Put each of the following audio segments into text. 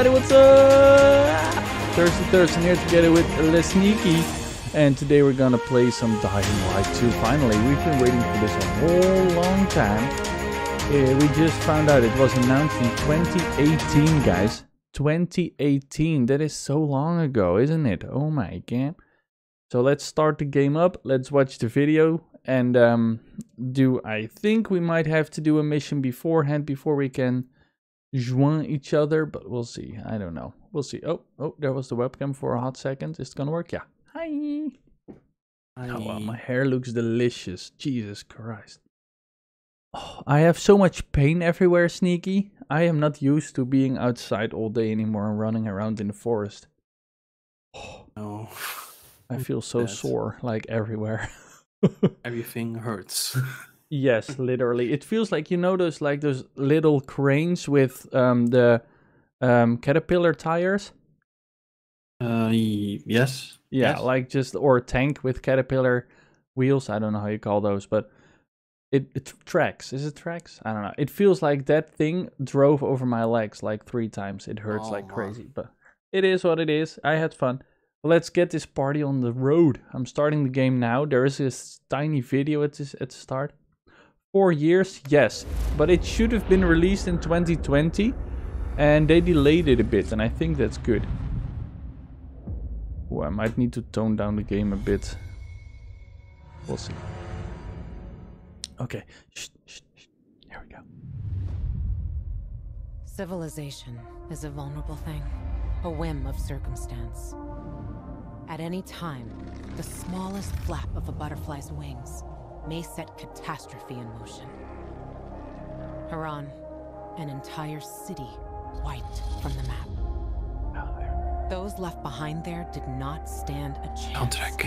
Everybody, what's up? Thirsty Thursten here together with Les Sneaky. And today we're gonna play some Dying Light 2 finally. We've been waiting for this a whole long time. Uh, we just found out it was announced in 2018, guys. 2018, that is so long ago, isn't it? Oh my god. So let's start the game up, let's watch the video, and um, do I think we might have to do a mission beforehand before we can join each other, but we'll see. I don't know. We'll see. Oh, oh, there was the webcam for a hot second. Is it gonna work? Yeah. Hi. Oh, wow, my hair looks delicious. Jesus Christ. Oh, I have so much pain everywhere, Sneaky. I am not used to being outside all day anymore and running around in the forest. Oh, no. I feel so sore, like everywhere. Everything hurts. yes, literally. It feels like you know those like those little cranes with um the um caterpillar tires. Uh, yes. Yeah, yes. like just or a tank with caterpillar wheels. I don't know how you call those, but it, it tracks. Is it tracks? I don't know. It feels like that thing drove over my legs like three times. It hurts Oh, like wow. crazy, but it is what it is. I had fun. Let's get this party on the road. I'm starting the game now. There is this tiny video at this at the start. Four years, yes, but it should have been released in 2020, and they delayed it a bit, and I think that's good. Oh, I might need to tone down the game a bit. We'll see. Okay. Shh, shh, shh. Here we go. Civilization is a vulnerable thing, a whim of circumstance. At any time, the smallest flap of a butterfly's wings may set catastrophe in motion. Harran, an entire city wiped from the map. Oh. Those left behind there did not stand a chance. Soundtrack.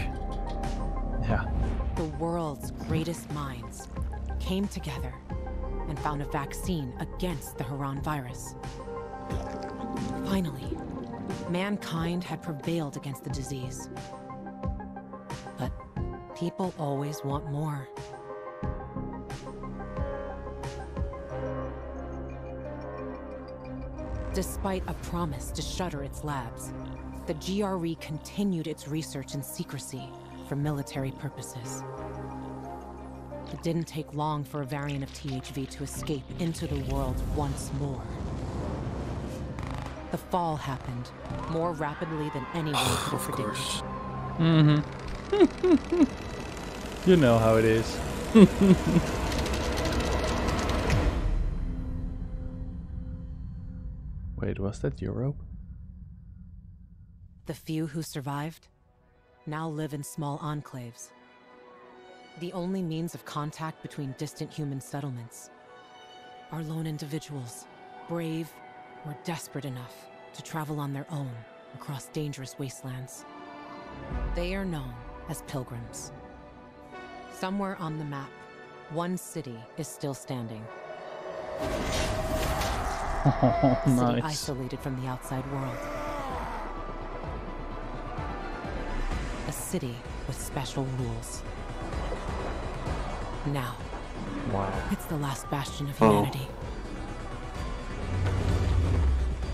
Yeah. The world's greatest minds came together and found a vaccine against the Harran virus. Finally, mankind had prevailed against the disease. But people always want more. Despite a promise to shutter its labs, the GRE continued its research in secrecy for military purposes. It didn't take long for a variant of THV to escape into the world once more. The fall happened more rapidly than anyone could have Of predicted. course. Mm-hmm. you know how it is. Wait, was that Europe? The few who survived now live in small enclaves. The only means of contact between distant human settlements are lone individuals, brave or desperate enough to travel on their own across dangerous wastelands. They are known as pilgrims. Somewhere on the map, one city is still standing, Oh, a city nice. isolated from the outside world. A city with special rules. Now, Wow. it's the last bastion of Oh. humanity.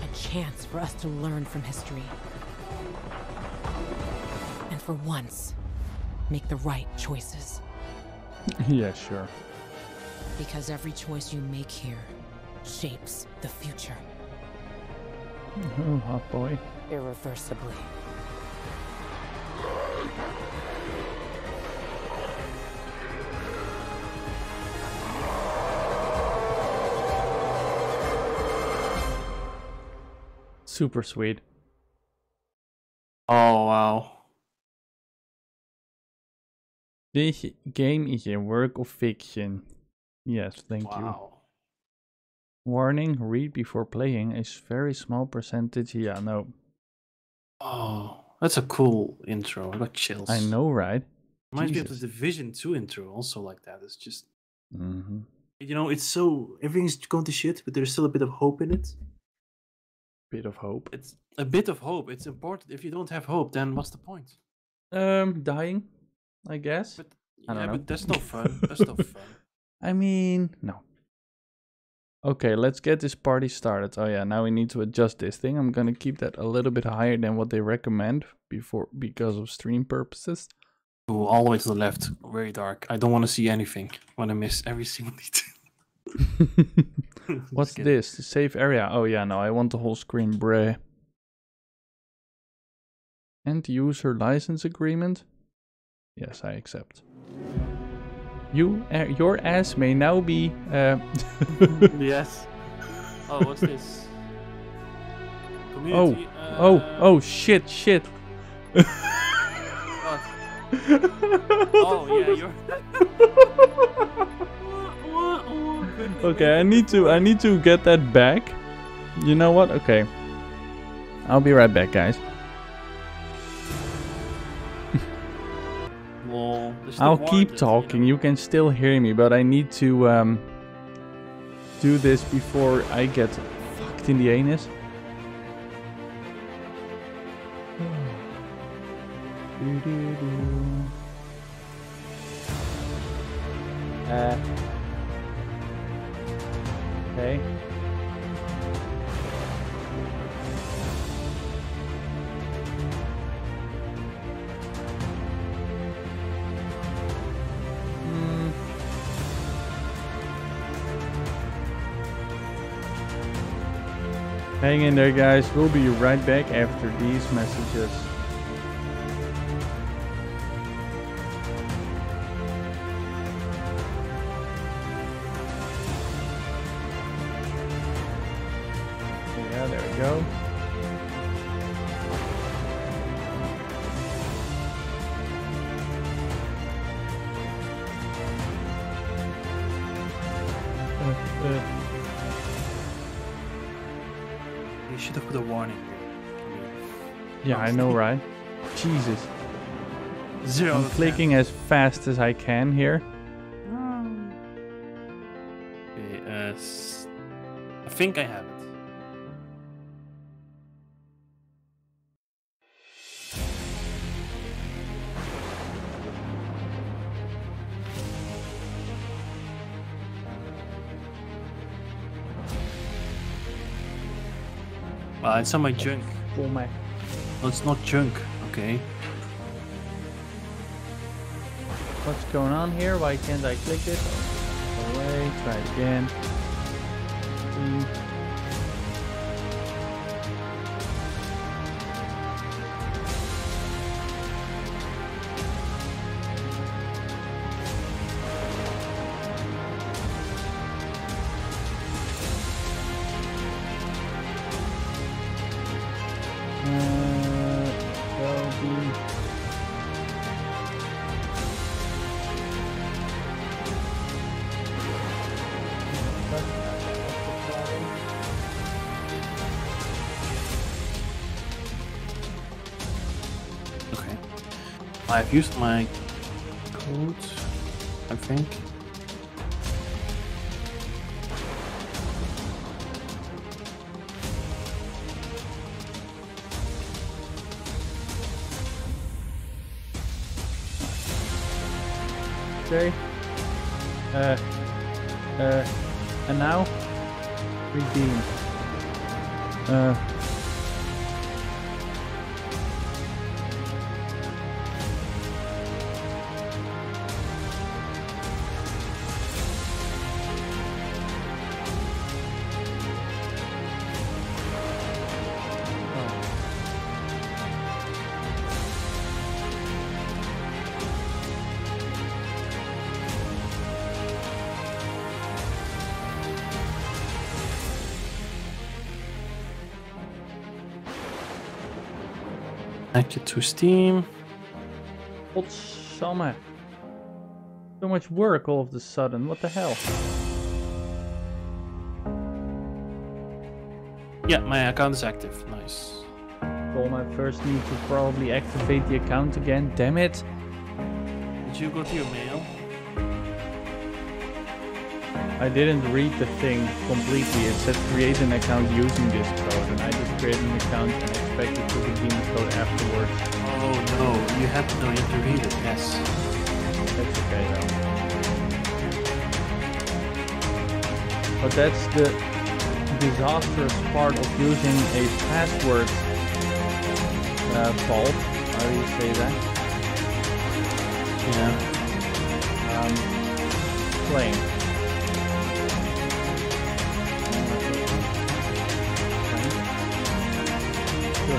A chance for us to learn from history. And for once, make the right choices. yeah, sure. Because every choice you make here shapes the future Oh, hot boy. irreversibly. Super sweet. Oh wow. This game is a work of fiction. Yes, thank you. Wow. Warning, read before playing. A very small percentage. Yeah, no. Oh, that's a cool intro. I got chills. I know, right? Reminds me of Jesus. the Division 2 intro, also like that. It's just, Mm-hmm. you know, it's so everything's going to shit, but there's still a bit of hope in it. Bit of hope. It's a bit of hope. It's important. If you don't have hope, then what's the point? Um, dying, I guess. But I don't yeah, know. but that's no fun. That's no fun. I mean, no. Okay, let's get this party started. Oh yeah, now we need to adjust this thing. I'm gonna keep that a little bit higher than what they recommend before because of stream purposes. Ooh, all the way to the left, very dark. I don't want to see anything. I Want to miss every single detail. What's this? The safe area. Oh yeah, no, I want the whole screen, bruh. End user license agreement. Yes, I accept. You, uh, your ass may now be. Uh, yes. Oh, what's this? oh, Community. oh, uh, oh, shit, shit. What? Oh yeah, you're. okay, I need to, I need to get that back. You know what? Okay, I'll be right back, guys. I'll keep talking. You can still hear me, but I need to um, do this before I get fucked in the anus. Uh, Hang in there, guys. We'll be right back after these messages. I know, right? Jesus. Zero. I'm clicking as fast as I can here. Okay, uh, I think I have it. Well, it's on my junk. Oh my. It's not junk. Okay. What's going on here? Why can't I click it? Away, try again. I've used my code, I think. To Steam. Godsamme. So much work all of a sudden. What the hell? Yeah, my account is active. Nice. Well, I first need to probably activate the account again. Damn it. Did you go to your mail? I didn't read the thing completely. It said create an account using this code, and I just created an account and expected to redeem the code afterwards. Oh no, you have to, no, you have to read it. Yes. That's okay though. But that's the disastrous part of using a password uh, fault. How do you say that? Yeah. Um, playing.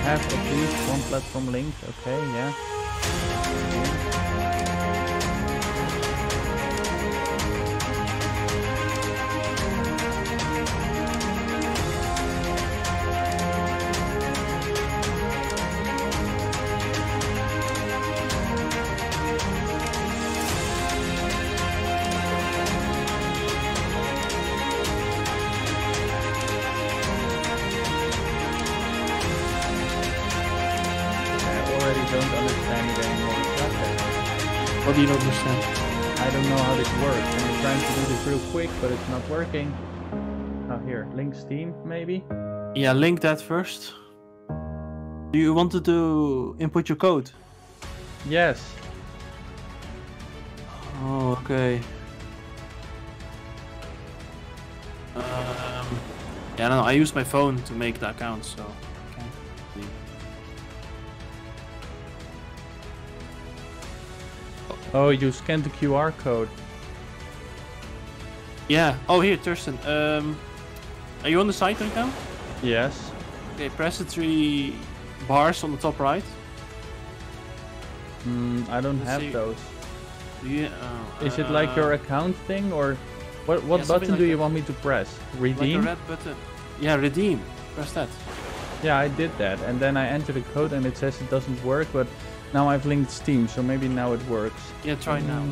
Have at least one platform link. Okay, yeah. Working. Oh, here, link Steam, maybe? Yeah, link that first. Do you want to do input your code? Yes. Oh, okay. Um, yeah, no, I use my phone to make the account, so. Oh, you scanned the QR code. Yeah. Oh, here, Thursten. Um, are you on the site right now? Yes. Okay, press the three bars on the top right. Mm, I don't Let's have see. those. You, uh, Is it like your uh, account thing, or what? What Yeah, button like do you that. want me to press? like Redeem? red button? Yeah, redeem. Press that. Yeah, I did that, and then I enter the code, and it says it doesn't work. But now I've linked Steam, so maybe now it works. Yeah, try now.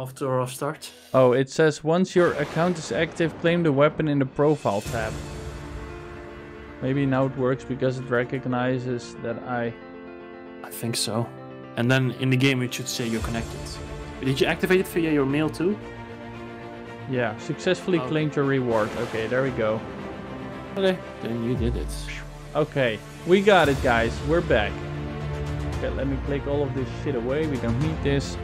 Off to a rough start. Oh, it says once your account is active, claim the weapon in the profile tab. Maybe now it works because it recognizes that I. I think so. And then in the game it should say you're connected. Did you activate it via your mail too? Yeah, successfully Okay. claimed your reward. Okay, there we go. Okay. Then you did it. Okay, we got it, guys. We're back. Okay, let me click all of this shit away. We don't need this.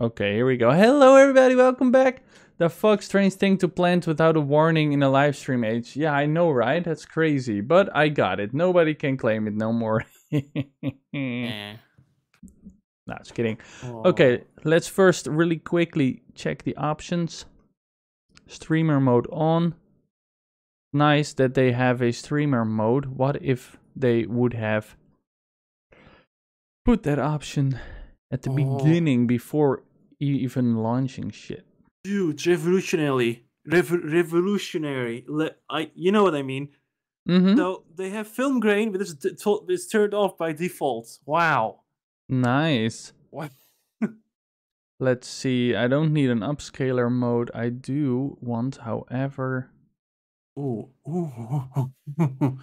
Okay, here we go. Hello, everybody. Welcome back. The fuck strange thing to plant without a warning in a live stream age. Yeah, I know, right? That's crazy. But I got it. Nobody can claim it no more. Eh. nah, just kidding. Oh. Okay, let's first really quickly check the options. Streamer mode on. Nice that they have a streamer mode. What if they would have put that option at the Oh. beginning before even launching shit? Dude, revolutionary. Rev- revolutionary. Le- I, you know what I mean. Mm-hmm. So they have film grain, but it's, t- it's turned off by default. Wow. Nice. What? Let's see. I don't need an upscaler mode. I do want, however. Ooh. Ooh.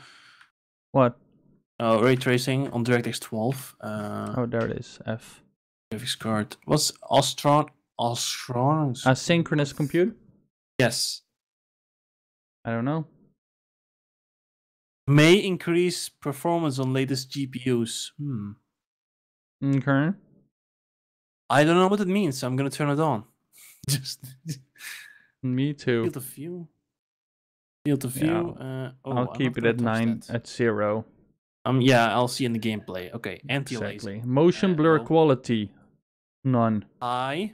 What? oh, ray tracing on DirectX 12. Uh, Oh, there it is. F. graphics card. What's Ostron? Ostron? Asynchronous compute? Yes. I don't know. May increase performance on latest GPUs. Hmm. Okay. I don't know what it means. So I'm gonna turn it on. Just Me too. field of view. Field of view. Uh, oh, I'll I'm keep it at nine that. at zero. Um, yeah, I'll see in the gameplay. Okay, anti-aliasing. Exactly. Motion Uh, blur oh. quality. None. I,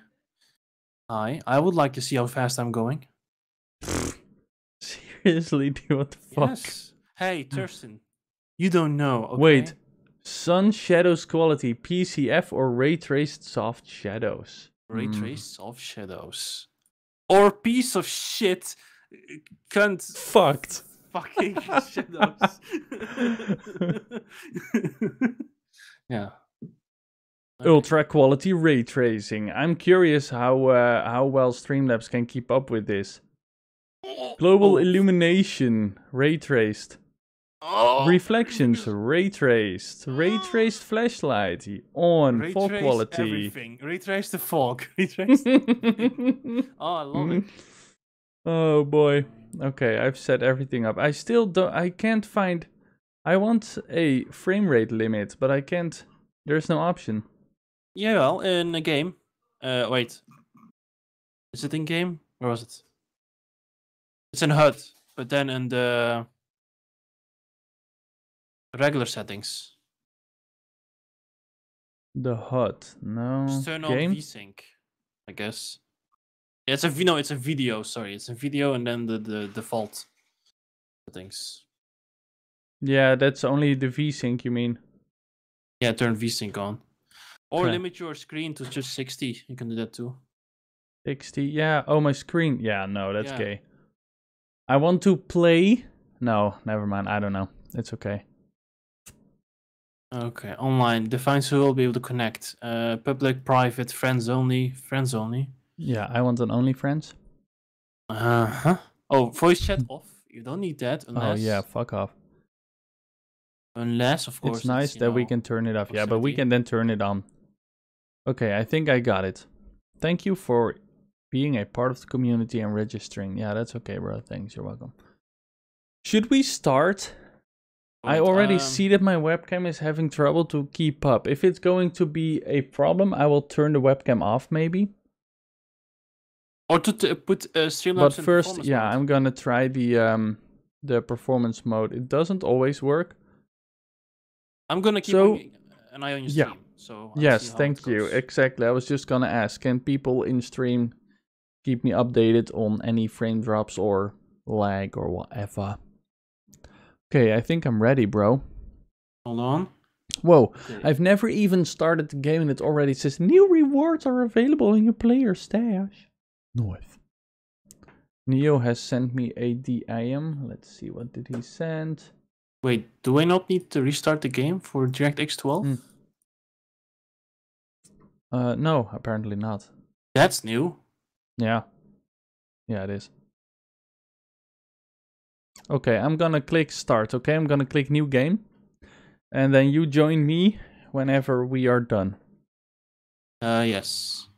I, I would like to see how fast I'm going. Seriously, dude, what the fuck? Yes. Hey, Thursten, you don't know. Okay? Wait. Sun shadows quality, PCF or ray traced soft shadows? Ray hmm. traced trace soft shadows, or piece of shit, cunt Fucked. fucking shadows. yeah. Okay. Ultra quality ray tracing. I'm curious how uh, how well Streamlabs can keep up with this. Global Oh. illumination, ray traced. Oh, Reflections, ray traced. Ray traced flashlight, on, Ray trace quality. Everything. Ray trace the fog. Ray trace. oh, I love it. oh boy. Okay, I've set everything up. I still don't I can't find I want a frame rate limit, but I can't There's no option. Yeah, well, in a game. Uh, wait. Is it in game? Where was it? It's in HUD, but then in the regular settings. The HUD. No. Just turn on Game? VSync, I guess. Yeah, it's a no, it's a video. Sorry, it's a video, and then the the default settings. Yeah, that's only the VSync you mean. Yeah, turn VSync on, or Okay. limit your screen to just sixty. You can do that too. 60. Yeah. Oh, my screen. Yeah, no, that's Yeah. gay. I want to play. No, never mind. I don't know. It's okay. Okay, online defines who will be able to connect. Uh, public, private, friends only, friends only. Yeah, I want an OnlyFriends. Uh huh. Oh, voice chat off. You don't need that unless. Oh, yeah, fuck off. Unless, of course. It's nice you that we can turn it off. Yeah, but we can then turn it on. Okay, I think I got it. Thank you for being a part of the community and registering. Yeah, that's okay, bro. Thanks. You're welcome. Should we start? I already um, see that my webcam is having trouble to keep up. If it's going to be a problem, I will turn the webcam off maybe. Or to t- put uh, Streamlabs But first, yeah, mode. I'm gonna try the um the performance mode. It doesn't always work. I'm gonna keep So- an eye on your Yeah. stream. So I'll yes, thank you. Exactly. I was just gonna ask, can people in stream keep me updated on any frame drops or lag or whatever? Okay, I think I'm ready, bro. Hold on. Whoa, Okay. I've never even started the game and it already says new rewards are available in your player stash. North. Neo has sent me a DIM. Let's see, what did he send? Wait, do I not need to restart the game for DirectX 12? Hmm. Uh, no, apparently not. That's new. Yeah. Yeah, it is. Okay, I'm gonna click start, okay? I'm gonna click new game. And then you join me whenever we are done. Uh, yes.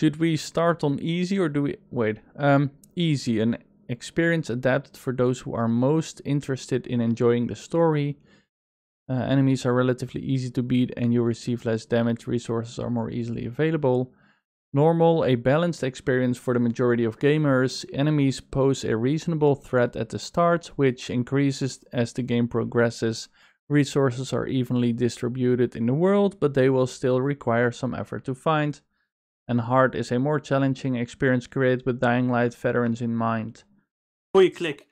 Should we start on easy or do we wait? Um easy, an experience adapted for those who are most interested in enjoying the story. Uh, enemies are relatively easy to beat and you receive less damage. Resources are more easily available. Normal, a balanced experience for the majority of gamers. Enemies pose a reasonable threat at the start, which increases as the game progresses. Resources are evenly distributed in the world, but they will still require some effort to find. And hard is a more challenging experience created with Dying Light veterans in mind. Before you click,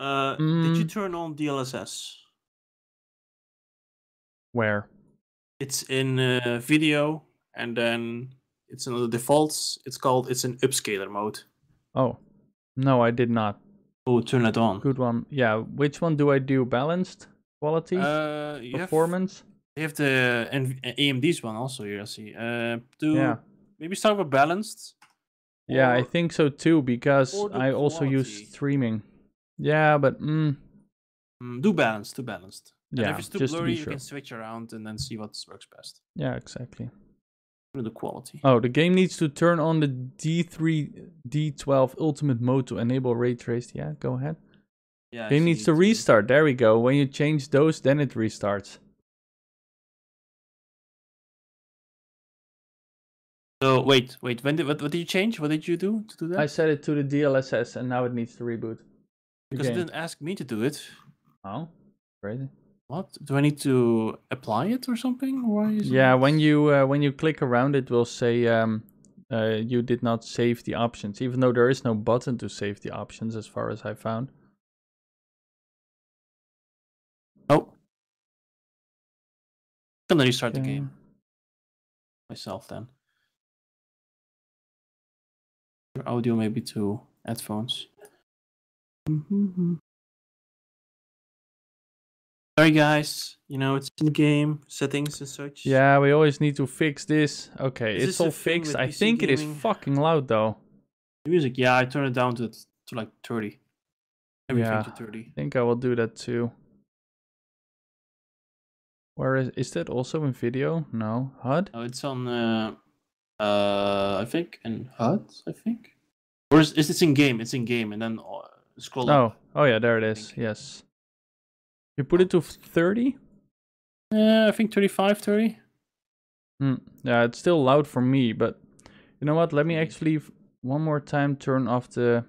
uh, did you Mm. turn on DLSS? Where? It's in uh, video, and then it's in the defaults. It's called it's in upscaler mode. Oh, no, I did not. Oh, turn it on. Good one. Yeah, which one do I do? Balanced quality? Uh, you have, performance? you have the N- AMD's one also here. I see. Uh, do Yeah. maybe start with balanced. Yeah, I think so too because I also use streaming. Yeah, but mm, Mm, do balanced. Do balanced. And yeah, if it's too just to blurry, be you sure. can switch around and then see what works best. Yeah, exactly. The quality. Oh, the game needs to turn on the D3 D12 ultimate mode to enable ray trace. Yeah, go ahead. yeah. Game needs to restart. There we go. When you change those, then it restarts. So wait, wait. When did what, what did you change? What did you do to do that? I set it to the DLSS and now it needs to reboot. Because it didn't ask me to do it. Oh, crazy. What? Do I need to apply it or something? Why is Yeah, it... when you uh, when you click around, it will say um, uh, you did not save the options, even though there is no button to save the options, as far as I found. Oh. I'm gonna restart the game myself then. Your audio maybe to headphones. Sorry guys, you know it's in the game settings and such. Yeah, we always need to fix this. Okay, Is it's this all fixed. I PC think it is fucking loud though. The music, yeah, I turned it down to to like thirty. Everything Yeah. to thirty. I think I will do that too. Where is is that also in video? No, HUD. Oh, it's on. Uh, uh, I think in HUD. I think. Or is, is this in game? It's in game, and then uh, scroll Oh, up. oh yeah, there it is. Yes. You put it to thirty. Uh, I think 35, 30. Hmm. Yeah, it's still loud for me, but you know what? Let me actually one more time turn off the.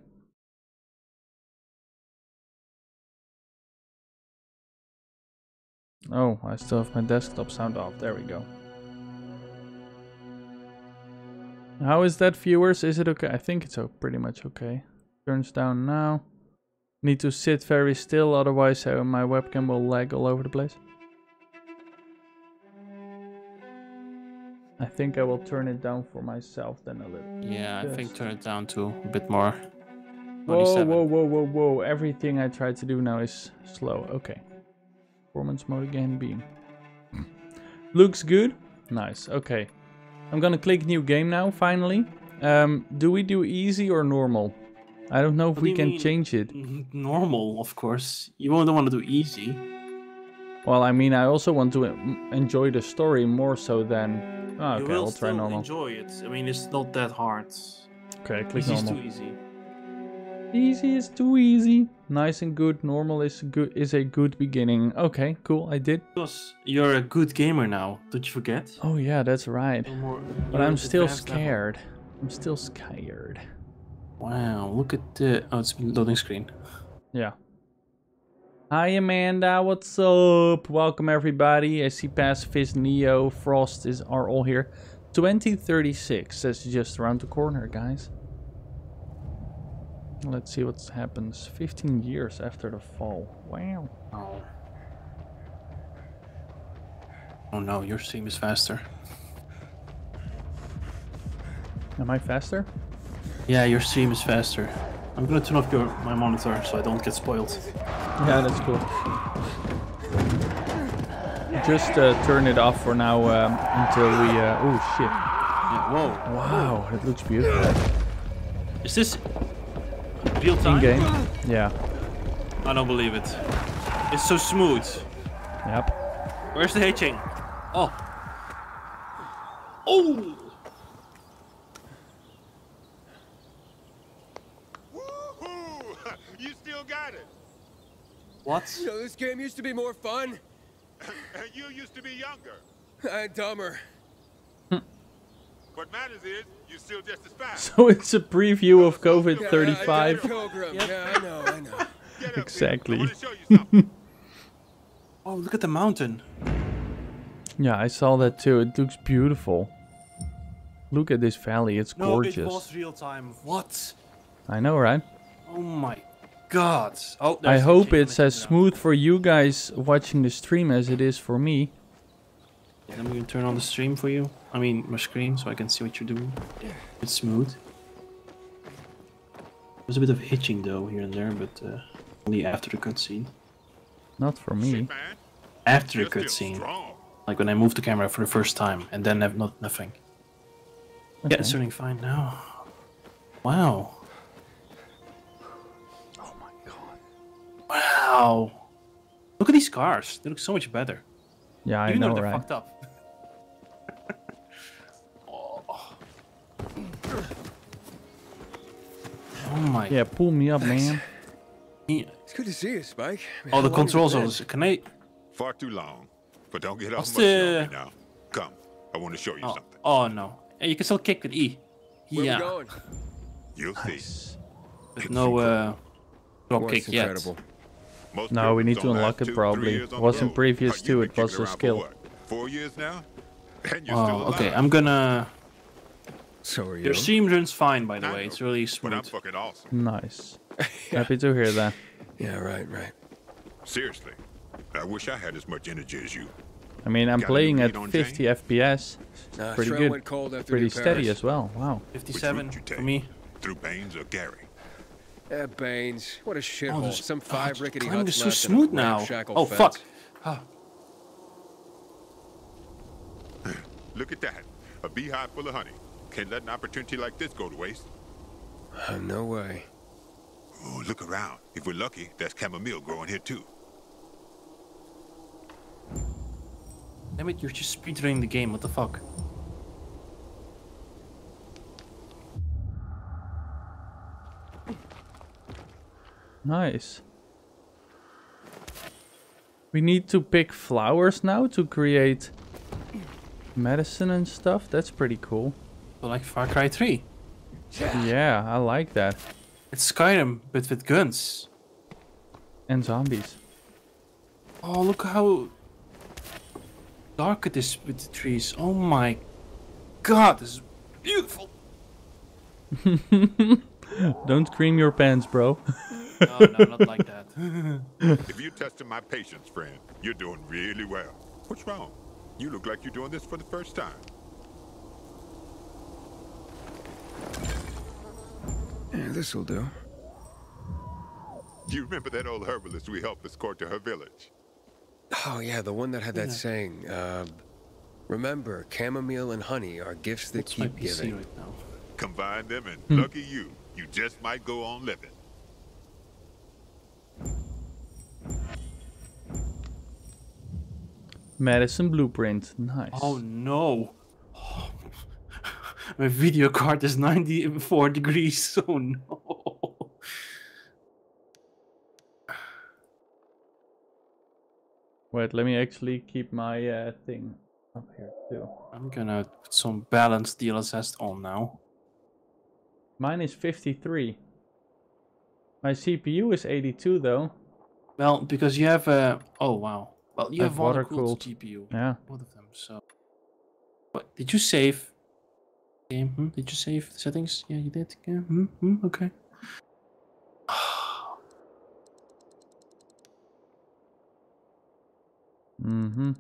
Oh, I still have my desktop sound off. There we go. How is that, viewers? Is it okay? I think it's pretty much okay. Turns down now. Need to sit very still, otherwise uh, my webcam will lag all over the place. I think I will turn it down for myself then a little. Yeah, I think turn it down to a bit more. Whoa, whoa, whoa, whoa, whoa. Everything I try to do now is slow. Okay. Performance mode again, beam. Looks good. Nice. Okay. I'm gonna click new game now, finally. Um, do we do easy or normal? I don't know if What we can mean? change it. Normal, of course. You won't want to do easy. Well, I mean, I also want to mm, enjoy the story more so than... Oh, you okay, I'll try still normal. enjoy it. I mean, it's not that hard. Okay, click Easy is normal. too easy. Easy is too easy. Nice and good. Normal is good is a good beginning. Okay, cool. I did. Because you're a good gamer now. Don't you forget? Oh yeah, that's right. More- But I'm still level. scared. I'm still scared. Wow, look at the. Oh, it's loading screen. Yeah. Hi Amanda, what's up? Welcome everybody. I see Pacifist, Neo, Frost is are all here. 2036. That's just around the corner, guys. Let's see what happens. 15 years after the fall. Wow. Oh. Oh no, your stream is faster. Am I faster? Yeah, your stream is faster. I'm gonna turn off your my monitor so I don't get spoiled. Yeah, that's cool. Just uh, turn it off for now um, until we. Uh, oh shit! Yeah, whoa. Wow, it looks beautiful. Is this real time? In game. Yeah. I don't believe it. It's so smooth. Yep. Where's the hitching? Oh. Oh! Woo-hoo! You still got it. What? You know, this game used to be more fun And you used to be younger. and dumber. What matters is you're still just as fast. So it's a preview of COVID Yeah, 35. I, Pilgrim. Yeah, I know, I know. Get up here. Exactly. I want to show you something. Oh, look at the mountain. Yeah, I saw that too. It looks beautiful. Look at this valley. It's No, it gorgeous. was real time. What? I know, right? Oh my god. Oh, I hope it's as smooth for you guys watching the stream as it is for me. I'm going to turn on the stream for you. I mean, my screen, so I can see what you're doing. It's smooth. There's a bit of hitching though here and there, but uh, only after the cutscene. Not for me. After the You're cutscene, like when I moved the camera for the first time, and then have not nothing. Yeah, it's Okay. turning fine now. Wow. Wow. Look at these cars. They look so much better. Yeah, I Even know, though they're right? fucked up. oh. Oh my Yeah, pull me up, man. Yeah. It's good to see you, Spike. Man, Oh, the long has it controls are. Can I? Far too long. But don't get What's off much the- now. Come. I want to show you Oh, something. oh no. Hey, you can still kick with E. Where yeah. we going? You'll see. Nice. But no uh, drop Boy, kick it's yet. Incredible. Most No, we need to unlock it probably. years on the Wasn't road. previous How, to it, was a skill. what? Four years now? And you're Oh, still okay. I'm gonna. So are you. Your stream runs fine, by the I way. know, It's really But I'm smooth. awesome. Nice. Happy to hear that. Yeah, right, right. Seriously. I wish I had as much energy as you. I mean, I'm Got playing at on 50 FPS. Nah, Pretty good. went cold after Pretty steady Paris. as well. Wow. 57 route you take? for me. Through Baines or Gary? Eh, Baines. What a Oh, shithole. there's- Some oh, five it's rickety climbing huts is so left and a smooth now. Oh fence. fuck. Ah, Look at that. A beehive full of honey. Can't let an opportunity like this go to waste. Uh, no way. Oh, look around. If we're lucky, there's chamomile growing here too. Damn it, you're just speedrunning the game. What the fuck? Nice. We need to pick flowers now to create medicine and stuff. That's pretty cool. Like Far Cry 3. Yeah, I like that. It's Skyrim, but with guns. And zombies. Oh, look how dark it is with the trees. Oh my god, this is beautiful. Don't cream your pants, bro. No, no, not like that. If you're testing my patience, friend, you're doing really well. What's wrong? You look like you're doing this for the first time. Yeah, this'll do. Do you remember that old herbalist we helped escort to her village? Oh, yeah, the one that had that Yeah. saying. Uh, remember, chamomile and honey are gifts that What's keep giving. right now? Combine them and Hmm. lucky you, you just might go on living. Medicine blueprint. Nice. Oh no. My video card is 94 degrees. Oh no. Wait, let me actually keep my uh, thing up here too. I'm gonna put some balanced DLSS on now. Mine is 53. My CPU is 82 though. Well, because you have a. Oh wow. Well, you I have water water-cooled. cooled GPU. Yeah. Both of them. So. What did you save? Game. Hmm? Did you save the settings? Yeah, you did. Yeah. Hmm? Hmm? Okay. Mm-hmm.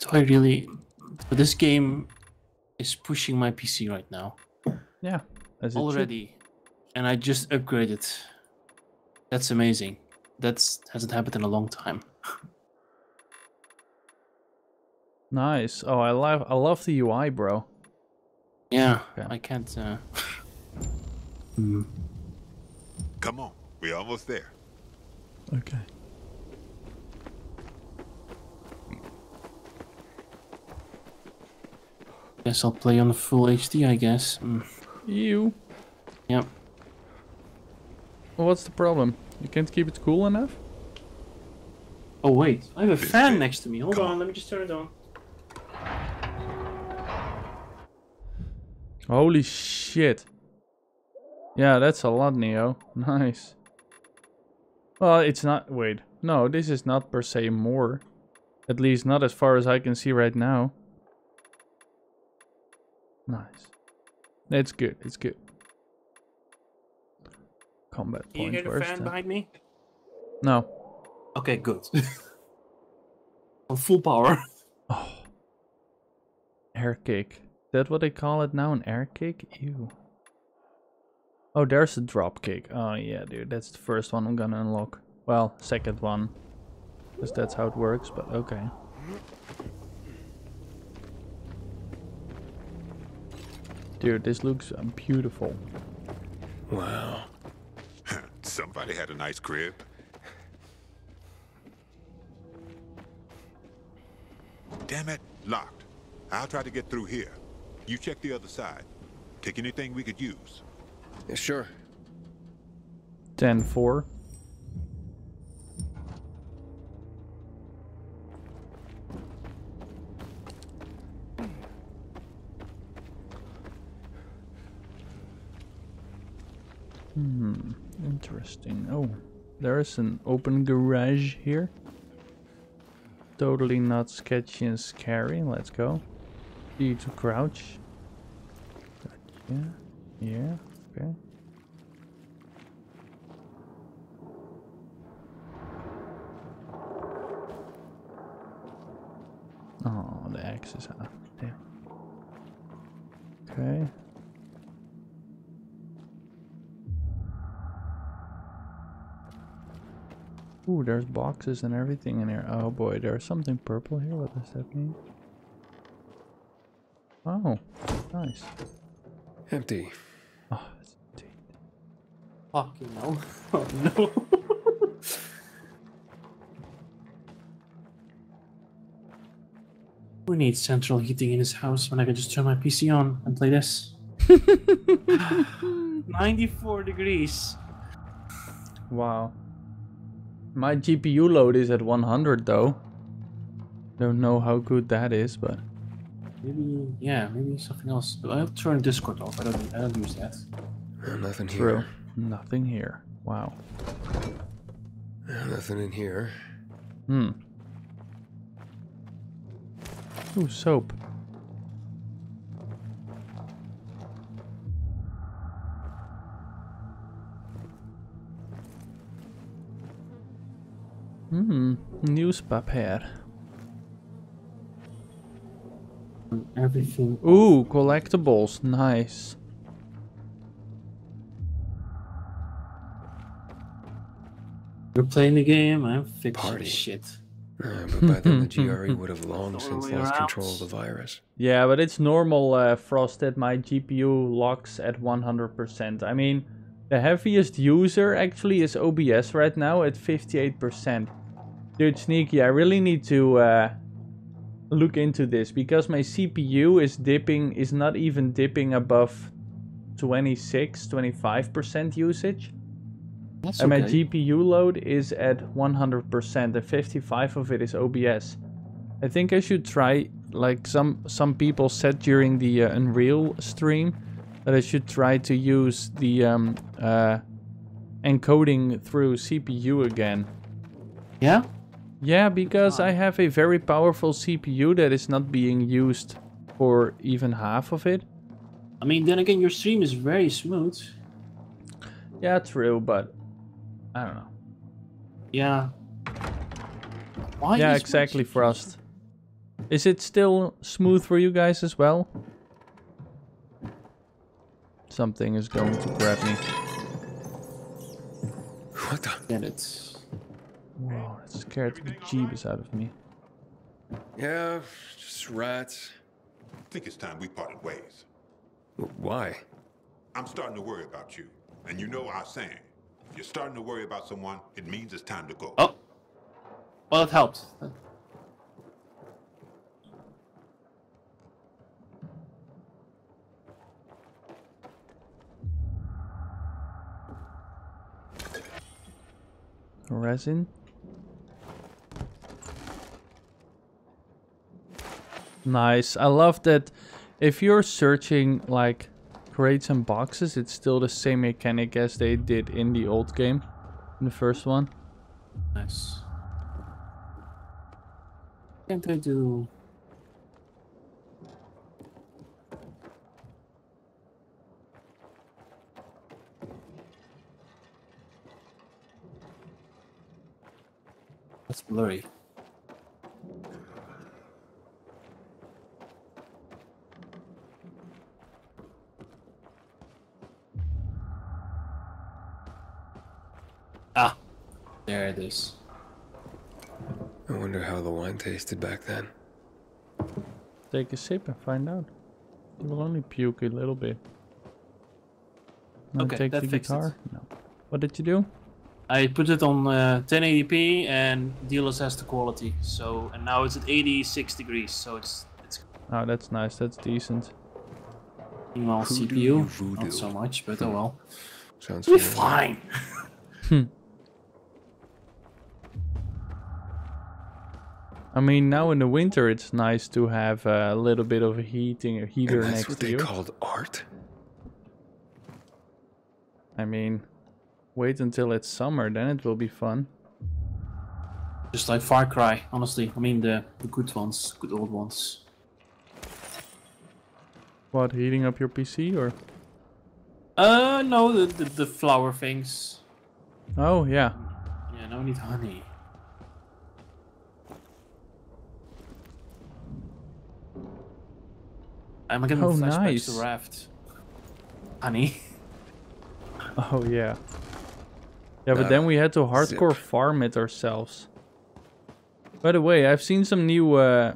Do I really? But this game is pushing my PC right now Yeah. As already, and I just upgraded. That's amazing. That's hasn't happened in a long time. Nice. Oh, I love I love the UI, bro. Yeah, Okay. I can't. Uh... Hmm. Come on, we're almost there. Okay. Guess I'll play on the full HD. I guess. Mm. You. Yep. Well, what's the problem? You can't keep it cool enough? Oh wait, I have a fan next to me. Hold Come on, on. let me just turn it on. Holy shit. Yeah, that's a lot, Neo. Nice. Well, it's not. Wait. No, this is not per se more. At least not as far as I can see right now. Nice. It's good. It's good. Combat Can you point hear the fan behind me? No. Okay, good. on full power. Oh. Air kick. That what they call it now? An air kick? Ew. Oh, there's a drop kick. Oh yeah, dude. That's the first one I'm gonna unlock. Well, second one. Because that's how it works, but okay. Dude, this looks beautiful. Wow. Somebody had a nice crib. Damn it, locked. I'll try to get through here. You check the other side. Take anything we could use. Yeah, sure. 10 interesting. Oh, there's an open garage here. Totally not sketchy and scary. Let's go. E to crouch. Gotcha. Yeah, okay. Oh, the axe is out. Damn. Okay. Ooh, there's boxes and everything in here. Oh boy, there's something purple here. What does that mean? Oh, nice. Empty. Oh, it's empty. Fucking hell. Oh no. Who needs central heating in his house when I can just turn my PC on and play this? 94 degrees. Wow. My GPU load is at 100 though. Don't know how good that is, but Maybe yeah, maybe something else. I'll turn Discord off. I don't I don't use that. Uh, nothing true. here. Nothing here. Wow. Uh, nothing in here. Hmm. Ooh, soap. Hmm, newspaper. Everything. Ooh, collectibles, nice. You're playing the game. I'm fixing Party. shit. Uh, but by then the GRE would have long since lost around. control of the virus. Yeah, but it's normal, uh, Frost, that my GPU locks at 100%. I mean, the heaviest user actually is OBS right now at 58%. Dude, Sneaky, I really need to uh, look into this because my CPU is dipping, is not even dipping above 26, 25% usage. That's And my. GPU load is at 100% and 55 of it is OBS. I think I should try, like some some people said during the uh, Unreal stream, that I should try to use the um, uh, encoding through CPU again. Yeah. Yeah, because I have a very powerful CPU that is not being used for even half of it. I mean, then again, your stream is very smooth. Yeah, true, but I don't know. Yeah. Why? yeah, exactly, Frost. Is it still smooth for you guys as well? Something is going to grab me. What the? Get it. Whoa, that scared the jeebus out of me. Yeah, just rats. I think it's time we parted ways. Why? I'm starting to worry about you. And you know our saying. If you're starting to worry about someone, it means it's time to go. Oh. Well, it helped. Resin? Nice. I love that if you're searching like crates and boxes, it's still the same mechanic as they did in the old game. In the first one. Nice. Can't I do? That's blurry. Ah, there it is. I wonder how the wine tasted back then. Take a sip and find out. You will only puke a little bit. Now Okay, take that the fixed it. guitar. No. What did you do? I put it on uh, 1080p and DLSS has the quality. So and now it's at 86 degrees. So it's it's Oh, that's nice. That's decent. meanwhile CPU voodoo. not so much, but oh well. Sounds We're familiar. fine. I mean, now in the winter, it's nice to have a little bit of a heating, a heater And that's next what to they called art? I mean, wait until it's summer, then it will be fun. Just like Far Cry, honestly. I mean the the good ones, good old ones. What, heating up your PC or? Uh no, the the, the flower things. Oh yeah. Yeah, no need honey. I'm gonna Oh, flashbacks nice. to Raft. Honey. Oh yeah. Yeah, but Uh, then we had to hardcore zip. farm it ourselves. By the way, I've seen some new uh,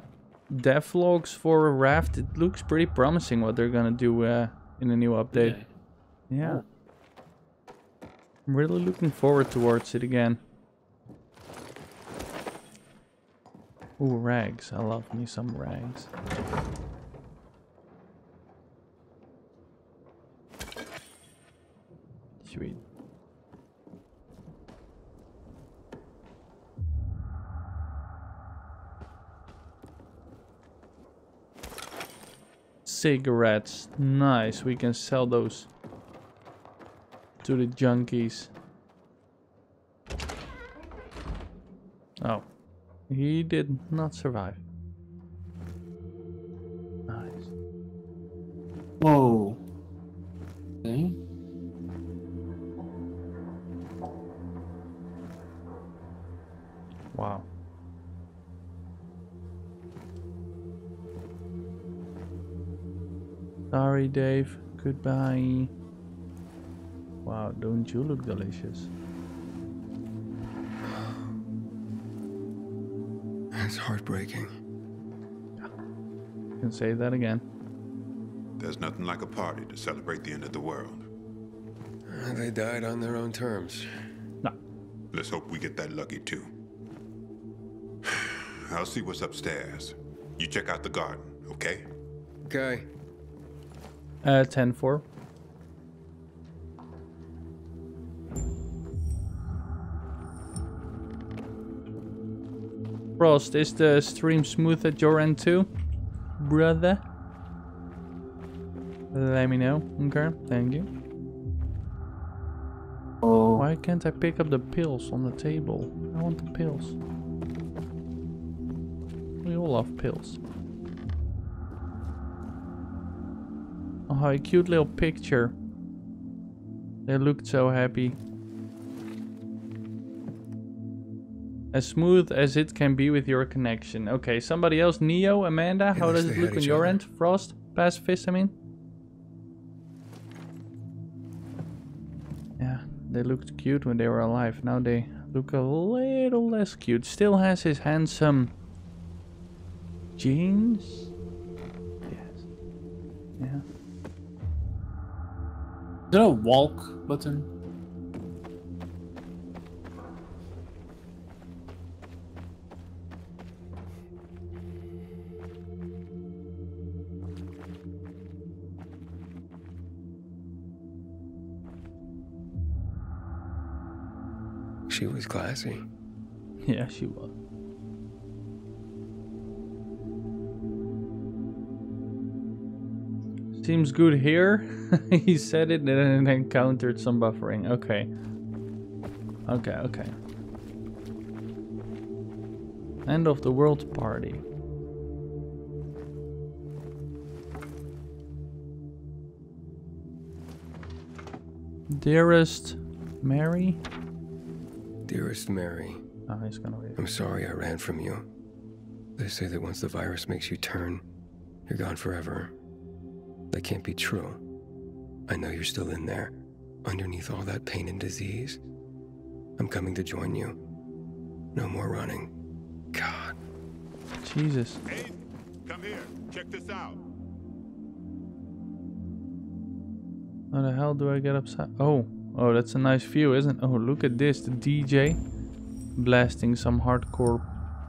dev logs for Raft. It looks pretty promising what they're gonna do uh, in the new update. Yeah. Yeah. Oh. I'm really looking forward towards it again. Ooh, rags. I love me some rags. Sweet. Cigarettes. Nice. We can sell those to the junkies. Oh. He did not survive. Nice. Whoa. Okay. Sorry, Dave. Goodbye. Wow, don't you look delicious? It's heartbreaking. You can say that again. There's nothing like a party to celebrate the end of the world. Uh, They died on their own terms. No. Let's hope we get that lucky too. I'll see what's upstairs. You check out the garden, okay? Okay. Uh, 10 4. Frost, is the stream smooth at your end too? Brother? Let me know. Okay, thank you. Oh. Why can't I pick up the pills on the table? I want the pills. We all love pills. Oh, a cute little picture. They looked so happy. As smooth as it can be with your connection. Okay, somebody else. Neo, Amanda, how does it look on your other. end? Frost? Pacifist, I mean? Yeah, they looked cute when they were alive. Now they look a little less cute. Still has his handsome jeans. There a walk button? She was classy. Yeah, she was. Seems good here. he said it and then encountered some buffering. Okay. Okay, okay. End of the world party. Dearest Mary? Dearest Mary, Oh, he's gonna wait. I'm sorry I ran from you. They say that once the virus makes you turn, you're gone forever. That can't be true. I know you're still in there, underneath all that pain and disease. I'm coming to join you. No more running. God. Jesus. Aiden, come here. Check this out. How the hell do I get upside? Oh, oh, that's a nice view, isn't? It? Oh, look at this, the DJ blasting some hardcore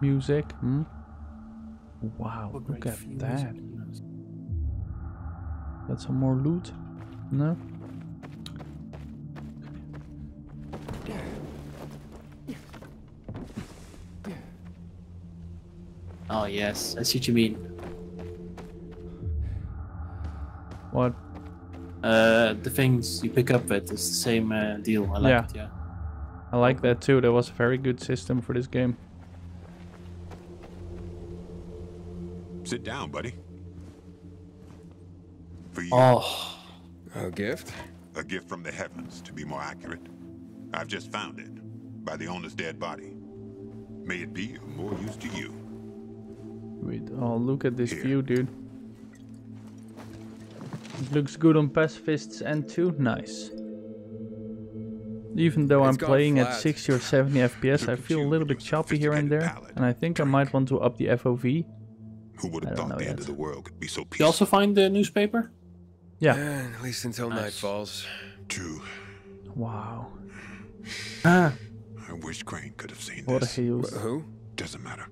music. Hmm? Wow, look at that. Got some more loot? No? Oh yes, I see what you mean. What? Uh, the things you pick up with is the same uh, deal. I like Yeah. it. Yeah. I like that too. That was a very good system for this game. Sit down, buddy. For you, Oh, A gift? a gift from the heavens, to be more accurate. I've just found it by the owner's dead body. May it be of more use to you. Wait, oh, look at this Here. view, dude. It looks good on Pacifist's and too. Nice. Even though I'm It's gone playing at 60 or 70 FPS, I feel a little bit choppy here and there. sophisticated And I think I might want to up the FOV. Who would have don't thought the yet. end of the world could be so peaceful? you also find the newspaper? Yeah. At least until night falls. True. Wow. Ah, I wish Crane could have seen What a this. heels. Wh- who? Doesn't matter.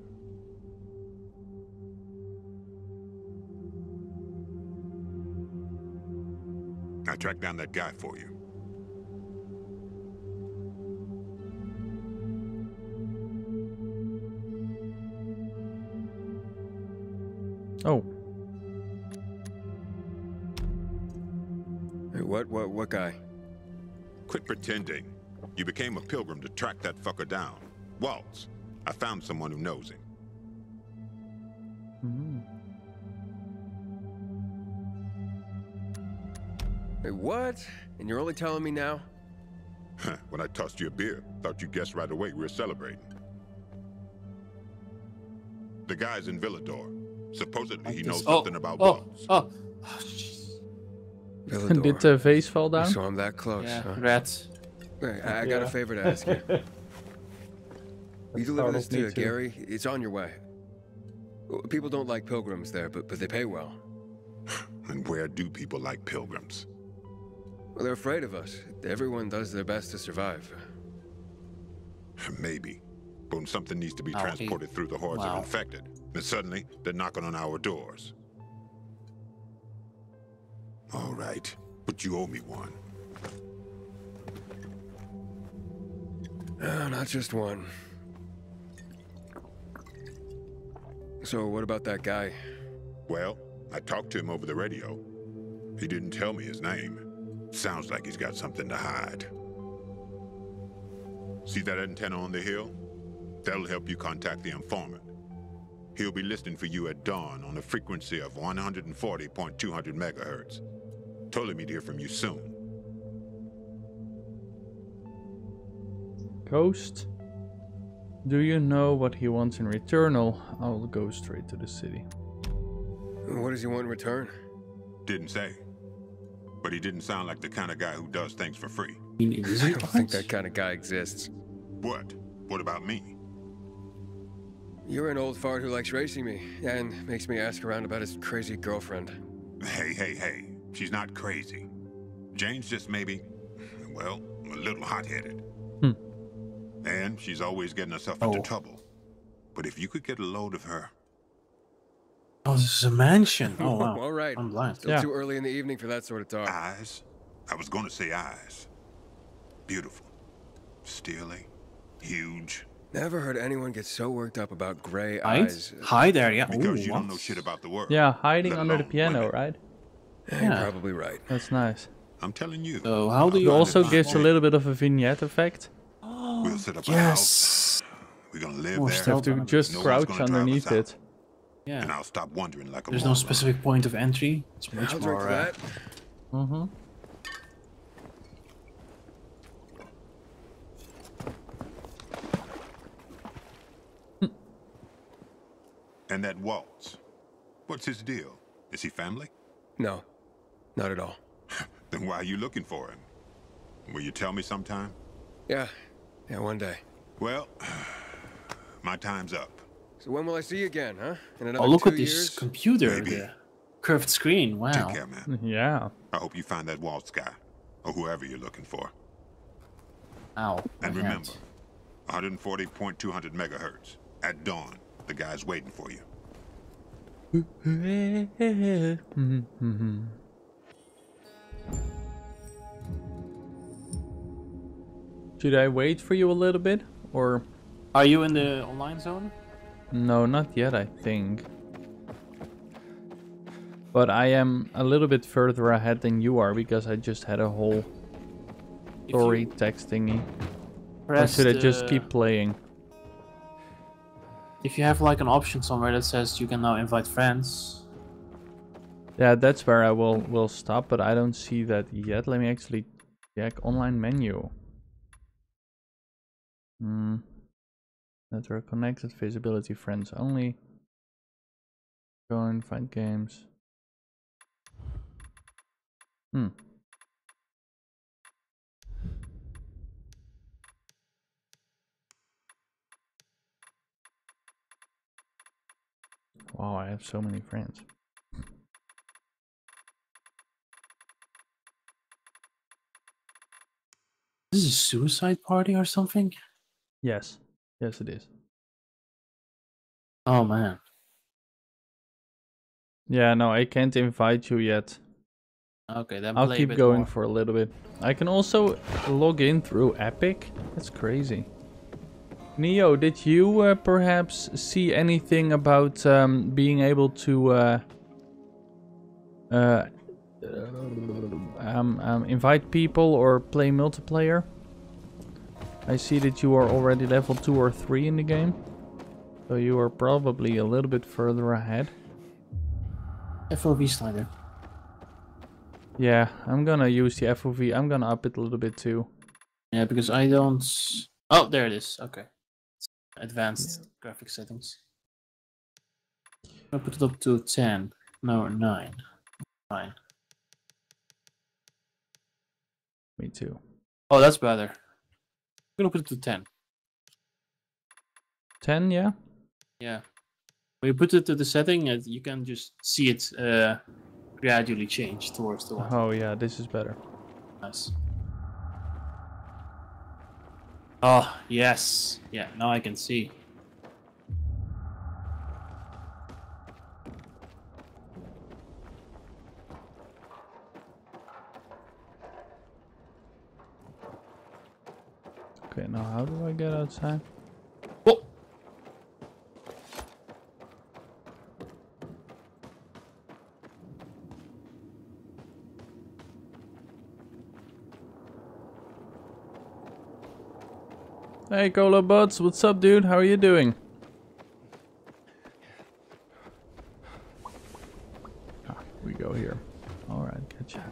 I tracked down that guy for you. Oh. What, what, what guy? Quit pretending. You became a pilgrim to track that fucker down. Waltz. I found someone who knows him. Hmm. Wait, what? And you're only telling me now? when I tossed you a beer, thought you guessed right away we were celebrating. The guy's in Villedor. Supposedly he knows oh, something about oh, Waltz. oh, oh, jeez. Villedor. Did the vase fall You down? saw him that close, Yeah, huh? rats. Hey, I, I got Yeah. a favor to ask you. you deliver this to too. Gary? It's on your way. People don't like pilgrims there, but, but they pay well. And where do people like pilgrims? Well, they're afraid of us. Everyone does their best to survive. Maybe. But when something needs to be Oh, he- transported through the hordes wow. of infected, then suddenly they're knocking on our doors. All right, but you owe me one. Oh, not just one. So, what about that guy? Well, I talked to him over the radio. He didn't tell me his name. Sounds like he's got something to hide. See that antenna on the hill? That'll help you contact the informant. He'll be listening for you at dawn on a frequency of 140.200 megahertz. Told him he'd hear from you soon. Ghost. Do you know what he wants in return? I'll I'll go straight to the city. What does he want in return? Didn't say. But he didn't sound like the kind of guy who does things for free. I don't think that kind of guy exists. What? What about me? You're an old fart who likes racing me and makes me ask around about his crazy girlfriend. Hey, hey, hey. She's not crazy. Jane's just maybe, well, a little hot headed. Hmm. And she's always getting herself into Oh. trouble. But if you could get a load of her, Oh, this is a mansion. Oh, wow. All right. I'm blind. Still Yeah. too early in the evening for that sort of talk. eyes, I was going to say eyes. Beautiful. Steely. Huge. Never heard anyone get so worked up about gray Hide? eyes. Hi there, yeah. Because Ooh, you don't know what? shit about the world. Yeah, hiding under the piano, women. right? You're Yeah. probably right. That's nice. I'm telling you. So how do you also Fine. gives a little bit of a vignette effect. We'll set up a. Yes. We're going to live More there. You have to just No crouch gonna drive us underneath it. Yeah. And I'll stop wondering like a There's no moron. specific point of entry. It's much I'll more. drink to uh, that. Mm-hmm. And that Waltz. What's his deal? Is he family? No, not at all. Then why are you looking for him? Will you tell me sometime? Yeah, yeah, one day. Well, my time's up. So when will I see you again, huh? In oh, another Oh, look two at this years? computer. Maybe. The curved screen. Wow. Take care, man. Mm, yeah. I hope you find that Waltz guy, or whoever you're looking for. Ow. And remember, hand. 140.200 megahertz. At dawn, the guy's waiting for you. Mm-hmm. Should I wait for you a little bit? Or Are you in the online zone? no, not yet, I think. But I am a little bit further ahead than you are because I just had a whole story text thingy. Or should I just the- keep playing? If you have like an option somewhere that says you can now invite friends. Yeah, that's where I will will stop, but I don't see that yet. Let me actually check online menu. Hmm. Network connected, visibility, friends only. Join, find games. Hmm. Wow, I have so many friends. Is this is a suicide party or something? Yes. Yes, it is. Oh man. Yeah, no, I can't invite you yet. Okay, then I'll keep going more. for a little bit. I can also log in through Epic. That's crazy. Neo, did you uh, perhaps see anything about um, being able to uh, uh, um, um, invite people or play multiplayer. I see that you are already level 2 or 3 in the game. So you are probably a little bit further ahead. FOV slider. Yeah, I'm gonna use the FOV. I'm gonna up it a little bit too. Yeah, because I don't. Oh, there it is. Okay. Advanced graphic settings. I'll put it up to 10. No, 9. 9. Me too. Oh, that's better. I'm gonna put it to 10. 10, yeah? Yeah. When you put it to the setting, uh, you can just see it uh, gradually change towards the one. Oh yeah, this is better. Nice. Oh, yes. Yeah, now I can see. Now how do I get outside? Oh! Hey, Cola Buds, what's up, dude? How are you doing? Ah, we go here. Alright, gotcha.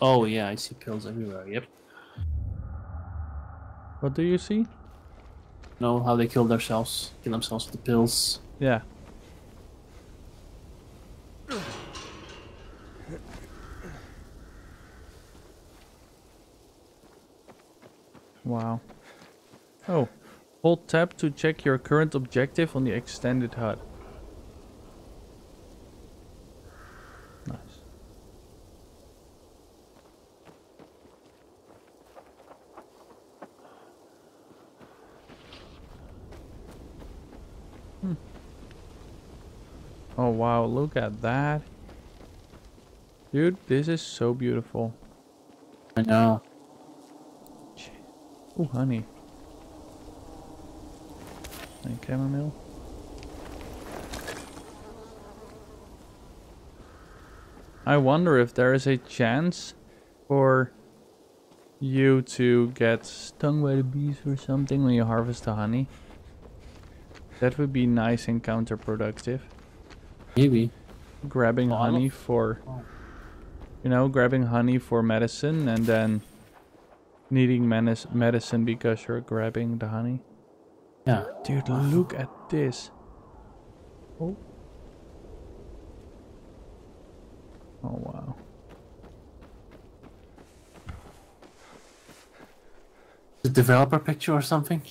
Oh, yeah, I see pills everywhere. Yep. What do you see? Know how they kill themselves, kill themselves with the pills. Yeah. Wow. Oh, hold tab to check your current objective on the extended HUD. Nice. Hmm. Oh wow, look at that. Dude, this is so beautiful. I know. Oh, honey. And chamomile. I wonder if there is a chance for you to get stung by the bees or something when you harvest the honey. That would be nice and counterproductive. Maybe. Grabbing Oh, honey for, Oh. you know, grabbing honey for medicine and then needing medicine because you're grabbing the honey. Yeah. Dude, look at this. Oh. Oh, wow. The developer picture or something?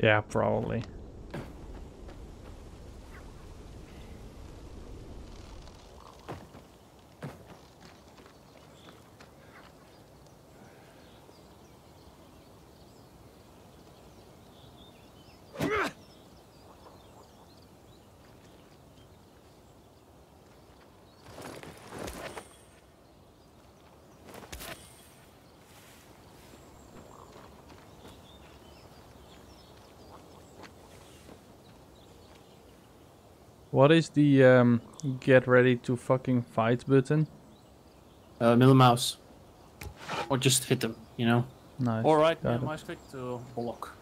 Yeah, probably. What is the um, get ready to fucking fight button? Uh, middle mouse. Or just hit them, you know? Nice. Alright, right uh, it. mouse click to block.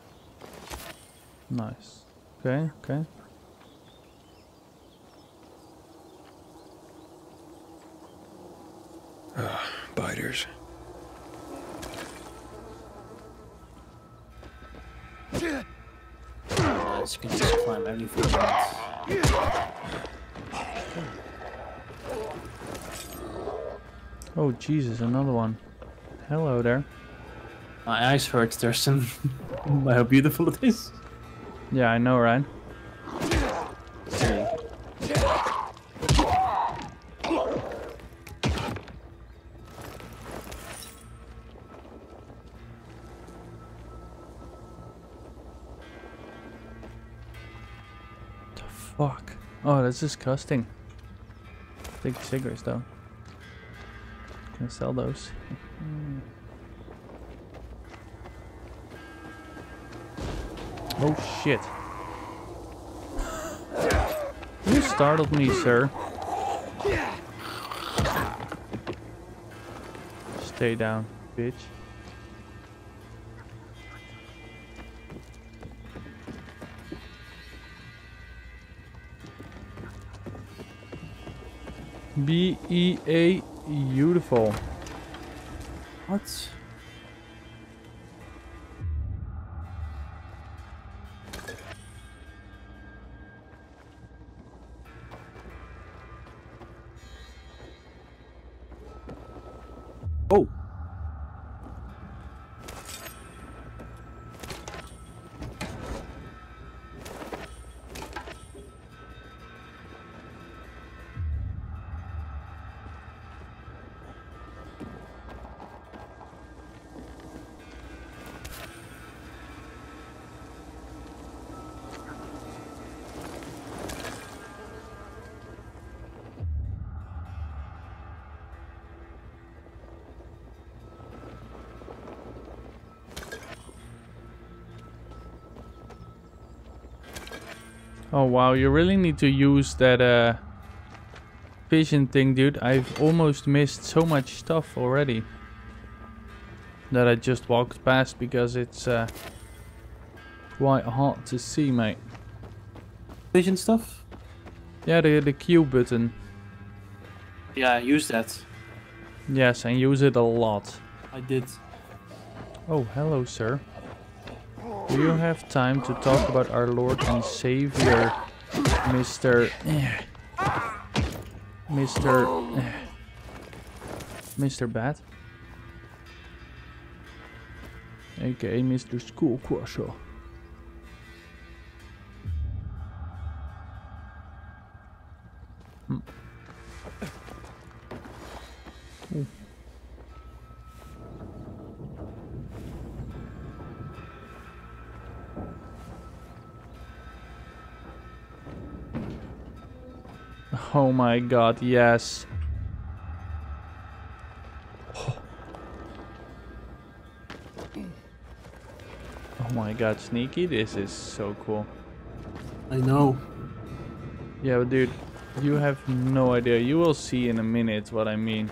Nice. Okay, okay. Biters. Nice, you can just climb everything. you want. Oh, Jesus, another one. Hello there. My eyes hurt, Thursten. How beautiful it is. Yeah, I know, right? That's disgusting. Big cigarettes, though. Can I sell those? Hmm. Oh shit. You startled me, sir. Stay down, bitch. B E A beautiful. What? Oh wow, you really need to use that uh, vision thing, dude. I've almost missed so much stuff already. That I just walked past because it's uh, quite hard to see, mate. Vision stuff? Yeah, the, the Q button. Yeah, use that. Yes, and use it a lot. I did. Oh, hello, sir. Do you have time to talk about our Lord and Savior, Mr. Mr. Mr. Bat? aka Mr. School Crusher. My god, yes. Oh my god, Sneaky, this is so cool. I know. Yeah, but dude, you have no idea. You will see in a minute what I mean.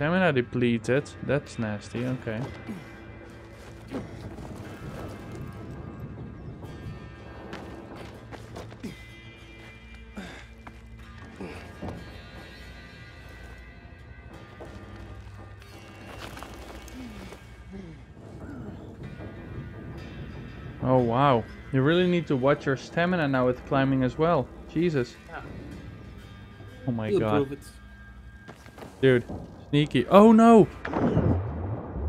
Stamina depleted. That's nasty, okay. Oh wow. You really need to watch your stamina now with climbing as well. Jesus. Ah. Oh my You'll god. Dude, sneaky. Oh no!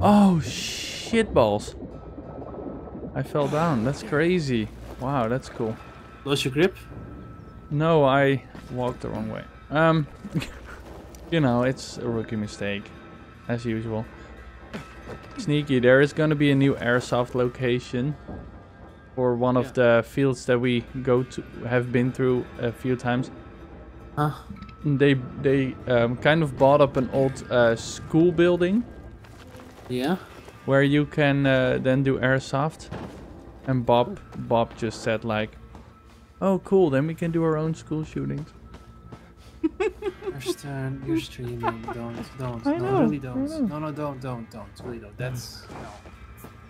Oh shit balls. I fell down. That's crazy. Wow, that's cool. Lost your grip? No, I walked the wrong way. Um, you know, it's a rookie mistake, as usual. Sneaky, there is gonna be a new airsoft location for one of the fields that we go to, have been through a few times. Huh? They they um, kind of bought up an old uh, school building Yeah? where you can uh, then do airsoft. And Bob Bob just said like, "Oh, cool! Then we can do our own school shootings." You're, you're streaming. Don't, don't. I no, know, really don't. know. No, no, don't, don't, don't. Really don't. That's no.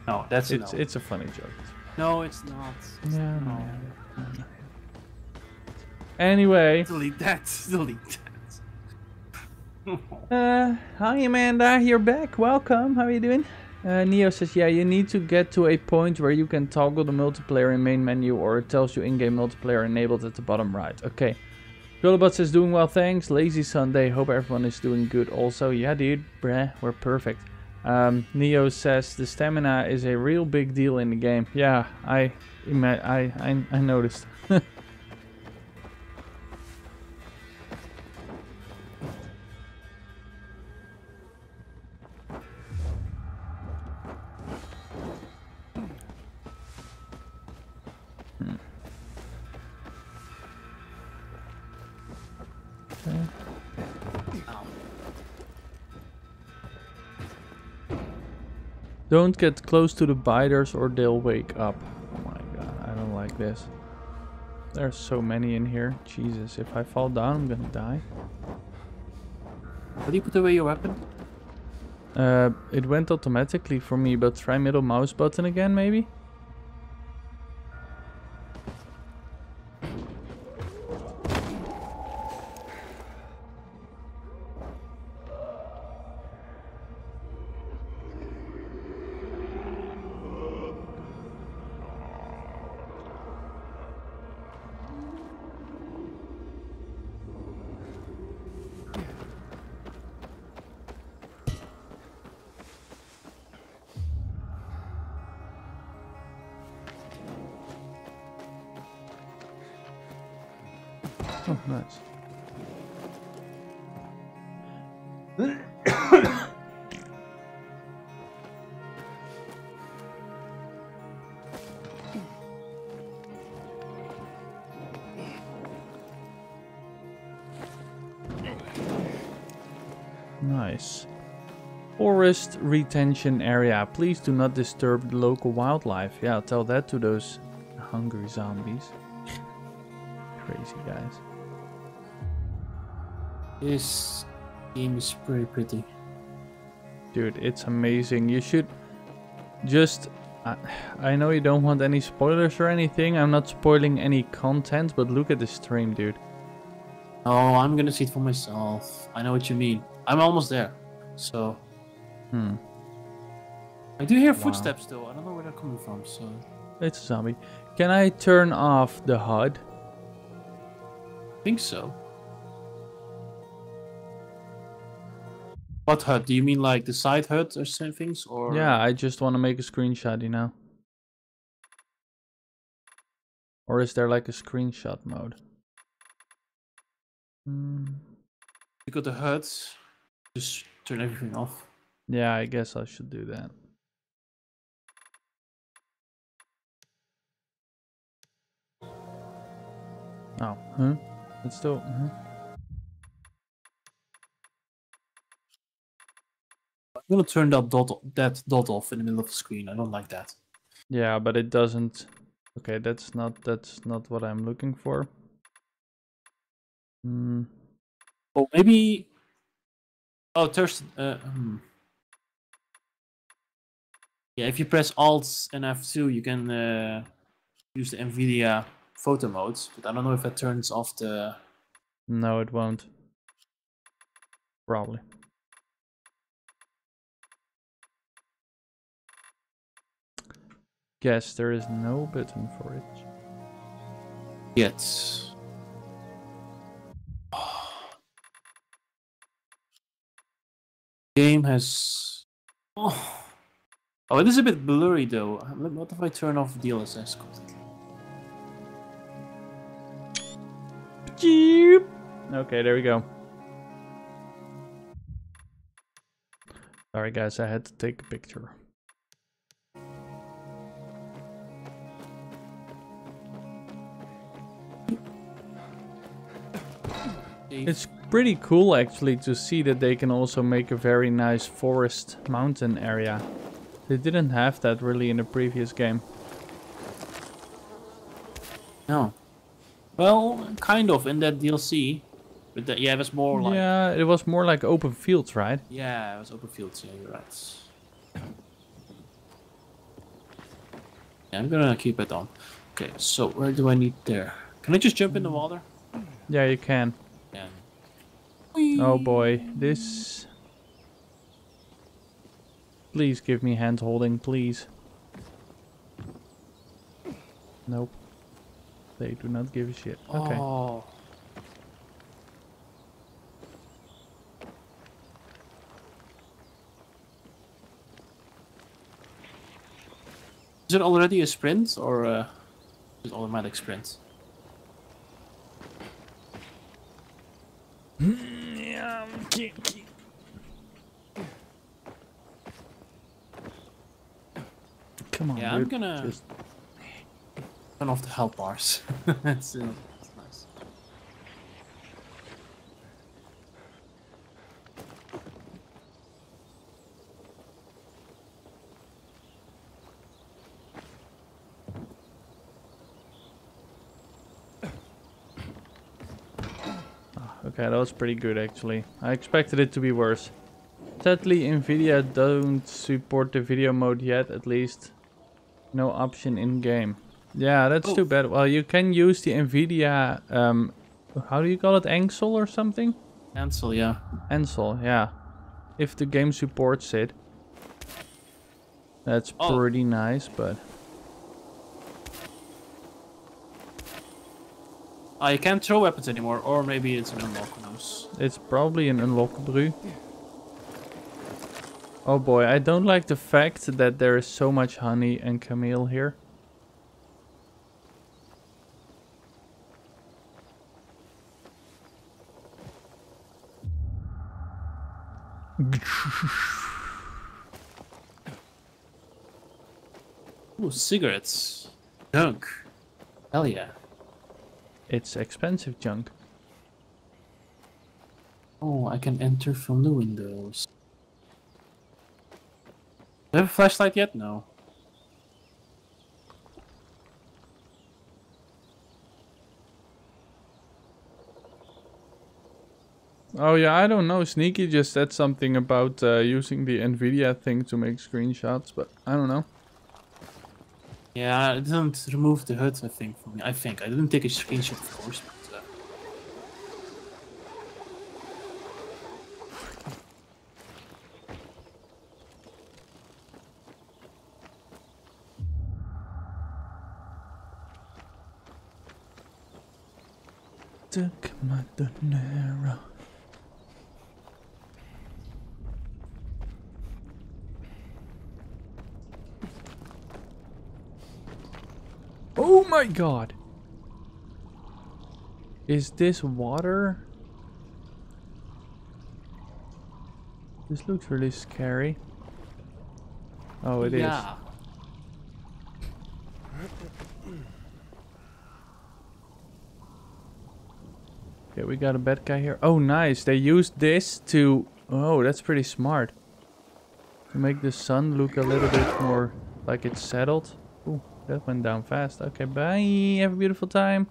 No, that's a It's no. it's a funny joke. No, it's not. Yeah, No. no, Anyway, Delete that. Delete that. uh, hi Amanda, you're back. Welcome. How are you doing? Uh, Neo says, yeah, you need to get to a point where you can toggle the multiplayer in main menu or it tells you in-game multiplayer enabled at the bottom right. Okay. Golobot says, doing well, thanks. Lazy Sunday, hope everyone is doing good also. Yeah, dude, bruh, we're perfect. Um, Neo says, the stamina is a real big deal in the game. Yeah, I, I, I, I noticed. Don't get close to the biters or they'll wake up. Oh my god, I don't like this. There's so many in here. Jesus, if I fall down, I'm gonna die. How do you put away your weapon? Uh, it went automatically for me, but try middle mouse button again, maybe? Forest retention area. Please do not disturb the local wildlife. Yeah, I'll tell that to those hungry zombies. Crazy guys. This game is pretty pretty. Dude, it's amazing. You should just. I I know you don't want any spoilers or anything. I'm not spoiling any content, but look at the stream, dude. Oh, I'm gonna see it for myself. I know what you mean. I'm almost there. So Hmm. I do hear Wow. footsteps though. I don't know where they're coming from. So It's a zombie. Can I turn off the HUD? I think so. What HUD? Do you mean like the side HUD or some things? Or Yeah, I just want to make a screenshot, you know. Or is there like a screenshot mode? Hmm. you got the HUD. Just turn everything off. Yeah, I guess I should do that. Oh, huh? It's still. Huh? I'm gonna turn that dot that dot off in the middle of the screen. I don't like that. Yeah, but it doesn't. Okay, that's not that's not what I'm looking for. Hmm. Oh, maybe. Oh, there's. Uh, hmm. Yeah, if you press Alt and F2, you can uh, use the NVIDIA photo mode. But I don't know if that turns off the. No, it won't. Probably. Guess there is no button for it. Yet. Game has. Oh. oh, it is a bit blurry though. What if I turn off DLSS completely? Jeep. Okay, there we go. Sorry guys, I had to take a picture. It's pretty cool actually to see that they can also make a very nice forest mountain area. They didn't have that really in the previous game. No. Well, kind of in that DLC. But that, yeah, it was more like. Yeah, it was more like open fields, right? Yeah, it was open fields. Yeah, you're right. Yeah, I'm gonna keep it on. Okay, so where do I need there? Can I just jump in the water? Yeah, you can. Yeah. Oh boy, this... Please give me hand holding, please. Nope. They do not give a shit. Okay. Oh. Is it already a sprint or uh, is it automatic sprint? Yeah, Come on, Yeah, I'm gonna- Just... Turn off the health bars. that's, uh, that's nice. Ah, okay, that was pretty good actually. I expected it to be worse. Sadly, Nvidia don't support the video mode yet, at least. No option in-game. Yeah, that's Oh. too bad. Well, you can use the Nvidia, um, how do you call it, Ansel or something? Cancel, yeah. Ansel, yeah. If the game supports it. That's Oh. pretty nice, but... Ah, you can't throw weapons anymore, or maybe it's an unlock, who knows. It's probably an unlockable. Oh boy, I don't like the fact that there is so much honey and Camille here. Ooh, cigarettes. Junk. Hell yeah. It's expensive junk. Oh, I can enter from the windows. Do you have a flashlight yet? No. Oh yeah, I don't know. Sneaky just said something about uh, using the Nvidia thing to make screenshots, but I don't know. Yeah, it didn't remove the HUD, I think, for me. I think. I didn't take a screenshot, of course, but... Uh... Took my dinero. Oh my god! Is this water? This looks really scary. Oh, it is. yeah. Okay, we got a bad guy here. Oh, nice. They used this to... Oh, that's pretty smart. To make the sun look a little bit more like it's settled. That went down fast. Okay, bye. Have a beautiful time.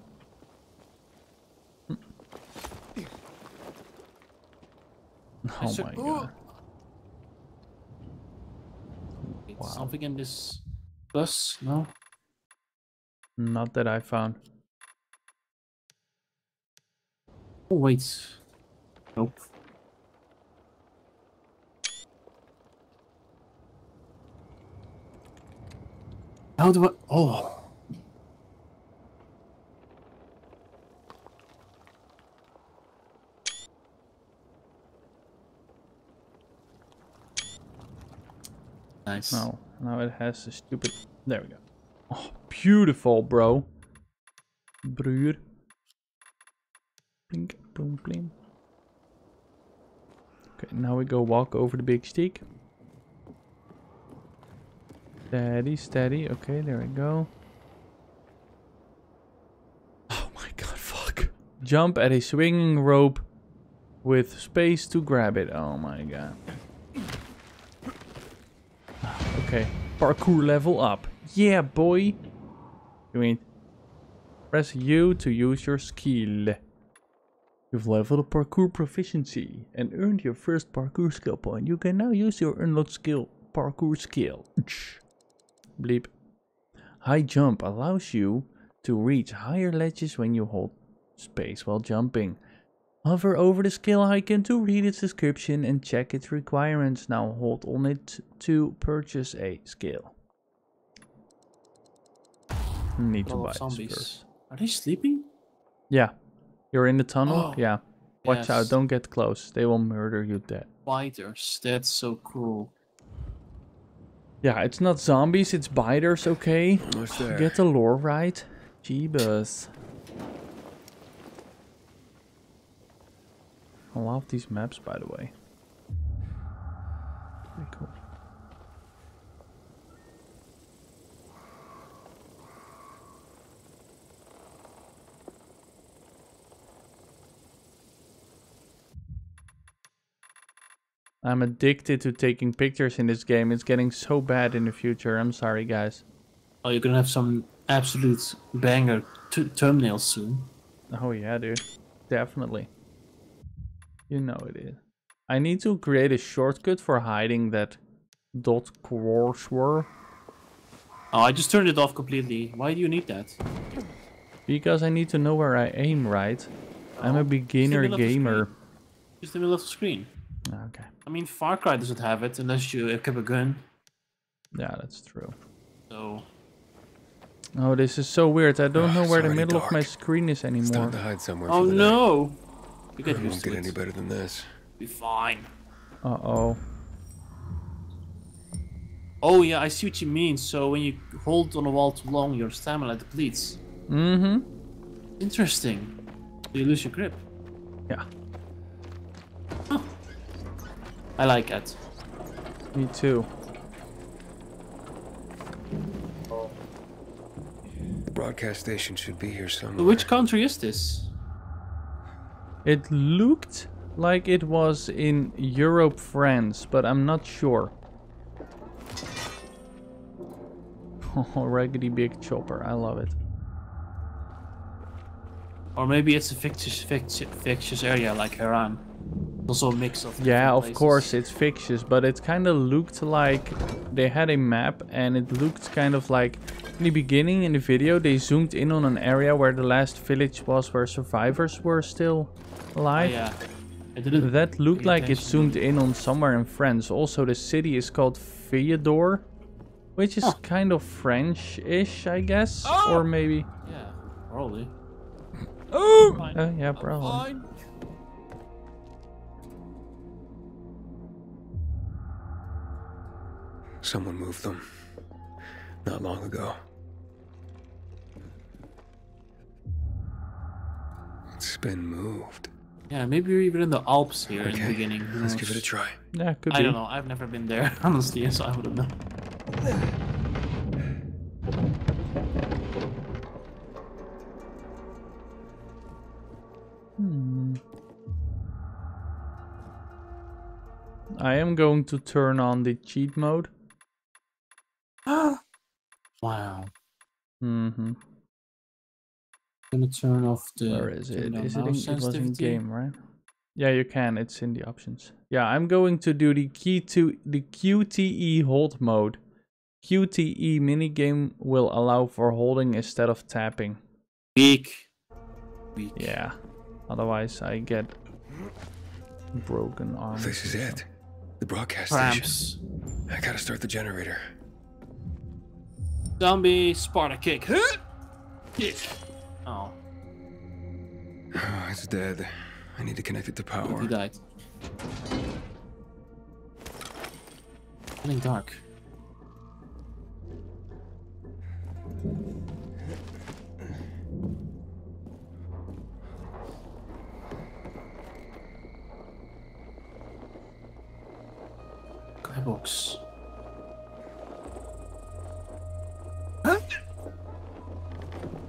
Oh my god. Wow. Something in this bus? No? Not that I found. Oh, wait. Nope. How do I... Oh. Nice. No, now it has a stupid... There we go. Oh, beautiful, bro. Broer. Blink, boom, blim. Okay, now we go walk over the big stick. Steady, steady. Okay, there we go. Oh my god, fuck. Jump at a swinging rope with space to grab it. Oh my god. Okay, parkour level up. Yeah, boy. You mean press U to use your skill. You've leveled up parkour proficiency and earned your first parkour skill point. You can now use your unlocked skill parkour skill. Bleep. High jump allows you to reach higher ledges when you hold space while jumping. Hover over the skill icon to read its description and check its requirements. Now hold on it to purchase a skill. Need to buy zombies. first. Are they sleeping? Yeah. You're in the tunnel? Oh, yeah. Watch out, don't get close. They will murder you dead. Biters. That's so cool. Yeah, it's not zombies, it's biters, okay? Almost there. Get the lore right. Jeebus. I love these maps, by the way. Pretty cool. I'm addicted to taking pictures in this game. It's getting so bad in the future. I'm sorry, guys. Oh, you're gonna have some absolute banger t- thumbnails soon. Oh yeah, dude. Definitely. You know it is. I need to create a shortcut for hiding that dot cursor Oh, I just turned it off completely. Why do you need that? because I need to know where I aim right. I'm Oh, a beginner middle of the gamer. Just the middle of the screen. Okay. I mean, Far Cry doesn't have it unless you equip a gun. Yeah, that's true. So, Oh, this is so weird. I don't Ah, know where the already middle of my screen is anymore. It's anymore. time to hide somewhere oh for the no! You night. get It used won't to get any better than this. Be fine. Uh oh. Oh yeah, I see what you mean. So when you hold on a wall too long, your stamina depletes. Mm-hmm. Interesting. You lose your grip. Yeah. I like it. Me too. The broadcast station should be here somewhere. Which country is this? It looked like it was in Europe, France, but I'm not sure. Oh, raggedy big chopper. I love it. Or maybe it's a fictitious, fictitious, fictitious area like Harran. Also a mix of. Yeah, of places. course it's fictitious, but it kind of looked like they had a map and it looked kind of like in the beginning in the video they zoomed in on an area where the last village was where survivors were still Oh, alive. yeah. I didn't. That looked like it zoomed in on somewhere in France. Also, the city is called Villedor, which is Huh. kind of French-ish, I guess, Oh! or maybe. Yeah, probably. Oh, uh, yeah, probably. Someone moved them. Not long ago. It's been moved. Yeah, maybe you're even in the Alps here in the beginning. who let's give it a try. Yeah, could I be. don't know. I've never been there, honestly, so I wouldn't know. Hmm. I am going to turn on the cheat mode. Wow. Mm-hmm. Gonna turn off the. Where is turn it? Is it in, it was in game, right? Yeah, you can. It's in the options. Yeah, I'm going to do the key to the QTE hold mode. QTE minigame will allow for holding instead of tapping. Weak. Weak. Yeah. Otherwise, I get broken arms. This is or it. The broadcast station. I gotta start the generator. Zombie Sparta kick. Huh? Oh, it's dead. I need to connect it to power. he died. Getting dark. Skybox.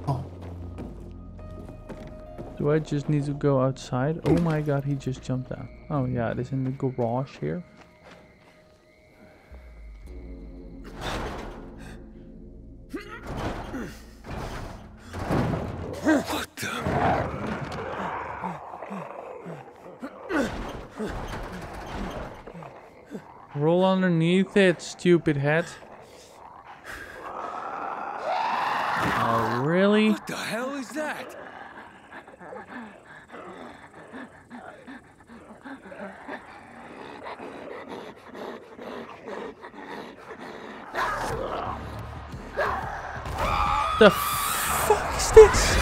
Oh, Do I just need to go outside? Oh my god, he just jumped out. Oh yeah, it is in the garage here. What the? Roll underneath it, stupid head. Oh, really? What the hell is that? The fuck is this?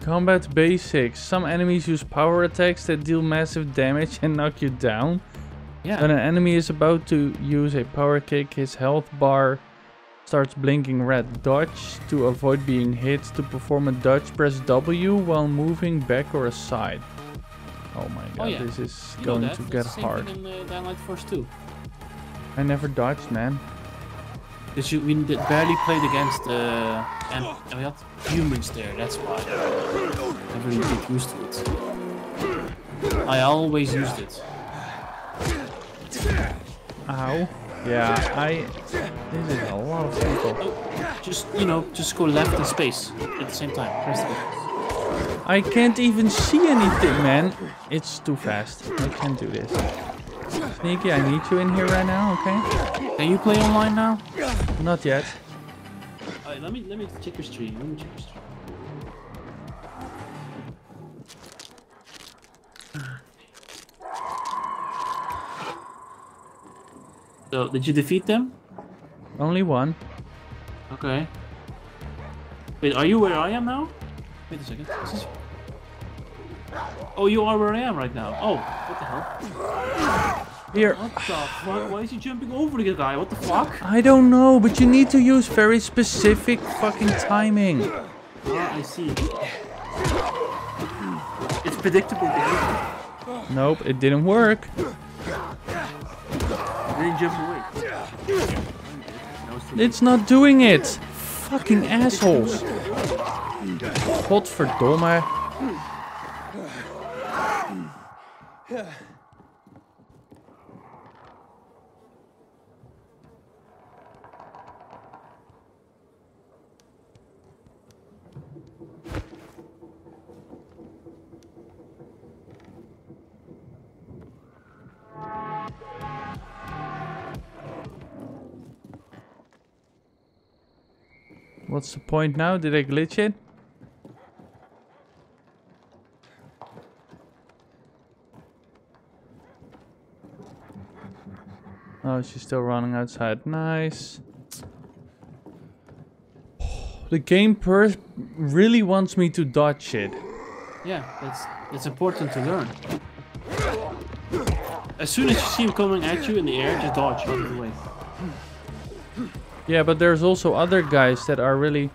Combat basics. Some enemies use power attacks that deal massive damage and knock you down. Yeah. When an enemy is about to use a power kick, his health bar starts blinking red. Dodge to avoid being hit. To perform a dodge, press W while moving back or aside. Oh my god, yeah. this is You going that. to It's get the same hard. thing in uh, Dying Light Force 2. I never dodged, man. Because you, we did barely played against uh, and, and we had humans there, that's why. I really get used to it. I always used it. Ow. Yeah, I... This is a lot of people. Just you know, just go left and space at the same time. I can't even see anything, man. It's too fast. I can't do this. Sneaky, I need you in here right now, okay? Can you play online now? Not yet. Alright, let me let me check your stream. Let me check your stream. So, did you defeat them? Only one. Okay. Wait, are you where I am now? Wait a second. This is... Oh, you are where I am right now. Oh, what the hell? Here. What the fuck? Why is he jumping over the guy? What the fuck? I don't know, but you need to use very specific fucking timing. Yeah, I see. It's predictable behavior. Nope, it didn't work. Then jump away. It's not doing it. Fucking assholes. Godverdomme. What's the point now? Did I glitch it? Oh, she's still running outside. Nice. The game really wants me to dodge it. Yeah, that's it's important to learn. As soon as you see him coming at you in the air, just dodge out of the way. Yeah, but there's also other guys that are really...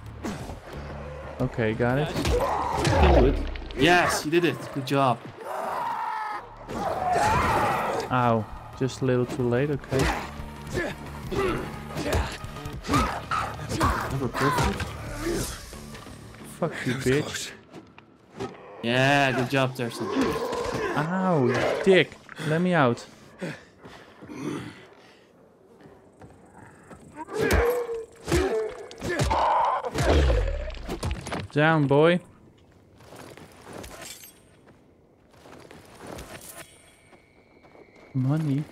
Okay, got it. You can do it. Yes, you did it. Good job. Ow. Just a little too late, okay. Never perfect. Fuck you, bitch. Yeah, good job, Thursten. Ow, dick. Let me out. Down, boy. Money.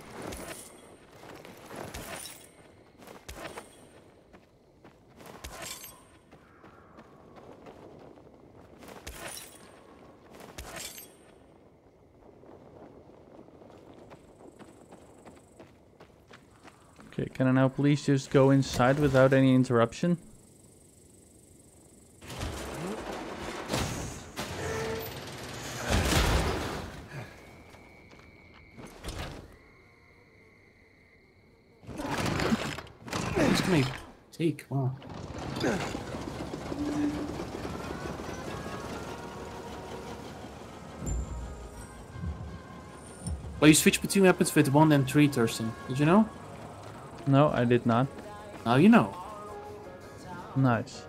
Okay, can I now please just go inside without any interruption? I take? Wow. Well, you switch between weapons with 1 and 3, Thursten. Did you know? No, I did not. Now you know. Nice.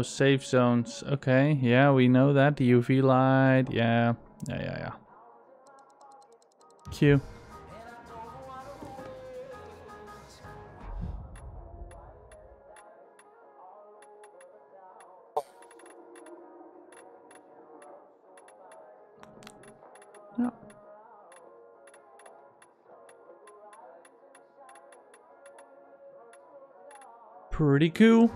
Oh, safe zones. Okay, yeah, we know that. The UV light. Yeah, yeah, yeah, yeah. Q. Yeah. Pretty cool.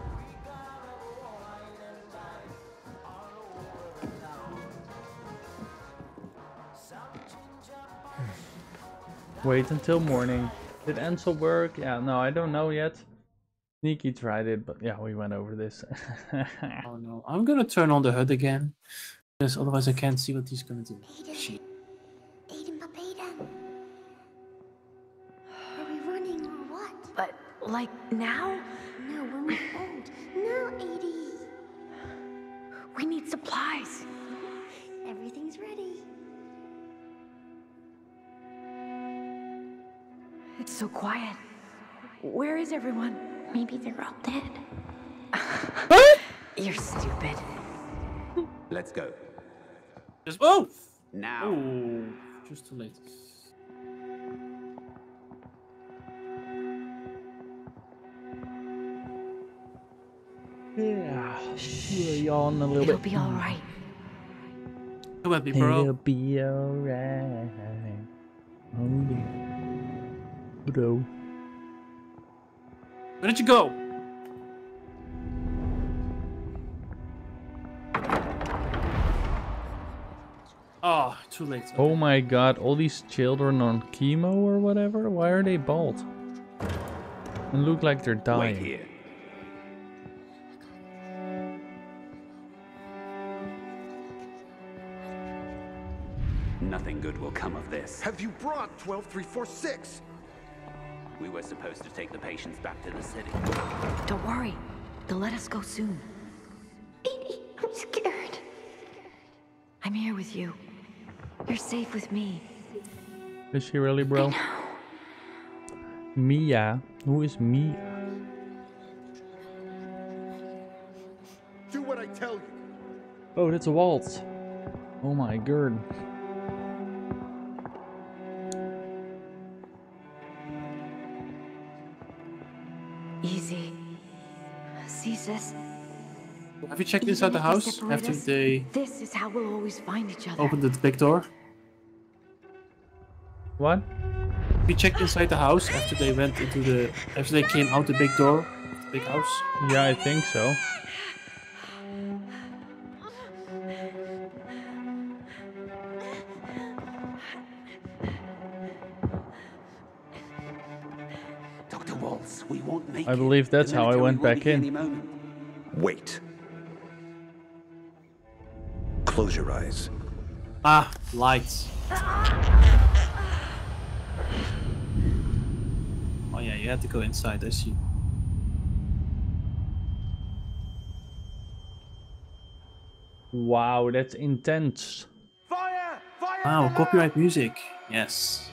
Wait until morning. Did Ansel work? Yeah, no, I don't know yet. Sneaky tried it, but yeah, we went over this. Oh no. I'm gonna turn on the HUD again. Because otherwise I can't see what he's gonna do. Shit. Aiden, Aiden. Are we running or what? But, like, now? Everyone? Maybe they're all dead. What? You're stupid. Let's go. Just oh, Now. oh, just too late. Yeah. We're a little It'll bit. be all right. Come at me, It'll be alright. Oh yeah. Bro. Where did you go? Oh, too late. Oh my god, all these children on chemo or whatever? Why are they bald? And look like they're Wait dying. here. Nothing good will come of this. Have you brought 12346? We were supposed to take the patients back to the city. Don't worry. They'll let us go soon. Edie, I'm scared. I'm here with you. You're safe with me. Is she really, bro? Mia. Who is Mia? Do what I tell you. Oh, that's a waltz. Oh my god. Have you checked inside the house after us, they This is how we'll always find each other. opened the big door? What? Have you checked inside the house after they went into the after they came out the big door of the big house? Yeah, I think so. Dr. Waltz, we won't make I believe that's The how I went back in. moment. Wait. Close your eyes. Ah, lights. Oh yeah, you had to go inside, I see. Wow, that's intense. Fire! Fire! Wow, copyright music. Yes.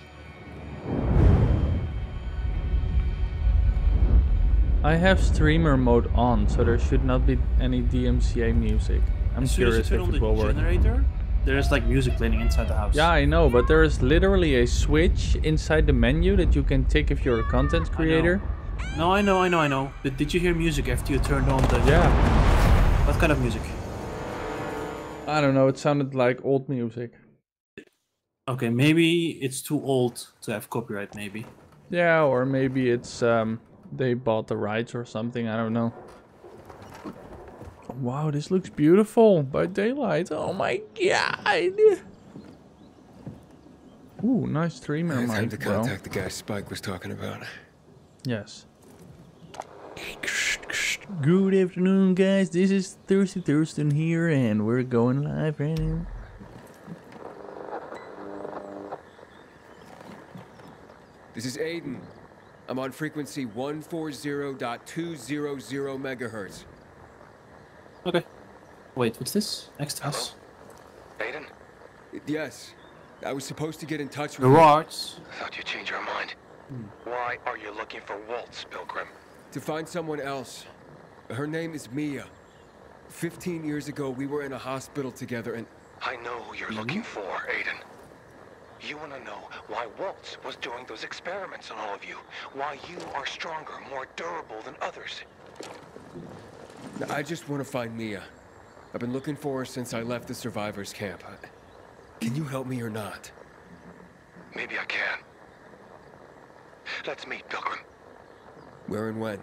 I have streamer mode on, so there should not be any DMCA music. I'm As soon as you curious turn if on it the will work. generator, there's like music playing inside the house. Yeah, I know, but there is literally a switch inside the menu that you can tick if you're a content creator. No, I know, I know, I know. But did you hear music after you turned on the? Yeah. What kind of music? I don't know, it sounded like old music. Okay, maybe it's too old to have copyright. Maybe. Yeah, or maybe it's um they bought the rights or something, I don't know. Wow, this looks beautiful by daylight. Oh my god. Ooh, nice streamer I have time mic, to bro. contact the guy Spike was talking about. Yes. Good afternoon, guys. This is Thirsty Thursten here, and we're going live right now. This is Aiden. I'm on frequency 140.200 megahertz. Okay. Wait, what's this? Next to us. Aiden, Yes, I was supposed to get in touch The with wards. thought you'd change your mind. Hmm. Why are you looking for Waltz, Pilgrim? to find someone else. Her name is Mia. 15 years ago, we were in a hospital together, and I know who you're mm-hmm. looking for, Aiden. You want to know why Waltz was doing those experiments on all of you. Why you are stronger, more durable than others. I just want to find Mia. I've been looking for her since I left the survivors camp. Can you help me or not? Maybe I can. Let's meet, Pilgrim. Where and when?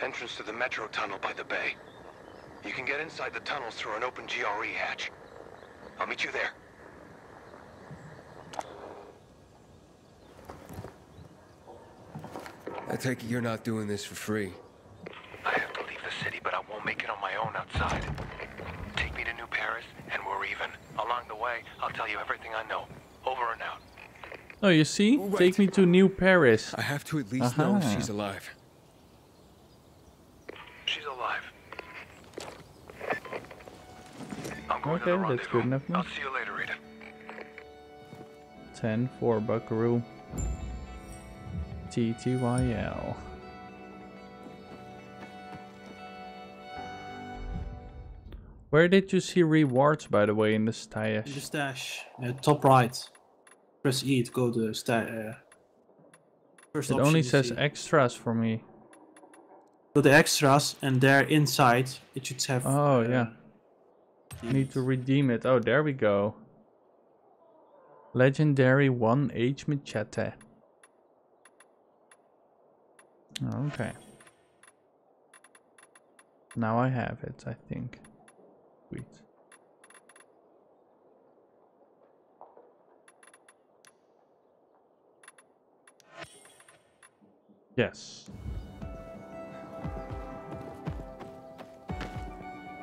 Entrance to the metro tunnel by the bay. You can get inside the tunnels through an open GRE hatch. I'll meet you there. I take it you're not doing this for free. I have to leave the city, but I won't make it on my own outside. Take me to New Paris, and we're even. Along the way, I'll tell you everything I know. Over and out. Oh, you see? Wait. Take me to New Paris. I have to at least uh -huh. know she's alive. She's alive. I'm going okay, to the that's good enough. Man. I'll see you later, Rita. 10 for Buckaroo. TTYL. Where did you see rewards, by the way, in the stash? In the stash, uh, top right. Press E to go to the stash. Uh, first It only says see. extras for me. Go to the extras, and there inside it should have. Oh, uh, yeah. Need to redeem it. Oh, there we go. Legendary 1H Machete. Okay. Now I have it, I think. Sweet. Yes.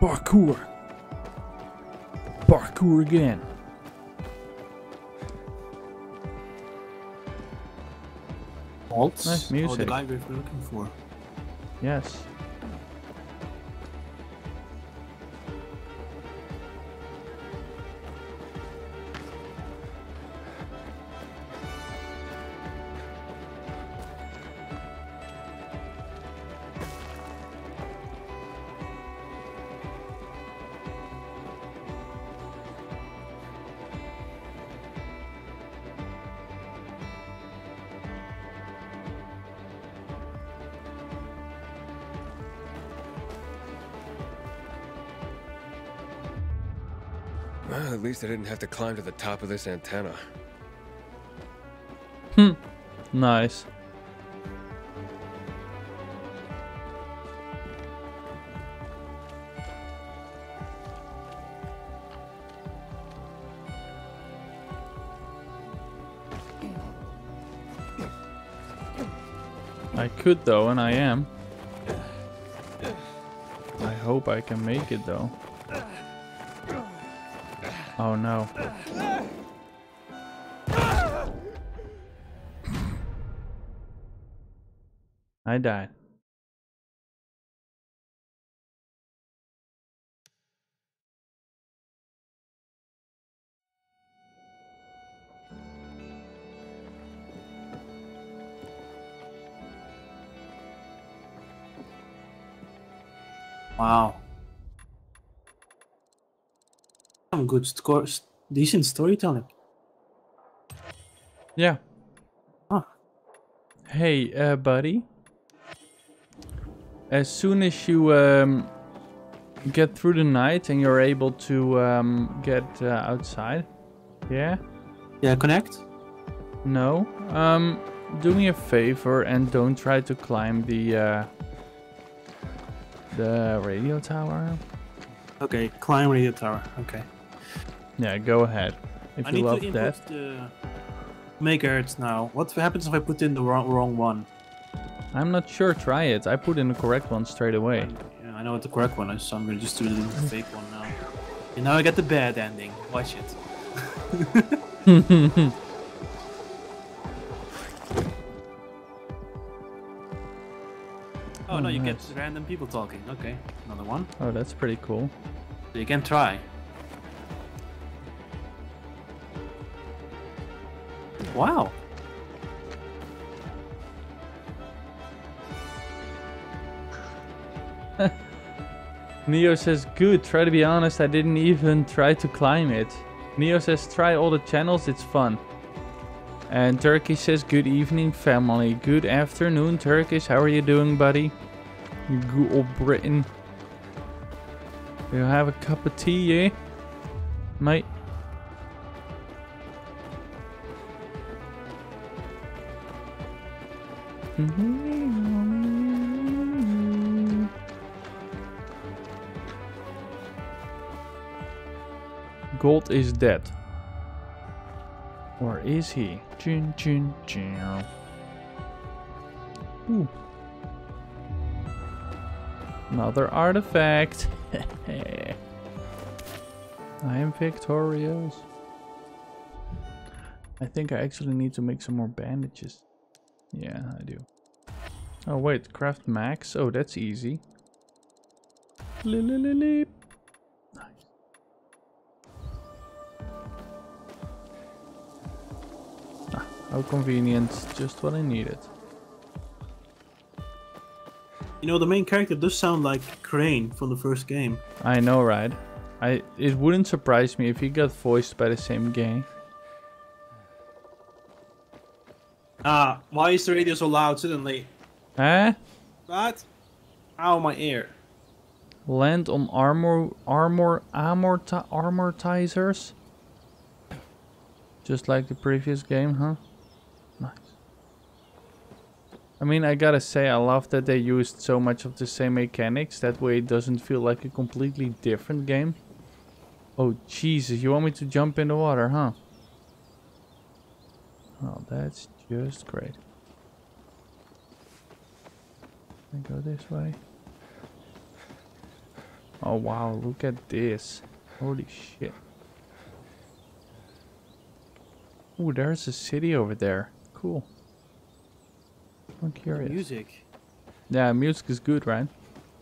Parkour. Parkour again. Vault. Nice Oh, music. the guy we were looking for. Yes. Least I didn't have to climb to the top of this antenna. Hmm. Nice. I could though, and I am. I hope I can make it though. Oh no. I died. Good scores, decent storytelling. Yeah. Huh. Hey, uh, buddy. As soon as you um, get through the night and you're able to um, get uh, outside, yeah? Yeah, connect. No. Um, do me a favor and don't try to climb the uh, the radio tower. Okay, climb radio tower. Okay. Yeah, go ahead. If I you need love to input that. Uh, the megahertz now. What happens if I put in the wrong, wrong one? I'm not sure. Try it. I put in the correct one straight away. Yeah, I know what the correct one is, so I'm gonna just do the mm. fake one now. And now I get the bad ending. Watch it. Oh, no, Oh, you get oh, nice. random people talking. Okay, another one. oh, that's pretty cool. So you can try. Wow. Neo says, good, try to be honest, I didn't even try to climb it. Neo says, try all the channels, it's fun. And Turkish says, good evening family. Good afternoon Turkish, how are you doing buddy? You good old Britain. You have a cup of tea, eh? Mate? Mm-hmm. Gold is dead. Or is he? Chin chin chin. Ooh. Another artifact. I am victorious. I think I actually need to make some more bandages. Yeah, I do. Oh wait, craft max. Oh, that's easy. Nice. Ah, how convenient. Just what I needed. You know, the main character does sound like Crane from the first game. I know, right? I It wouldn't surprise me if he got voiced by the same gang. Ah, why is the radio so loud suddenly? Huh? What? Ow, my ear. Land on armor armor amorti amortizers. Just like the previous game, huh? Nice. I mean, I gotta say, I love that they used so much of the same mechanics. That way it doesn't feel like a completely different game. Oh, Jesus, you want me to jump in the water, huh? Oh, that's just great. Go this way? Oh, wow, look at this. Holy shit. Ooh, there's a city over there. Cool. I'm curious. Music. Yeah, music is good, right?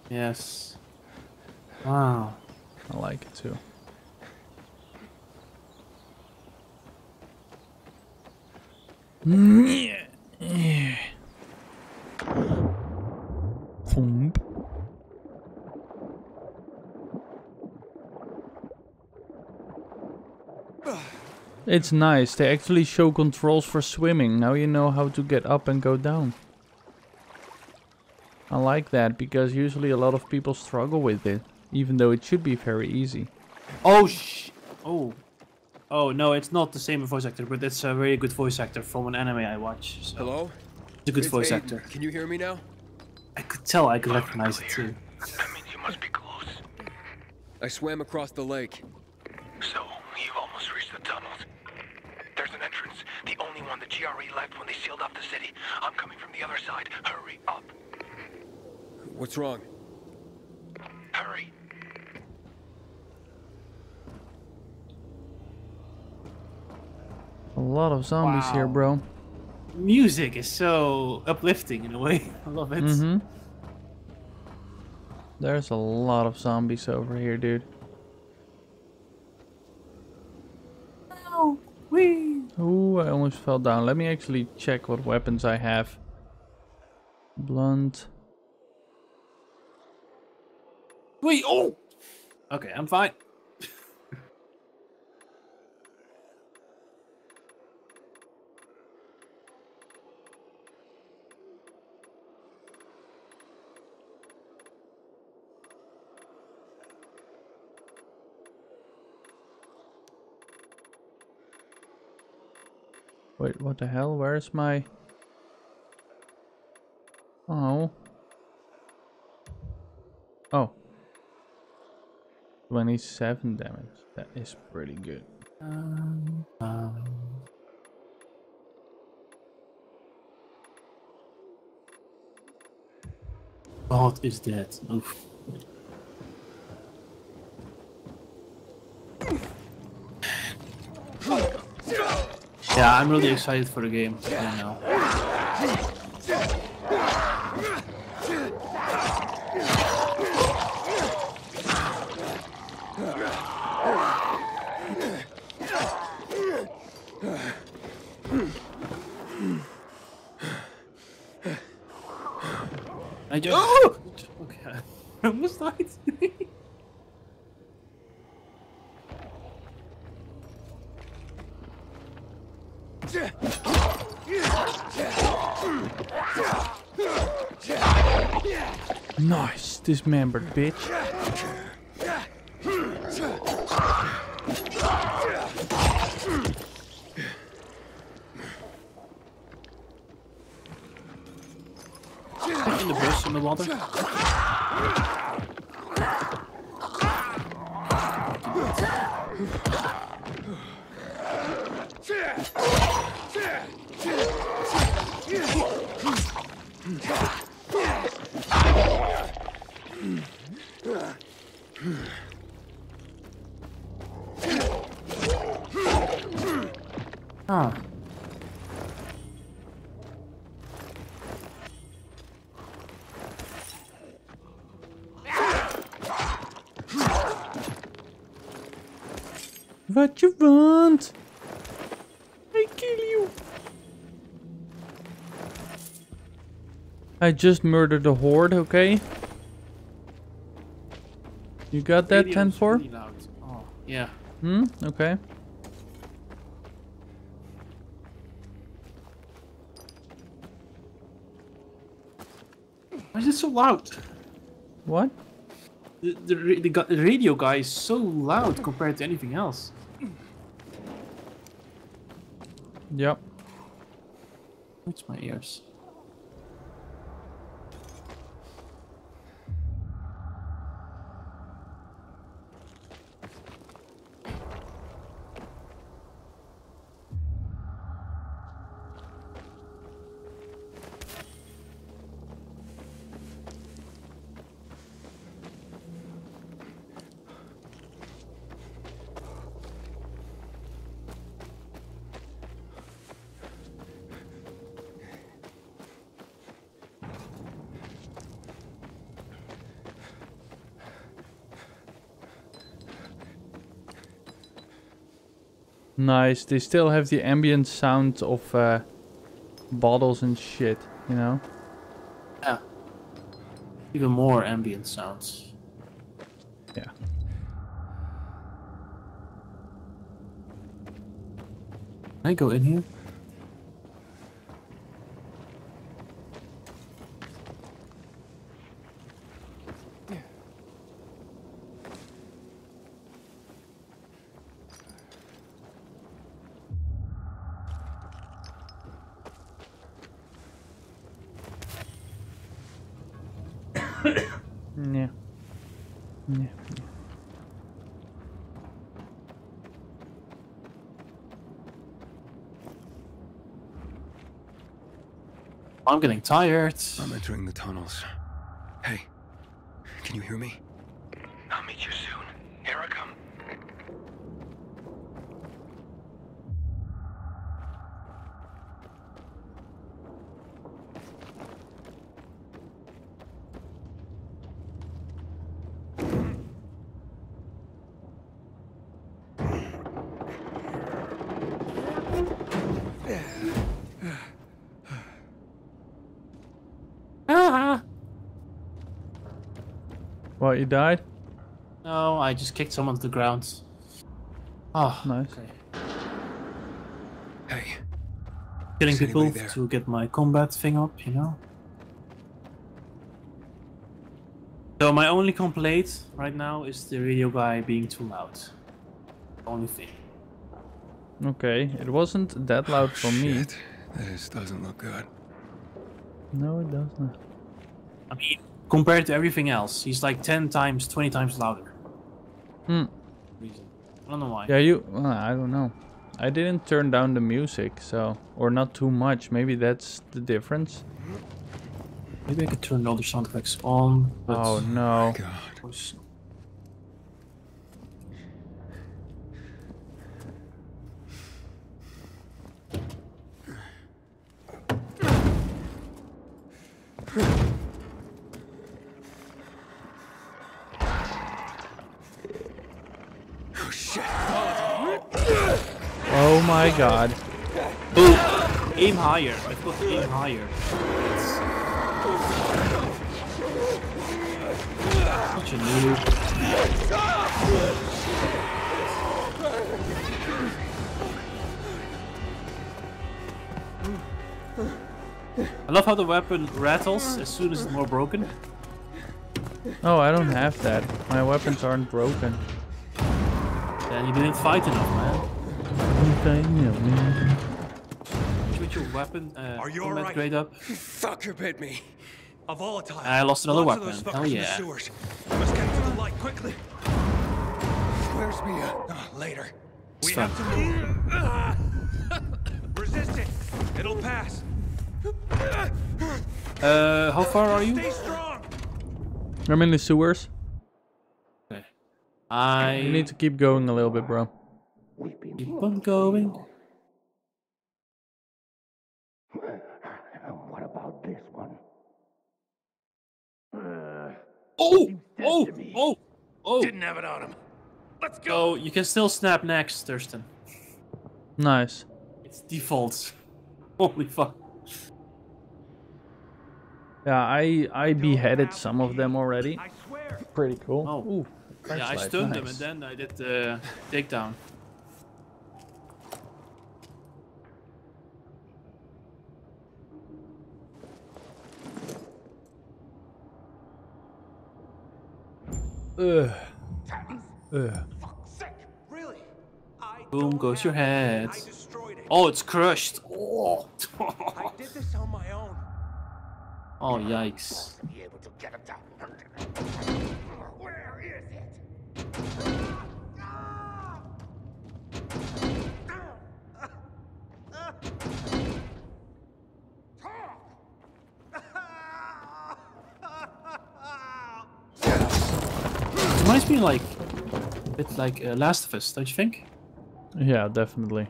Yes. Wow. I like it too. Thump. It's nice. They actually show controls for swimming. Now you know how to get up and go down. I like that because usually a lot of people struggle with it, even though it should be very easy. Oh sh! Oh. Oh no, it's not the same voice actor, but it's a very good voice actor from an anime I watch. So Hello? It's a good It's voice Aiden. actor. Can you hear me now? I could tell I could recognize it too. That means you must be close. I swam across the lake. So, you've almost reached the tunnels. There's an entrance, the only one the GRE left when they sealed off the city. I'm coming from the other side. Hurry up. What's wrong? Hurry. A lot of zombies here, bro. Music is so uplifting in a way. I love it. Mm-hmm. There's a lot of zombies over here, dude. Whee! Ooh, I almost fell down. Let me actually check what weapons I have. Blunt. Wait! Oh! Okay, I'm fine. Wait, what the hell? Where's my... Oh. Oh. 27 damage. That is pretty good. Um, um. What is that? Oof. Yeah, I'm really excited for the game right now. I just. Oh! Okay. I almost died. Nice, dismembered bitch. in the bush in the water. Ah. What you want? I kill you. I just murdered a horde, okay? You got that, Radio's 10 4? really. Oh, yeah. Hmm, okay. Why is it so loud? What? The, the, the, the radio guy is so loud compared to anything else. Yep. Hurts my ears. Nice. They still have the ambient sound of uh, bottles and shit, you know? Yeah. Even more ambient sounds. Yeah. Can I go in here? Yeah. Yeah. I'm getting tired. I'm entering the tunnels. Hey, can you hear me? I'll meet you soon. Here I come. Ah! What, you died? No, I just kicked someone to the ground. Oh, Nice. okay. Hey, Killing Is people there? to get my combat thing up, you know? So my only complaint right now is the radio guy being too loud. Only thing. Okay, it wasn't that loud for me. shit. This doesn't look good. No, it does not. I mean, compared to everything else, he's like 10 times, 20 times louder. Hmm. Reason. I don't know why. Yeah, you. Well, I don't know. I didn't turn down the music, so. Or not too much. Maybe that's the difference. Maybe I could turn all the sound effects on. But Oh no. God. God. Ooh, aim higher. I've got to aim higher. Such a noob. I love how the weapon rattles as soon as it's more broken. Oh, I don't have that. My weapons aren't broken. Then you didn't fight enough, man. Okay, yeah, man. Switch your weapon uh, Are you combat alright? grade up. Fucker bit me. A volatile. I lost another Lots weapon. those Hell fuckers the yeah. We must get to the light quickly. Where's Mia? Ah, later. It's we fun. have to move. Resist it. It'll pass. Uh, how far are you? I'm in the sewers. Okay. I You need to keep going a little bit, bro. Keep on going. What about this one? Uh, oh! Oh! Oh! Oh! Didn't have it on him. Let's go. Oh, you can still snap next, Thursten. Nice. It's defaults. Holy fuck. Yeah, I I beheaded some of them already. I swear. Pretty cool. Oh. Ooh, Yeah, I flashlight, stunned them and then I did the takedown. Ugh. Ugh. Sick. Really? I Boom goes your head. It. Oh, it's crushed. Oh, I did this on my own. oh yikes. Be able to get him down. Where is it? Me like a bit like uh, Last of Us, don't you think? Yeah, definitely.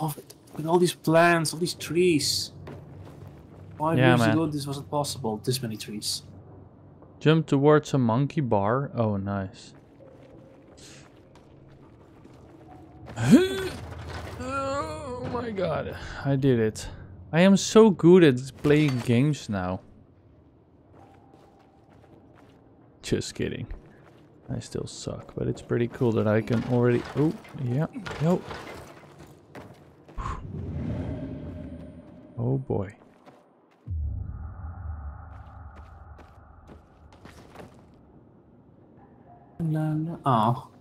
Oh, with all these plants, all these trees. Five Yeah, years man. ago, this wasn't possible. This many trees. Jump towards a monkey bar. Oh, nice. Oh my god, I did it. I am so good at playing games now. Just kidding. I still suck, but it's pretty cool that I can already... Oh, yeah, yo. Oh boy. La, la. Oh.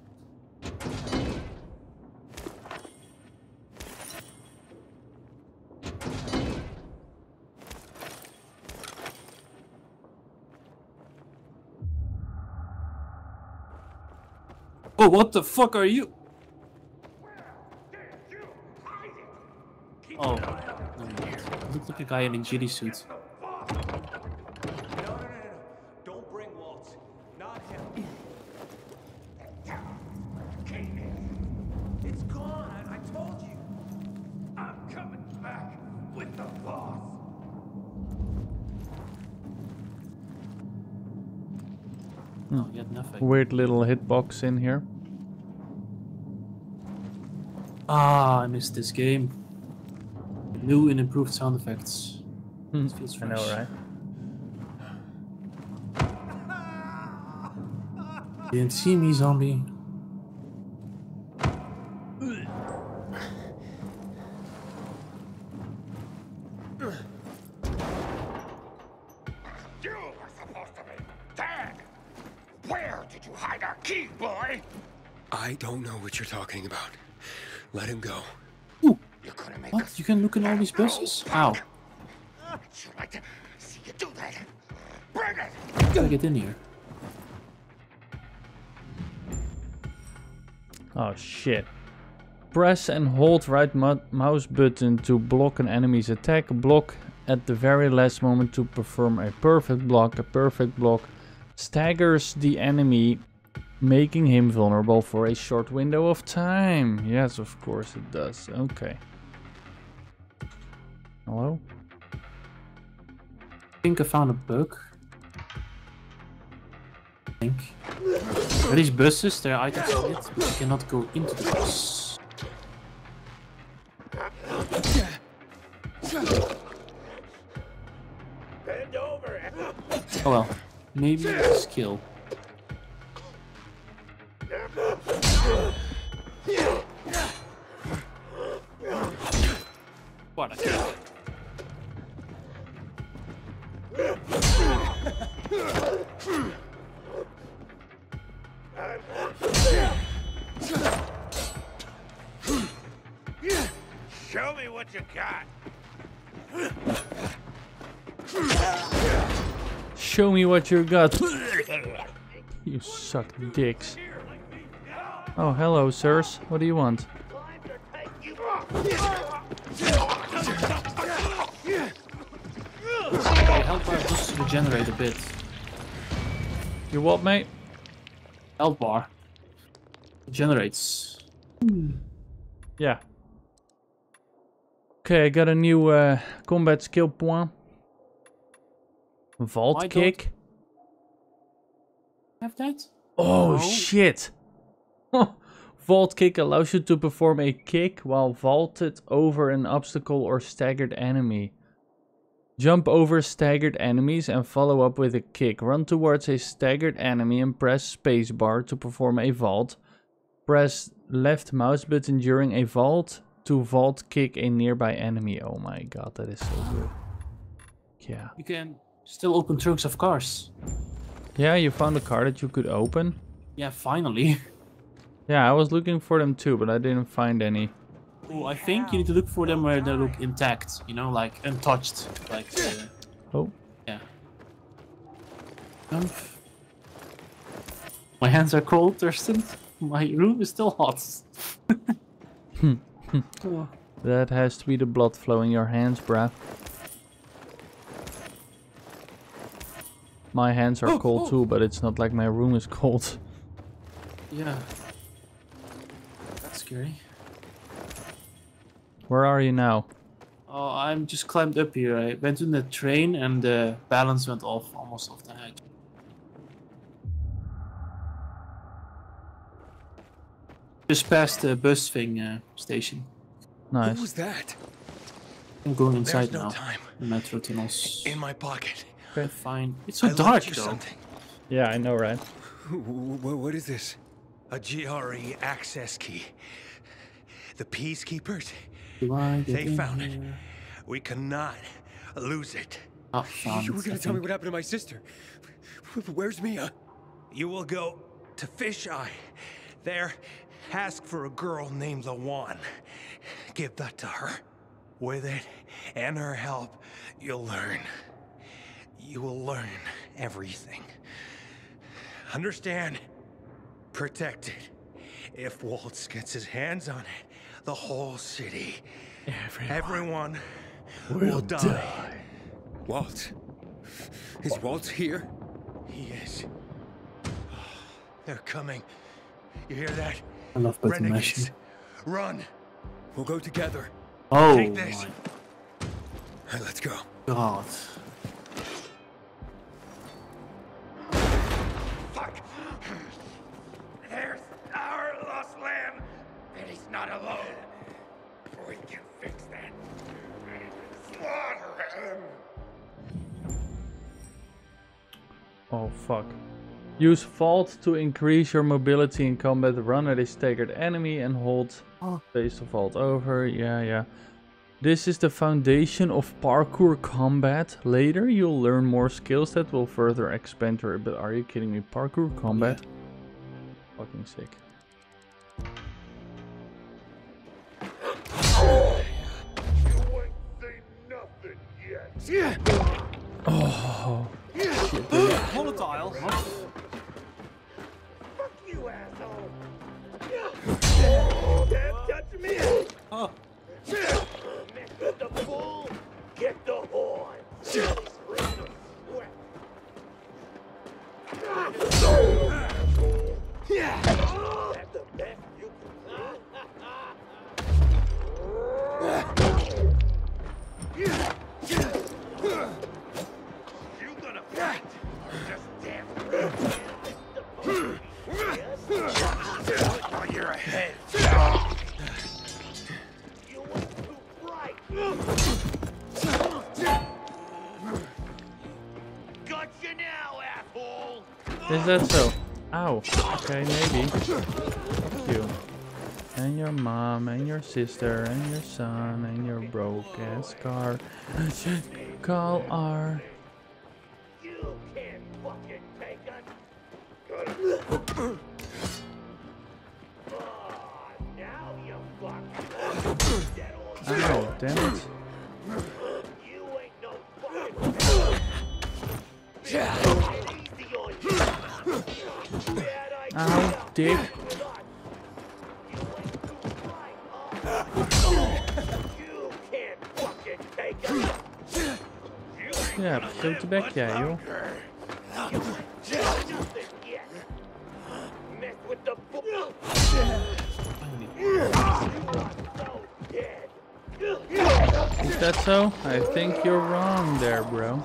What the fuck are you? Oh. Look like a guy in a ghillie suit. No, no, no, no, no. Don't bring Waltz. Not him. It's gone. I told you. I'm coming back with the boss. Oh, you had nothing. Weird little hitbox in here. Ah, I missed this game. New and improved sound effects. Hmm, It feels I know, fresh. right? Didn't see me, zombie. You were supposed to be dead. Where did you hide our key, boy? I don't know what you're talking about. Let him go. You couldn't make What? You can look in all these buses? How? I'd sure like to see you do that. Bring it. Gotta get in here. Oh shit. Press and hold right mouse button to block an enemy's attack. Block at the very last moment to perform a perfect block. A perfect block staggers the enemy, making him vulnerable for a short window of time. Yes, of course it does. Okay. Hello? I think I found a bug. I think. Are these buses? There are items in it, but you cannot go into the bus. Oh well. Maybe skill. What you got. you suck dicks. Oh, hello, sirs. What do you want? Okay, health bar does regenerate a bit. You what, mate? Health bar regenerates. Yeah. Okay, I got a new uh, combat skill point. Vault Why kick. Have that? Oh No. shit! Vault kick allows you to perform a kick while vaulted over an obstacle or staggered enemy. Jump over staggered enemies and follow up with a kick. Run towards a staggered enemy and press spacebar to perform a vault. Press left mouse button during a vault to vault kick a nearby enemy. Oh my god, that is so good. Yeah. You can still open trunks of cars. Yeah, you found a car that you could open? Yeah, finally. Yeah, I was looking for them too, but I didn't find any. Oh, I think you need to look for them where they look intact. You know, like untouched. Like. Uh, Oh. Yeah. Um, my hands are cold, Thursten. My room is still hot. That has to be the blood flowing your hands, bruh. My hands are Oh, cold oh. too, but it's not like my room is cold. Yeah. That's scary. Where are you now? Oh, I'm just climbed up here. I went in the train and the balance went off almost off the hedge. Just past the bus thing uh, station. Nice. What was that? I'm going inside There's no now. time. The metro tunnels. In my pocket. Okay. Fine. It's so I left dark you though. something. Yeah, I know, right? Wh- wh- What is this? A GRE access key. The Peacekeepers, Do I get they found it. here? We cannot lose it. Oh, You were gonna tell me what happened to my sister. Where's Mia? You will go to Fisheye. There, ask for a girl named Lawan. Give that to her. With it and her help, you'll learn. You will learn everything. Understand? Protect it. If Waltz gets his hands on it, the whole city, everyone, will, die. Waltz. Is Waltz here? He is. They're coming. You hear that? I love Renegades. Run! We'll go together. Oh Take this. my right, let's go. god. Oh fuck. Use Vault to increase your mobility in combat. Run at a staggered enemy and hold Oh. space to vault over. Yeah, yeah. This is the foundation of parkour combat. Later, you'll learn more skills that will further expand your. But are you kidding me? Parkour combat? Fucking sick. You ain't seen nothing yet. Oh, Volatile. Fuck you, asshole! Can't touch me! Oh. With the fool, get the horn! Is that so? Ow. Okay, maybe. Fuck you. And your mom, and your sister, and your son, and your broke ass car. Call R. You can't fucking take us. Now you fucked. Dead old Ow, damn it. You ain't no fucking. Ow, dick. Ja, grote bek jij. Is that so? I think you're wrong there, bro.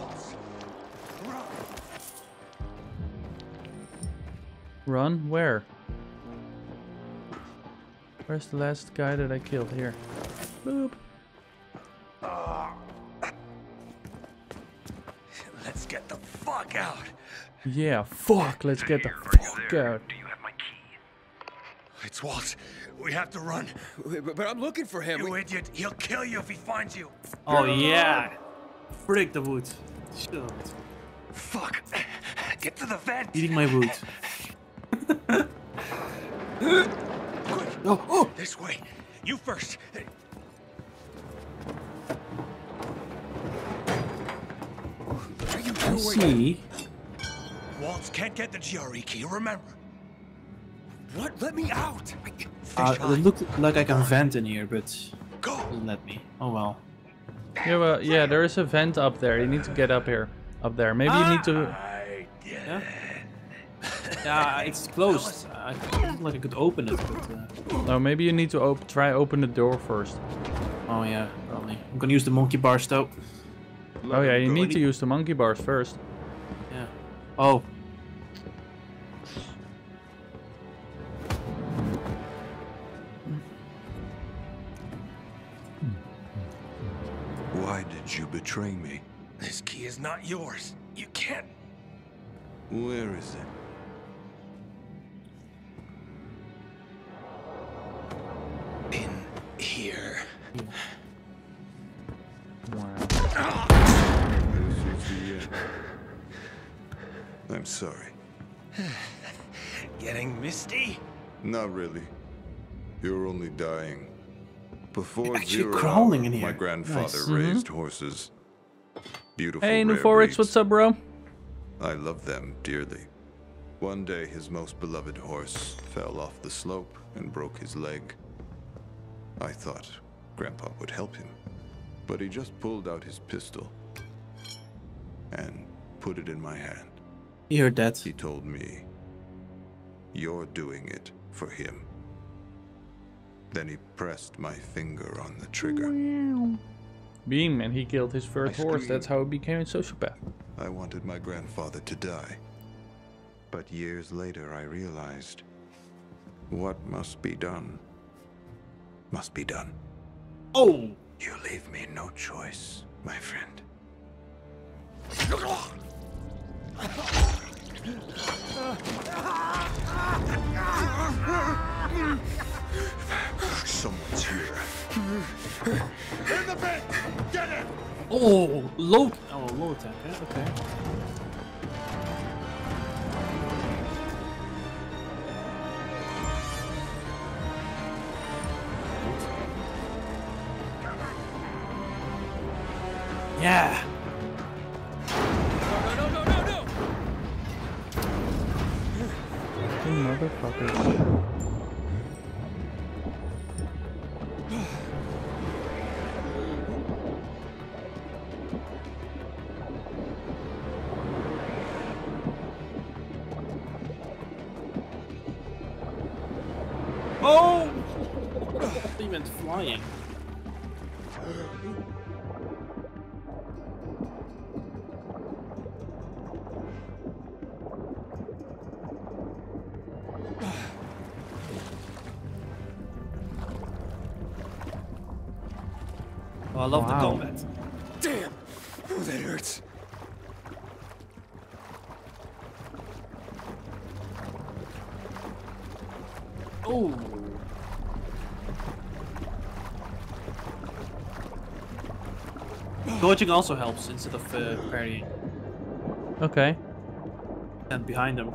Run? Where? Where's the last guy that I killed? Here. Boop. Let's get the fuck out. Yeah, fuck, let's get the fuck out. It's Waltz. We have to run. But, but I'm looking for him. You idiot. He'll kill you if he finds you. Oh yeah. Break the wood. Shit. Fuck. Get to the vent. Eating my wood. Oh, oh. This way. You first. Are you I see. Waltz can't get the GRE key, remember. What? Let me out. Fish Uh, it looked like I can vent in here, but Go. doesn't let me. Oh well. Yeah, well, yeah, there is a vent up there. You need to get up here. Up there. Maybe you need to... I did Yeah. Yeah, it's closed. I felt like I could open it, but. Uh... No, maybe you need to op try open the door first. Oh yeah, probably. I'm gonna use the monkey bars though. Oh yeah, you need to use the monkey bars first. Yeah. Oh. Why did you betray me? This key is not yours. You can't. Where is it? In here. Wow. This is the end. I'm sorry. Getting misty? Not really. You're only dying. Before Actually Zero crawling Hour, in here. my grandfather Nice. raised mm-hmm. horses. Beautiful Hey, rare Nuforix, breeds. what's up, bro? I love them dearly. One day, his most beloved horse fell off the slope and broke his leg. I thought Grandpa would help him, but he just pulled out his pistol and put it in my hand. You heard that. He told me, You're doing it for him. Then he pressed my finger on the trigger. Beam, and he killed his first I horse. That's how he became a sociopath. I wanted my grandfather to die. But years later, I realized what must be done must be done. Oh! You leave me no choice, my friend. Someone's here. In the vent! Get it! Oh! Low. Oh, low attack. Eh? Okay. Yeah. You motherfuckers. Oh! He went flying. Oh, I love the Wow. combat. Damn! Oh, that hurts. Oh. Dodging also helps instead of uh, parrying. Okay. And behind them.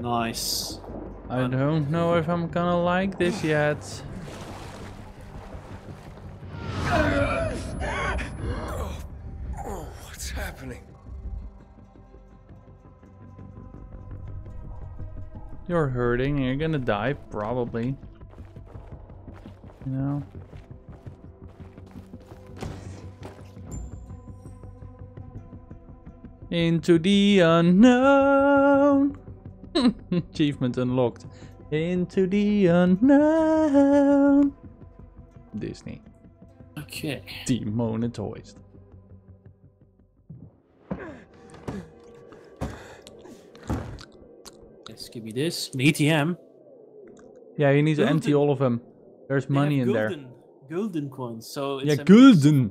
Nice. I don't know if I'm gonna like this yet. What's happening? You're hurting and you're gonna die, probably. You know? Into the unknown. Achievement unlocked. Into the unknown. Disney. Okay. Demonetized. Let's Give me this. An ATM. Yeah, you need to empty all of them. There's money in there. golden, Golden coins. So it's Yeah, gulden.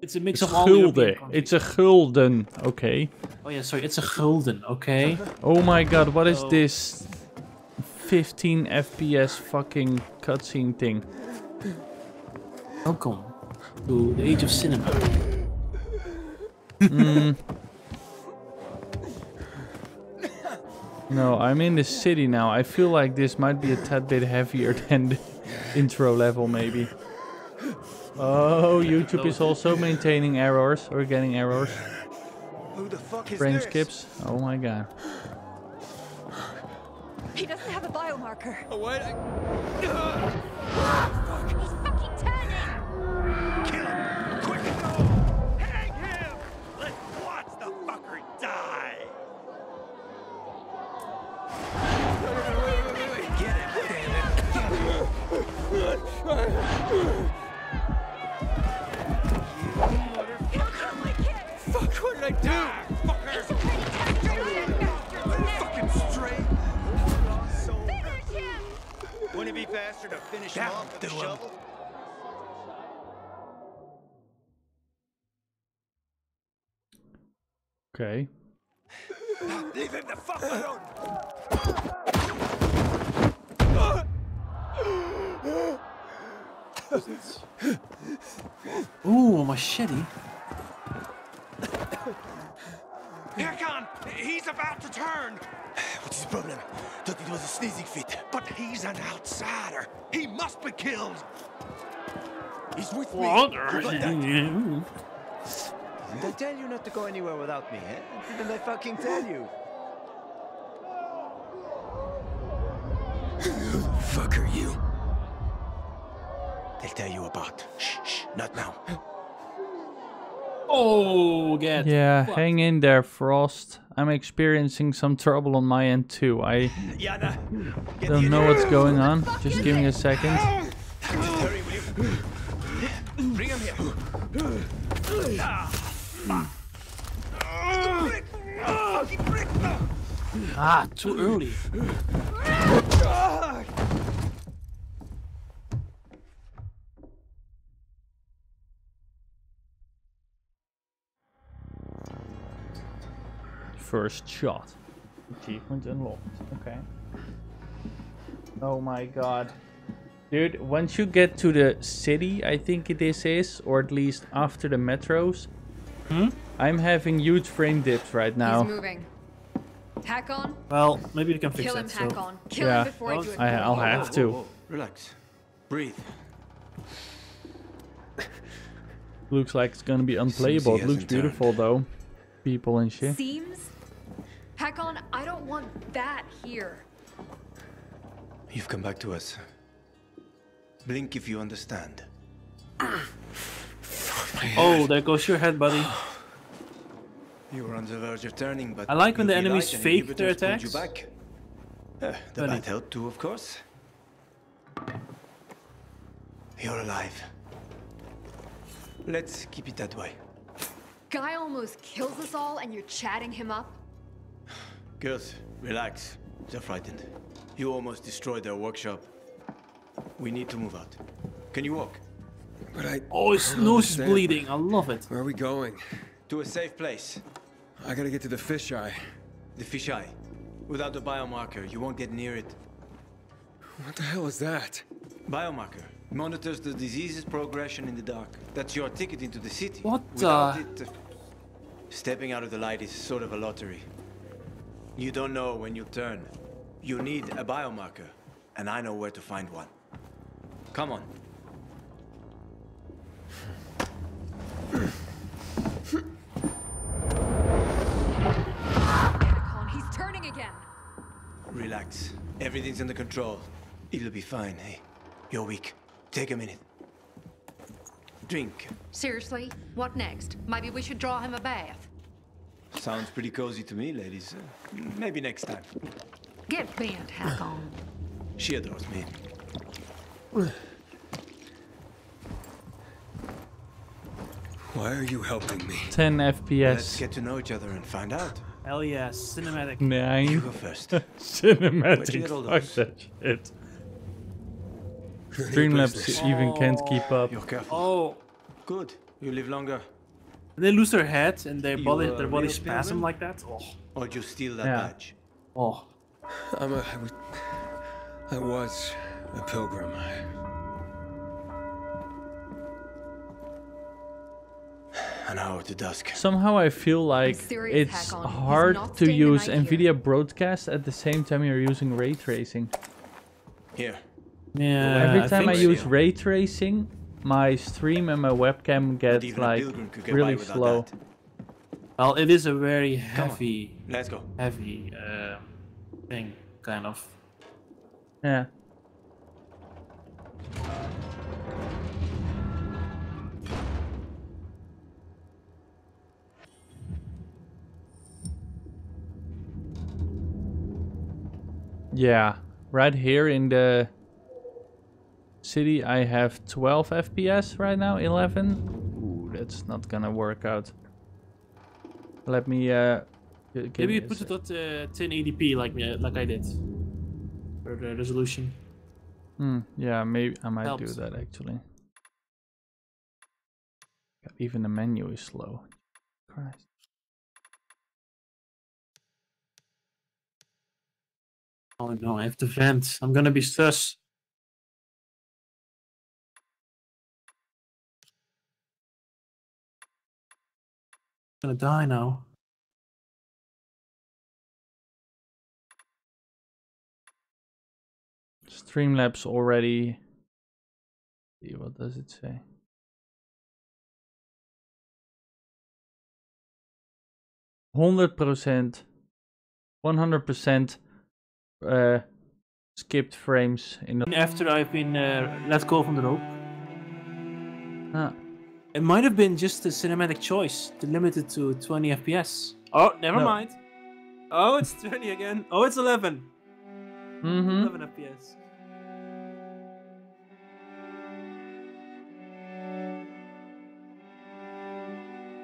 It's a mix It's of all gulden. It's a gulden. Okay. Oh yeah, sorry, it's a gulden. Okay. Oh my god, what is So- this 15 FPS fucking cutscene thing? Welcome to the age of cinema. Mm. No, I'm in the city now. I feel like this might be a tad bit heavier than the intro level, maybe. Oh, YouTube is also maintaining errors or getting errors. Who the fuck is Frame this? skips. Oh my god. He doesn't have a biomarker. Oh, what? He's faster to finish him off with a do him. shovel? Okay. Leave him the fuck alone. Ooh, a machete. Hakon! He's about to turn! What's his problem? Thought it was a sneezing fit. But he's an outsider! He must be killed! He's with me. What? You got? Did I tell you not to go anywhere without me, eh? Didn't I fucking tell you? Who the Fuck are you? They'll tell you about. Shh, shh, not now. Oh, get. Yeah, fucked. hang in there, Frost. I'm experiencing some trouble on my end too. I Yana, get don't know what's going on. Just give me a second. Hurry, will you? Bring him here. Ah, fuck. Brick! Fucking brick! Ah, too early. First shot. Achievement unlocked. Okay. Oh my god. Dude, once you get to the city, I think this is, or at least after the metros, Hmm? I'm having huge frame dips right now. He's moving. Hakon. Well, maybe you can fix Kill him, that. hack so. on. Kill Yeah. him before I do it. I, I'll for you. have to. Relax. Breathe. Looks like it's gonna be unplayable. It looks hasn't turned. beautiful though. People and shit. Seems? Hakon, I don't want that here. You've come back to us. Blink if you understand. Oh, there goes your head, buddy. You were on the verge of turning, but I like when the enemies light fake their inhibitors pulled attacks. You back. Uh, the Funny. bat helped too, of course. You're alive. Let's keep it that way. Guy almost kills us all and you're chatting him up? Girls, relax. They're frightened. You almost destroyed their workshop. We need to move out. Can you walk? But I. Oh, his I nose is bleeding. I love it. Where are we going? To a safe place. I gotta get to the fisheye. The fisheye. Without the biomarker, you won't get near it. What the hell is that? Biomarker monitors the disease's progression in the dark. That's your ticket into the city. What Without the- it, uh, stepping out of the light is sort of a lottery. You don't know when you'll turn. You need a biomarker, and I know where to find one. Come on. On, he's turning again. Relax. Everything's under control. It'll be fine, hey? You're weak. Take a minute. Drink. Seriously? What next? Maybe we should draw him a bath. Sounds pretty cozy to me, ladies. Uh, maybe next time. Get bent, Hakon. She adores me. Why are you helping me? 10 FPS. Let's FPS. get to know each other and find out. Hell yeah, cinematic. Nine. You go first. Cinematic. you get all Fuck that shit. Streamlabs even can't keep up. You're careful. Oh, Good. You live longer. They lose their head and their You body, a their body real spasm pilgrim? like that. Oh, Or did you steal that Yeah. badge? oh. I'm a. I was, I was a pilgrim. An hour to dusk. Somehow I feel like it's hard to use NVIDIA here. Broadcast at the same time you're using ray tracing. Here. Yeah. Every time I, think use so. ray tracing, my stream and my webcam get like get really slow. that. Well, it is a very heavy, Let's go. heavy uh, thing, kind of. Yeah. Yeah, right here in the city I have 12 FPS right now, 11. Ooh, that's not gonna work out. Let me uh Maybe you put it at uh, 1080p like me, like I did. For the resolution. Hmm, yeah, maybe I might Helps. do that actually. Even the menu is slow. Christ. Oh no, I have to vent. I'm gonna be sus. Gonna die now. Streamlabs already. See what does it say? Hundred percent, one hundred percent, uh, skipped frames in the. After I've been uh, let go from the rope. Ah. It might have been just a cinematic choice to limit it to 20 FPS. Oh, never No. mind. Oh, it's 20 again. Oh, it's 11. Mm-hmm. 11 FPS.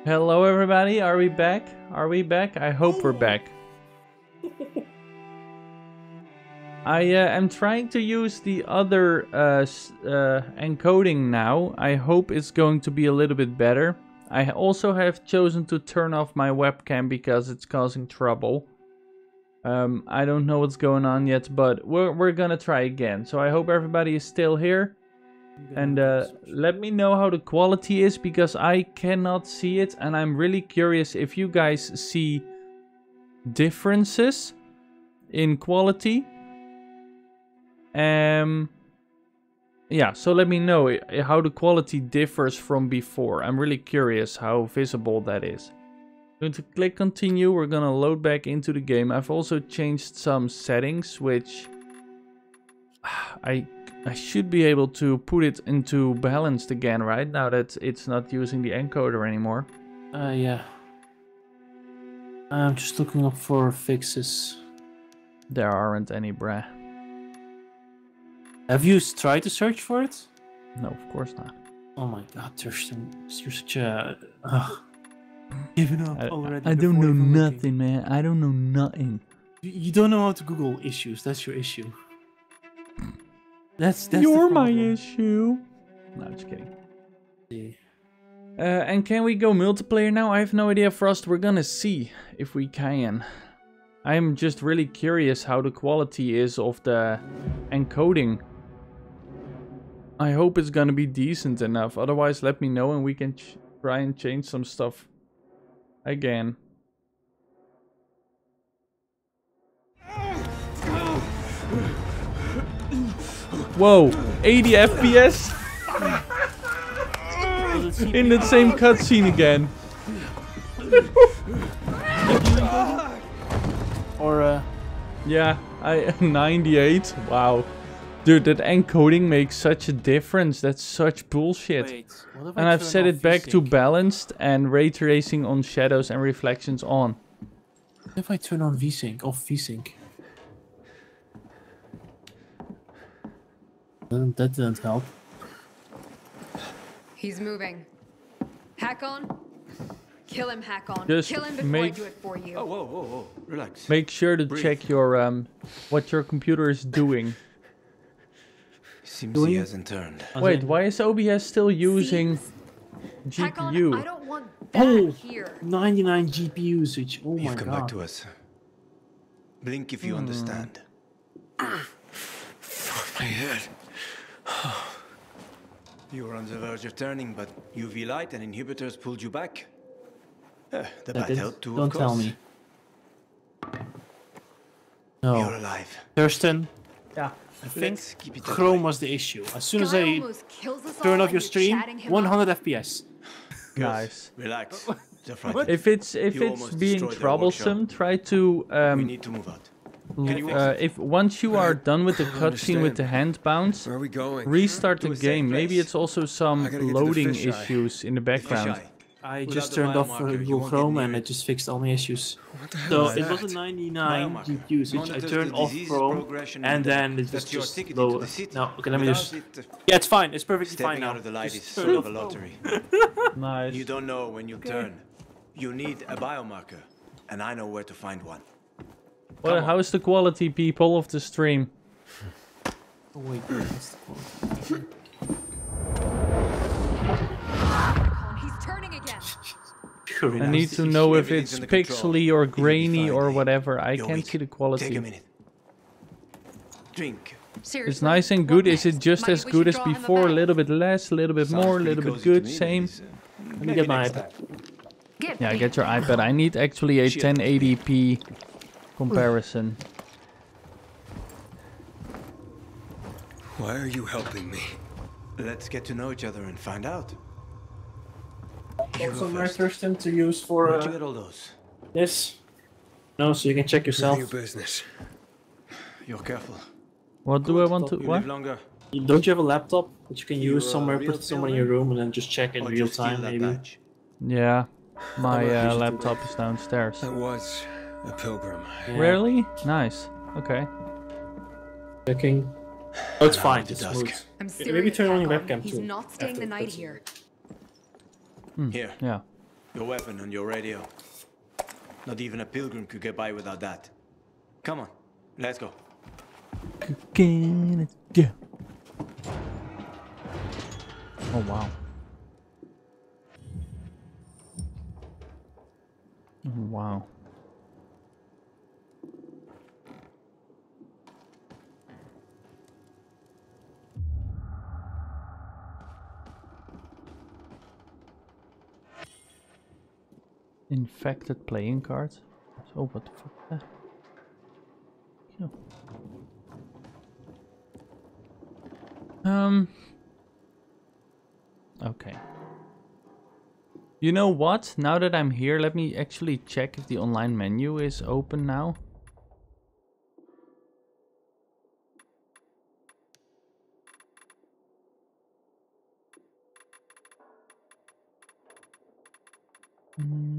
Hello, everybody. Are we back? Are we back? I hope we're back. I uh, am trying to use the other uh, uh, encoding now. I hope it's going to be a little bit better. I also have chosen to turn off my webcam because it's causing trouble. Um, I don't know what's going on yet, but we're, we're gonna try again. So I hope everybody is still here. And uh, let me know how the quality is because I cannot see it and I'm really curious if you guys see differences in quality. Um yeah, so let me know how the quality differs from before. I'm really curious how visible that is. Going to click continue. We're going to load back into the game. I've also changed some settings which I I should be able to put it into balanced again, right? Now that it's not using the encoder anymore. Uh, yeah. I'm just looking up for fixes. There aren't any, bruh. Have you tried to search for it? No, of course not. Oh my god, Thurston. You're such a. Uh, giving up I, already. I don't know even looking. nothing, man. I don't know nothing. You, don't know how to Google issues. That's your issue. That's that's You're my issue. No, just kidding. Yeah. Uh, and can we go multiplayer now? I have no idea, Frost. We're gonna see if we can. I'm just really curious how the quality is of the encoding. I hope it's gonna be decent enough. Otherwise, let me know and we can ch try and change some stuff again. Whoa, 80 FPS? In the same cutscene again. Or uh, Yeah, I 98. Wow. Dude, that encoding makes such a difference. That's such bullshit. Wait, what if I and I've set it back to balanced and ray tracing on shadows and reflections on. What if I turn on VSync? Off VSync. That that didn't help. He's moving. Hakon. Kill him, Hakon. Just Kill him before make- I do it for you. Oh, whoa, whoa, whoa. Relax. Make sure to Breathe. check your um what your computer is doing. Seems Doing? he hasn't turned. Wait, why is OBS still using Hakon, I GPU? don't want that Oh, here. 99 GPU usage. Oh my You've come back to us. Blink if you Hmm. understand. My head. You were on the verge of turning, but UV light and inhibitors pulled you back. Eh, the That bat is- helped too, don't of course. tell me. No. You're alive. Thurston, Yeah. I think Let's keep it that Chrome was the issue. As soon as I almost kills us turn off your stream, 100 FPS. Guys, Relax. If it's if You it's being troublesome, try to We um need to move out. Can you uh, if once you are done with the cutscene with the hand bounce, Where are we going? restart To the game. Maybe it's also some I gotta get to the loading fisheye. issues in the background. Fisheye. I just turned off uh, Google Chrome and it. it just fixed all my issues. What the hell So is it was that? a 99 Biomarker. GPU usage. I turned off disease Chrome and and then it was just ticket into low. the. No, okay, let me just. Yeah, it's fine. It's perfectly fine Stepping now. out of the light is Just sort of a lottery. Nice. You don't know when you turn. You need a biomarker, and I know where to find one. Well, Come on. how's the quality, people, of the stream? Oh, wait, Pure I need to know if it's pixely or grainy or whatever. I can't see the Take a quality. minute. Drink. Seriously. It's nice and good. Is it just Maybe as good as draw him a before? A little bit less, a little bit Sounds more, a little bit good, me, same. ladies. Uh, Let me get my iPad. Get Yeah, me. get your iPad. I need actually a Shit. 1080p comparison. Why are you helping me? Let's get to know each other and find out. Got some more Thurston to use for Where'd you uh, get all those? this. No, so you can check yourself. your business. You're careful. What do I want to? You What? longer. Don't you have a laptop that you can You're use somewhere, put it somewhere in your room, and then just check in real time, maybe? badge? Yeah, my uh, laptop is downstairs. That was a pilgrim. Yeah. Really? Nice. Okay. Checking. Oh, it's fine. the It's dusk. smooth. I'm Yeah, serious. maybe turn on your Hakon. webcam He's too, not staying the the night cutscene. Here. Here, Yeah. your weapon and your radio. Not even a pilgrim could get by without that. Come on, let's go. Again, yeah. Oh wow. Oh, wow. Infected playing card. Oh, what the fuck? Yo. Um. Okay. You know what? Now that I'm here, let me actually check if the online menu is open now. Hmm.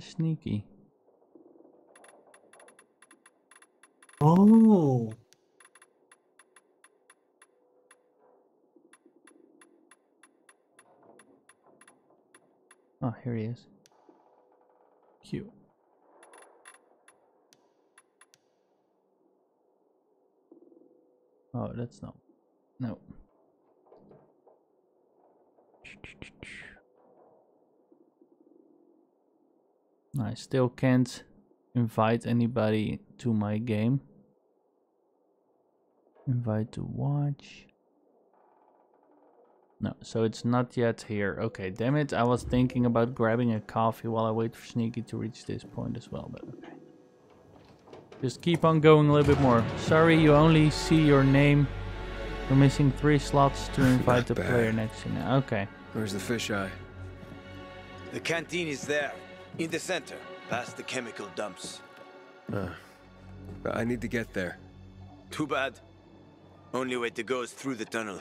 Sneaky? Oh. Oh, here he is. Cute. Oh, that's not. No. I still can't invite anybody to my game. Invite to watch. No, so it's not yet here. Okay, damn it. I was thinking about grabbing a coffee while I wait for Sneaky to reach this point as well, but okay. Just keep on going a little bit more. Sorry, you only see your name. We're missing three slots to invite the bad. player next to you now. Okay. Where's the fisheye? The canteen is there, in the center, past the chemical dumps. Uh, I need to get there. Too bad. Only way to go is through the tunnel.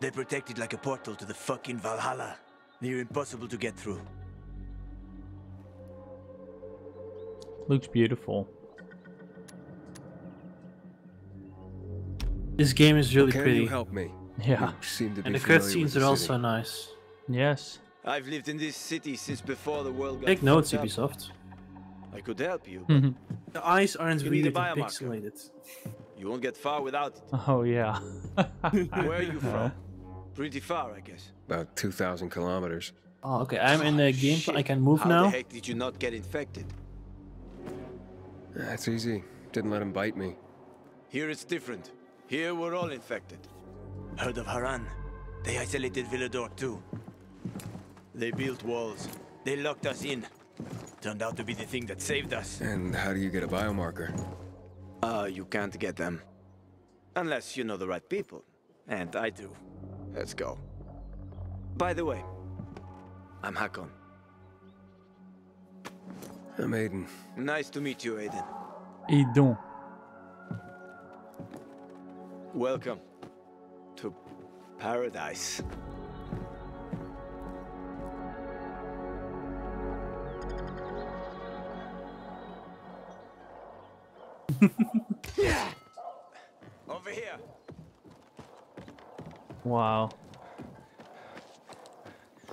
They protect it like a portal to the fucking Valhalla. Near impossible to get through. Looks beautiful. This game is really Can pretty. you help me? Yeah. You seem to be And the cutscenes are also nice. Yes. I've lived in this city since before the world got Take notes, up. Ubisoft. I could help you. Mhm. The eyes aren't You need a really biomarker. pixelated. You won't get far without it. Oh yeah. Where are you from? Pretty far, I guess. About 2,000 kilometers. Oh, okay. I'm in the game. I can move How now. the heck did you not get infected? That's easy. Didn't let him bite me. Here it's different. Here we're all infected. Heard of Harran? They isolated Villedor too. They built walls. They locked us in. Turned out to be the thing that saved us. And how do you get a biomarker? Uh, you can't get them. Unless you know the right people. And I do. Let's go. By the way, I'm Hakon. I'm Aiden. Nice to meet you, Aiden. Idon. Welcome to paradise. Over here. Wow.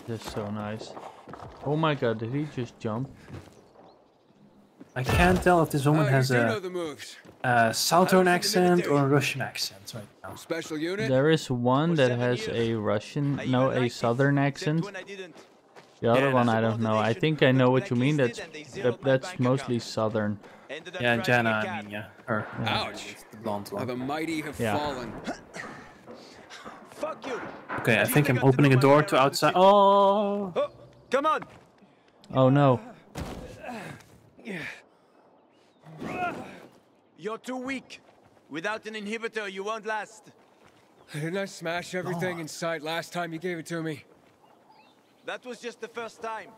That's so nice. Oh my god, did he just jump? I can't tell if this woman Oh, has a, the moves. a Southern accent or a Russian accent right now. Special unit? There is one that has a Russian, no, a southern accent. The other one I don't know. I think I know what you mean. That's that, that's mostly southern. Yeah, Jana, I mean, yeah. Her. Ouch. The blonde How one. the mighty have Yeah. fallen. Fuck you. Okay, I think I'm opening a door to outside. Oh! Oh, come on. Oh no. You're too weak. Without an inhibitor, you won't last. Didn't I smash everything in sight last time you gave it to me? That was just the first time.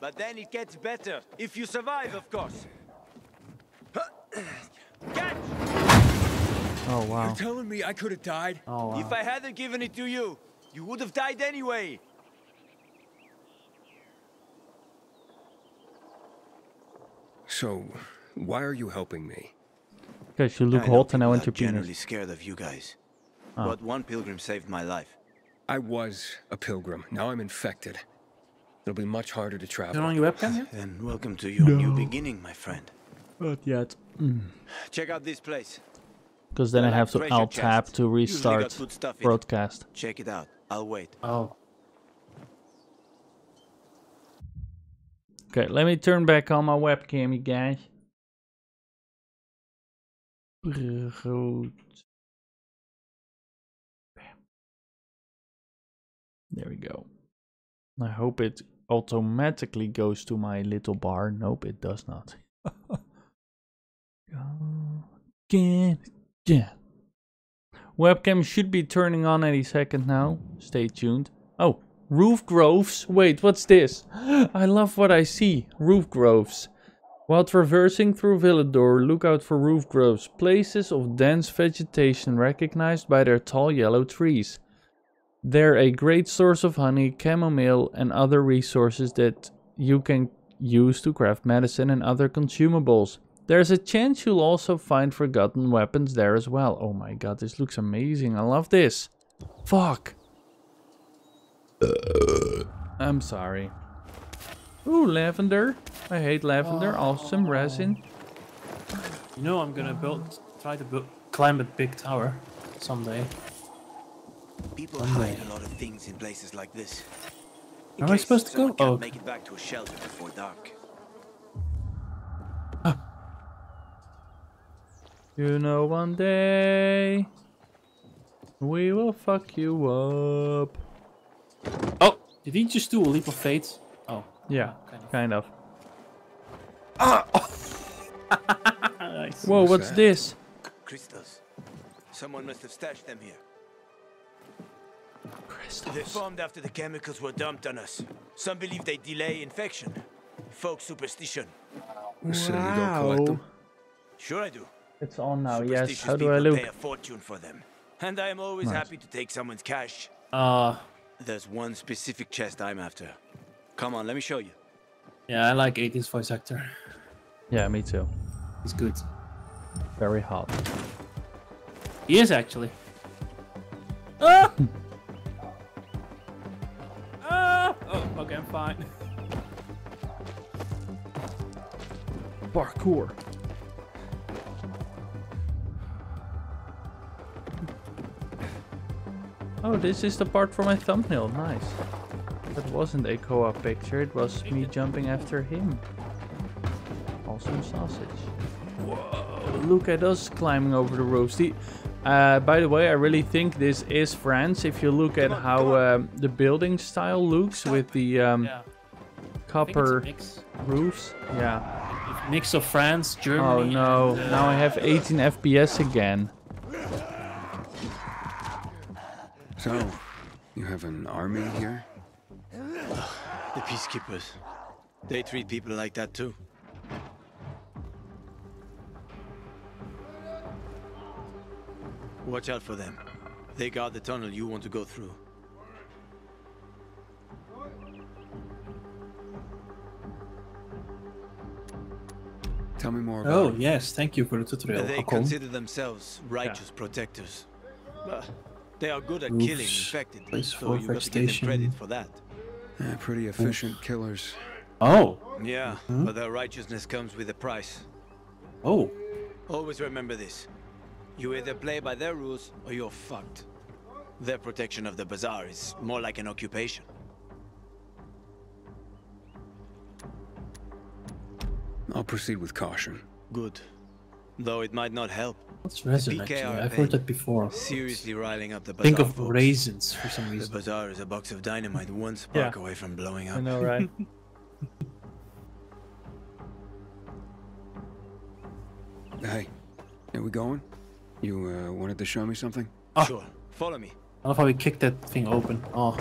But then it gets better. If you survive, of course. Catch! Oh wow. You're telling me I could have died? Oh, wow. If I hadn't given it to you, you would have died anyway. So, why are you helping me? Because you look I hot and I people want are your generally penis. scared of you guys. Oh. But one pilgrim saved my life. I was a pilgrim. Now I'm infected. It'll be much harder to Is it travel. on your webcam yet? Then welcome to your new beginning, my friend. Not yet. Check out this place. Because then I Well, have to treasure alt tab chest. to restart good stuff in it. broadcast. Check it out. I'll wait. Oh. Okay, let me turn back on my webcam, you guys. Goed. There we go. I hope it automatically goes to my little bar. Nope, it does not. Again, yeah. Webcam should be turning on any second now. Stay tuned. Oh, roof groves. Wait, what's this? I love what I see. Roof groves. While traversing through Villedor, look out for roof groves, places of dense vegetation recognized by their tall yellow trees. They're a great source of honey, chamomile, and other resources that you can use to craft medicine and other consumables. There's a chance you'll also find forgotten weapons there as well. Oh my god, this looks amazing. I love this. Fuck. I'm sorry. Ooh, lavender. I hate lavender. Oh. Awesome resin. You know I'm gonna build, try to build, climb a big tower someday. People hide a lot of things in places like this. In Where am I supposed to go? Oh. make it back to a shelter before dark. You know, one day we will fuck you up. Oh, did he just do a leap of faith? Oh, Yeah, kind of. nice. Ah! Whoa, What's what's this? Crystals. Someone must have stashed them here. Crystals. They formed after the chemicals were dumped on us. Some believe they delay infection. Folk superstition. So you don't collect them? Sure I do. It's on now. Yes. How do I people look? pay a fortune for them. And I am always Nice. happy to take someone's cash. Uh, There's one specific chest I'm after. Come on, let me show you. yeah, I like Aiden's voice actor. Yeah, me too. He's good. Very hot. He is actually. Ah! ah! Oh, okay, I'm fine. Parkour. Oh, this is the part for my thumbnail. Nice. That wasn't a co-op picture. It was me jumping after him. Awesome sausage. Whoa! Look at us climbing over the roofs. The, uh, by the way, I really think this is France. If you look at how um, the building style looks with the um, Yeah. copper roofs. Yeah. Mix of France, Germany. Oh no, and, uh, now I have 18 FPS again. So, you have an army here? The peacekeepers. They treat people like that too. Watch out for them. They guard the tunnel you want to go through. Tell me more about Oh, it. yes, thank you for the tutorial. They Hakon. consider themselves righteous protectors. Uh, They are good at Roofs, killing infected, place so for you got to give them credit for that. Yeah, pretty efficient killers. Oh. Yeah, Mhm. but their righteousness comes with a price. Oh. Always remember this. You either play by their rules or you're fucked. Their protection of the bazaar is more like an occupation. I'll proceed with caution. Good. Though it might not help. What's resin actually? I've heard that before. Seriously riling up the bazaar. Think of folks. raisins for some The reason. bazaar is a box of dynamite one spark Yeah. away from blowing up. I know, right? Hey, are we going? You uh, wanted to show me something? Sure. Follow me. I don't love how we kicked that thing open. Oh,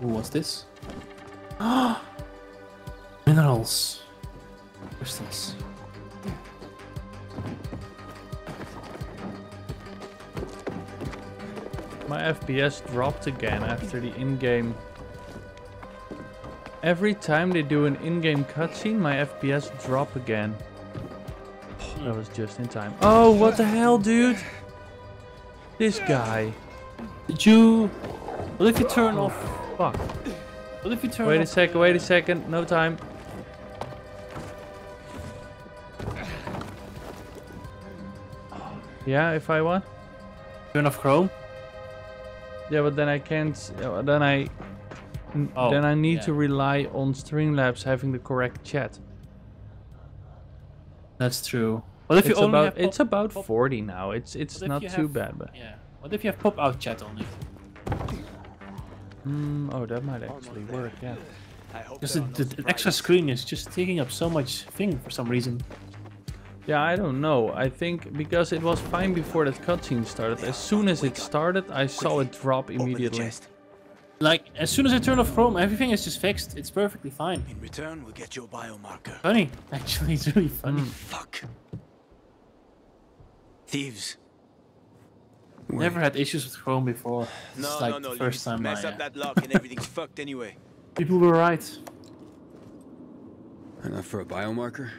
who was this? Ah, minerals, crystals. My FPS dropped again after the in-game. Every time they do an in-game cutscene, my FPS drop again. That was just in time. Oh, what the hell, dude? This guy. Did you? What if you turn off? Fuck. What if you turn Wait a second, wait a second. No time. Yeah, if I want. Turn off Chrome. Yeah, but then I can't. uh, Then I. Oh, then I need yeah. to rely on Streamlabs having the correct chat. That's true. What if you it's only about have pop- it's about 40 now. It's it's what not too have- bad, but Yeah. What if you have pop-out chat only? mm, oh, that might actually work. Yeah. Because the, the, the extra screen is just taking up so much thing for some reason. Yeah, I don't know. I think because it was fine before that cutscene started. As soon as it started, I saw it drop immediately. Like as soon as I turn off Chrome, everything is just fixed. It's perfectly fine. In return, we'll get your biomarker. Funny, actually, it's really funny. Fuck. Thieves. Never had issues with Chrome before. This No, is like no, no, the first time Mess I, up uh, that lock and everything's fucked anyway. People were right. Enough for a biomarker?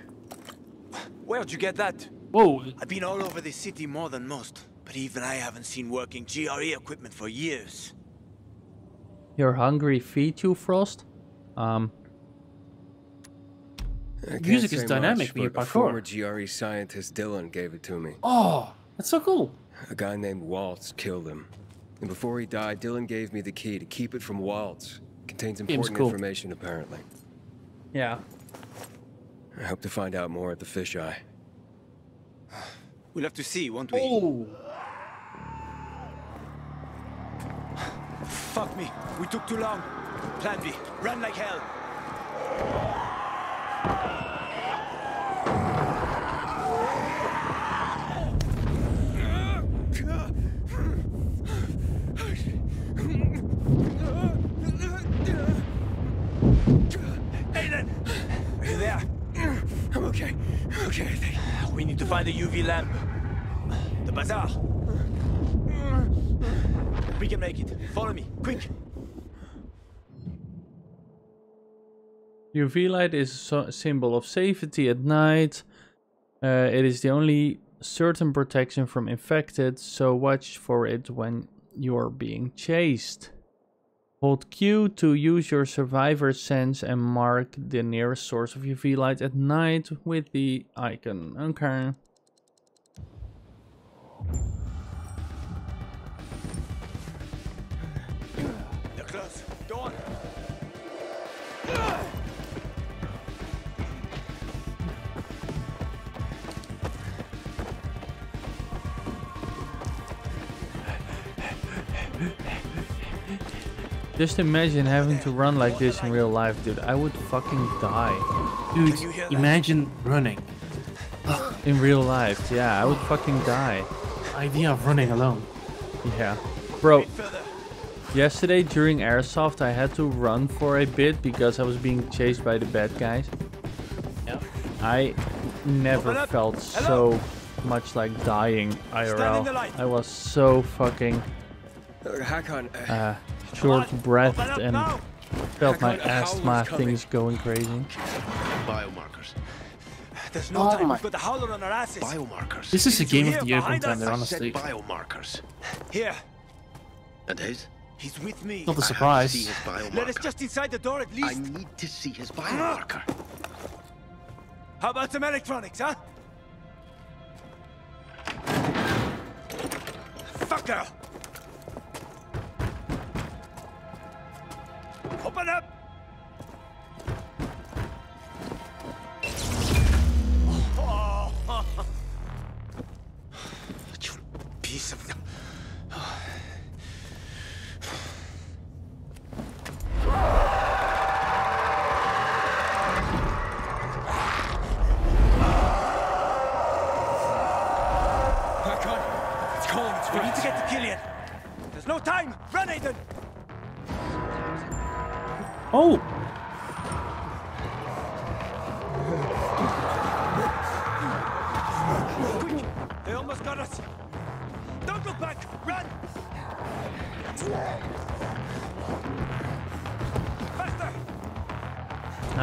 Where'd you get that? Whoa. I've been all over the city more than most, but even I haven't seen working GRE equipment for years. Your hungry feet, you Frost. Um. I can't Music is say dynamic much, when but parkour. former GRE scientist Dylan gave it to me. Oh, that's so cool. A guy named Waltz killed him. And before he died, Dylan gave me the key to keep it from Waltz. Contains important cool. information, apparently. Yeah. I hope to find out more at the fisheye. We'll have to see, won't we? Oh. Fuck me. We took too long. Plan B. Run like hell. Aiden! Are you there? I'm okay. Think. We need to find the UV lamp. The bazaar. We can make it. Follow me, quick. UV light is a symbol of safety at night. Uh, it is the only certain protection from infected, so watch for it when you're being chased. Hold Q to use your survivor sense and mark the nearest source of UV light at night with the icon. Okay. They're close. Go on. Just imagine having to run like this in real life, dude. I would fucking die. Dude, imagine running. In real life, yeah, I would fucking die. Idea of running alone. Yeah. Bro, yesterday during Airsoft, I had to run for a bit because I was being chased by the bad guys. Yeah. I never felt so much like dying Stand in the IRL. I was so fucking Hakon, uh, short breathed Open and felt my Hakon, a howler's asthma things going crazy. Biomarkers. There's no Oh time. We've got the howler on our asses. Biomarkers. This is a game of the year behind us? contender, I honestly. said biomarkers. Here, And his? he's with me. Not a I have to surprise. see his biomarker. Let us just inside the door at least. I need to see his biomarker. How about some electronics, huh? Fuck Open up.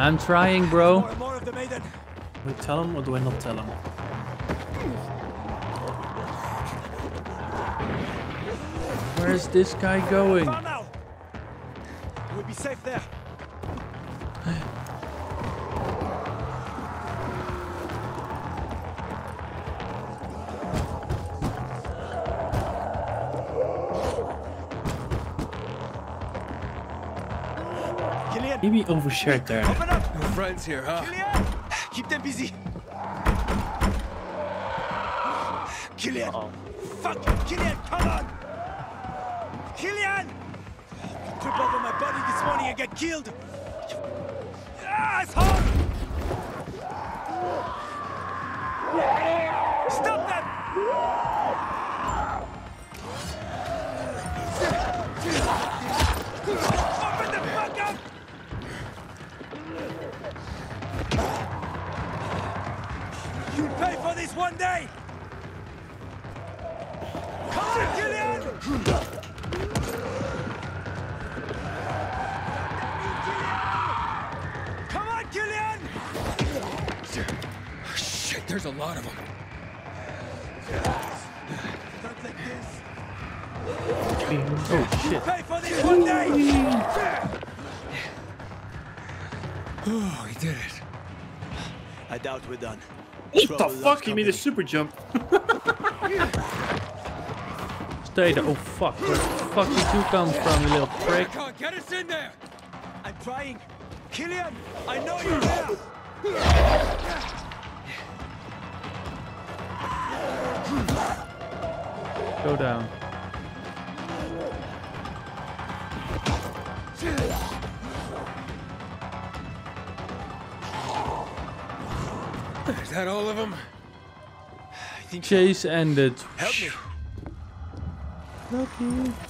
I'm trying, bro. More more of them, Aiden. Do I tell him or do I not tell him? Where's this guy going? We'll be safe there. Maybe overshared there. Open up. No friends here, huh? Killian, keep them busy. Killian, fuck, Killian, come on. Killian, trip over my body this morning and get killed. Ah, Asshole! Trouble fuck? loves He made a company. super jump. Stay there. Oh fuck. Where the fuck did you come from, you little prick? Hakon, get us in there! I'm trying. Killian, I know you're there! Go down. Chase ended. Help me. Lucky.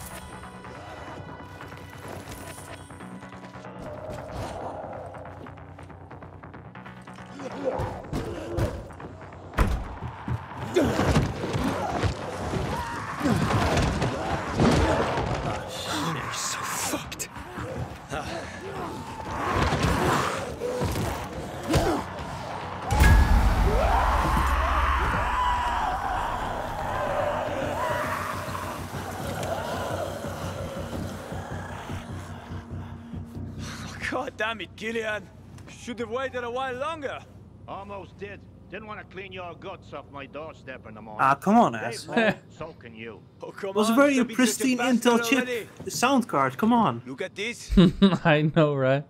Damn it, Killian! Should have waited a while longer. Almost did. Didn't want to clean your guts off my doorstep in the morning. Ah, come on, They've ass. so can you. Oh, come It was a very don't be such a pristine bastard Intel chip already. sound card. Come on. Look at this. I know, right?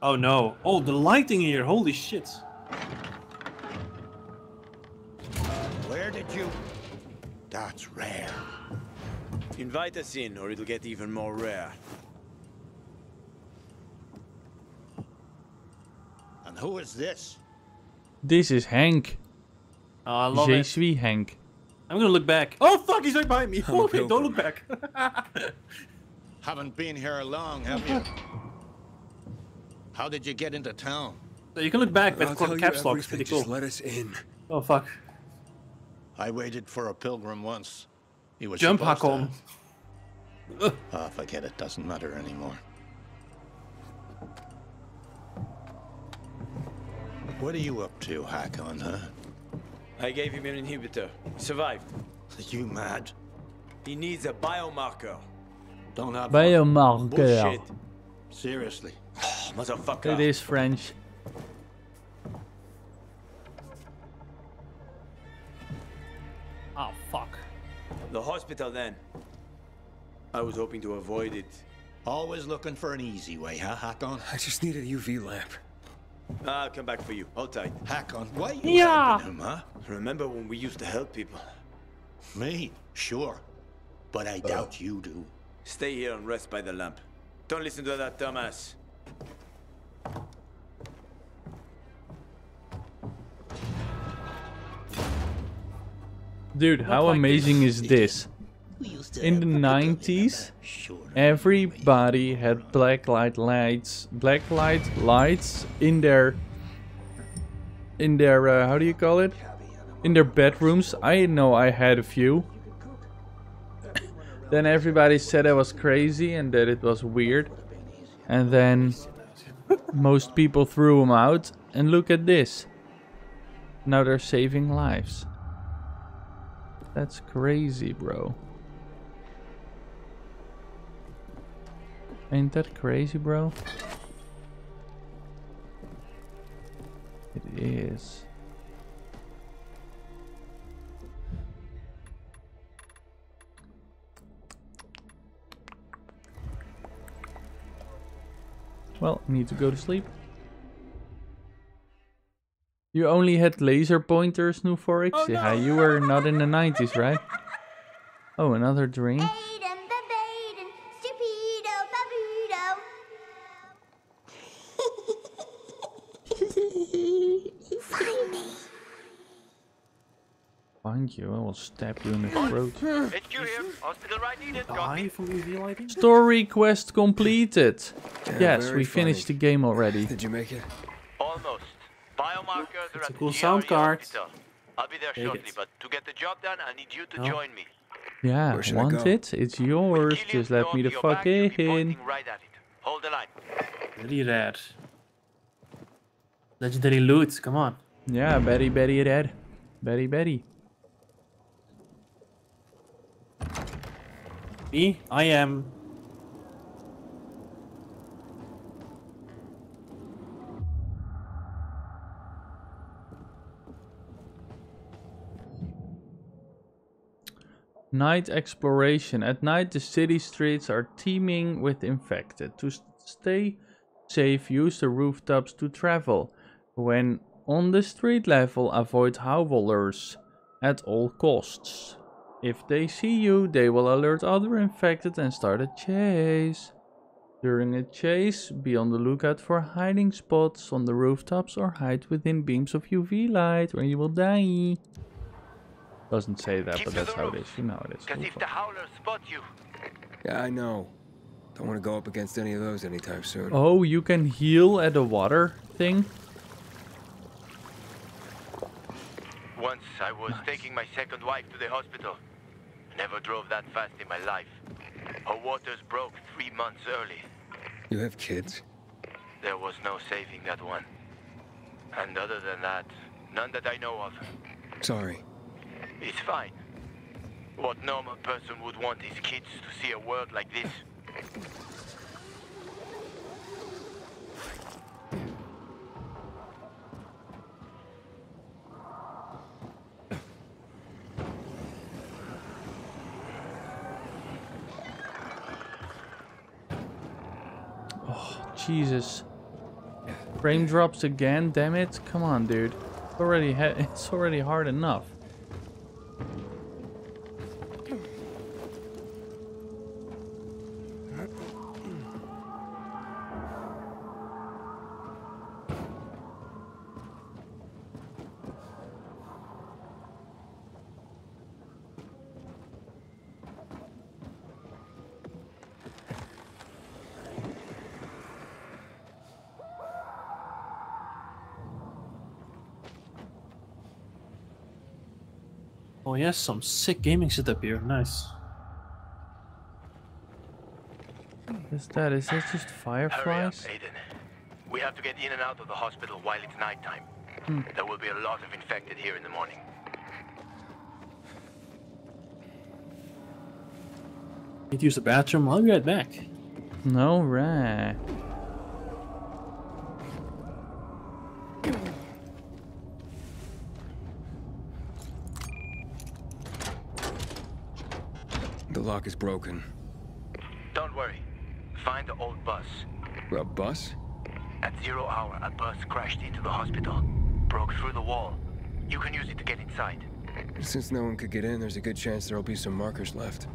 Oh no. Oh, the lighting here. Holy shit. Where did you... That's rare. Invite us in, or it'll get even more rare. Who is this? This is Hank. Oh, I love Je it. suis Hank. I'm gonna look back. Oh fuck, he's right behind me. I'm Oh, wait, don't look back. Haven't been here long, have you? How did you get into town? So you can look back I'll with tell you caps lock. It's everything, pretty cool. Just let us in. Oh fuck. I waited for a pilgrim once. He was Jump supposed to- Hakon. Ah, forget it. Doesn't matter anymore. What are you up to, Hakon, huh? I gave him an inhibitor. He survived. Are you mad? He needs a biomarker. Don't have Biomarker. Bullshit. Seriously. Motherfucker. It is French. Oh fuck. The hospital then. I was hoping to avoid it. Always looking for an easy way, huh, Hakon? I just need a UV lamp. Ah, I'll come back for you. Hold tight. Hakon. why you Yeah. helping him, huh? Remember when we used to help people? Me? Sure. But I doubt you do. Stay here and rest by the lamp. Don't listen to that dumbass. Dude, how amazing is this? In the 90s, everybody had black light lights, black light lights in their in their uh, how do you call it? In their bedrooms. I know I had a few. then everybody said I was crazy and that it was weird. And then most people threw them out and look at this. Now they're saving lives. That's crazy, bro. Ain't that crazy, bro? It is. Well, need to go to sleep. You only had laser pointers, New Forex? Oh, yeah, you were not in the 90s, right? Oh, another dream? Aiden, Babaden, Stupido, Babudo. Find me. Find you, I will stab you in the throat. HQ here. Hospital right needed. Die from UV lighting? Story quest completed. Yeah, yes, very we finished the game already. Did you make it? Almost. Biomarkers are It's a at cool the sound card. hospital. I'll be there Take shortly, it. but to get the job done, I need you to No. join me. Yeah, I want it? It's yours. Just let me the fuck back, in. pointing right at it. Hold the line. Very rare. Legendary loot, come on. Yeah, Betty, Betty, red. Betty, Betty. Me, I am. Night exploration. At night, the city streets are teeming with infected. To stay safe, use the rooftops to travel. When on the street level, avoid howlers at all costs. If they see you, they will alert other infected and start a chase. During a chase, be on the lookout for hiding spots on the rooftops or hide within beams of UV light or you will die. Doesn't say that, Keep but that's how it roof. is. You know it is. Because if the howlers spot you, Yeah, I know. Don't want to go up against any of those anytime soon. Oh, you can heal at the water thing? Once I was taking my second wife to the hospital. Never drove that fast in my life. Her waters broke three months early. You have kids? There was no saving that one. And other than that, none that I know of. Sorry. It's fine. What normal person would want his kids to see a world like this? Jesus. Frame drops again, damn it. Come on, dude. It's already it's already hard enough. Has some sick gaming setup here. Nice. Is that? Is that just Hurry up, fireflies? Aiden. We have to get in and out of the hospital while it's nighttime. Hmm. There will be a lot of infected here in the morning. Need to use the bathroom. I'll be right back. No, right. Lock is broken. Don't worry. Find the old bus. A bus? At zero hour, a bus crashed into the hospital. Broke through the wall. You can use it to get inside. Since no one could get in, there's a good chance there'll be some markers left.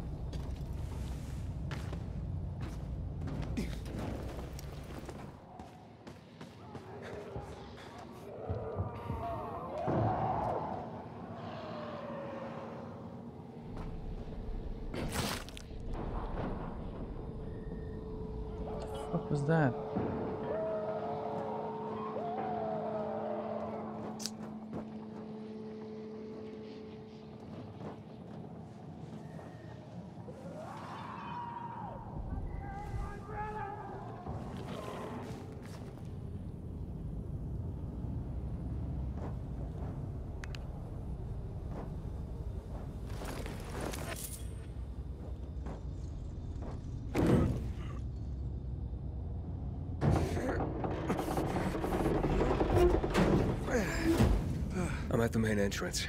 Entrance.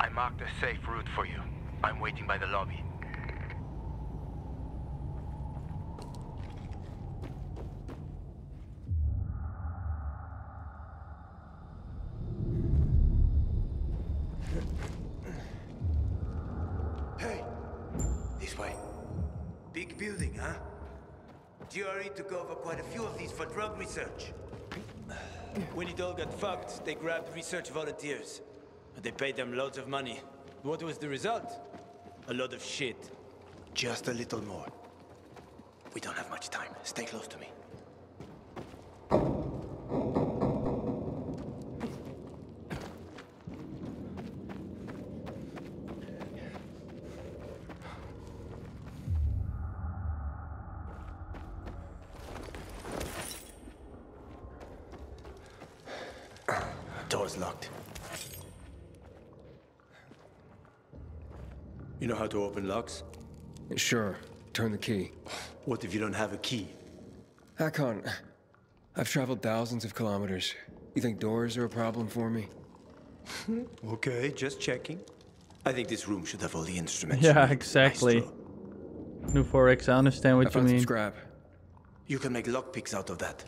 I marked a safe route for you. I'm waiting by the lobby. Hey, this way. Big building, huh? GRE took over quite a few of these for drug research. When it all got fucked, they grabbed research volunteers. They paid them loads of money. What was the result? A lot of shit. Just a little more. We don't have much time. Stay close to me. Door's locked. You know how to open locks? Sure. Turn the key. What if you don't have a key? Hakon, I've traveled thousands of kilometers. You think doors are a problem for me? okay, just checking. I think this room should have all the instruments. Yeah, exactly. New 4X, I understand I what you found some mean. scrap. You can make lockpicks out of that.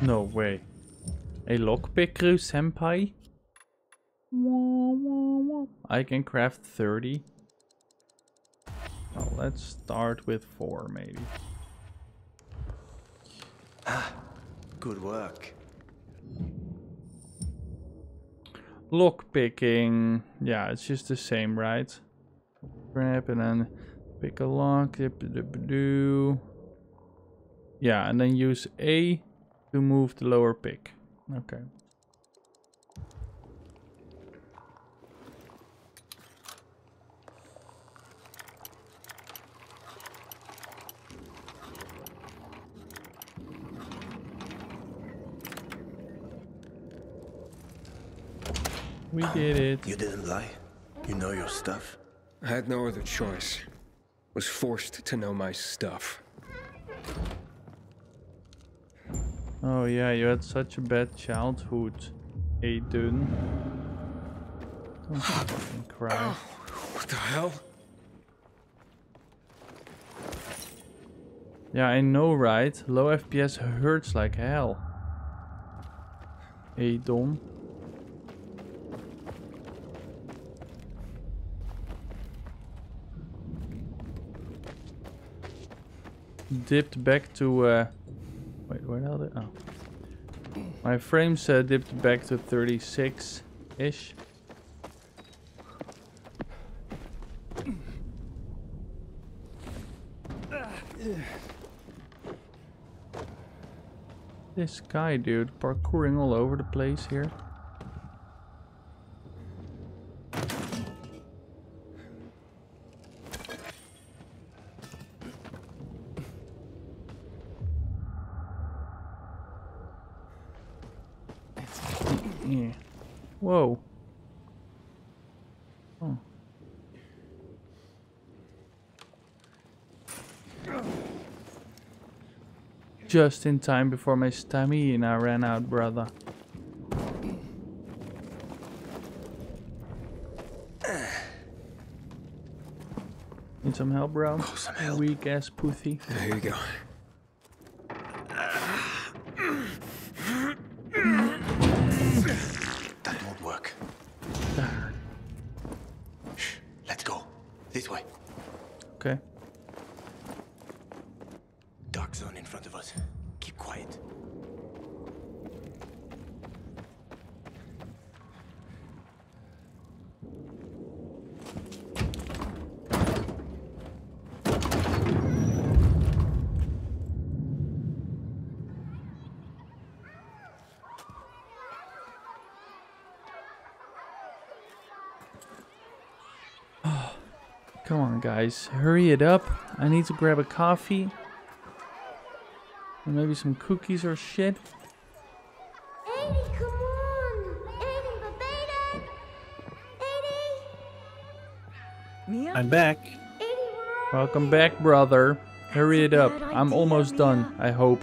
No way. A lockpicker, senpai? Wah, wah, wah. I can craft 30. Well, let's start with 4 maybe. Ah, Good work. Lock picking. Yeah, it's just the same, right? Grab and then pick a lock. Yeah, and then use A to move the lower pick. Okay. We did it. You didn't lie. You know your stuff. I had no other choice. Was forced to know my stuff. Oh yeah, you had such a bad childhood, Aiden. Don't fucking cry. Oh, what the hell? Yeah, I know, right? Low FPS hurts like hell. Hey, Dom. Dipped back to, uh... Wait, where the hell did... Oh. My frames uh, dipped back to 36-ish. This guy, dude, parkouring all over the place here. Just in time before my stamina ran out, brother. Need some help, bro? Oh, some help. Weak ass pussy. There you go. That won't work. Shh, let's go. This way. Okay. Dark zone in front of us. Keep quiet. Come on, guys. Hurry it up. I need to grab a coffee. And maybe some cookies or shit. Aiden, come on! Aiden, Babada! Aiden! Mia? I'm back. Welcome back, brother. Hurry it up. I'm almost done, I hope.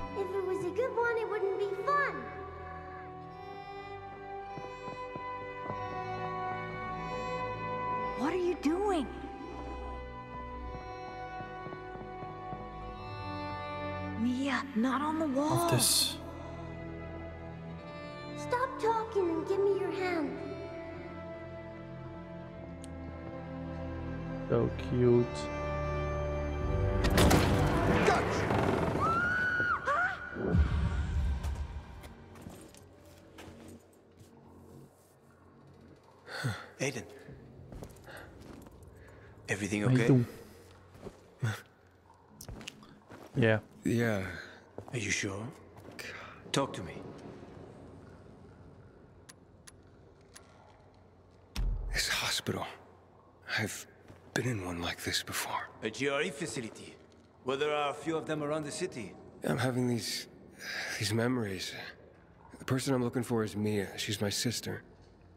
Facility. Well, there are a few of them around the city. I'm having these... these memories. The person I'm looking for is Mia. She's my sister.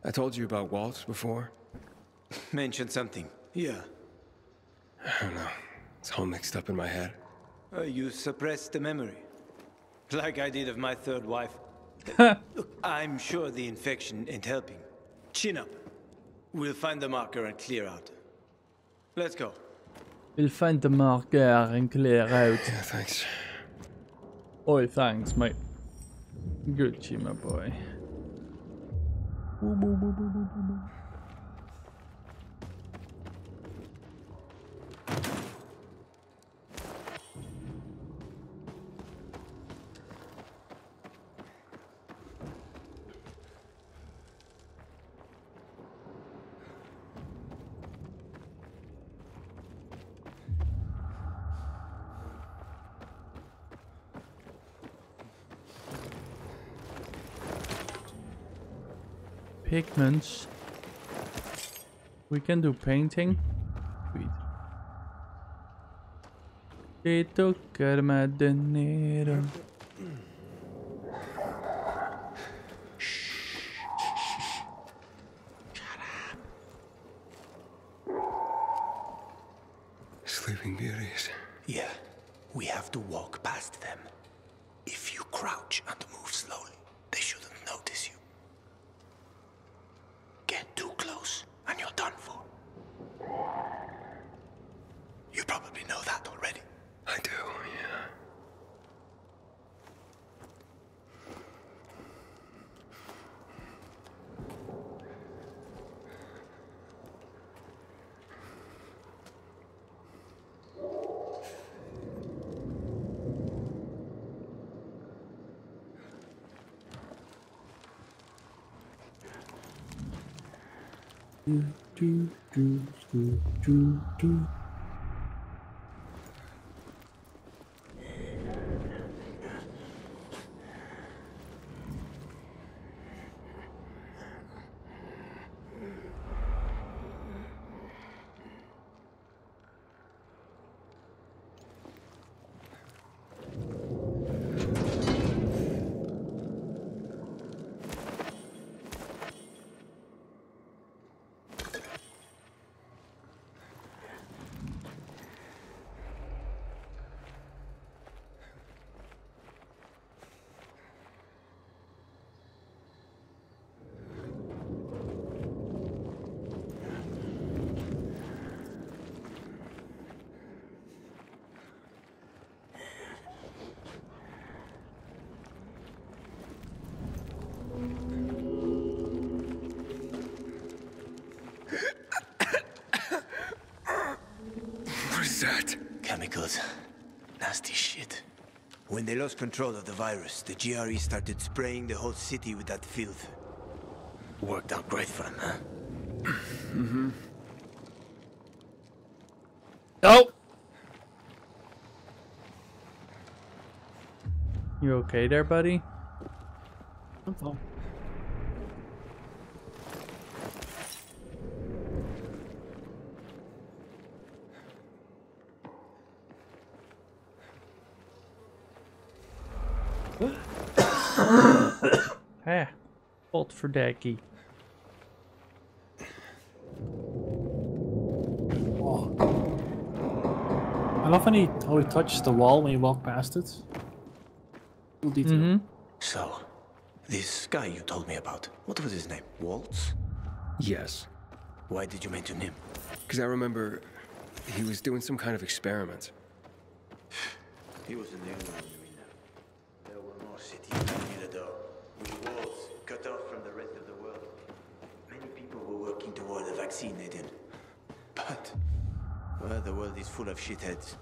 I told you about Waltz before. Mentioned something. Yeah. I don't know. It's all mixed up in my head. Uh, you suppressed the memory. Like I did of my third wife. Look, I'm sure the infection ain't helping. Chin up. We'll find the marker and clear out. Let's go. We'll find the marker and clear out. Yeah, thanks. Oh, thanks, mate. Gucci, my boy. Pigments. We can do painting. Sweet. Che toccarmi de nero. They lost control of the virus, the GRE started spraying the whole city with that filth. Worked out great for them, huh? Mm-hmm. Oh! You okay there, buddy? I'm fine. Ah, potverdekkie. I love when he, how he touches the wall when you walk past it. Cool detail. Mm-hmm. So, this guy you told me about, what was his name? Waltz? Yes. Why did you mention him? Because I remember he was doing some kind of experiment. He was in the only one doing that. There were more cities than Mirador, with walls cut off from the rest of the world. Many people were working toward a vaccine, Aiden. But, well, the world is full of shitheads.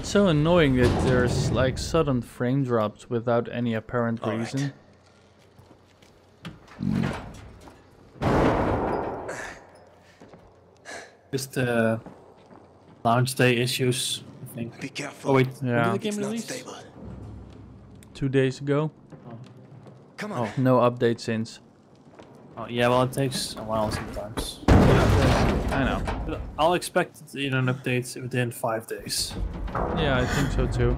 It's so annoying that there's like sudden frame drops without any apparent reason. Just uh, launch day issues, I think. Be careful. Oh wait, Yeah. when did the game not release? Two days ago. Come on. Oh, No update since. Oh yeah, well it takes a while sometimes. I know. But I'll expect you know, an update within five days. Yeah, I think so too.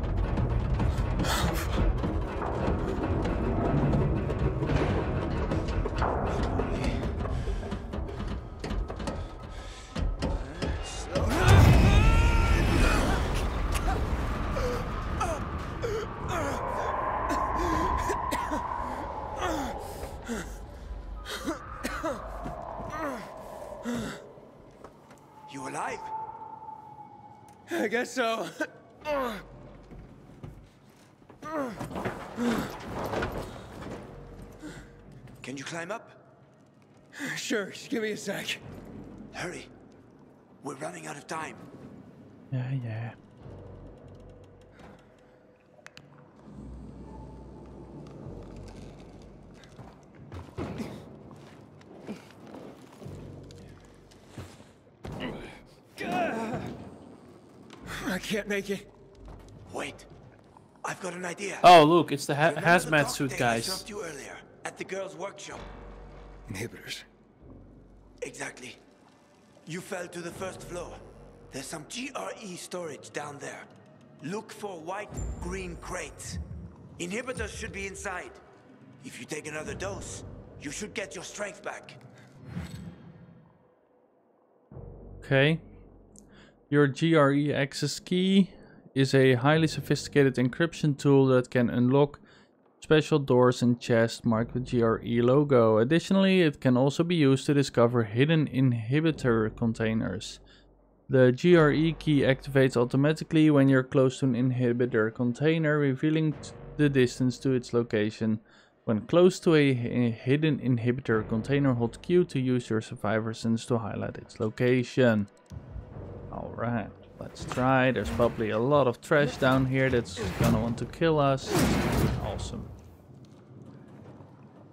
Just give me a sec. Hurry. We're running out of time. Yeah, yeah. I can't make it. Wait. I've got an idea. Oh look, it's the ha Remember the hazmat suit cocktail I guys. you earlier at the girls' workshop. Inhibitors. Exactly. You fell to the first floor. There's some GRE storage down there. Look for white green crates. Inhibitors should be inside. If you take another dose, you should get your strength back. Okay. Your GRE access key is a highly sophisticated encryption tool that can unlock special doors and chests marked with GRE logo. Additionally, it can also be used to discover hidden inhibitor containers. The GRE key activates automatically when you're close to an inhibitor container, revealing the distance to its location. When close to a, hidden inhibitor container, hold Q to use your survivor sense to highlight its location. Alright, let's try. There's probably a lot of trash down here that's gonna want to kill us. Awesome.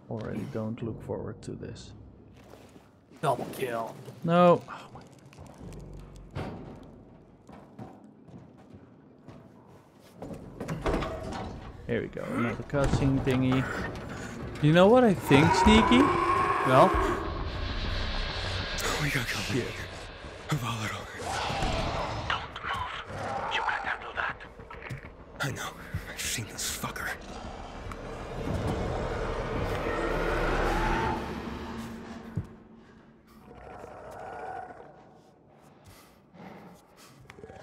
Already don't look forward to this. Double kill. No. Here we go, another cutscene thingy. You know what I think, Sneaky? Well? We gotta go. Shit. Volatile. Don't move. You can handle that. I know.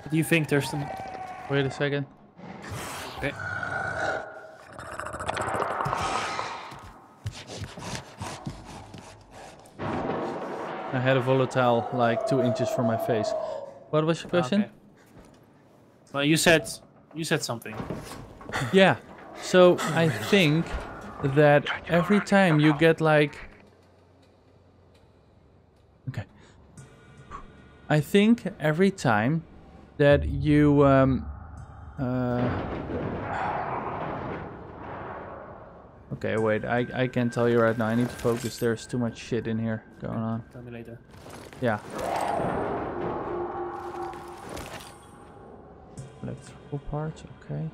What do you think, Thursten? Wait a second. Okay. I had a volatile like two inches from my face. What was your question? Okay. Well, you said you said something. Yeah. So I think that every time you get like Okay. I think every time that you um uh Okay, wait. I I can't tell you right now. I need to focus. There's too much shit in here going on. Tell me later. Yeah. Electrical parts, okay.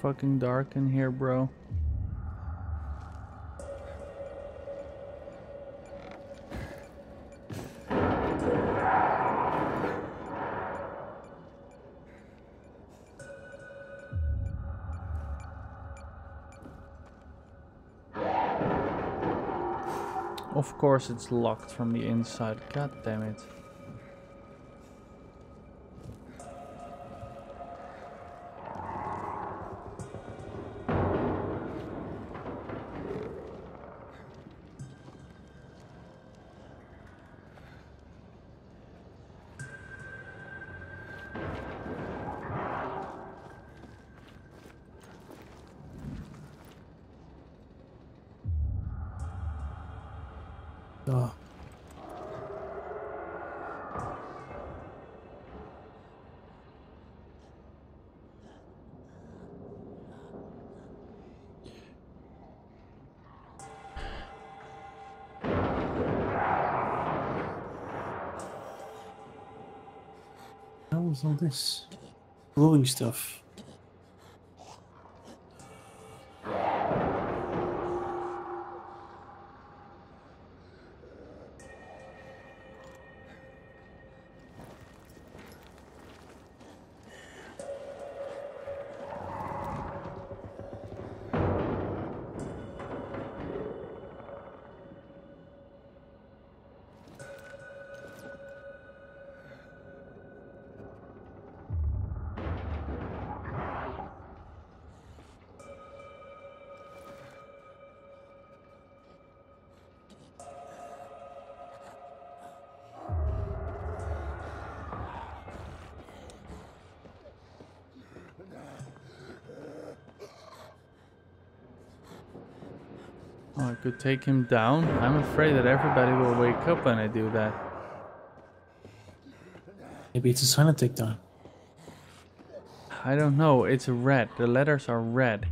Fucking dark in here, bro. Of course it's locked from the inside. God damn it. All this glowing stuff? Take him down. I'm afraid that everybody will wake up when I do that. Maybe it's a sign silent takedown. I don't know. It's red. The letters are red.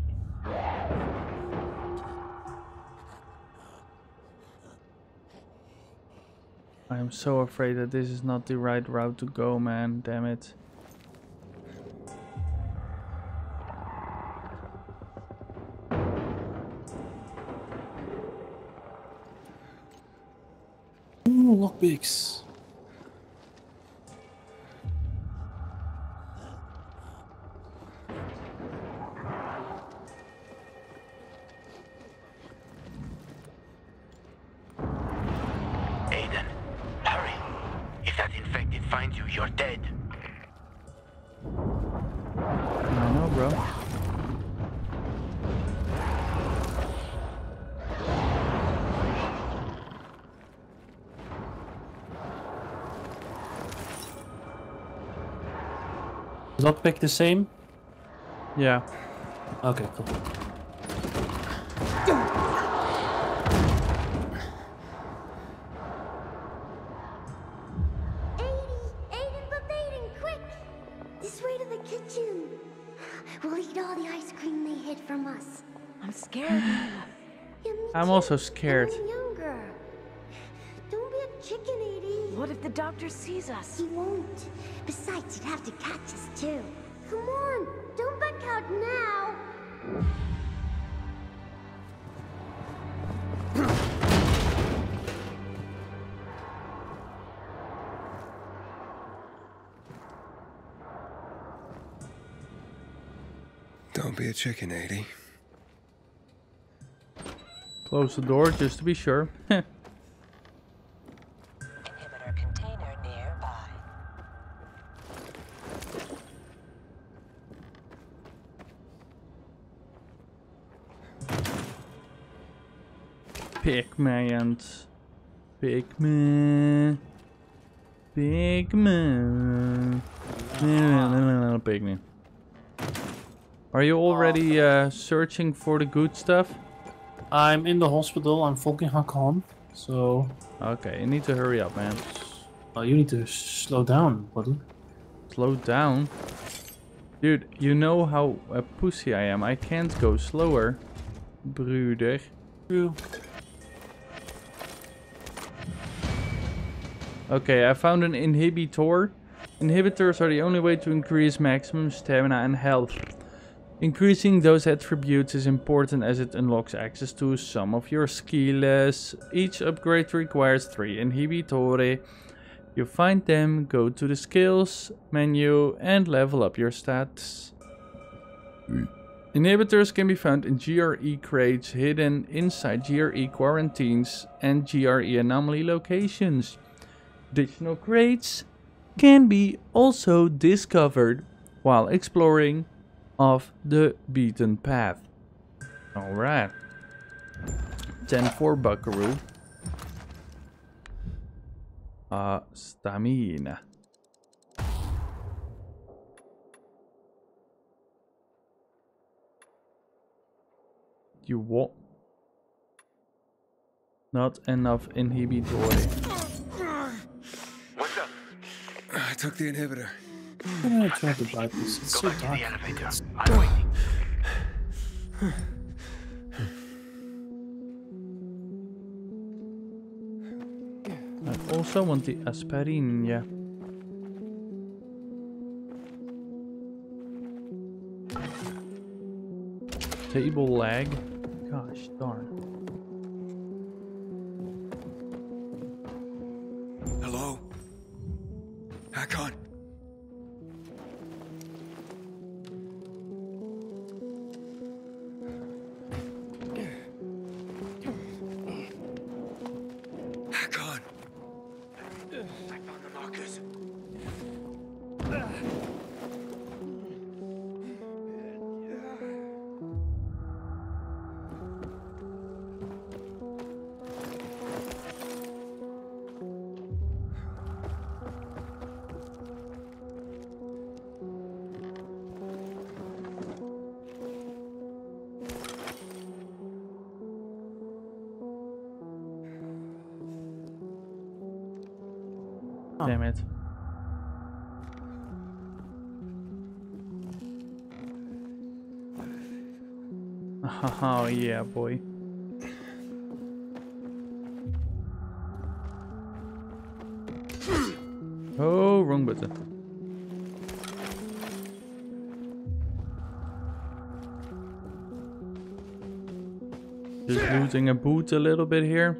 I am so afraid that this is not the right route to go, man. Damn it. Lockpicks. Ice cream they hid from us. I'm scared. I'm also scared. Younger. Don't be a chicken, Aiden. What if the doctor sees us? He won't. Besides, he'd have to catch Don't be a chicken, Aiden. Close the door just to be sure. Pigment. Pigment. Ah. Pigment. Pigment. Are you uh, already uh, searching for the good stuff? I'm in the hospital. I'm fucking Hakon. So. Okay, you need to hurry up, man. Oh, you need to slow down, buddy. Slow down? Dude, you know how a pussy I am. I can't go slower. Bruder. True. Okay, I found an inhibitor. Inhibitors are the only way to increase maximum stamina and health. Increasing those attributes is important as it unlocks access to some of your skills. Each upgrade requires 3 inhibitori. You find them, go to the skills menu and level up your stats. Inhibitors can be found in GRE crates hidden inside GRE quarantines and GRE anomaly locations. Additional crates can be also discovered while exploring off the beaten path. Alright. 10 for Buckaroo. Uh, stamina. You what? Not enough inhibitory. What's up? I took the inhibitor. I'm gonna try to buy this. It's Go so back to dark. the elevator. I'm waiting. I also want the aspirin, yeah. Table lag. Gosh darn. Oh yeah, boy. Oh, wrong button. Just losing a boot a little bit here.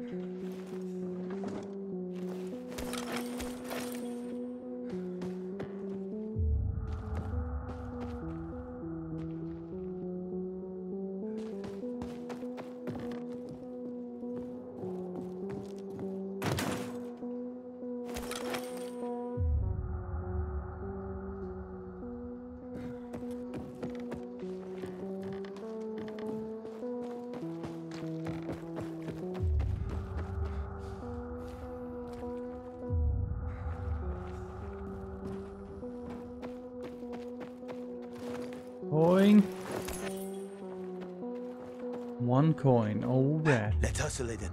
Right. Let's hustle it then.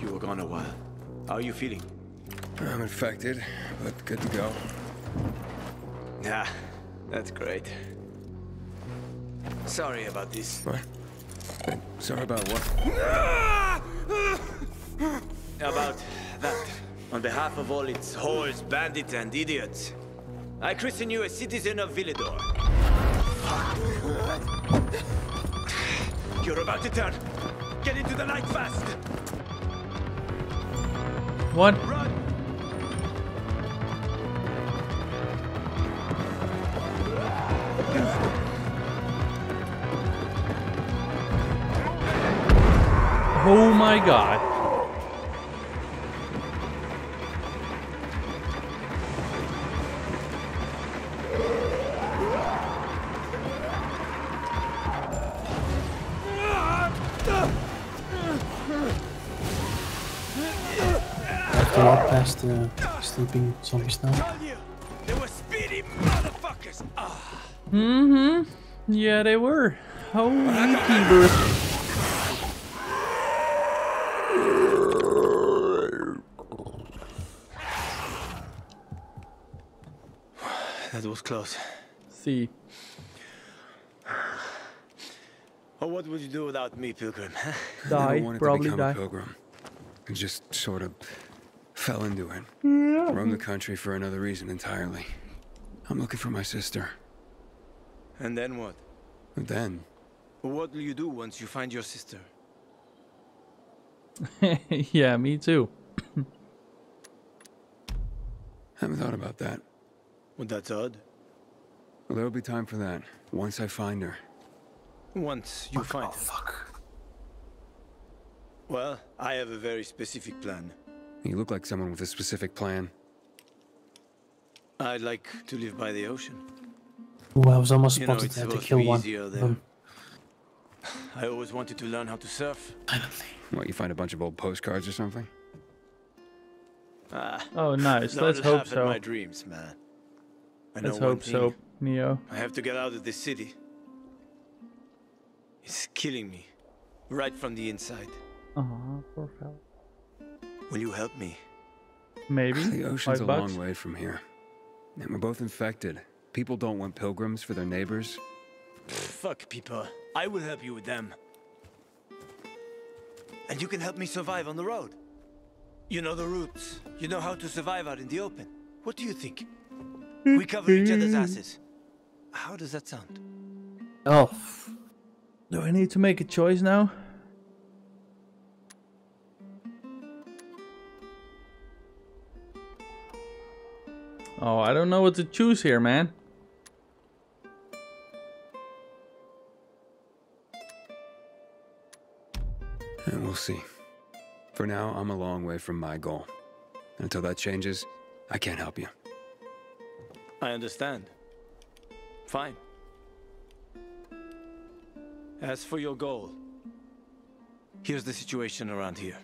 You were gone a while. How are you feeling? I'm infected, but good to go. Yeah, that's great. Sorry about this. What? Sorry about what? Behalf of all its whores, bandits, and idiots, I christen you a citizen of Villedor. You're about to turn. Get into the night fast. What? Run. Oh my god. Sleeping zombies now. They were speedy motherfuckers. Ah. Mm-hmm. Yeah, they were. Holy keybers. That was close. See. Oh, what would you do without me, Pilgrim? I Die, wanted probably die. pilgrim. And just sort of fell into it. Yeah. Roam the country for another reason entirely. I'm looking for my sister. And then what? And then, What will you do once you find your sister? yeah, me too. haven't thought about that. Well, that's odd. Well, there'll be time for that once I find her. Once you find her. Fuck. Well, I have a very specific plan. You look like someone with a specific plan. I'd like to live by the ocean. Ooh, I was almost You know, spotted there to supposed to kill one. easier of there. them. I always wanted to learn how to surf. I don't think. What, you find a bunch of old postcards or something? Ah, Oh, nice. Let's hope so. my dreams, man. I Let's one hope so, thing. Neo. I have to get out of this city. It's killing me, right from the inside. Aw, poor fella. Will you help me? Maybe. The ocean's Five a bucks. long way from here. And we're both infected. People don't want pilgrims for their neighbors. Fuck people. I will help you with them. And you can help me survive on the road. You know the routes. You know how to survive out in the open. What do you think? We cover each other's asses. How does that sound? Oh, Do I need to make a choice now? Oh, I don't know what to choose here, man. And we'll see. For now, I'm a long way from my goal. Until that changes, I can't help you. I understand. Fine. As for your goal, here's the situation around here.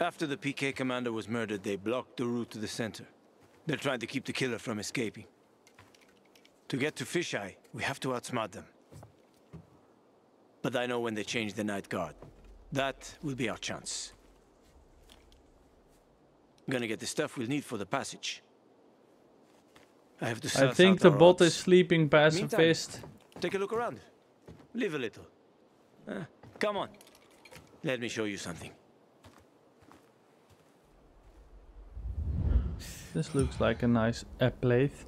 After the PK commander was murdered, they blocked the route to the center. They're trying to keep the killer from escaping. To get to Fisheye, we have to outsmart them. But I know when they change the night guard. That will be our chance. I'm gonna get the stuff we'll need for the passage. I have to I think the bot odds. is sleeping pacifist. Take a look around. Live a little. Uh, come on. Let me show you something. This looks like a nice place.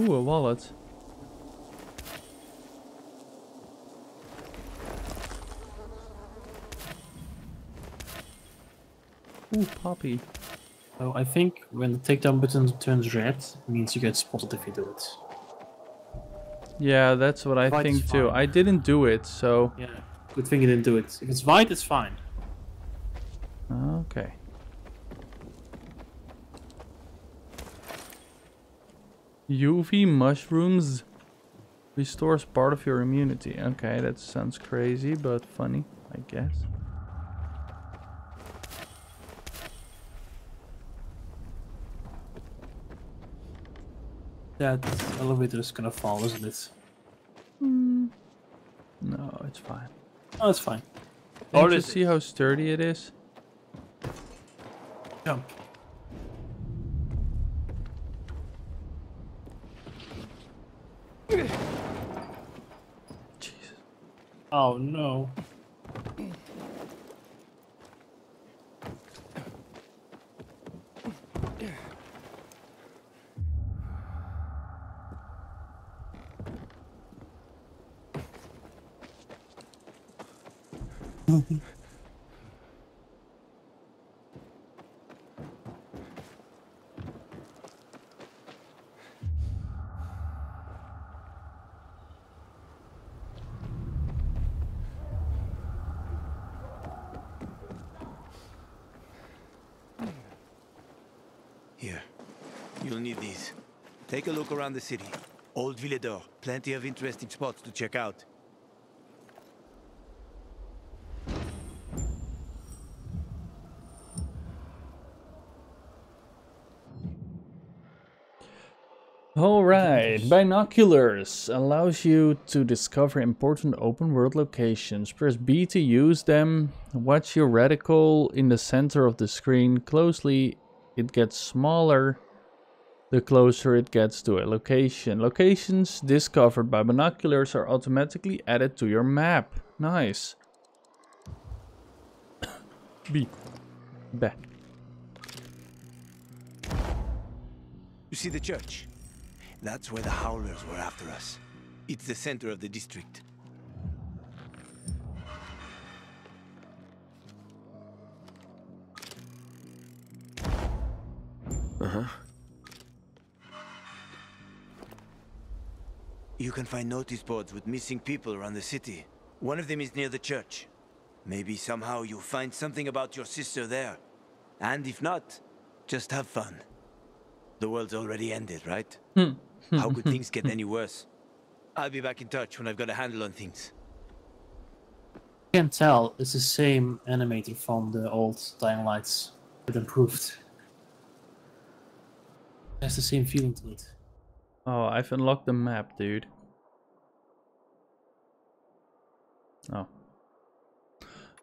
Ooh, a wallet. Ooh, poppy. So I think when the takedown button turns red, means you get spotted if you do it. Yeah, that's what I white think too. I didn't do it, so... Yeah, good thing you didn't do it. If it's white, it's fine. Okay. UV mushrooms restores part of your immunity. Okay, that sounds crazy, but funny, I guess. That elevator is gonna fall, isn't it? Hmm. No, it's fine. Oh, it's fine. Can't Or you see how sturdy it is? Jump. Jesus. Oh no. Here. You'll need these. Take a look around the city. Old Villedor. Plenty of interesting spots to check out. Alright, binoculars allows you to discover important open world locations. Press B to use them. Watch your reticle in the center of the screen closely. It gets smaller the closer it gets to a location. Locations discovered by binoculars are automatically added to your map. Nice. B. B. You see the church? That's where the Howlers were after us. It's the center of the district. Uh-huh. You can find notice boards with missing people around the city. One of them is near the church. Maybe somehow you'll find something about your sister there. And if not, just have fun. The world's already ended, right? How could things get any worse? I'll be back in touch when I've got a handle on things. can't tell. It's the same animator from the old Dying Lights, but improved. It has the same feeling to it. Oh, I've unlocked the map, dude. Oh.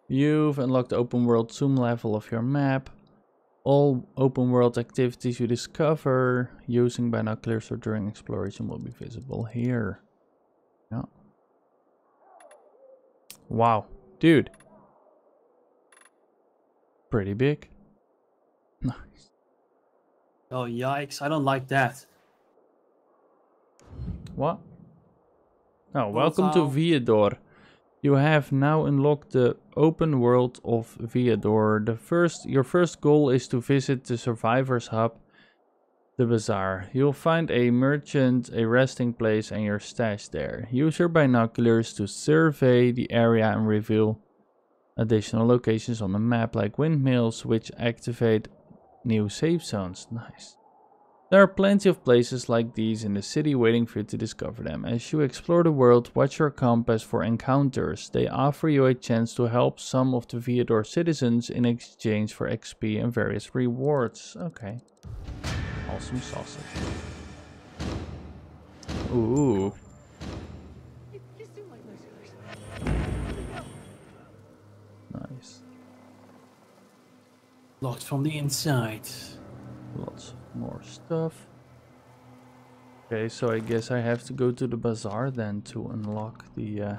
You've unlocked the open world zoom level of your map. All open world activities you discover using binoculars or during exploration will be visible here. Yeah. Wow, dude. Pretty big. Nice. Oh yikes! I don't like that. What? Oh, welcome to. Villedor. You have now unlocked the open world of Villedor. The first, your first goal is to visit the survivors hub, the bazaar. You'll find a merchant, a resting place, and your stash there. Use your binoculars to survey the area and reveal additional locations on the map, like windmills, which activate new safe zones. Nice. There are plenty of places like these in the city waiting for you to discover them. As you explore the world, watch your compass for encounters. They offer you a chance to help some of the Villedor citizens in exchange for XP and various rewards. Okay. Awesome sausage. Ooh. Nice. Locked from the inside. Lots more stuff. Okay, so I guess I have to go to the bazaar then to unlock the uh,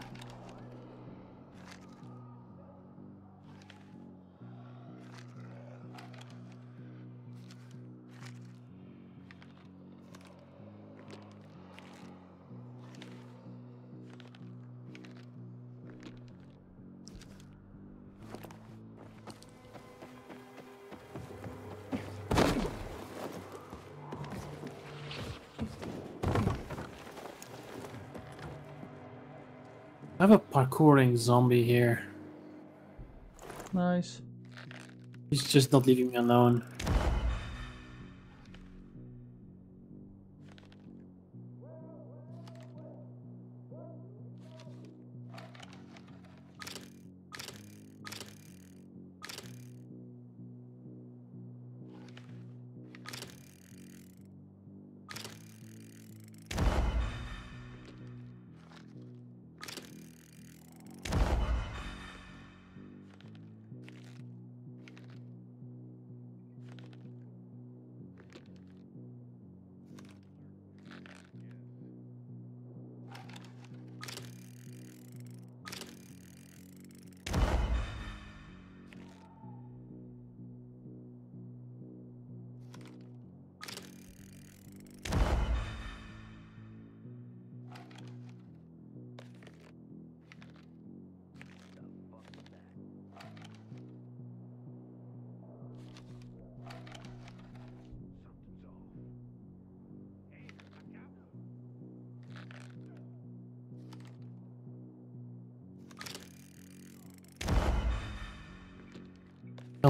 parkouring zombie here. Nice. He's just not leaving me alone.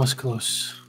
Was close.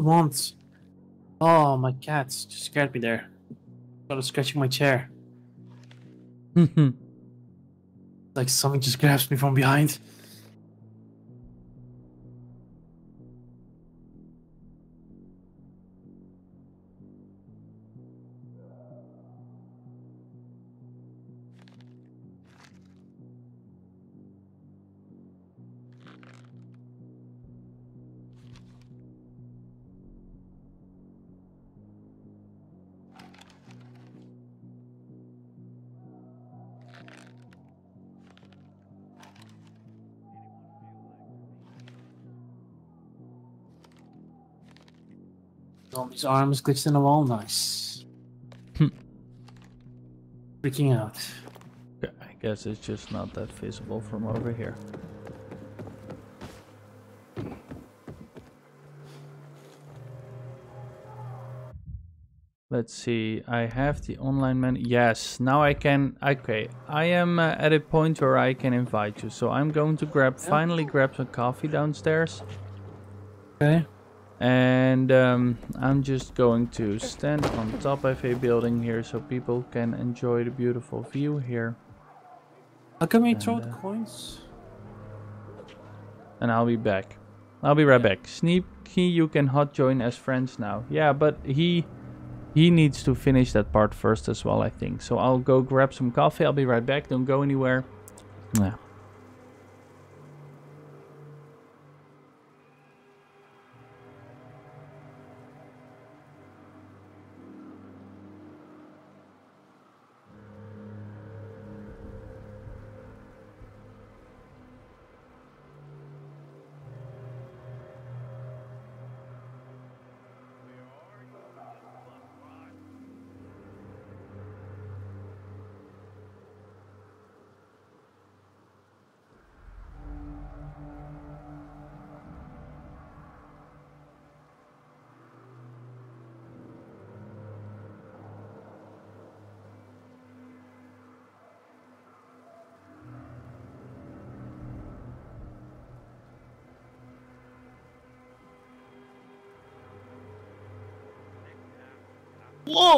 You want? Oh, my cats just scared me there. Started scratching my chair. Mm-hmm. like something just grabs me from behind. Zombie's arms in the wall. Nice. Freaking out. Yeah, I guess it's just not that visible from over here. Let's see, I have the online menu. Yes, now I can, okay, I am uh, at a point where I can invite you. So I'm going to grab, finally grab some coffee downstairs. Okay. And um, I'm just going to stand on top of a building here so people can enjoy the beautiful view here. How can we And, throw uh, the coins? and I'll be back. I'll be right back. Sneaky, you can hot join as friends now. Yeah, but he he needs to finish that part first as well, I think. So I'll go grab some coffee. I'll be right back. Don't go anywhere. Yeah.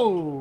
Whoa!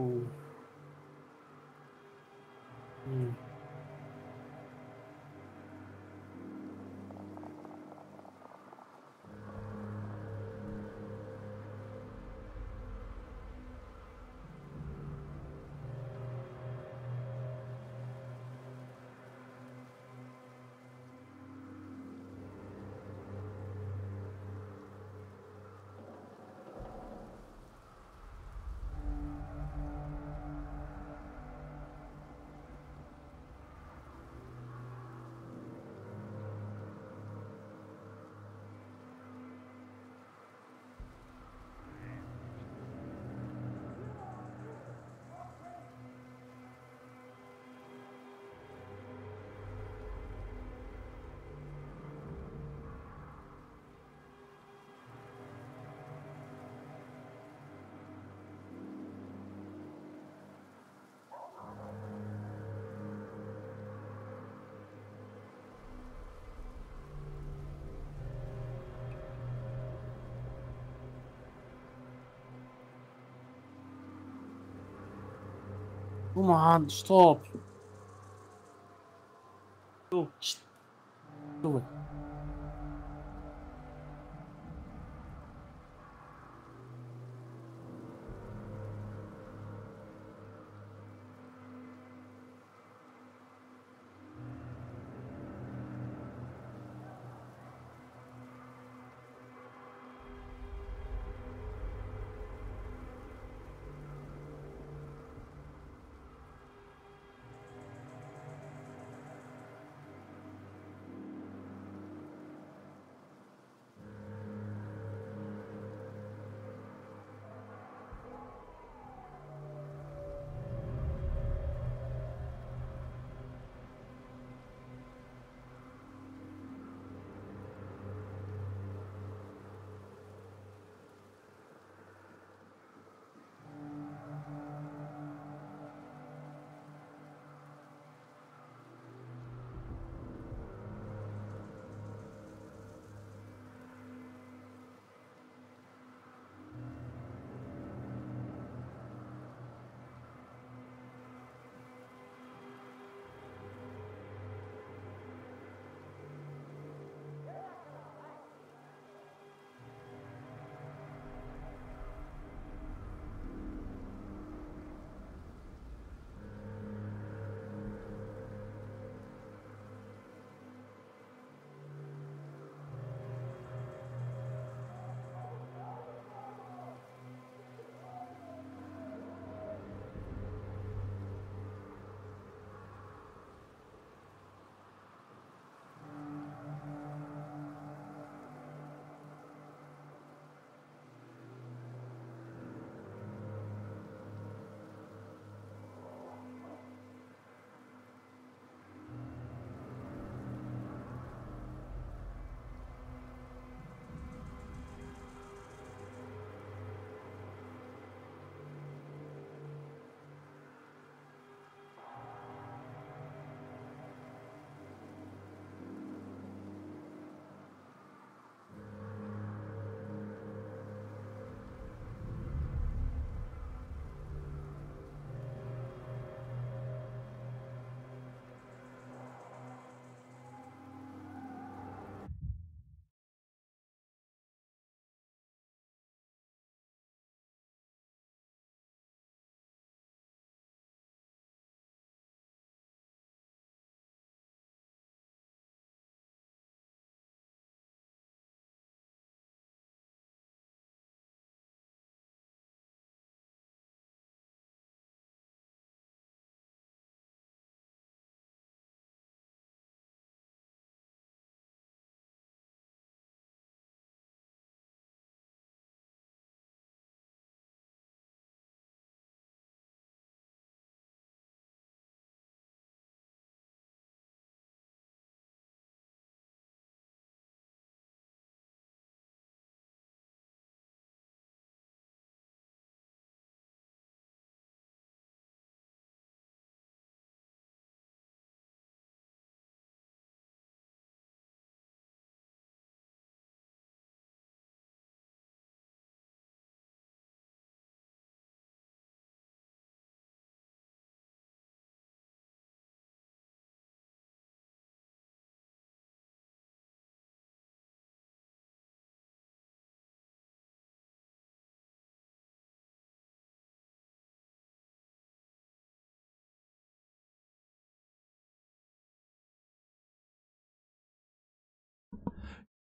Come on, stop. Sh- do it.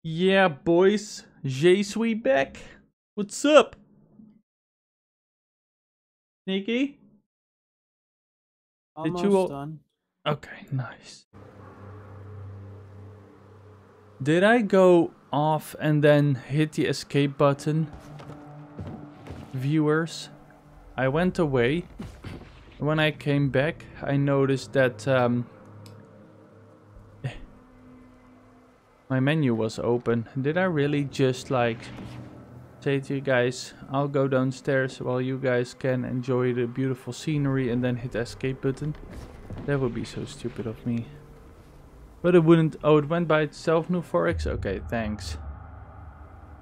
Yeah, boys. J Sweet back. What's up? Sneaky? Almost Did you all... done. Okay, nice. Did I go off and then hit the escape button? Viewers, I went away. When I came back, I noticed that um, my menu was open. Did I really just like say to you guys, I'll go downstairs while you guys can enjoy the beautiful scenery and then hit escape button? That would be so stupid of me. But it wouldn't... Oh, it went by itself, new Forex? Okay, thanks.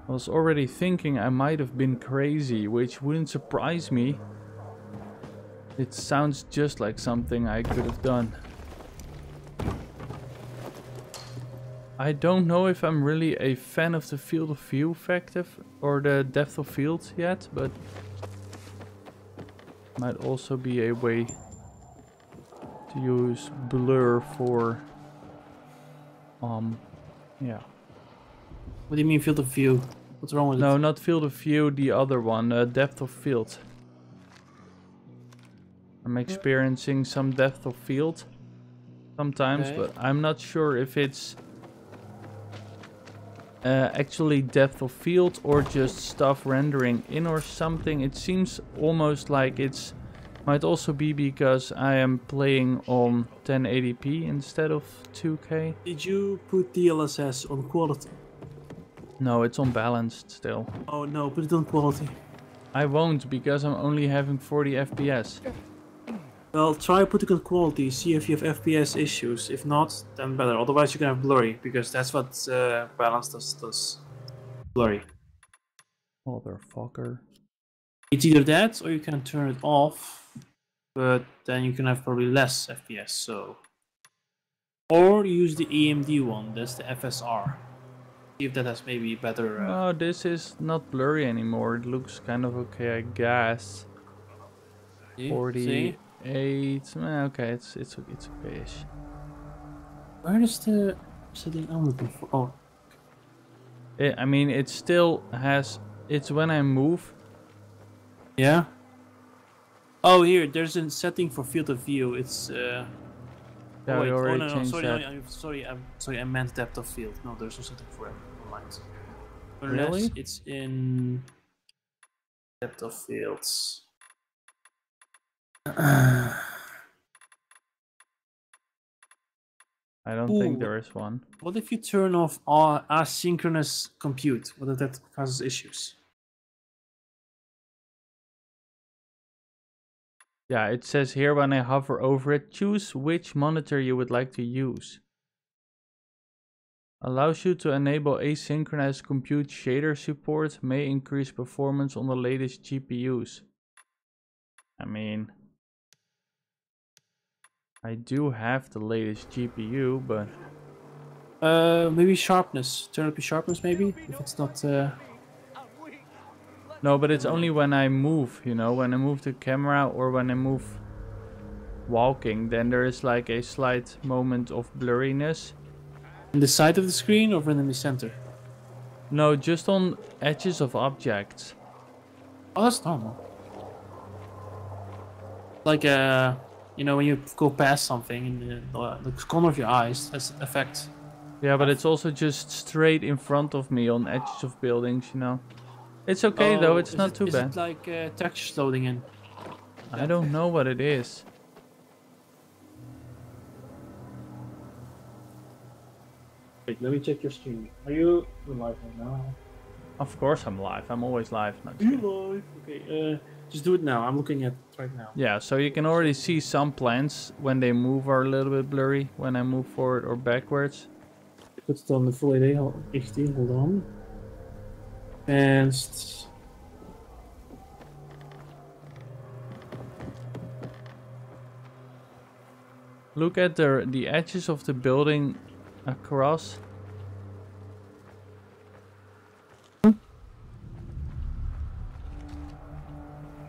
I was already thinking I might have been crazy, which wouldn't surprise me. It sounds just like something I could have done. I don't know if I'm really a fan of the field of view factor or the depth of field yet, but might also be a way to use blur for um yeah. What do you mean field of view? What's wrong with no, it? No, not field of view, the other one, uh, depth of field. I'm experiencing some depth of field sometimes, Okay. but I'm not sure if it's uh, actually depth of field or just stuff rendering in or something. It seems almost like it's might also be because I am playing on 1080p instead of 2K. Did you put DLSS on quality? No, it's on balanced still. Oh no, put it on quality. I won't because I'm only having 40 FPS. Well, try on quality, see if you have FPS issues. If not, then better. Otherwise, you're gonna have blurry, because that's what uh, balance does, does. Blurry. Motherfucker. It's either that, or you can turn it off, but then you can have probably less FPS, so... Or use the AMD one, that's the FSR. See if that has maybe better... Uh, Oh, this is not blurry anymore. It looks kind of okay, I guess. See? 48. Eh, Okay, it's it's it's okay-ish. Where is the setting I'm looking for? Oh, It, I mean, it still has. It's when I move. yeah. Oh, here, there's a setting for field of view. It's uh. Yeah, oh, wait. already oh, no, no, sorry, that. I, I'm sorry, I'm sorry, I meant depth of field. No, there's no setting for it. Never mind. Really? It's in depth of fields. I don't think there is one. What if you turn off asynchronous compute? What if that causes issues? Yeah, it says here when I hover over it, choose which monitor you would like to use. Allows you to enable asynchronous compute shader support, may increase performance on the latest GPUs. I mean, I do have the latest GPU, but Uh, maybe sharpness. Turn up your sharpness, maybe if it's not. Uh... no, but it's only when I move, you know, when I move the camera or when I move walking, then there is like a slight moment of blurriness. In the side of the screen or in the center? No, just on edges of objects. Oh, that's normal. Like uh, you know, when you go past something in the, the corner of your eyes, that's an effect. Yeah, but it's also just straight in front of me on edges of buildings, you know. It's okay though, Oh, it's not it- too is bad. it like uh, textures loading in? I don't know what it is. Wait, let me check your screen. Are you live right now? Of course I'm live. I'm always live. Not You live? Okay, uh, just do it now. I'm looking at right now. Yeah, so you can already see some plants when they move are a little bit blurry when I move forward or backwards. Put it on the full HD. hol- HD. Hold on. Advanced. Look at the the edges of the building across.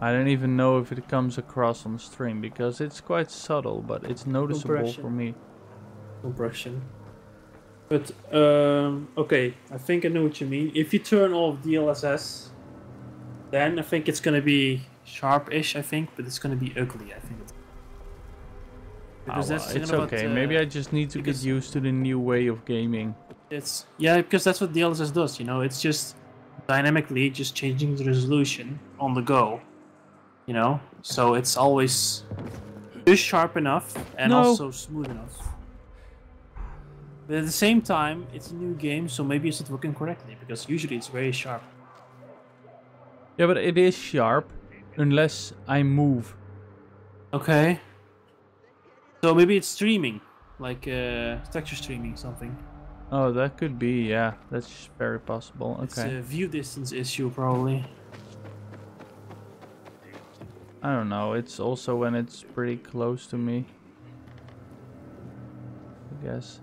I don't even know if it comes across on stream because it's quite subtle, but it's noticeable Compression. for me. compression. But um, okay, I think I know what you mean. If you turn off DLSS, then I think it's gonna be sharp-ish. I think, but it's gonna be ugly. I think. Ah, well, it's about, okay. Maybe uh, I just need to get used to the new way of gaming. It's yeah, because that's what DLSS does. You know, it's just dynamically just changing the resolution on the go. You know, so it's always just sharp enough and No. also smooth enough. But at the same time, it's a new game, so maybe it's not working correctly because usually it's very sharp. Yeah, but it is sharp unless I move. Okay. So maybe it's streaming, like uh, texture streaming something. Oh, that could be. Yeah, that's very possible. Okay. It's a view distance issue probably. I don't know. It's also when it's pretty close to me. I guess.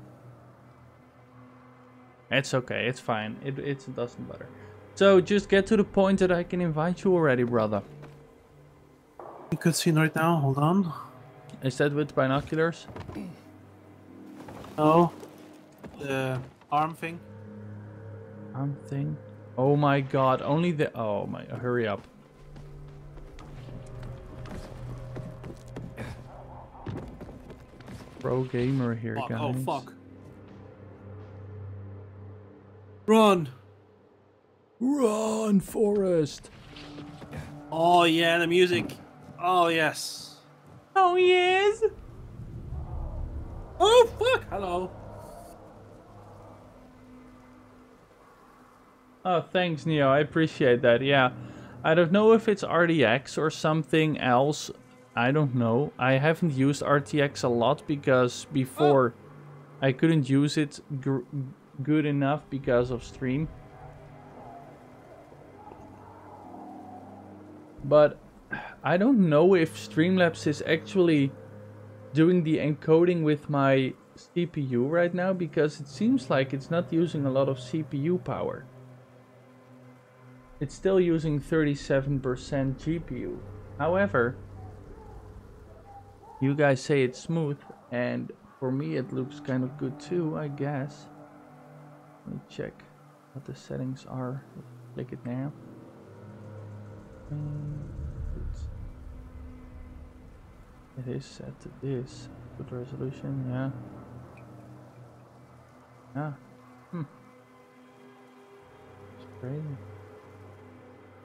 It's okay. It's fine. It, it doesn't matter. So just get to the point that I can invite you already, brother. You could see right now. Hold on. Is that with binoculars? No. The arm thing. Arm thing? Oh my god, only the... Oh my... Hurry up. Pro gamer here, Fuck, oh, guys. oh fuck. Run! Run, Forrest! Oh yeah, the music. Oh yes. Oh yes! Oh fuck! Hello. Oh, thanks, Neo. I appreciate that. Yeah. I don't know if it's RTX or something else. I don't know. I haven't used RTX a lot because before I couldn't use it good enough because of stream. But I don't know if Streamlabs is actually doing the encoding with my CPU right now because it seems like it's not using a lot of CPU power. It's still using 37% GPU. However, you guys say it's smooth and for me it looks kind of good too, I guess. Let me check what the settings are. Click it now. It is set to this. Good resolution, yeah. Yeah. Hmm. It's crazy.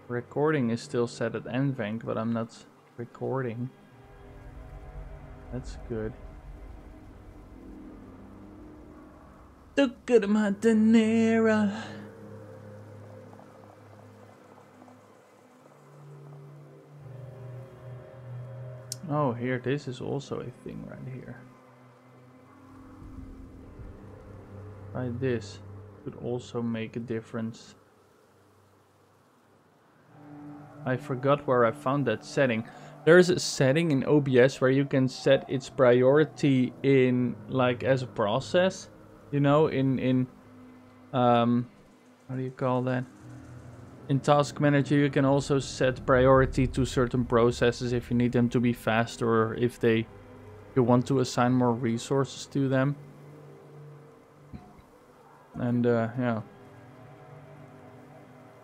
Recording is still set at NVENC, but I'm not recording. That's good. Duca de Madeira. Oh, here, this is also a thing right here. Right, this could also make a difference. I forgot where I found that setting. There's a setting in OBS where you can set its priority in, like, as a process. You know, in, in, um, how do you call that? In Task Manager, you can also set priority to certain processes if you need them to be fast or if they you want to assign more resources to them. And uh, yeah,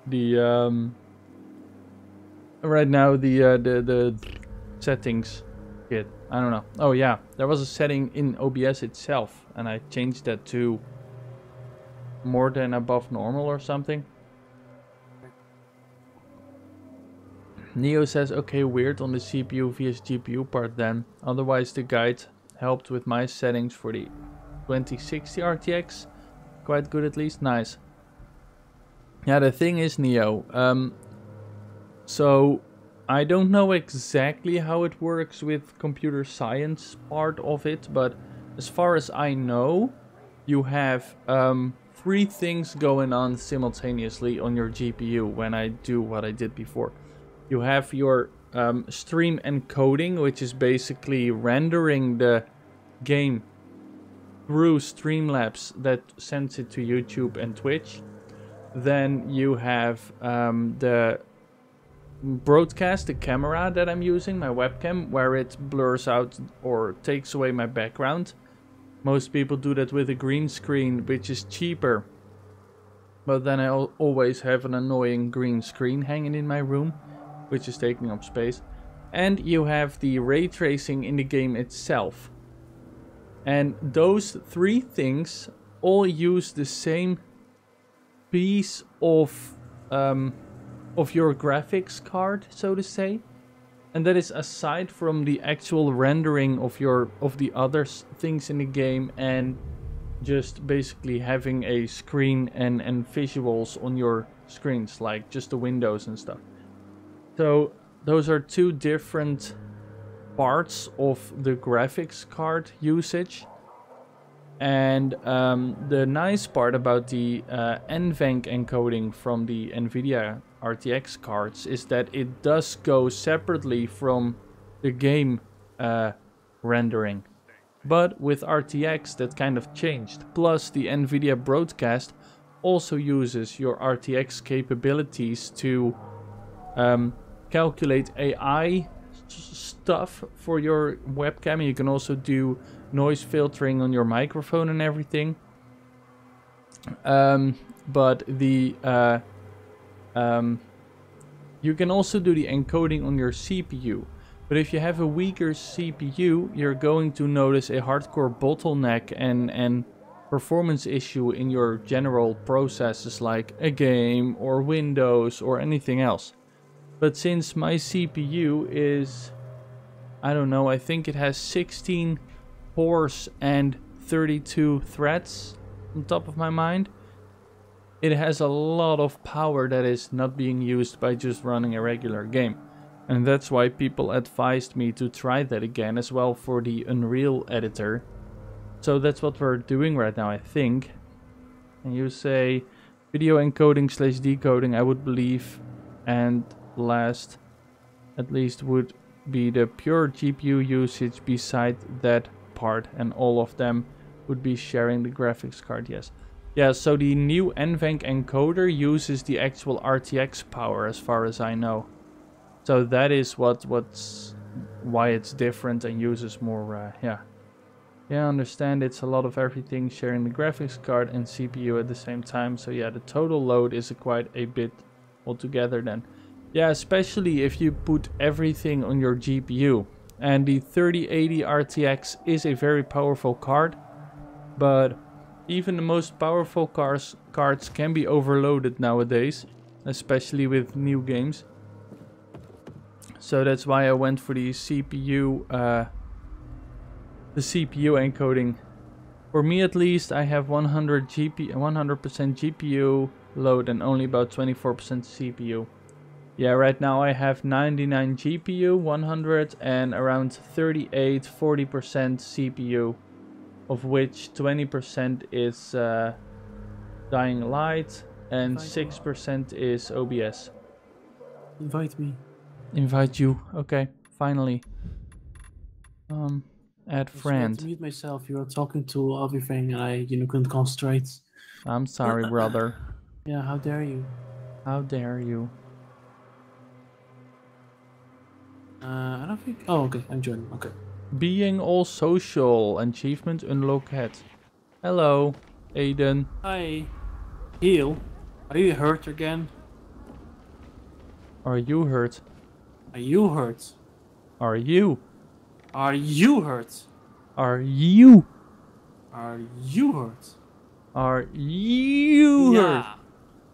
the um, right now the uh, the the settings kit. I don't know. Oh yeah, there was a setting in OBS itself, and I changed that to more than above normal or something. Neo says, okay, weird on the CPU vs GPU part then. Otherwise, the guide helped with my settings for the 2060 RTX. Quite good at least. Nice. Yeah, the thing is, Neo, um, so I don't know exactly how it works with computer science part of it, but as far as I know, you have um, three things going on simultaneously on your GPU when I do what I did before. You have your um, stream encoding, which is basically rendering the game through Streamlabs that sends it to YouTube and Twitch. Then you have um, the broadcast, the camera that I'm using, my webcam, where it blurs out or takes away my background. Most people do that with a green screen, which is cheaper. But then I always have an annoying green screen hanging in my room which is taking up space. And you have the ray tracing in the game itself. And those three things all use the same piece of um, of your graphics card, so to say. And that is aside from the actual rendering of your of the other things in the game and just basically having a screen and, and visuals on your screens, like just the windows and stuff. So those are two different parts of the graphics card usage. And um, the nice part about the uh, NVENC encoding from the NVIDIA RTX cards is that it does go separately from the game uh, rendering. But with RTX that kind of changed. Plus the NVIDIA broadcast also uses your RTX capabilities to um, calculate AI stuff for your webcam. You can also do noise filtering on your microphone and everything. Um, but the uh, um, you can also do the encoding on your CPU. But if you have a weaker CPU, you're going to notice a hardcore bottleneck and, and performance issue in your general processes like a game or Windows or anything else. But since my CPU is, I don't know, I think it has 16 cores and 32 threads on top of my mind. It has a lot of power that is not being used by just running a regular game. And that's why people advised me to try that again as well for the Unreal editor. So that's what we're doing right now, I think. And you say video encoding slash decoding, I would believe. And last, at least, would be the pure GPU usage beside that part. And all of them would be sharing the graphics card, yes. Yeah, so the new NVENC encoder uses the actual RTX power as far as I know. So that is what what's why it's different and uses more, uh, yeah. Yeah, I understand it's a lot of everything sharing the graphics card and CPU at the same time. So yeah, the total load is quite a bit altogether then. Yeah, especially if you put everything on your GPU. And the 3080 RTX is a very powerful card, but even the most powerful cars, cards can be overloaded nowadays, especially with new games. So that's why I went for the CPU, uh, the CPU encoding. For me at least, I have 100 GP, 100% GPU load and only about 24% CPU. Yeah, right now I have 99 GPU, 100 and around 38, 40% CPU of which 20% is uh, Dying Light and 6% is OBS. Invite me. Invite you. Okay, finally. Um, add I friend. to mute myself. You were talking to everything, and I, you know, couldn't concentrate. I'm sorry, brother. Yeah, how dare you? How dare you? Uh, I don't think. Oh, okay. I'm joining. Okay. Being all social. Achievement unlocked. Hello, Aiden. Hi. Heal. Are you hurt again? Are you hurt? Are you hurt? Are you? Are you hurt? Are you? Are you hurt? Are you yeah. hurt?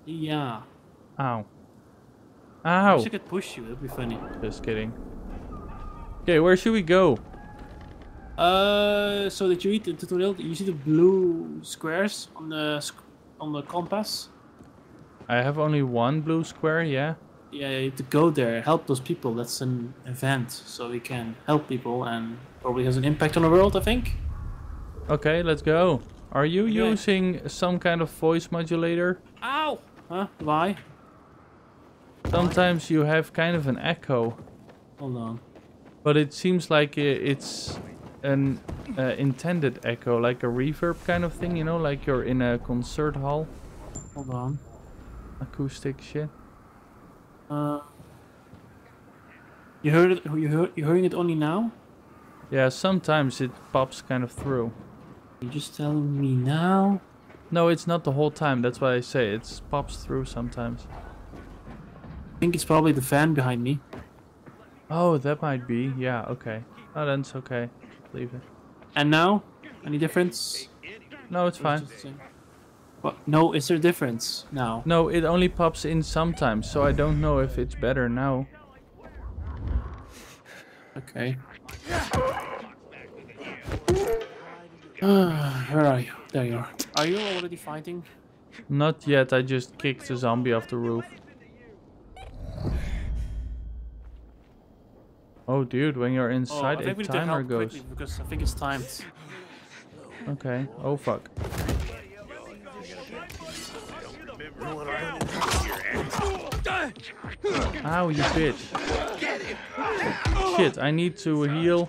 Yeah. Ow. I Ow. wish I could push you. That'd be funny. Just kidding. Okay, where should we go? Uh, so did you read the tutorial? You see the blue squares on the on the compass? I have only one blue square, yeah. Yeah, you have to go there, help those people. That's an event, so we can help people and probably has an impact on the world. I think. Okay, let's go. Are you Okay. using some kind of voice modulator? Ow! Huh? Why? Sometimes you have kind of an echo, Hold on. but it seems like it's an uh, intended echo, like a reverb kind of thing, you know, like you're in a concert hall. Hold on. Acoustic shit. Uh, you heard it? You heard? You hearing it only now? Yeah, sometimes it pops kind of through. You just telling me now? No, it's not the whole time. That's why I say it pops through sometimes. I think it's probably the fan behind me. Oh, that might be. Yeah, okay. Oh, then it's okay. Leave it. And now? Any difference? No, it's fine. What? No, is there a difference now? No, it only pops in sometimes, so I don't know if it's better now. Okay. Where are you? There you are. Are you already fighting? Not yet, I just kicked a zombie off the roof. Oh, dude, when you're Oh, inside, think a we need to timer goes. because I think it's timed. Okay. Oh, fuck. Ow, you bitch. Shit, I need to heal.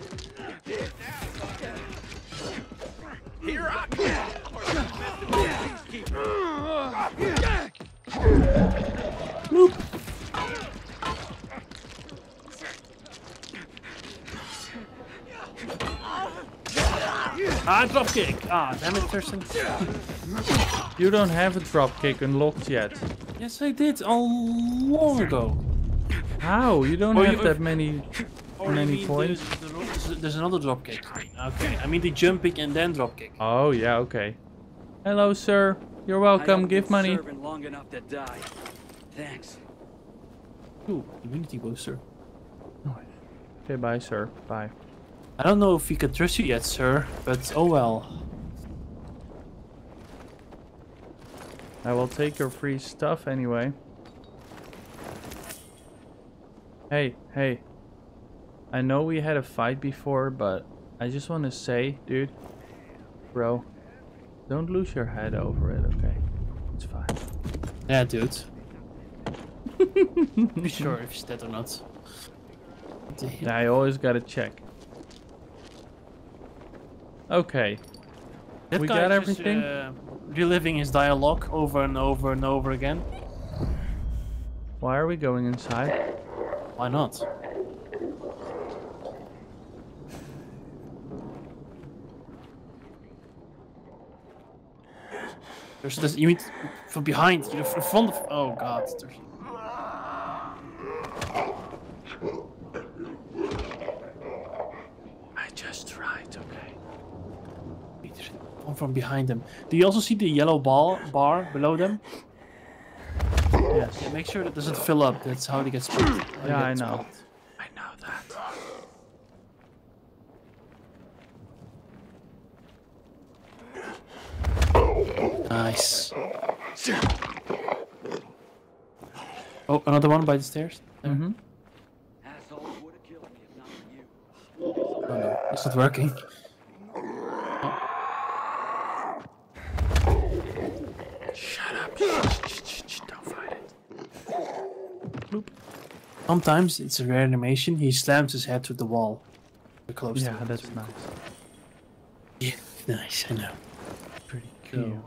Here I Bloop. Ah, dropkick! Ah, damn it, Thursten. You don't have a dropkick unlocked yet. Yes, I did, a long ago. How? You don't Oh, have you- that many many points. There's, there's, there's another dropkick. Okay, I mean the jumping and then dropkick. Oh yeah, okay. Hello, sir. You're welcome. Give money. Long enough to die. Thanks. Ooh, immunity booster. Okay, bye, sir. Bye. I don't know if we can trust you yet, sir, but oh well. I will take your free stuff anyway. Hey, hey. I know we had a fight before, but I just want to say, dude, bro, don't lose your head over it, okay? It's fine. Yeah, dude. Be sure if he's dead or not. Yeah, I always gotta check. Okay. That we guy got is everything? Just, uh, reliving his dialogue over and over and over again. Why are we going inside? Why not? There's this. You mean from behind? You're in front of. Oh god. There's, I just tried, okay. There's one from behind them. Do you also see the yellow ball bar below them? Yes. Yeah, make sure that doesn't fill up. That's how they get split. how they Yeah, I get know. split. I know that. Nice. Oh, another one by the stairs. Mm-hmm. Oh no, it's not working. Shut up. Don't fight it. Sometimes it's a rare animation. He slams his head to the wall. Close Yeah, that's nice. Yeah, nice. I know. Pretty Cool. cute.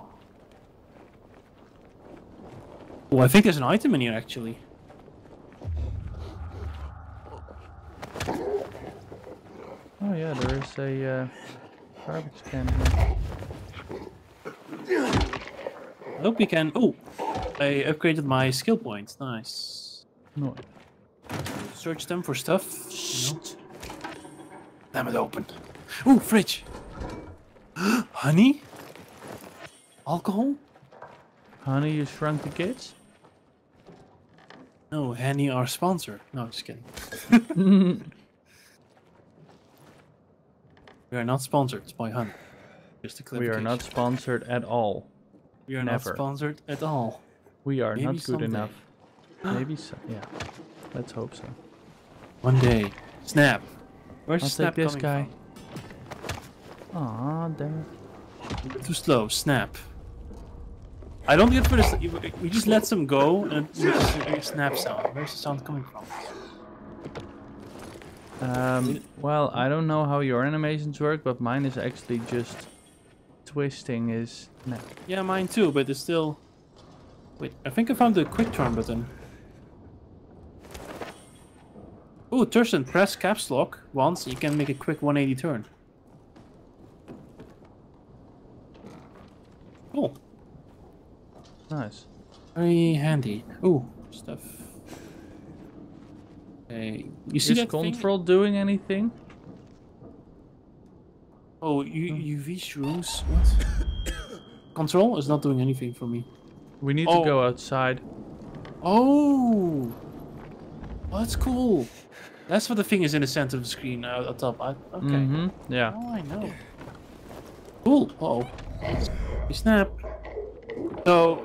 Oh, I think there's an item in here actually. Oh yeah, there is a uh, garbage can here. Look, we can. Oh, I upgraded my skill points. Nice. No. Search them for stuff. You know. Damn it, open. Ooh, fridge. Honey? Alcohol? Honey, you shrunk the kids? No, Henny our sponsor. No, just kidding. we are not sponsored by Honey. Just a we are not sponsored at all. We are Never. not sponsored at all. We are Maybe not good someday. enough. Maybe so. Yeah. Let's hope so. One day. Snap. Where's I'll Snap take this coming guy. Aw, damn from? Too slow. Snap. I don't get for this. We just let them go and it makes a snap sound. Where's the sound coming from? Um, well, I don't know how your animations work, but mine is actually just twisting his Yeah, mine too, but it's still. Wait, I think I found the quick turn button. Oh, Thursten, press caps lock once, you can make a quick 180 turn. Cool. Nice. Very handy. Ooh, stuff. Okay, you see is that thing? control doing anything? Oh, U hmm. UV shrooms. What? Control is not doing anything for me. We need Oh. to go outside. Oh, oh, that's cool. That's what the thing is in the center of the screen uh, at top. I, okay. Mm-hmm. Yeah. Oh, I know. Cool. Uh oh. We snap. So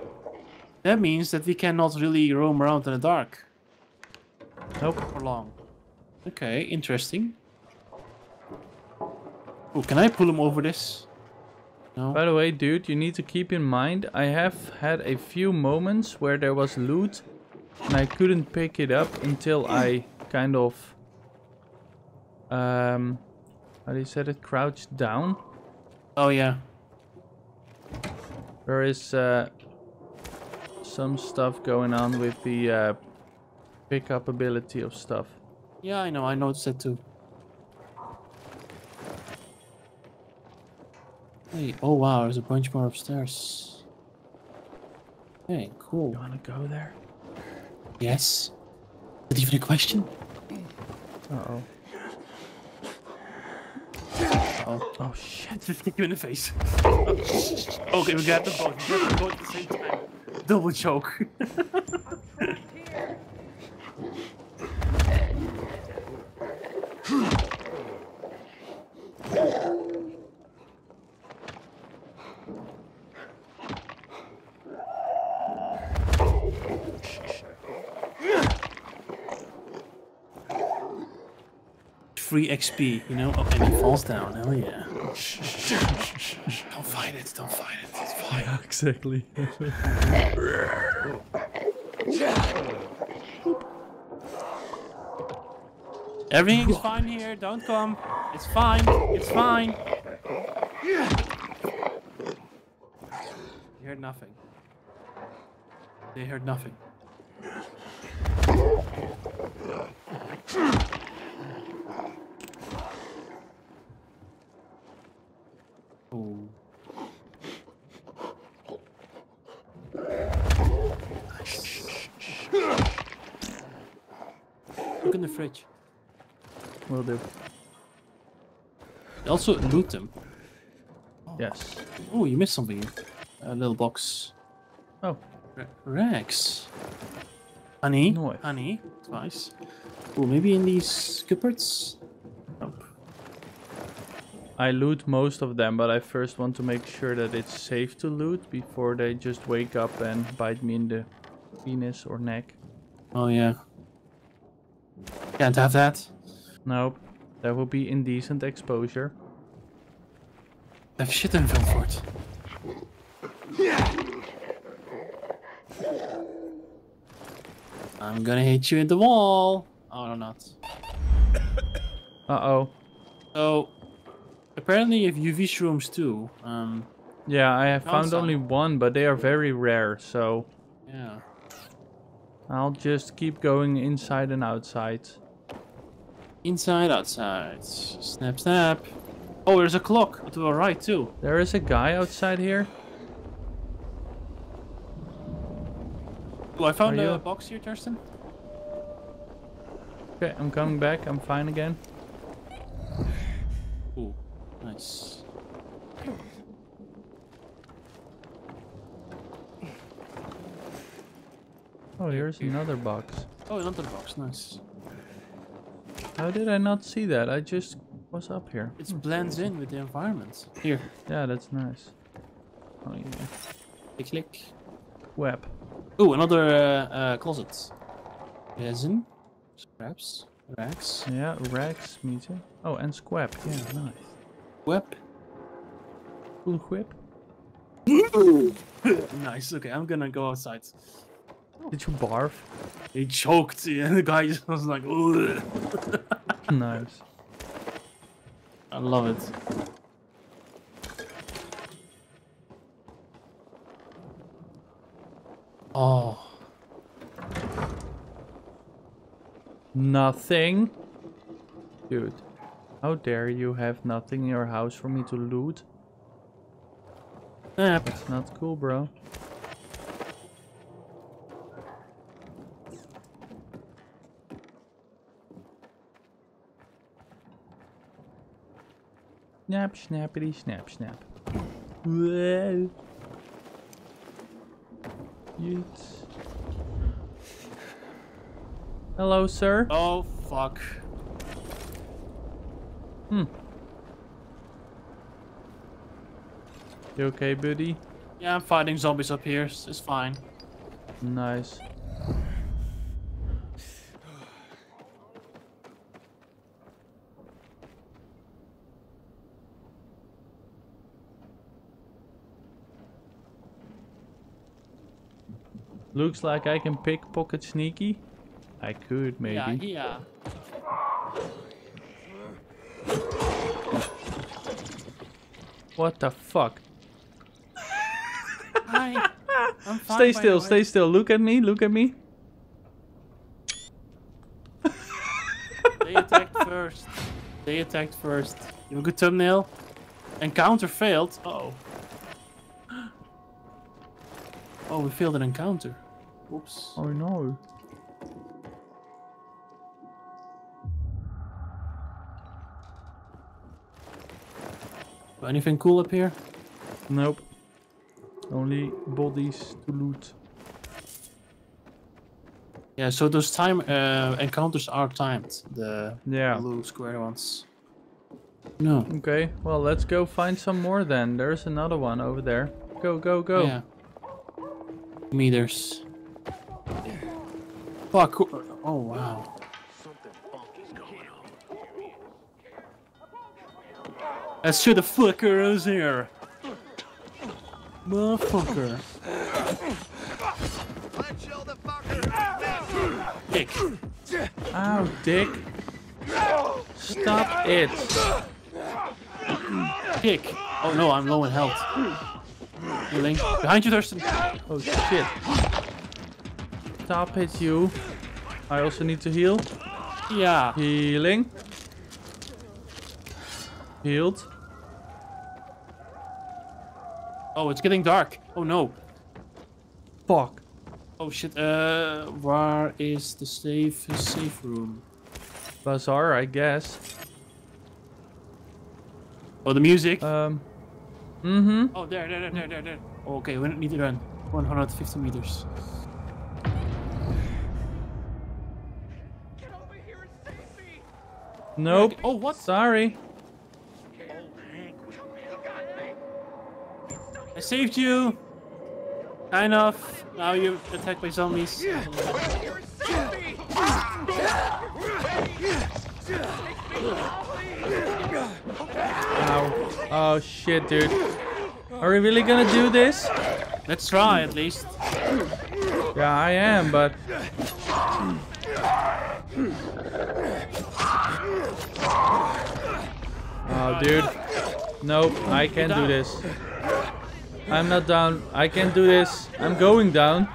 that means that we cannot really roam around in the dark. Nope. For long. Okay, interesting. Oh, can I pull him over this? No. By the way, dude, you need to keep in mind, I have had a few moments where there was loot and I couldn't pick it up until I kind of um how do you say it crouched down. Oh yeah. There is uh, some stuff going on with the uh, pickup ability of stuff. Yeah, I know. I noticed that too. Hey, oh wow, there's a bunch more upstairs. Okay, cool. You wanna go there? Yes. Is that even a question? Uh oh. Oh. Oh shit. Just kick you in the face. okay, we got them both. We got them both at the same time. Double choke. Free XP, you know? Oh, and he falls down. Hell yeah. Don't fight it. Don't fight it. It's fine. Yeah, exactly. Everything is fine here. Don't come. It's fine. It's fine. You heard nothing. They heard nothing. Fridge. Will do. Also loot them. Yes. Oh, you missed something. A little box. Oh. Re- Rex. Honey. Nice. Honey. Twice. Oh, maybe in these cupboards? Nope. I loot most of them, but I first want to make sure that it's safe to loot before they just wake up and bite me in the penis or neck. Oh, yeah. Can't have that. Nope. That would be indecent exposure. Have shit in film for it. I'm gonna hit you in the wall. Oh, no, not. Uh-oh. So, apparently you have UV shrooms too. Um, Yeah, I have Found found some. only one, but they are very rare, so yeah. I'll just keep going inside and outside. Inside, outside. Snap, snap. Oh, there's a clock to our right too. There is a guy outside here. Oh, I found Are you- a box here, Thursten. Okay, I'm coming back. I'm fine again. Ooh, nice. Oh, here's another box. Oh, another box, nice. How did I not see that? I just was up here. It blends in with the environments. Here, Yeah, that's nice. Oh yeah. click, click. Web. Ooh, another uh, uh, closet. Resin, scraps, racks, Yeah, Rex, me too. Oh, and Squab. Yeah, nice. web. Cool whip. nice. Okay, I'm gonna go outside. Did you barf? He choked, and the guy just was like, Ugh. nice. I love it. Oh, Nothing? Dude. How dare you have nothing in your house for me to loot? snap. That's not cool, bro. Snap, snappity, snap, snap. Whoa. Yeet. Hello, sir. Oh fuck. Hmm. You okay, buddy? Yeah, I'm fighting zombies up here. It's it's fine. Nice. Looks like I can pickpocket sneaky. I could maybe. Yeah, yeah. What the fuck? Hi. I'm fine, stay still, stay still. Look at me, look at me. They attacked first. They attacked first. You have a good thumbnail. Encounter failed. Uh oh. Oh, we failed an encounter. Oops. Oh no. Anything cool up here? Nope. Only bodies to loot. Yeah, so those time uh, encounters are timed. The Yeah. blue square ones. No. Okay, well let's go find some more then. There's another one over there. Go, go, go. Yeah. Meters. Fuck. Oh wow. Let's shoot the fuckers here. Motherfucker. Dick. Ow, dick. Stop it. Kick. Oh no, I'm low in health. Healing. Behind you, Thursten. Oh shit. Stop it, you. I also need to heal. Yeah. Healing. Healed. Oh, it's getting dark. Oh no. Fuck. Oh shit. Uh, where is the safe safe room? Bazaar, I guess. Oh, the music. Um. Mm-hmm. Oh, there, there, there, there, there, there. Oh, okay, we need to run 150 meters. Nope. Oh, what? Sorry. I saved you. Kind of. Now you're attacked by zombies. Ow. Oh shit, dude. Are we really gonna do this? Let's try at least. Yeah, I am, but... Oh, dude. Nope, I can't do this. I'm not down. I can't do this. I'm going down.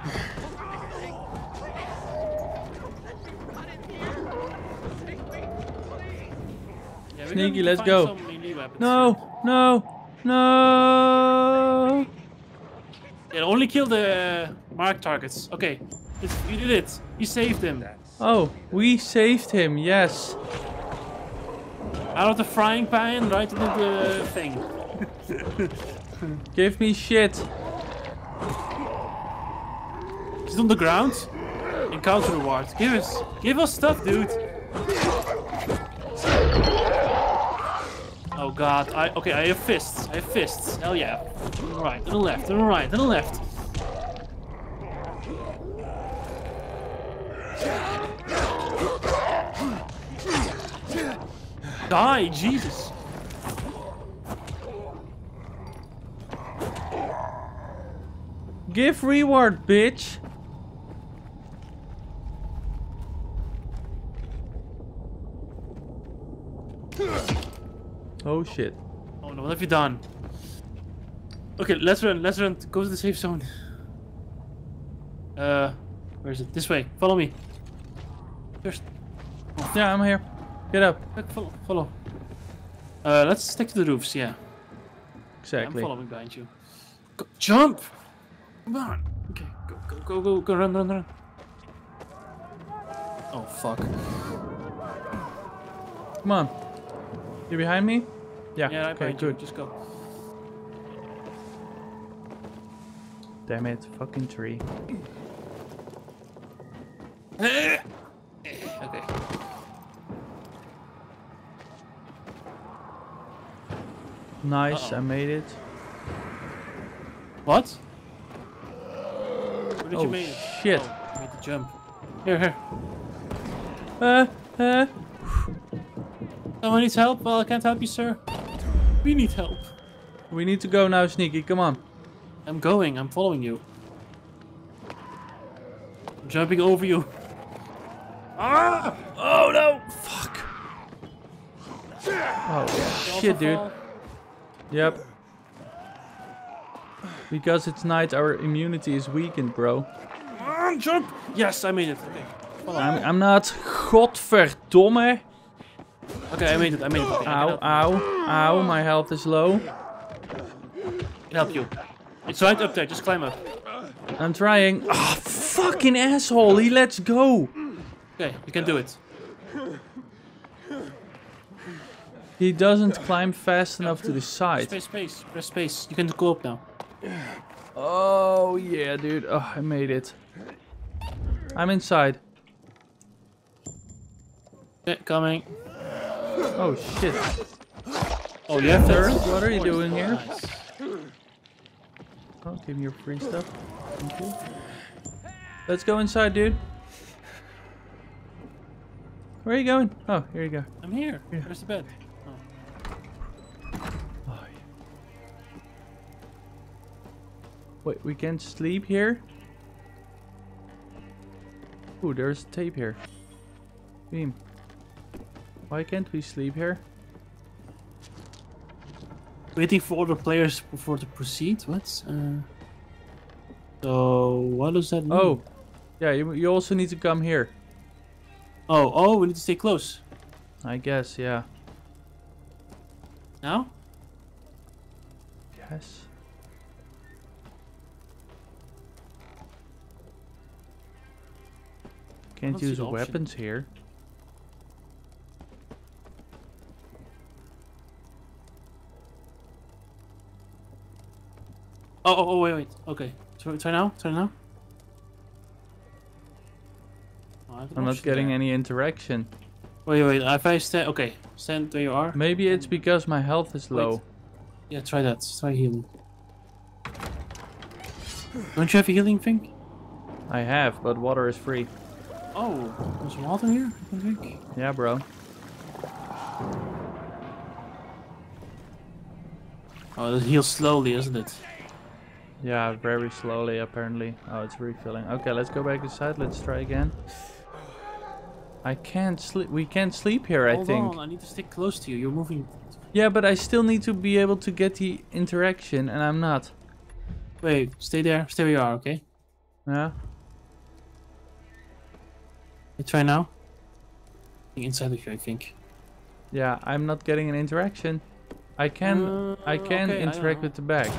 Yeah, Sneaky, let's go. some melee weapons. No, no, no. Yeah, only kill the mark targets. Okay, it's, you did it. You saved him. Oh, we saved him, yes. Out of the frying pan, right into the thing. Give me shit. He's on the ground. Encounter reward. Give us, give us stuff, dude. Oh god, I okay, I have fists. I have fists. Hell yeah. To the right, to the left, to the right, to the left. Die, Jesus. Give reward, bitch. Oh shit. Oh no, what have you done? Okay, let's run, let's run. Go to the safe zone. Uh, where is it? This way. Follow me. First. Yeah, I'm here. Get up. Quick, follow, follow. Uh, let's stick to the roofs, yeah. Exactly. I'm following behind you. Go, jump! Come on. Okay, go, go, go, go, go, run, run, run. Oh, fuck. Come on. You behind me? Yeah. Yeah, right okay, behind you. good. Just go. Damn it, fucking tree. okay. Nice, Uh-oh. I made it. What? Where did Oh, you make it? shit. Oh, you made the jump. Here, here. Uh, uh. Someone needs help? Well, I can't help you, sir. We need help. We need to go now, Sneaky. Come on. I'm going. I'm following you. jumping over you. Ah! Oh no! Fuck. Oh yeah. Shit, dude. Yep. Because it's night, our immunity is weakened, bro. Ah, jump! Yes, I made it. Okay. I'm, I'm not. Godverdomme. Okay, I made it. I made it. Okay, Ow, ow, ow. My health is low. can help you. It's right up there. Just climb up. I'm trying. Ah, fucking asshole. He lets go. Okay, you can do it. He doesn't climb fast enough to the side. Space, space. Press space. You can go up now. Oh, yeah, dude. Oh, I made it. I'm inside. Okay, coming. Oh, shit. Oh, yeah, Sir, what are you doing here? Oh, give me your free stuff. Thank you. Let's go inside, dude. Where are you going? Oh, here you go. I'm here. Yeah. Where's the bed? Wait, we can't sleep here? Ooh, there's tape here. Beam. Why can't we sleep here? Waiting for other players before to proceed. What? Uh, so what does that mean? Oh, yeah, you, you also need to come here. Oh, oh, we need to stay close. I guess, yeah. Now? Yes. Can't use option. weapons here. Oh, oh, oh, wait, wait. Okay. Try, try now. Try now. Oh, I have an I'm not getting there. any interaction. Wait, wait. If I stand, okay, stand where you are. Maybe it's because my health is Wait. low. Yeah, try that. Try healing. Don't you have a healing thing? I have, but water is free. Oh, there's water here. I think. Yeah, bro. Oh, it heals slowly, isn't it? Yeah, very slowly apparently. Oh, it's refilling. Okay, let's go back inside. Let's try again. I can't sleep. We can't sleep here, I think. Hold on, I need to stick close to you. You're moving. Yeah, but I still need to be able to get the interaction, and I'm not. Wait, stay there. Stay where you are, okay? Yeah. You try now. Inside of you, I think. Yeah, I'm not getting an interaction. I can Uh, I can okay, interact know. with the bag.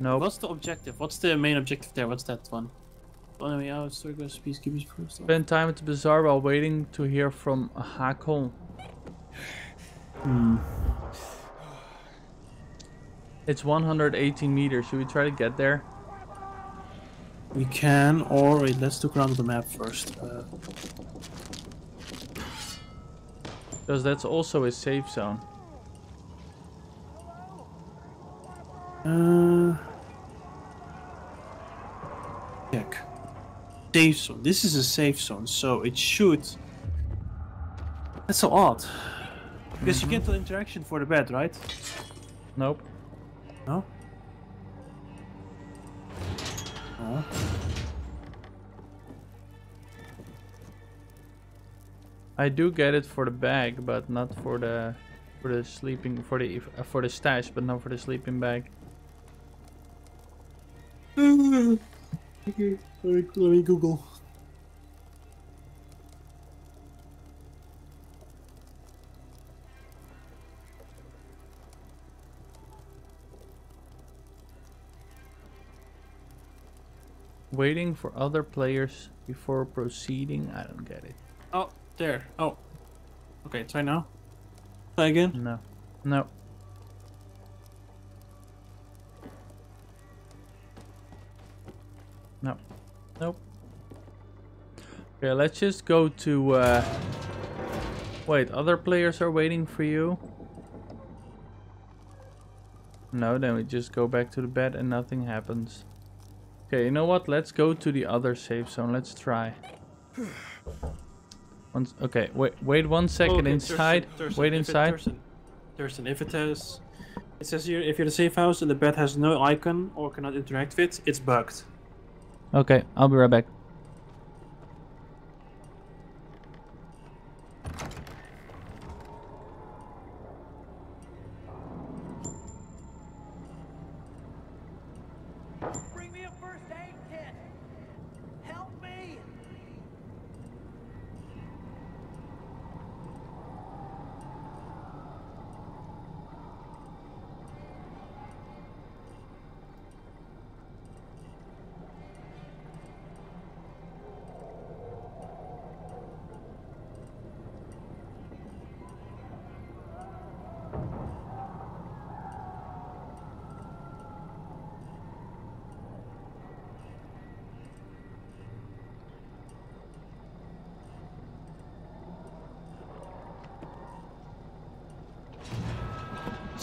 Nope. What's the objective? What's the main objective there? What's that one? On the way out, story goes, peacekeepers first. Spend time at the bazaar while waiting to hear from Hakon. Hmm. It's 118 meters. Should we try to get there? We can, or wait, let's look around the map first. Uh, Because that's also a safe zone. uh, check. Safe zone. This is a safe zone, so it should. That's so odd. Because you get the interaction for the bed, right? Nope. No? No. I do get it for the bag, but not for the for the sleeping for the uh, for the stash, but not for the sleeping bag. okay, let me, let me Google. Waiting for other players before proceeding. I don't get it. Oh, there. Oh. Okay, try now. Try again. No. No. No. Nope. Okay, let's just go to uh Wait, other players are waiting for you? No, then we just go back to the bed and nothing happens. Okay, you know what? Let's go to the other safe zone. Let's try. Once, okay, wait, wait one second Okay, inside. Thursten, Thursten, wait inside. Thursten, Thursten, if it has It says here if you're the safe house and the bed has no icon or cannot interact with, it, it's bugged. Okay, I'll be right back.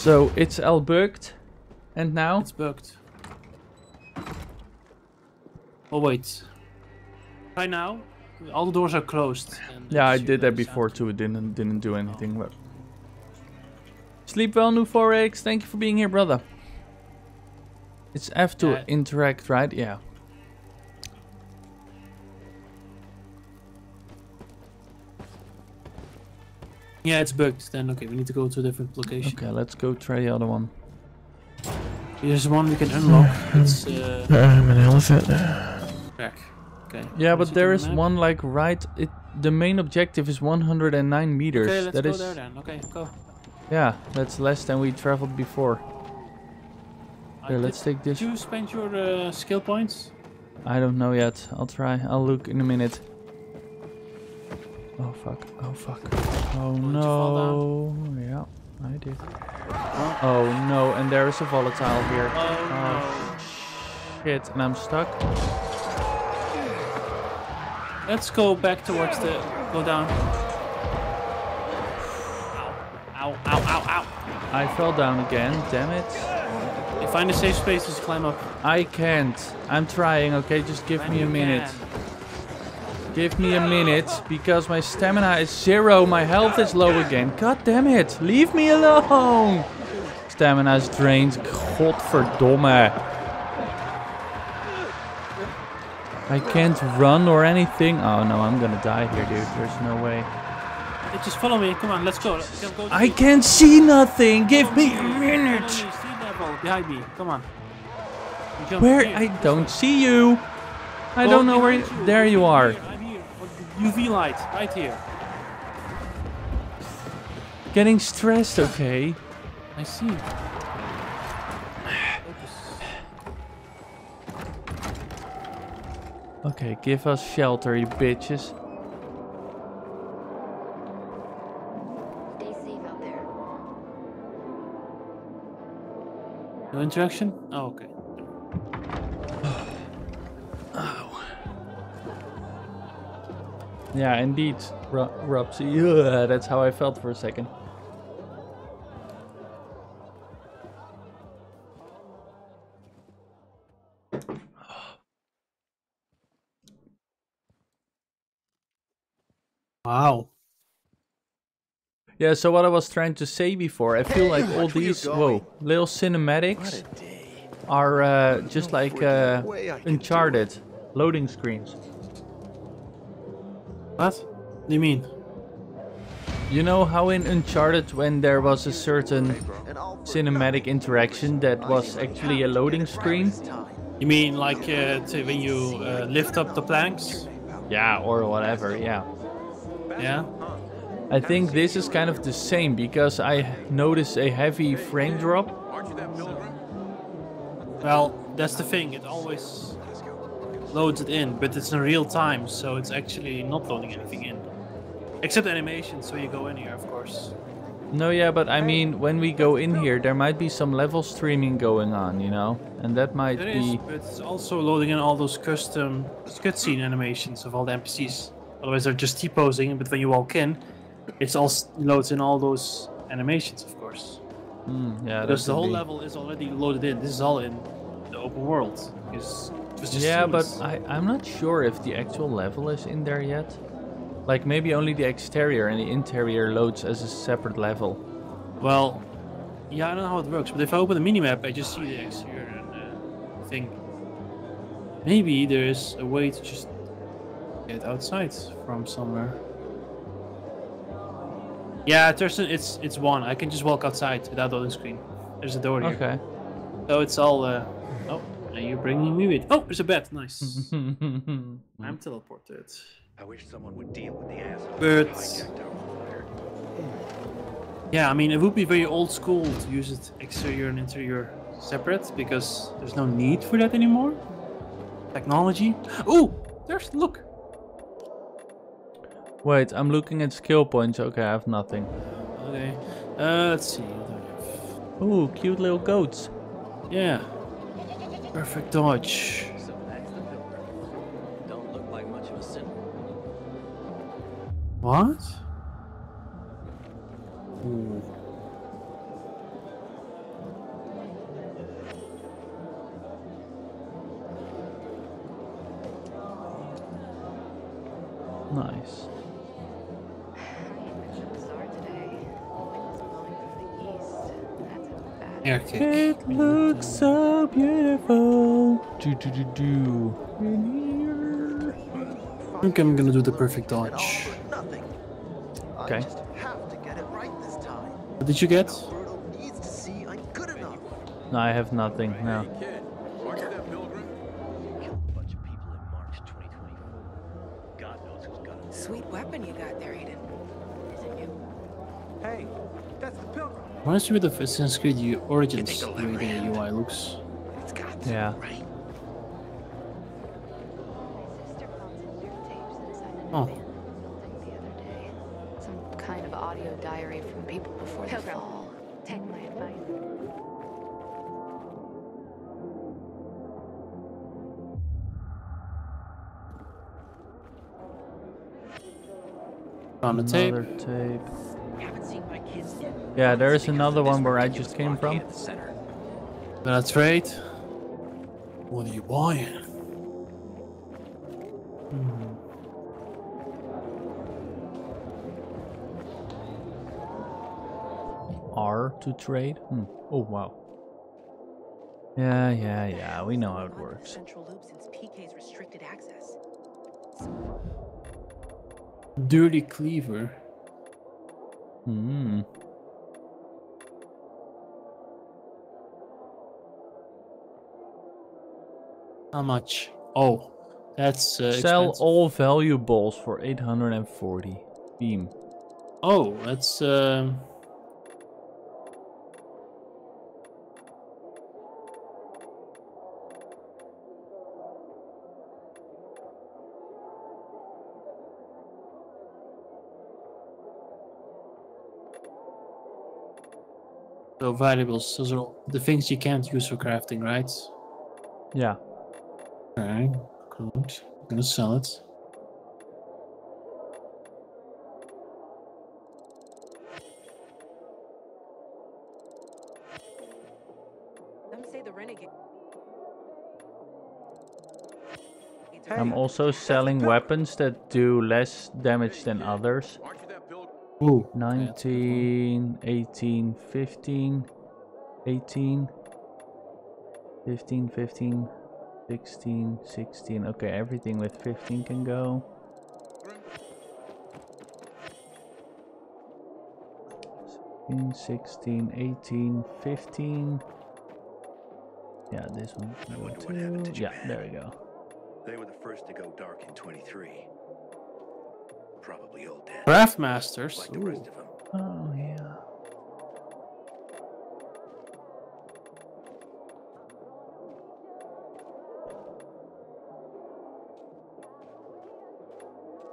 So it's all bugged. And now? It's bugged. Oh wait. Right now, all the doors are closed. and Yeah, I did that before too. It didn't didn't do anything. But sleep well, new 4x. Thank you for being here, brother. It's F to Yeah. interact, right? Yeah. Yeah, it's bugged. Then okay, we need to go to a different location. Okay, let's go try the other one. There's one we can unlock. It's uh, I'm an elephant. track. Okay. Yeah, Is but it there on is map? one like right. It the main objective is 109 meters. Okay, let's that go is there then. Okay, go. yeah, that's less than we traveled before. Here, let's take this. Did you spend your uh, skill points? I don't know yet. I'll try. I'll look in a minute. Oh fuck. Oh fuck. Oh no. Yeah, I did. Oh no, and there is a volatile here. Oh, oh, Shit, and I'm stuck. Let's go back towards the. Go down. Ow, ow, ow, ow. I fell down again, damn it. Find a safe space, just climb up. I can't. I'm trying, okay? Just give me a minute. Give me a minute, because my stamina is zero, my health is low again. God damn it, leave me alone! Stamina is drained, godverdomme. I can't run or anything. Oh no, I'm gonna die here, dude. There's no way. Just follow me. Come on, let's go. Let's go. I can't see nothing! Give me a minute! me, Sea level behind me. Come on. Where? I don't see you! I don't know where you. There you are. I'm here. With the UV light, right here. Getting stressed, okay? I see. Okay, give us shelter, you bitches. Stay safe out there. No interaction? Oh, okay. Yeah, indeed, Ru Rupsy. Yeah, that's how I felt for a second. Wow. Yeah, so what I was trying to say before, I feel like all these whoa little cinematics are uh, just like uh, Uncharted loading screens. What? What do you mean? You know how in Uncharted when there was a certain cinematic interaction that was actually a loading screen? You mean like uh, when you uh, lift up the planks? Yeah, or whatever, yeah. Yeah. I think this is kind of the same because I notice a heavy frame drop. Well, that's the thing. It always loads it in, but it's in real time, so it's actually not loading anything in. Except animations, so you go in here, of course. No, yeah, but I mean, when we go in here, there might be some level streaming going on, you know? And that might There is, be... but it's also loading in all those custom cutscene animations of all the NPCs. Otherwise, they're just T-posing, but when you walk in, it's all loads in all those animations, of course. Mm, yeah, because the whole indeed- level is already loaded in. This is all in the open world. It's, it was just Yeah, but. I, I'm not sure if the actual level is in there yet. Like, maybe only the exterior and the interior loads as a separate level. Well, Yeah, I don't know how it works, but if I open the minimap, I just see the exterior and uh, think maybe there is a way to just get outside from somewhere. Yeah, Thursten, it's it's one. I can just walk outside without loading screen. There's a door here. Okay. So it's all. Uh, oh, now you're bringing me with. Oh, there's a bed. Nice. I'm teleported. I wish someone would deal with the asshole. But yeah, I mean, it would be very old school to use it exterior and interior separate because there's no need for that anymore. Technology. Oh, there's look. Wait, I'm looking at skill points. Okay, I have nothing. Okay. Uh, let's see. What do I have? Ooh, cute little goats. Yeah. Perfect dodge. So that's the pilgrim. Don't look like much of a sinner. What? Ooh. Nice. Air kick. It looks so beautiful. Do do do do. I think I'm gonna do the perfect dodge. Okay. What did you get? No, I have nothing now. Sweet weapon you got there, Aiden. Is it new? Hey, that's the pilgrim. Reminds me of Assassin's Creed U- Origins, the way the UI looks. Yeah. Oh, Some kind of audio diary from people before the fall. take my advice. on the tape. Tape. Yeah, there is another one where I just came from. At the center. That's right. What are you buying? Hmm. R to trade. Hmm. Oh wow. Yeah, yeah, yeah. We know how it works. Central loop since PK's restricted access. Dirty Cleaver. Hmm. How much? Oh, that's uh, Sell expensive. all valuables for 840 beam. Oh, that's um. So valuables, those are all the things you can't use for crafting, right? Yeah. Alright, good. I'm gonna sell it. Some say the renegade. I'm also selling weapons that do less damage than others. Ooh. 19, 18, 15, 18, 15, 15, 16, 16. Okay, everything with 15 can go. In 16, 18, 15. Yeah, this one. I wonder what to Yeah, there we go. They were the first to go dark in 23. Probably old dad. Craftmasters. Like the rest of them. Oh, yeah.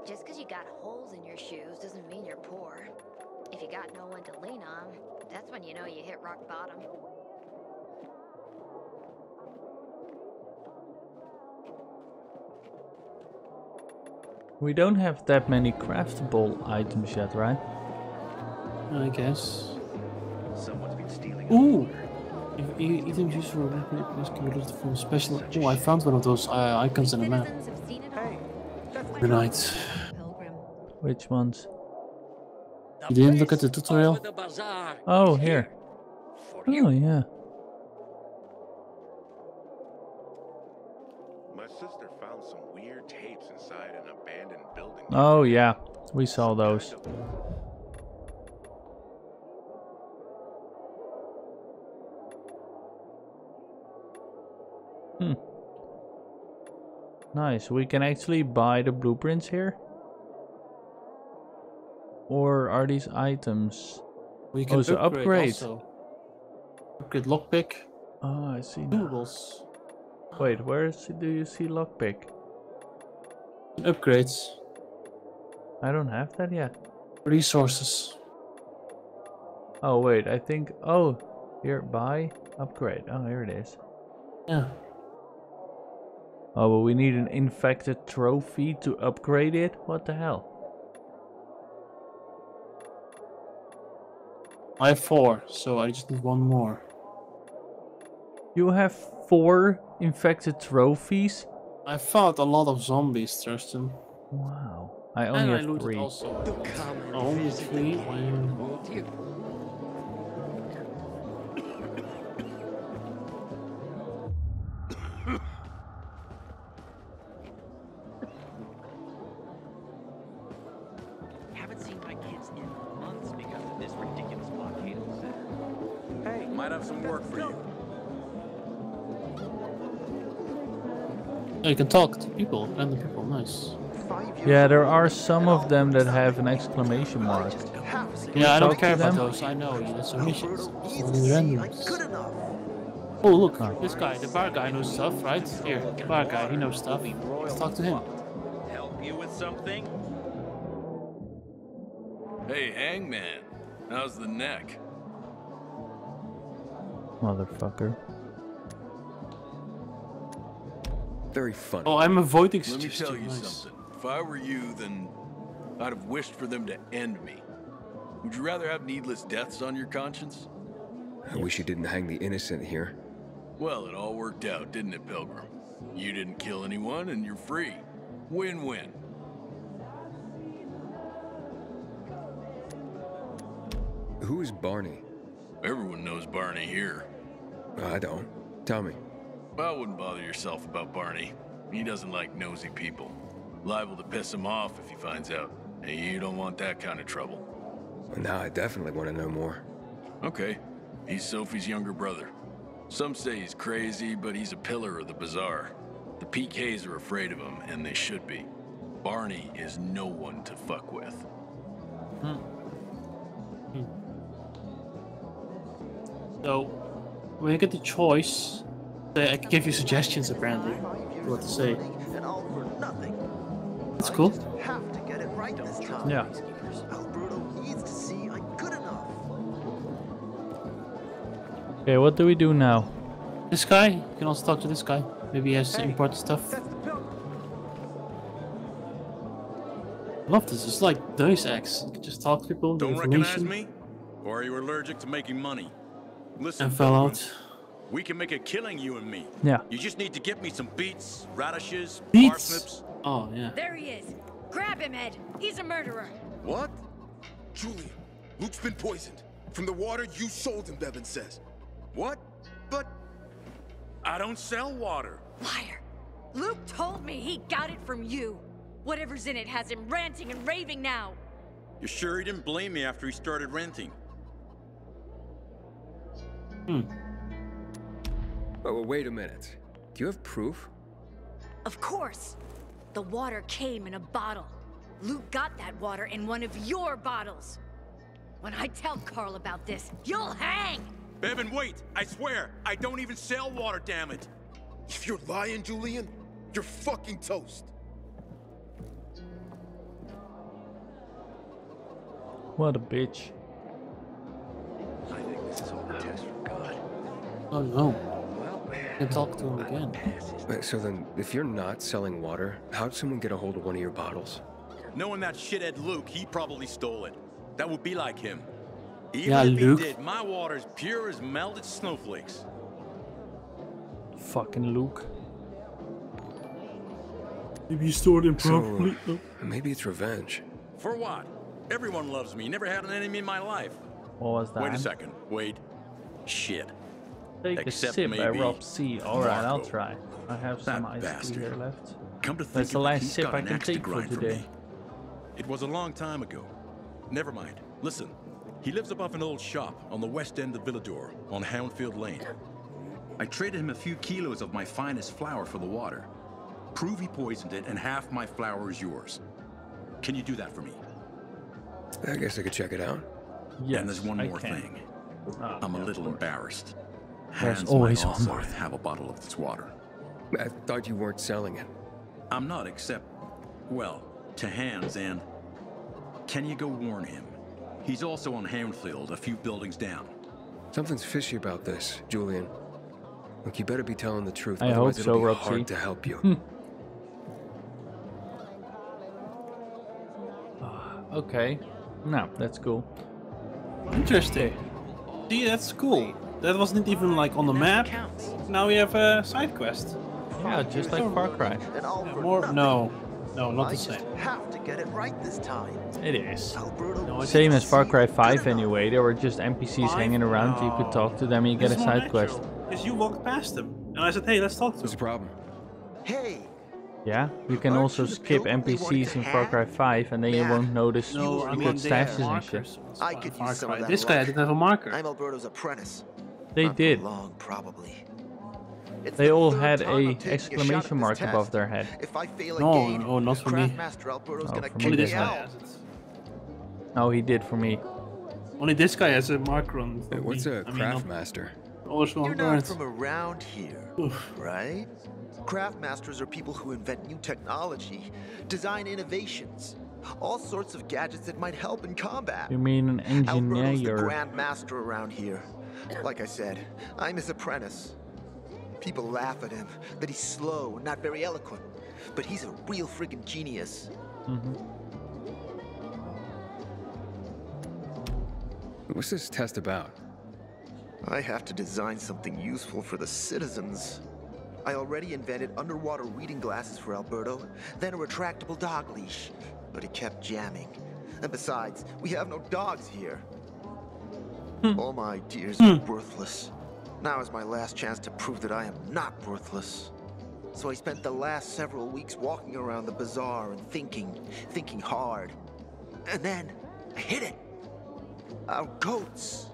Just because you got holes in your shoes doesn't mean you're poor. If you got no one to lean on, that's when you know you hit rock bottom. We don't have that many craftable items yet, right? I guess. Someone's been stealing. Ooh! If i- items used for weapon upgrades can be lost from special. Oh, I found one of those uh, icons in the map. Good night. Which ones? You didn't look at the tutorial? Oh, here. Oh yeah. My sister found some weird tapes inside an abandoned building. Oh yeah. We saw those. Hmm. Nice. We can actually buy the blueprints here. Or are these items? We can oh, so upgrade, upgrade. also. Upgrade lockpick. Oh, I see. Noodles. Wait, where is, do you see lockpick? Upgrades. I don't have that yet. Resources. Oh wait, I think. Oh, here buy upgrade. Oh, here it is. Yeah. Oh, but we need an infected trophy to upgrade it. What the hell? I have four, so I just need one more. You have four infected trophies. I fought a lot of zombies, Thursten. Wow. I only and I have looted three. also. Only three? Wow. Haven't seen my kids in months because of this ridiculous blockade of the center. Hey, might have some work for you. You can talk to people, random people, nice. Yeah, there are some of them that have an exclamation mark. Yeah, I don't care about those, I know, yeah, that's a missions. Only randoms. Oh, look, this guy, the bar guy knows stuff, right? Here, the bar guy, he knows stuff. Let's talk to him. Help you with something? Hey, Hangman. How's the neck? Motherfucker. Very funny. Oh, I'm avoiding Let me tell you nice. something. If I were you, then I'd have wished for them to end me. Would you rather have needless deaths on your conscience? I wish you didn't hang the innocent here. Well, it all worked out, didn't it, Pilgrim? You didn't kill anyone, and you're free. Win-win. Who is Barney? Everyone knows Barney here. I don't. Tell me. I wouldn't bother yourself about Barney. He doesn't like nosy people. Liable to piss him off if he finds out. And you don't want that kind of trouble. Well, now I definitely want to know more. Okay. He's Sophie's younger brother. Some say he's crazy, but he's a pillar of the bazaar. The PKs are afraid of him, and they should be. Barney is no one to fuck with. Hmm. So, when you get the choice, I can give you suggestions apparently. What to say. That's cool. Have to get it right this time. Yeah. El Bruto needs to see I'm good enough. Okay, what do we do now? This guy, you can also talk to this guy. Maybe he has important stuff. I love this. It's like Deus Ex. You can just talk to people. Don't recognize me? Or are you allergic to making money? Listen, And fell out. We can make a killing, you and me. Yeah. You just need to get me some beets, radishes, Beets? parsnips. Oh, yeah. There he is. Grab him, Ed. He's a murderer. What? Julian, Luke's been poisoned. From the water you sold him, Bevan says. What? But I don't sell water. Liar. Luke told me he got it from you. Whatever's in it has him ranting and raving now. You're sure he didn't blame me after he started ranting? Hmm. Oh, well, wait a minute. Do you have proof? Of course. The water came in a bottle. Luke got that water in one of your bottles. When I tell Carl about this, you'll hang! Bevan, wait! I swear, I don't even sell water, damn it! If you're lying, Julian, you're fucking toast. What a bitch. I think this is all a test from God. Oh no. You can talk to him again. Wait, so then, if you're not selling water, how'd someone get a hold of one of your bottles? Knowing that shithead Luke, he probably stole it. That would be like him. Even Yeah, if Luke. he did, my water's pure as melted snowflakes. Fucking Luke. Maybe you stored him So, maybe it's revenge. For what? Everyone loves me. Never had an enemy in my life. What was that? Wait a second. Wait. shit. Take Except a sip by maybe Rob C. Alright, I'll try. I have some That ice bastard. here left. Come to think That's the last sip I can axe to take for today. It was a long time ago. Never mind. Listen, he lives above an old shop on the west end of Villedor, on Houndfield Lane. I traded him a few kilos of my finest flour for the water. Prove he poisoned it, and half my flour is yours. Can you do that for me? I guess I could check it out. Yes, and there's one I more can. thing. Oh, I'm yeah, a of little course. embarrassed. There's always might one also more. have a bottle of this water. I thought you weren't selling it. I'm not, except, well, to Hans and. Can you go warn him? He's also on Houndfield, a few buildings down. Something's fishy about this, Julian. Look, you better be telling the truth. I hope otherwise it'll so, be Rob hard C. to help you. Hmm. Ah, okay. No, that's cool. Interesting. See, that's cool. That wasn't even like on the map. Now we have a side quest. Yeah, just like Far Cry. And all for More? No, no, not I the same. have to get it right this time. It is. No, Same as Far Cry 5 anyway. There were just NPCs Five? hanging around. You could talk to them and you get a is more side quest. Because you walked past them, and I said, "Hey, let's talk to What's the problem? Hey, Yeah, you can also skip NPCs in Far Cry 5 and then you won't notice No, I you mean got stashes and markers. shit. I on could Far use some of that This guy luck. didn't have a marker. I'm Alberto's apprentice. They Not did. long, probably. It's They the all had time a taking a exclamation mark test. above their head. If I fail No, again, no, not for me. Craftmaster Oh, gonna for kick me me this guy out. has. Oh, he did for me. Only this guy has a mark on. Hey, what's me. a I mean, not- craftmaster? Always You're not current. from around here, right? Craftmasters are people who invent new technology, design innovations, all sorts of gadgets that might help in combat. You mean an engineer? Alberto's the engineer? Grand Master around here. Like I said, I'm his apprentice. People laugh at him, that he's slow and not very eloquent. But he's a real friggin' genius. Mhm. What's this test about? I have to design something useful for the citizens. I already invented underwater reading glasses for Alberto, then a retractable dog leash, but it kept jamming. And besides, we have no dogs here. Hmm. All my ideas hmm. are worthless. Now is my last chance to prove that I am not worthless. So I spent the last several weeks walking around the bazaar and thinking, thinking hard. And then I hit it. Our goats.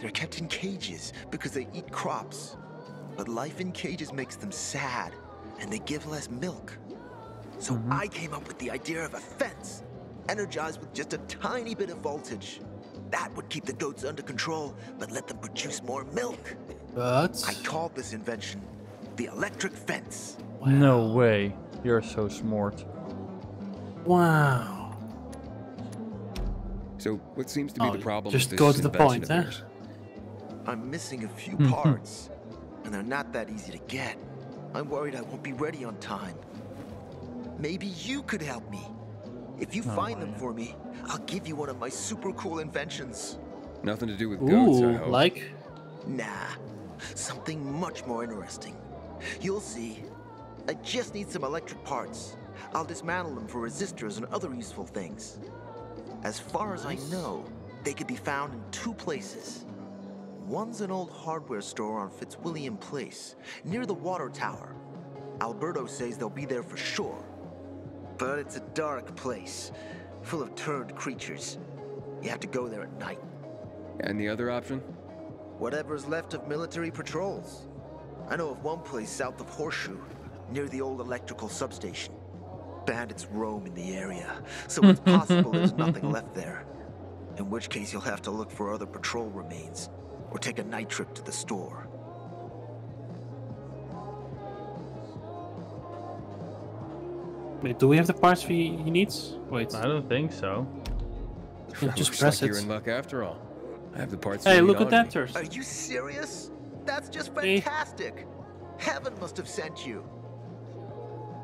They're kept in cages because they eat crops. But life in cages makes them sad, and they give less milk. So mm-hmm. I came up with the idea of a fence, energized with just a tiny bit of voltage. That would keep the goats under control, but let them produce more milk. But I called this invention the electric fence. No way. You're so smart. wow. So, what seems to be Oh, the problem just with go to the invention point, of huh? I'm missing a few Mhm. parts, and they're not that easy to get. I'm worried I won't be ready on time. Maybe you could help me. If you Oh, find them for me, I'll give you one of my super cool inventions. Nothing to do with goats, I hope. like Nah, something much more interesting. You'll see. I just need some electric parts. I'll dismantle them for resistors and other useful things. As far as I know, they could be found in two places. One's an old hardware store on Fitzwilliam Place, near the water tower. Alberto says they'll be there for sure. But it's a dark place, full of turned creatures. You have to go there at night. And the other option? Whatever's left of military patrols. I know of one place south of Horseshoe, near the old electrical substation. Bandits roam in the area, so it's possible there's nothing left there. In which case, you'll have to look for other patrol remains, or take a night trip to the store. Wait, do we have the parts he, he needs? Wait. I don't think so. Yeah, just Looks press like You're in luck after all. I have the parts. Hey, look at that, me. Thirst. Are you serious? That's just Hey. fantastic! Heaven must have sent you.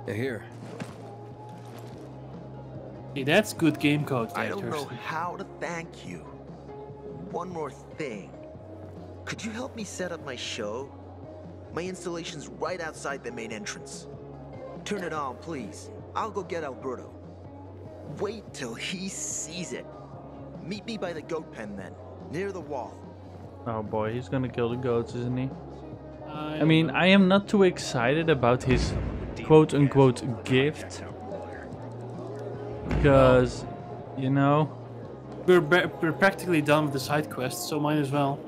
Yeah, Here. Hey, that's good game code, I don't know how to thank you. One more thing. Could you help me set up my show? My installation's right outside the main entrance. Turn it on, please. I'll go get Alberto. Wait till he sees it. Meet me by the goat pen then, near the wall. Oh boy, he's gonna kill the goats, isn't he? I I mean, I am not too excited about his quote unquote gift. Because, you know, We're, we're practically done with the side quest, so might as well.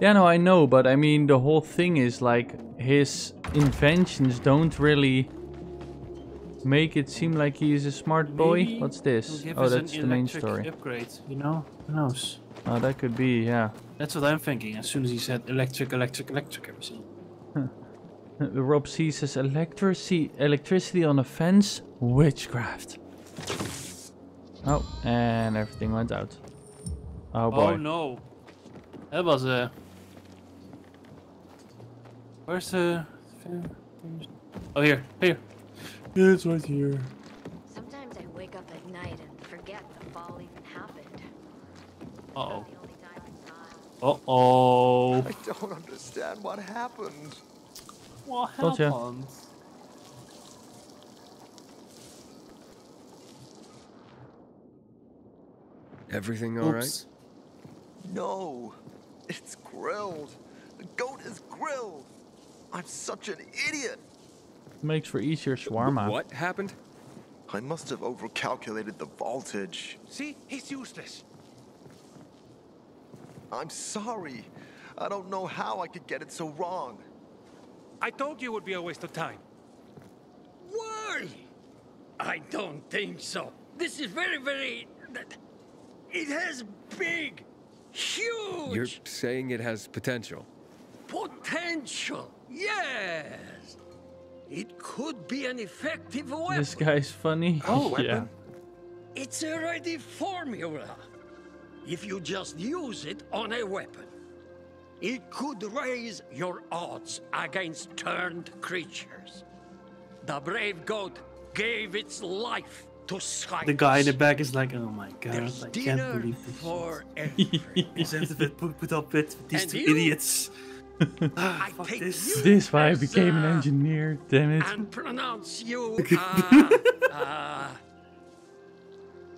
yeah, no, I know, but I mean, the whole thing is like his inventions don't really make it seem like he's a smart boy. Maybe What's this? Oh, that's the main story. Upgrade, you know? Who knows? Oh, that could be, yeah. That's what I'm thinking. As soon as he said electric, electric, electric, everything. Rob C says electricity, electricity on a fence, witchcraft. Oh, and everything went out. Oh boy. Oh no, that was a. Where's the? Oh here, here. It's right here. Sometimes I wake up at night and forget the fall even happened. Uh oh. Uh oh. I don't understand what happened. What Told ya. happened? Everything all right? Oops. No, it's grilled. The goat is grilled. I'm such an idiot. Makes for easier shawarma. What happened? I must have overcalculated the voltage. See? He's useless. I'm sorry. I don't know how I could get it so wrong. I told you it would be a waste of time. Why? I don't think so. This is very, very. It has big, huge You're saying it has potential. potential. Yes. It could be an effective weapon. This guy's funny. Oh, yeah. It's a ready formula. If you just use it on a weapon, it could raise your odds against turned creatures. The brave goat gave its life to science. The guy in the back is like, oh my god, There's I dinner can't believe this. for Except put, put up with these And two you? idiots. I this. you This why I became an engineer, damn it. and pronounce you uh, uh,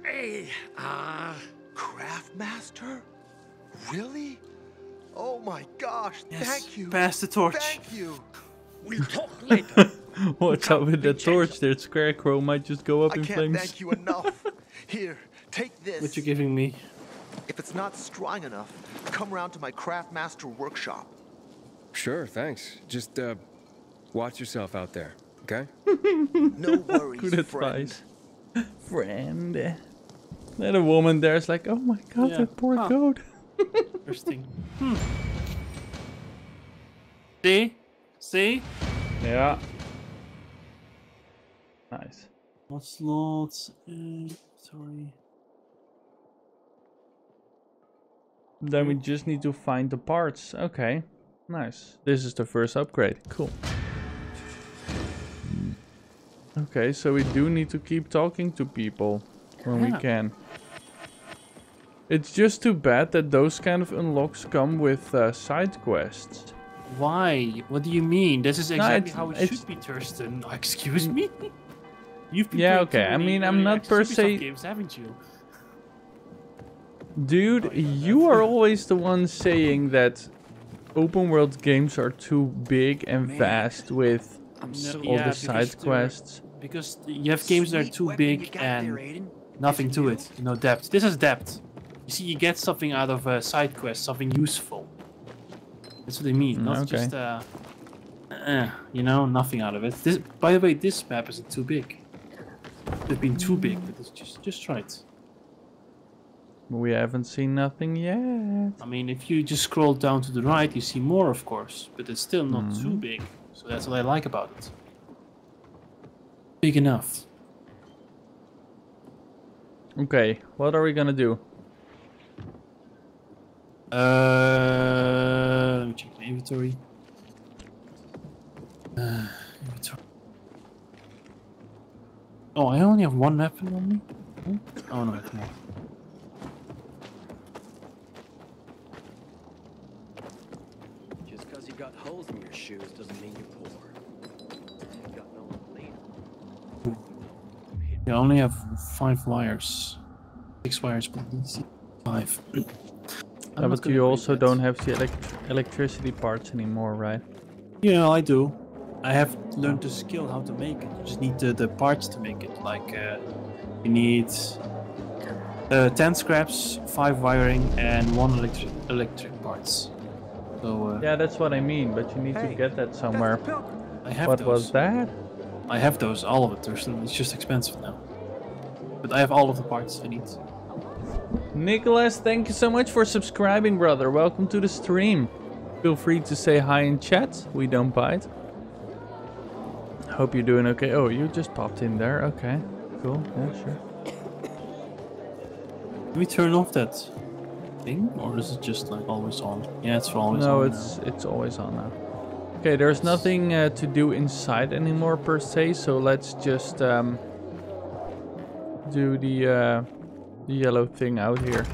a uh, Craftmaster? Really? Oh my gosh, Yes, thank you. pass the torch. Thank you. We'll talk later. Watch out with that torch there, Scarecrow might just go up I in can't flames. thank you enough. Here, take this. What you giving me? If it's not strong enough, come round to my Craftmaster workshop. Sure, thanks. Just uh, watch yourself out there, okay? No worries, Good friend. advice. Friend. And a woman there's like, oh my god, Yeah. that poor Huh. goat. Interesting. Hmm. See? See? Yeah. Nice. What slots? Uh, sorry. Then we just need to find the parts. Okay. Nice. This is the first upgrade. Cool. Okay, so we do need to keep talking to people when we can. It's just too bad that those kind of unlocks come with uh, side quests. Why? What do you mean? This is No, exactly it's- how it should be, Thursten. Excuse me? You've been Yeah, okay, I mean, I'm uh, not per se- games, haven't you? Dude, you are always the one saying that open world games are too big and vast with No, all yeah, the side quests. Because you have games that are too big and there, nothing to it. No depth. This is depth. You see, you get something out of a side quest, something useful. That's what I mean. Mm, Not okay. just uh, uh, you know, nothing out of it. This, by the way, this map isn't too big. It's been too big, but it's just just right. We haven't seen nothing yet. I mean, if you just scroll down to the right, you see more, of course, but it's still not too Mhm. big. So that's what I like about it. Big enough. Okay, what are we gonna do? Uh, let me check my inventory. Uh, inventory. Oh, I only have one weapon on me. Hmm? Oh no, come on. Just because you got holes in your shoes doesn't mean you're poor. You no. I only have five wires. Six wires, but five. Yeah, but you also that. don't have the elect- electricity parts anymore, right? Yeah, I do. I have learned the skill how to make it. You just need the, the parts to make it. Like uh, you need uh, ten scraps, five wiring, and one electric electric parts. So uh, Yeah, that's what I mean, but you need to get that somewhere. I have what those. was that? I have those, all of it. There's, it's just expensive now. But I have all of the parts I need. Nicholas, thank you so much for subscribing, brother. Welcome to the stream. Feel free to say hi in chat. We don't bite. Hope you're doing okay. Oh, you just popped in there. Okay, cool. Yeah, sure. Can we turn off that thing, or is it just like always on? Yeah, it's always no, on. No, it's it's always on now. Okay, there's nothing uh, to do inside anymore per se, so let's just um, do the uh, the yellow thing out here.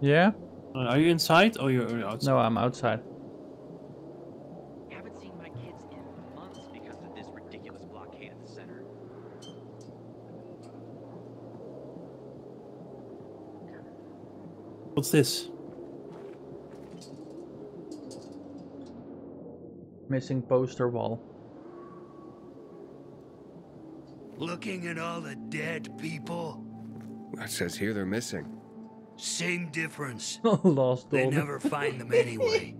Yeah? Uh, Are you inside or you're outside? No, I'm outside. Haven't seen my kids in months because of this ridiculous blockade at the center. What's this? Missing poster wall. Looking at all the dead people, It says here they're missing. same difference. Lost They never find them anyway.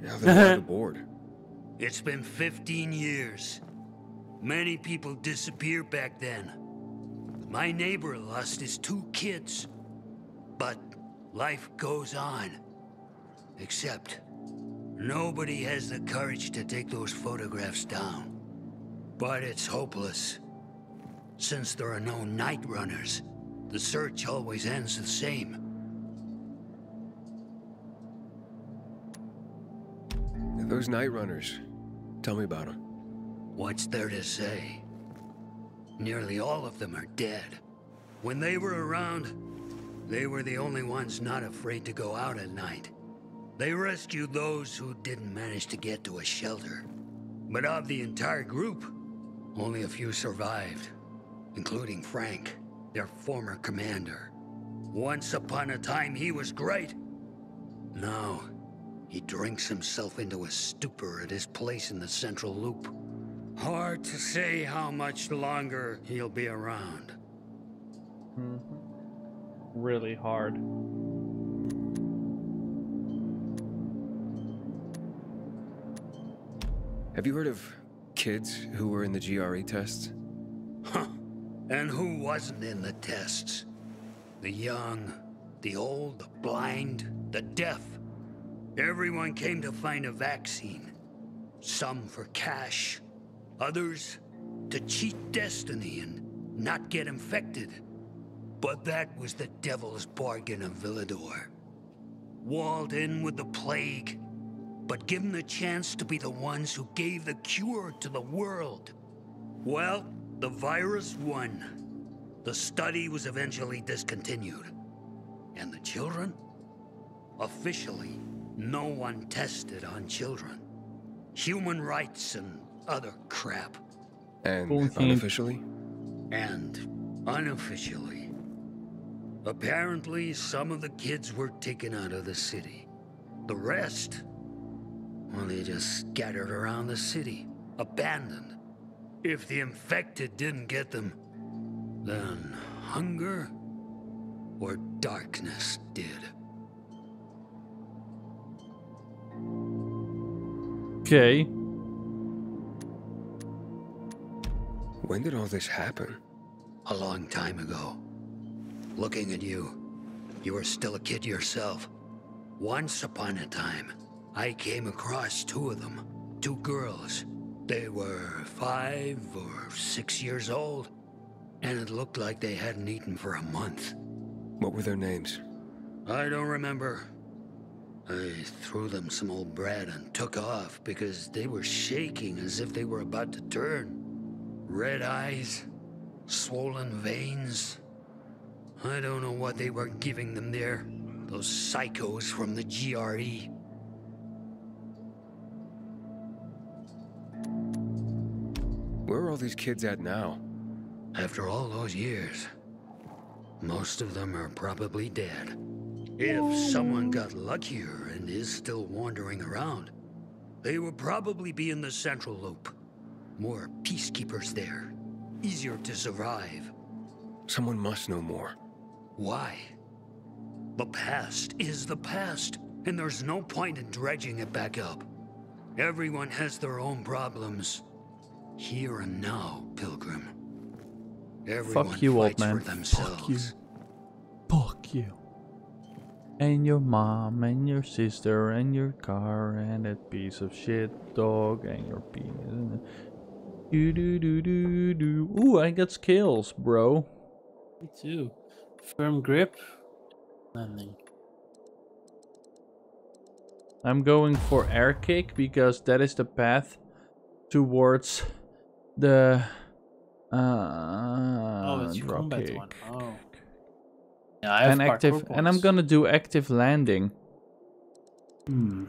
Now they're on the board. It's been 15 years. Many people disappeared back then. My neighbor lost his two kids. But life goes on. Except, nobody has the courage to take those photographs down. But it's hopeless. Since there are no night runners, the search always ends the same. Those night runners. Tell me about them. What's there to say? Nearly all of them are dead. When they were around, they were the only ones not afraid to go out at night. They rescued those who didn't manage to get to a shelter. But of the entire group, only a few survived, including Frank, their former commander. Once upon a time, he was great. Now, he drinks himself into a stupor at his place in the Central Loop. Hard to say how much longer he'll be around. Mhm. Really hard. Have you heard of kids who were in the GRE tests? Huh. And who wasn't in the tests? The young, the old, the blind, the deaf. Everyone came to find a vaccine. Some for cash, others to cheat destiny and not get infected. But that was the devil's bargain of Villedor. Walled in with the plague, but given the chance to be the ones who gave the cure to the world. Well, the virus won. The study was eventually discontinued. And the children? Officially, no one tested on children. Human rights and other crap. And unofficially? And unofficially. Apparently, some of the kids were taken out of the city. The rest, well, they just scattered around the city, abandoned. If the infected didn't get them, then hunger or darkness did. Okay. When did all this happen? A long time ago. Looking at you, you were still a kid yourself. Once upon a time, I came across two of them. Two girls. They were five or six years old, and it looked like they hadn't eaten for a month. What were their names? I don't remember. I threw them some old bread and took off because they were shaking as if they were about to turn. Red eyes, swollen veins. I don't know what they were giving them there. Those psychos from the. GRE. Where are all these kids at now? After all those years, Most of them are probably dead. If someone got luckier and is still wandering around, they will probably be in the Central Loop. More peacekeepers there. Easier to survive. Someone must know more. Why? The past is the past, and there's no point in dredging it back up. Everyone has their own problems. Here and now, Pilgrim. Everyone Fuck you, old man. for themselves. Fuck you. Fuck you. And your mom, and your sister, and your car, and that piece of shit dog, and your penis. Do do do do do. Ooh, I got skills, bro. Me too. Firm grip. Landing. I'm going for air kick because that is the path towards the uh, Oh, it's drop combat kick. one. Oh. Yeah, I have and active, parkour and I'm gonna do active landing. Hmm.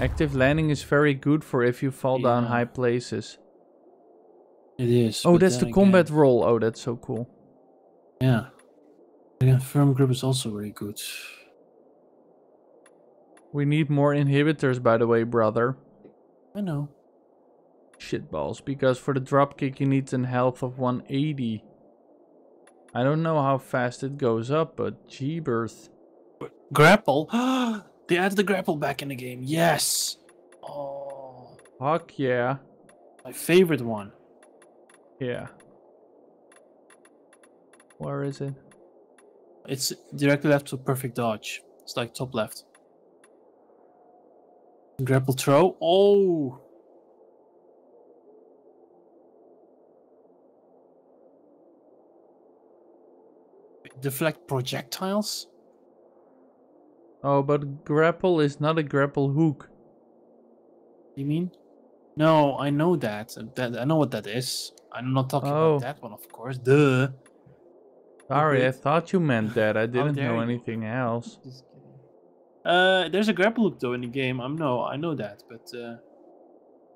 Active landing is very good for if you fall down high places. It is. Oh, that's the then combat again- roll. Oh, that's so cool. Yeah. Again, firm grip is also very good. We need more inhibitors, by the way, brother. I know. Shitballs, because for the dropkick you need an health of 180. I don't know how fast it goes up, but jeebers. Grapple. they added the grapple back in the game. Yes. Oh. Fuck yeah. My favorite one. Yeah. Where is it? It's directly left to perfect dodge. It's like top left. Grapple throw. Oh. Deflect projectiles. Oh, but grapple is not a grapple hook. You mean? No, I know that. That I know what that is. I'm not talking Oh. about that one, of course. Duh. Sorry, I thought you meant that. I didn't know anything else. Uh, there's a grapple hook though in the game. I'm no, I know that, but uh,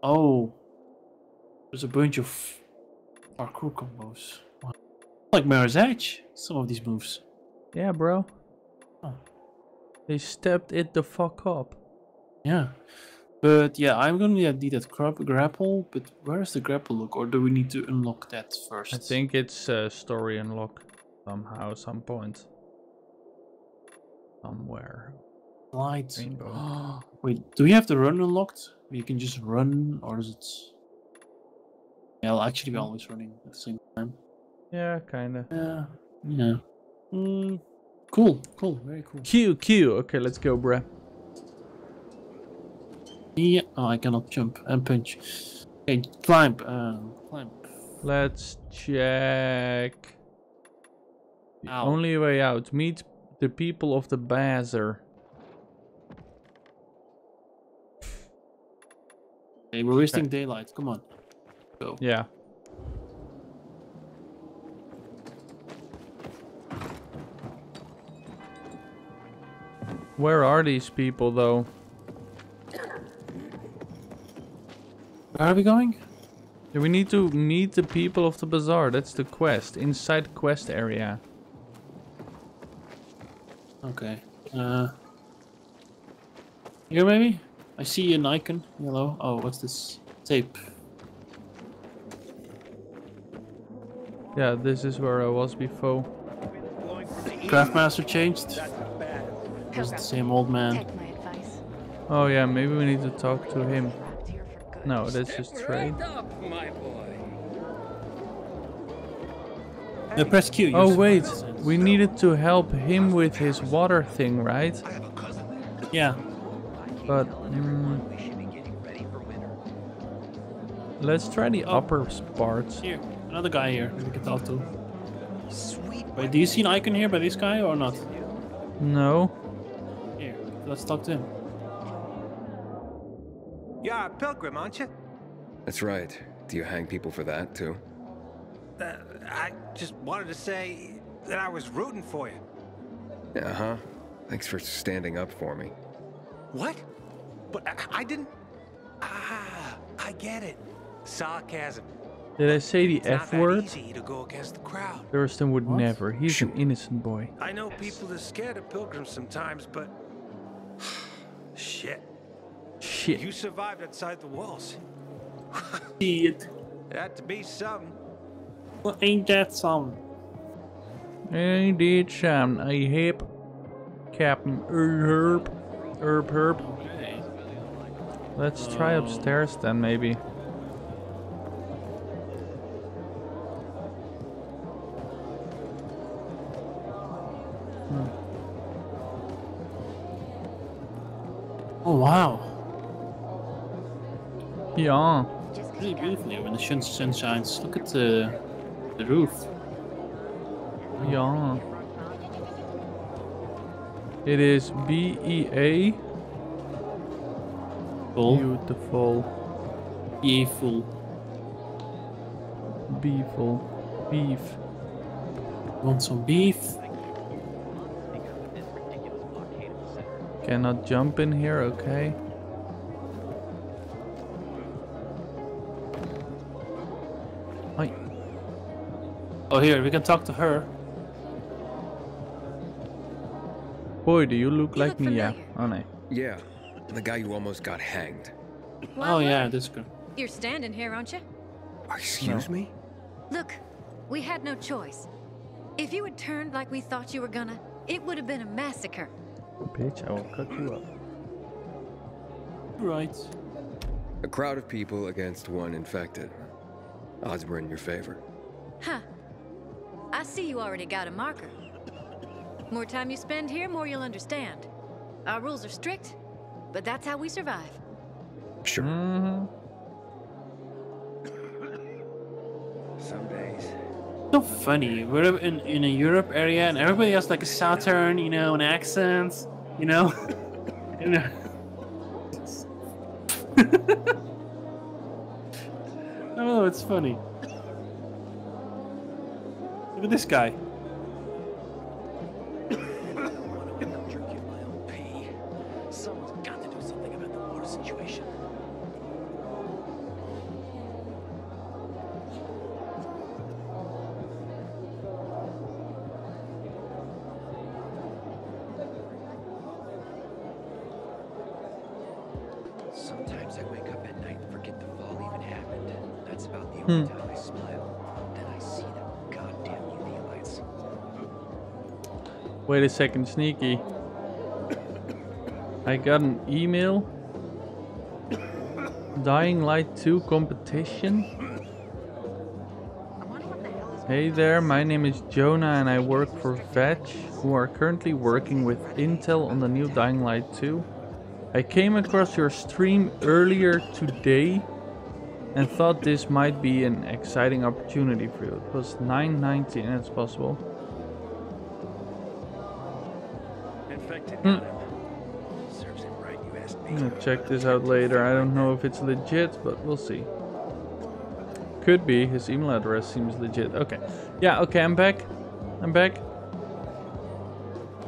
oh, there's a bunch of parkour combos. Like Mirror's Edge. Some of these moves. Yeah, bro. They stepped it the fuck up. Yeah, but yeah, I'm gonna need that grapple. But where is the grapple hook, or do we need to unlock that first? I think it's uh, story unlock somehow, some point. Somewhere. Light. Rainbow. Wait, do we have the run unlocked? You can just run, or is it? Yeah, I'll actually be always running at the same time. Yeah, kinda. Yeah. Yeah. Mm, cool. Cool. Very cool. Q, Q. Okay, let's go, bruh. Yeah. Oh, I cannot jump and punch. Okay, climb. Uh, climb. Let's check. The Ow. only way out. Meet the people of the bazaar. Okay, we're wasting daylight. Come on. Go. Yeah. Where are these people, though? Where are we going? We need to meet the people of the bazaar. That's the quest. Inside quest area. Okay. Uh. Here maybe? I see an icon. Yellow. Oh, what's this? Tape. Yeah, this is where I was before. Craftmaster changed. Just the same old man. Oh yeah, maybe we need to talk to him. No, that's just trade. Up, my boy. Uh, press Q. Oh wait, we needed to help him with his water thing, right? Yeah. But mm, let's try the upper parts. Here, another guy here we can talk to. Sweet. Wait, do you see an icon here by this guy or not? No. Here, let's talk to him. You're a pilgrim, aren't you? That's right. Do you hang people for that, too? Uh, I just wanted to say that I was rooting for you. Uh huh. Thanks for standing up for me. What? But I, I didn't. Ah, I get it. Sarcasm. Did I say the It's F word? to go against the crowd. Thursten would never. He's an innocent boy. I know people are scared of pilgrims sometimes, but shit. Shit. You survived outside the walls. Shit. It had to be something. Well, ain't that some? I did some. I hip. Captain Herb. Herb Herb. Okay. Let's try Oh. upstairs then, maybe. Hmm. Oh wow. Yeah. Really beautiful here when the sun, sun shines. Look at the the roof. Yeah. It is B E A. Full. Beautiful. Beautiful. Beeful. Beef. Want some beef? Cannot jump in here, okay. Oh here, we can talk to her. Boy, do you look like me, yeah. Oh no. Yeah, the guy who almost got hanged. Oh yeah, that's good. You're standing here, aren't you? Excuse me? Look, we had no choice. If you had turned like we thought you were gonna, it would have been a massacre. Bitch, I will cut you up. Right. A crowd of people against one infected. Odds were in your favor. Huh. I see you already got a marker. More time you spend here, more you'll understand. Our rules are strict, but that's how we survive. Sure. Mm-hmm. Some days. So funny. We're in in a Europe area and everybody has like a southern, you know, an accent, you know. you know. oh, it's funny. Look at this guy. Someone's got to do something about the water. Sometimes I wake up at night and forget the fall even happened. That's about the Hmm. time I smile. Then I see them Wait a second, sneaky. I got an email. Dying Light 2 competition. Hey there, my name is Jonah and I work for Vetch, who are currently working with Intel on the new Dying Light 2. I came across your stream earlier today and thought this might be an exciting opportunity for you. It was 9.90 and it's possible. Me. I'm gonna check this out later. I don't know if it's legit, but we'll see. Could be. His email address seems legit. Okay. Yeah, okay, I'm back. I'm back.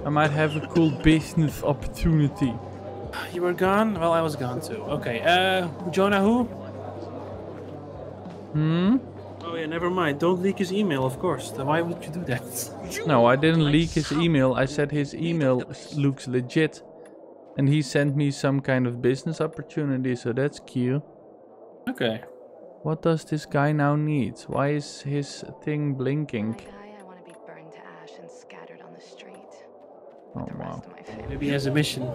I might have a cool business opportunity. You were gone? Well, I was gone too. Okay, uh, Jonah who? Hmm? Oh yeah, never mind. Don't leak his email, of course. Then why would you do that? No, I didn't leak his email. I said his email looks legit. And he sent me some kind of business opportunity, so that's cute. Okay. What does this guy now need? Why is his thing blinking? I want to be burned to ash and scattered on the street. Oh wow. Maybe he has a mission.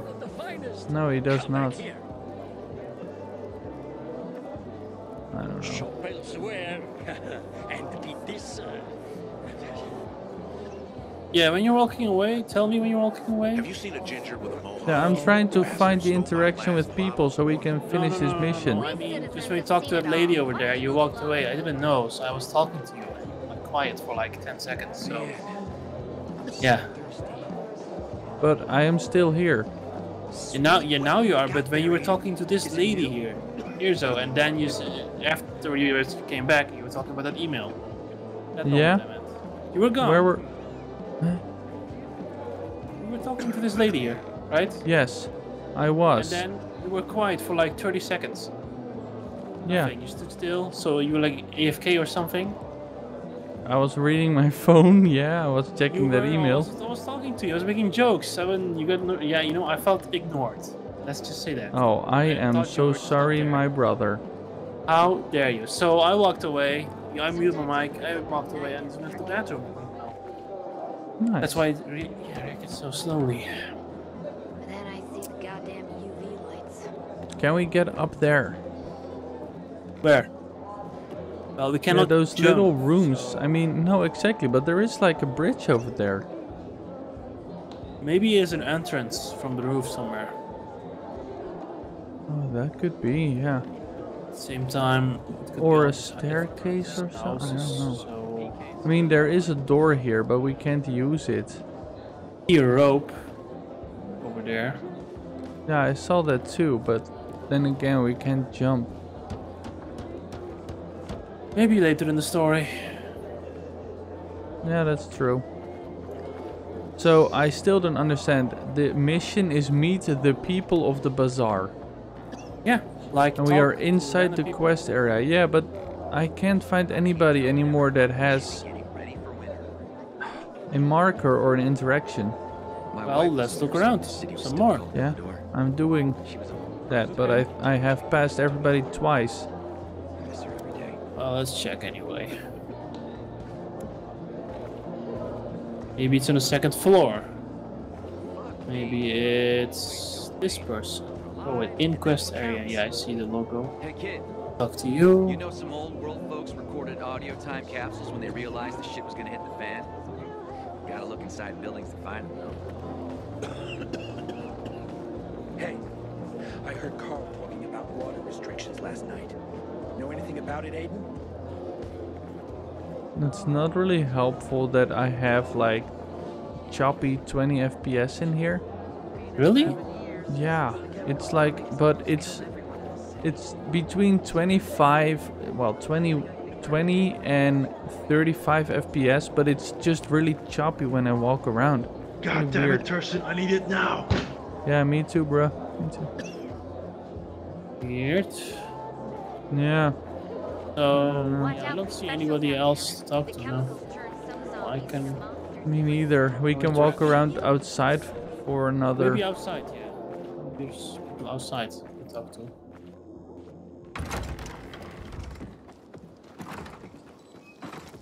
No, he does not. I don't know. Shop elsewhere and beat this. Uh, Yeah, when you're walking away, tell me when you're walking away. Have you seen a ginger with a mohawk? Yeah, I'm trying to find the interaction with people so we can finish no, this no, no, mission. no, I mean, just when you talked to that lady over there, you walked away. I didn't know, so I was talking to you, like quiet for like 10 seconds. So, yeah. But I am still here. And now, yeah, now you are. But when you were talking to this lady here, years ago, and then you, after you came back, you were talking about that email. That's not Yeah? what I meant. You were gone. Where were? You were talking to this lady here, right? Yes, I was. And then you were quiet for like 30 seconds. Yeah. Nothing. You stood still. So you were like AFK or something. I was reading my phone. Yeah, I was checking You that email. Was, I was talking to you. I was making jokes. So when you got, no- yeah, you know, I felt ignored. Let's just say that. Oh, I am so sorry, my brother. How dare you? So I walked away. I muted my mic. I walked away and went to the bathroom. Nice. That's why it re- yeah, reacted so slowly. Then I see the goddamn UV lights. Can we get up there? Where? Well, we Yeah, cannot. those jump, little rooms. I mean, no, exactly, but there is like a bridge over there. Maybe it's an entrance from the roof somewhere. Oh, that could be, yeah. Same time, it could be Or a staircase or something. I don't know. So I mean, there is a door here, but we can't use it. see a rope over there. Yeah, I saw that too, but then again, we can't jump. Maybe later in the story. Yeah, that's true. So, I still don't understand. The mission is meet the people of the bazaar. Yeah, like. And we are inside the people. quest area. Yeah, but I can't find anybody anymore that has a marker or an interaction. Well, let's look around. Some more. Yeah, I'm doing that, but I I have passed everybody twice. Well, let's check anyway. Maybe it's on the second floor. Maybe it's this person. Oh, an inquest area. Yeah, I see the logo. Hey kid, Talk to you. you know some old world folks recorded audio time capsules when they realized the shit was gonna hit the fan? Gotta look inside buildings to find them though. Hey, I heard Carl talking about water restrictions last night. Know anything about it, Aiden? It's not really helpful that I have like choppy 20 FPS in here. Really? Yeah, it's like, but it's it's between 25, well, 20, 20 and 35 FPS, but it's just really choppy when I walk around. God Kinda damn weird. it, Turson, I need it now. Yeah, me too, bro. Me too. Weird. Yeah. Um, so yeah, I don't see anybody else to talk to now. I can Me neither. We can walk around outside for another. maybe outside. Yeah, there's people outside to talk to.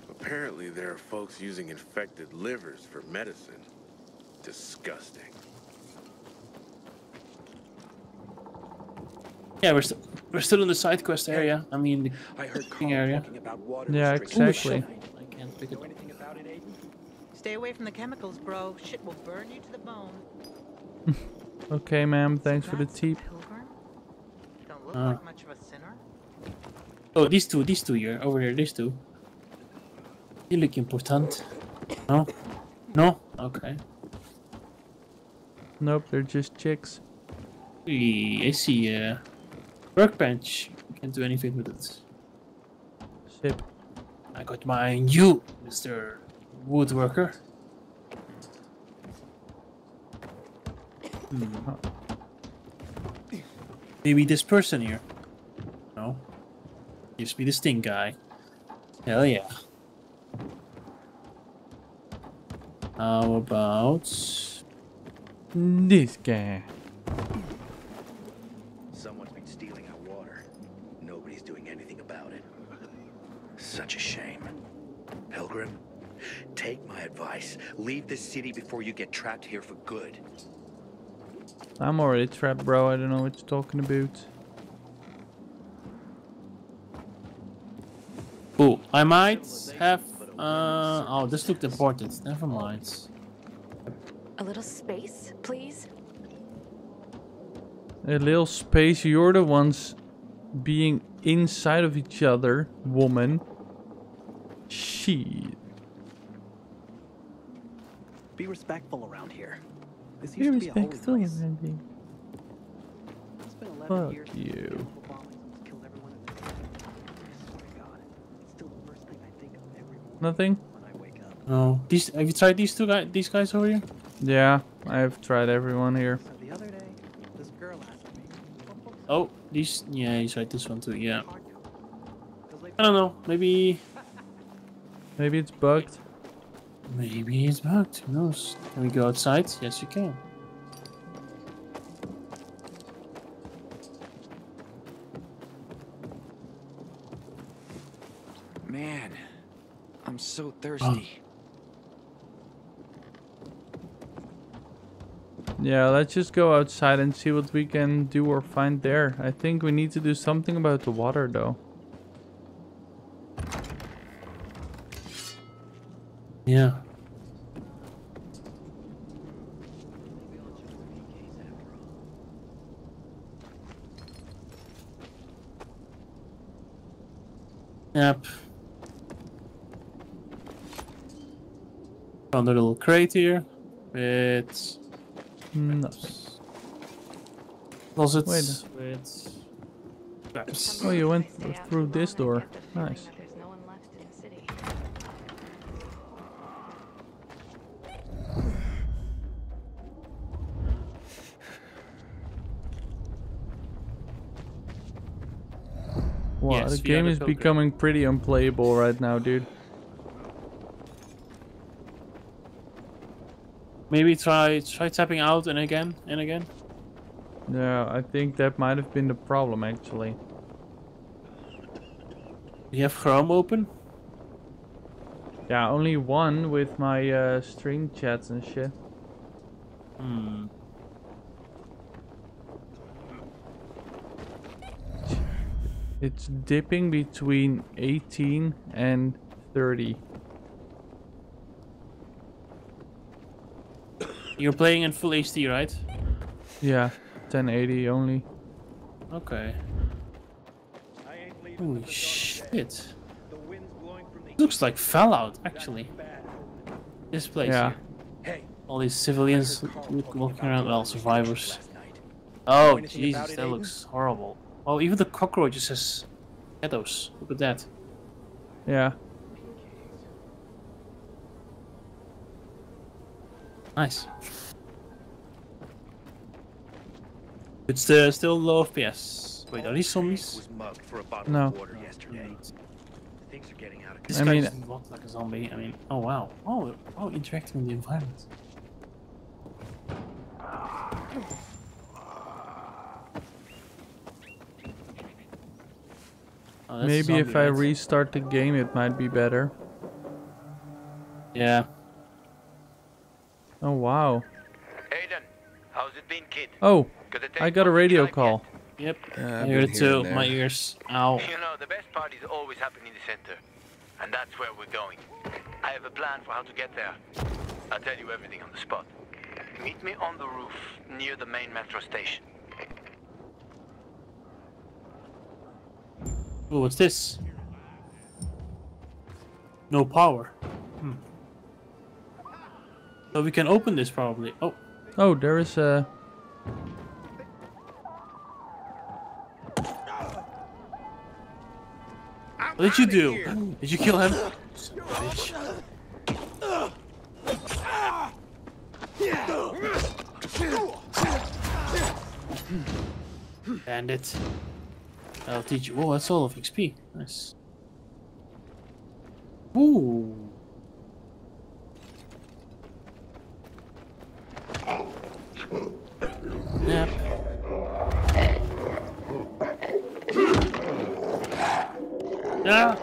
Apparently, there are folks using infected livers for medicine. Disgusting. Yeah, we're still we're still in the side quest area. I mean, the I heard king area. about water Yeah, exactly. Oh, shit. I can't pick it up. Anything about it, Aiden? Stay away from the chemicals, bro. Shit will burn you to the bone. Okay, ma'am. Thanks for the tip. Don't look Ah. like much of a sinner. Oh, these two, these two here, over here, these two. You look important. No? No? Okay. Nope, they're just chicks. Hey, I see a workbench. Can't do anything with it. Sip. I got my you, Mr. Woodworker. Hmm. Maybe this person here. No. Gives me the sting guy. Hell yeah. How about this guy? Someone's been stealing our water. Nobody's doing anything about it. Such a shame. Pilgrim, take my advice. Leave this city before you get trapped here for good. I'm already trapped, bro. I don't know what you're talking about. Oh, I might have. Uh, oh, this looked important. Never mind. A little space, please. A little space. You're the ones being inside of each other, woman. Shit. Be respectful around here. This Be used to be a holy respectful, place. It's been Fuck years you. since the bombings killed everyone in this city. I swear to God, it's still the first thing I think of every Nothing? when I wake up. Oh, these have you tried these two guys? These guys over here? Yeah, I've tried everyone here. So the other day, this girl asked me, Oh, these. Yeah, you tried this one too. Yeah. I don't know. Maybe. Maybe it's bugged. Maybe it's bugged. Who knows? Can we go outside? Yes, you can. Man, I'm so thirsty. Oh. Yeah, let's just go outside and see what we can do or find there. I think we need to do something about the water though. Yeah. Yep. Found a little crate here with No. closets Wait. with traps. Oh, you went through this door. Nice. Wow, Yes, the game is pilgrim. becoming pretty unplayable right now, dude. Maybe try try tapping out and again and again. Yeah, I think that might have been the problem actually. You have Chrome open? Yeah, only one with my uh, stream chats and shit. Hmm. It's dipping between 18 and 30. You're playing in full HD, right? Yeah, 1080 only. Okay. Holy shit. Looks like Fallout, actually. This place. Yeah. here. All these civilians walking around, well, survivors. Oh, Jesus, that looks horrible. Oh, even the cockroaches has shadows. Look at that. Yeah. Nice. It's uh, still low FPS. Wait, are these zombies? was mugged for a bottle No. of water yesterday. Things are getting out of This I guy mean- doesn't walk like a zombie. I mean, oh wow. Oh, oh, interacting with the environment. Oh, Maybe if I right? restart the game, it might be better. Yeah. Oh wow. Aiden, how's it been, kid? Oh, I got a radio call. Yep. Yeah, I I've hear been it here too. My ears. Ow. You know, the best parties always happen in the center. And that's where we're going. I have a plan for how to get there. I'll tell you everything on the spot. Meet me on the roof near the main metro station. Oh, what's this? No power. Hmm. So we can open this probably. Oh, Oh, there is a. what did you do? Did you kill him? Son of a bitch. Bandit. I'll teach you. Oh, that's all of XP. Nice. Ooh. Yep. Yeah.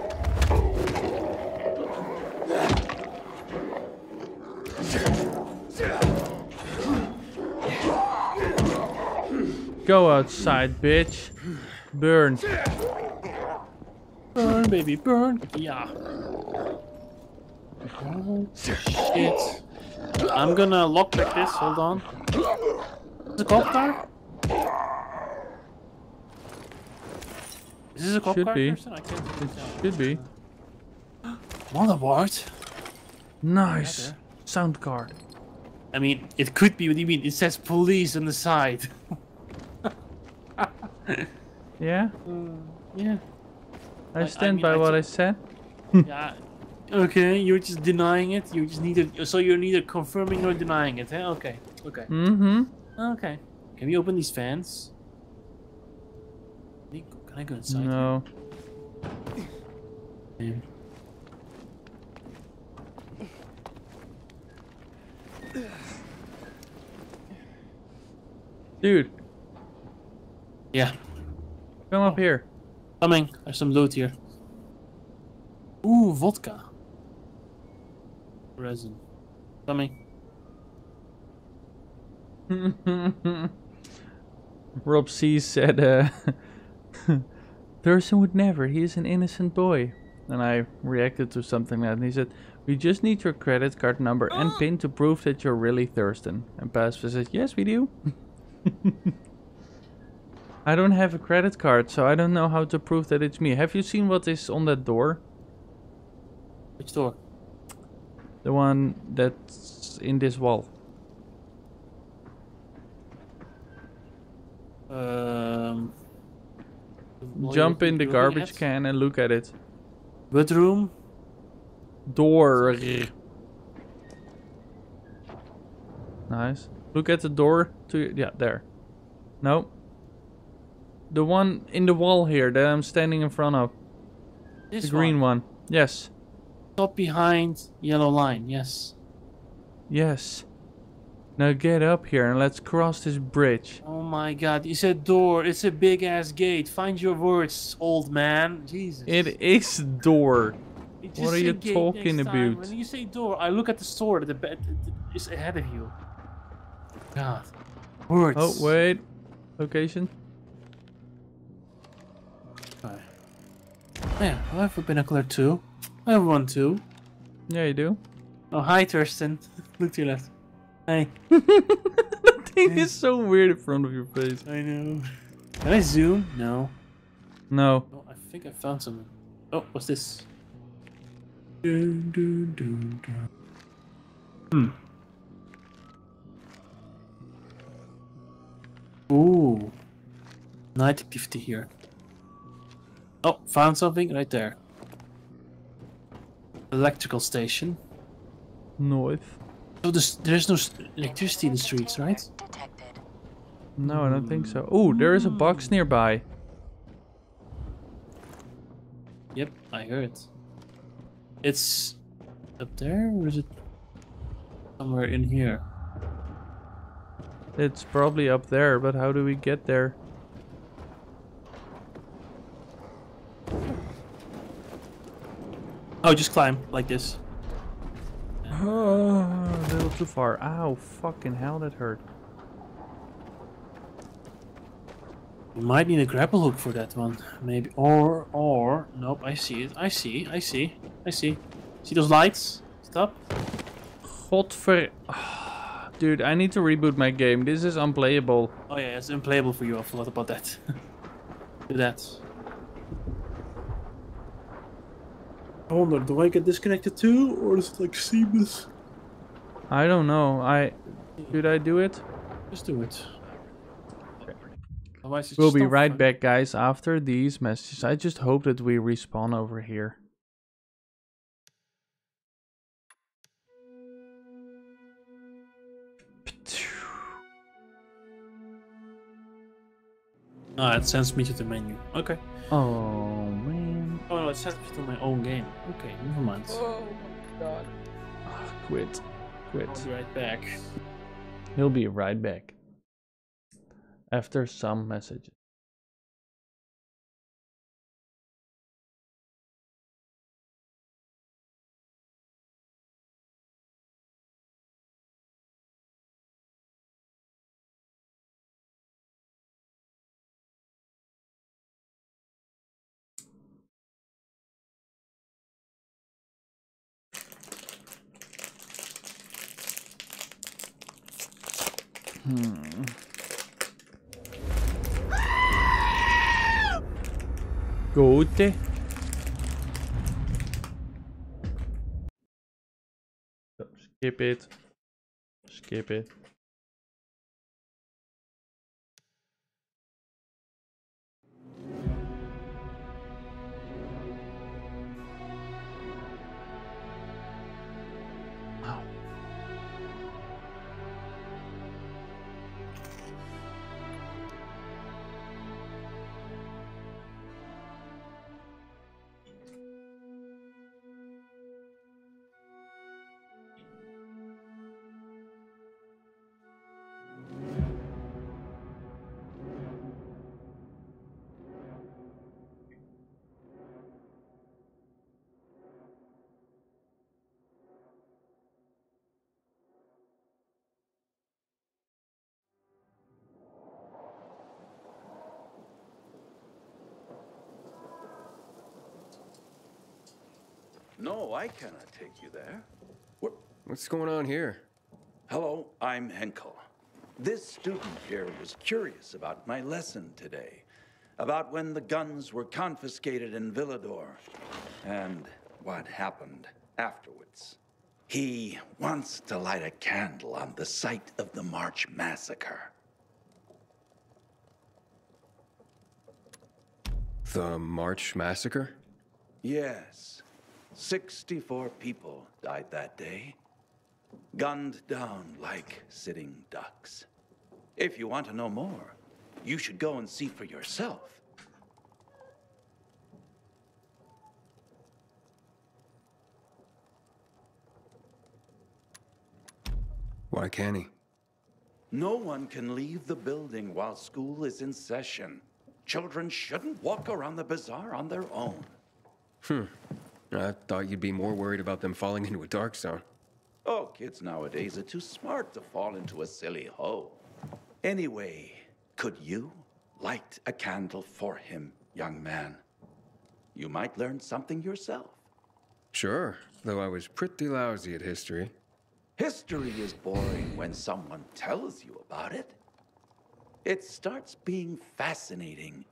Go outside, bitch. Burn. Burn, baby, burn. Yeah. Oh, shit. I'm gonna lock lockpick this. Hold on. Is this a cop car? Is this a cop Should car? be. Person? I can't It really should be. Motherboard. Nice. there. Sound card. I mean, it could be. What do you mean? It says police on the side. Yeah? yeah. I I- I stand mean, by I what I said. yeah. Okay, you're just denying it. You just neither. So you're neither confirming nor denying it. Eh? Okay. Okay. Mm-hmm. Okay. Can we open these fans? Can I- go inside? No. Dude, Yeah, come up here. coming. There's some loot here. Ooh, vodka. Resin. Coming. Rob C said, uh, Thursten would never, he is an innocent boy. And I reacted to something like that, and he said, We just need your credit card number and PIN to prove that you're really Thursten. And Pastor said, Yes, we do. I don't have a credit card, so I don't know how to prove that it's me. Have you seen what is on that door? Which door? The one that's in this wall. Um. Jump in the garbage at? can and look at it. Bedroom. Door. Nice. Look at the door to yeah, there. No. The one in the wall here that I'm standing in front of. This the green one. one. Yes. Top behind yellow line. Yes. Yes. Now get up here and let's cross this bridge. Oh my god, it's a door. It's a big ass gate. Find your words, old man. Jesus. It is door. What are you talking about? When you say door, I look at the sword. The bed is ahead of you. God. Words. Oh wait. Location. Yeah, I have a binocular too. I have one too. Yeah, you do. Oh, hi, Thursten. Look to your left. Hey. the thing is so weird in front of your face. I know. Can I zoom? No. No. Oh, I think I found something. Oh, what's this? Dun, dun, dun, dun. Hmm. Ooh. Night activity here. Oh, found something right there. Electrical station. North. So there's, there's no electricity in the streets, right? No, I don't think so. Oh, there is a box hmm. nearby. Yep, I heard. It's up there, or is it somewhere in here? It's probably up there, but how do we get there? Oh, just climb like this. Oh, a little too far. Ow, fucking hell, that hurt. You might need a grapple hook for that one, maybe. Or, or, nope, I see it. I see, I see, I see. See those lights? Stop. Godver... Dude, I need to reboot my game. This is unplayable. Oh yeah, it's unplayable for you. I forgot about that. Do that. I wonder, do I get disconnected too, or is it like seamless? I don't know. I... Should I do it? Just do it. Otherwise, We'll be right fun. back, guys, after these messages. I just hope that we respawn over here. Ah, it sends me to the menu. Okay. Oh, man. Oh no, it's sends me to my own game. Okay, never mind. Oh my god. Ah, quit. Quit. I'll be right back. He'll be right back. After some messages. 50. Skip it. Skip it. No, I cannot take you there. What's going on here? Hello, I'm Henkel. This student here was curious about my lesson today, about when the guns were confiscated in Villedor, and what happened afterwards. He wants to light a candle on the site of the March Massacre. The March Massacre? Yes. 64 people died that day. Gunned down like sitting ducks. If you want to know more, you should go and see for yourself. Why can't he? No one can leave the building while school is in session. Children shouldn't walk around the bazaar on their own. Hmm. I thought you'd be more worried about them falling into a dark zone. Oh, kids nowadays are too smart to fall into a silly hole. Anyway, could you light a candle for him, young man? You might learn something yourself. Sure, though I was pretty lousy at history. History is boring when someone tells you about it. It starts being fascinating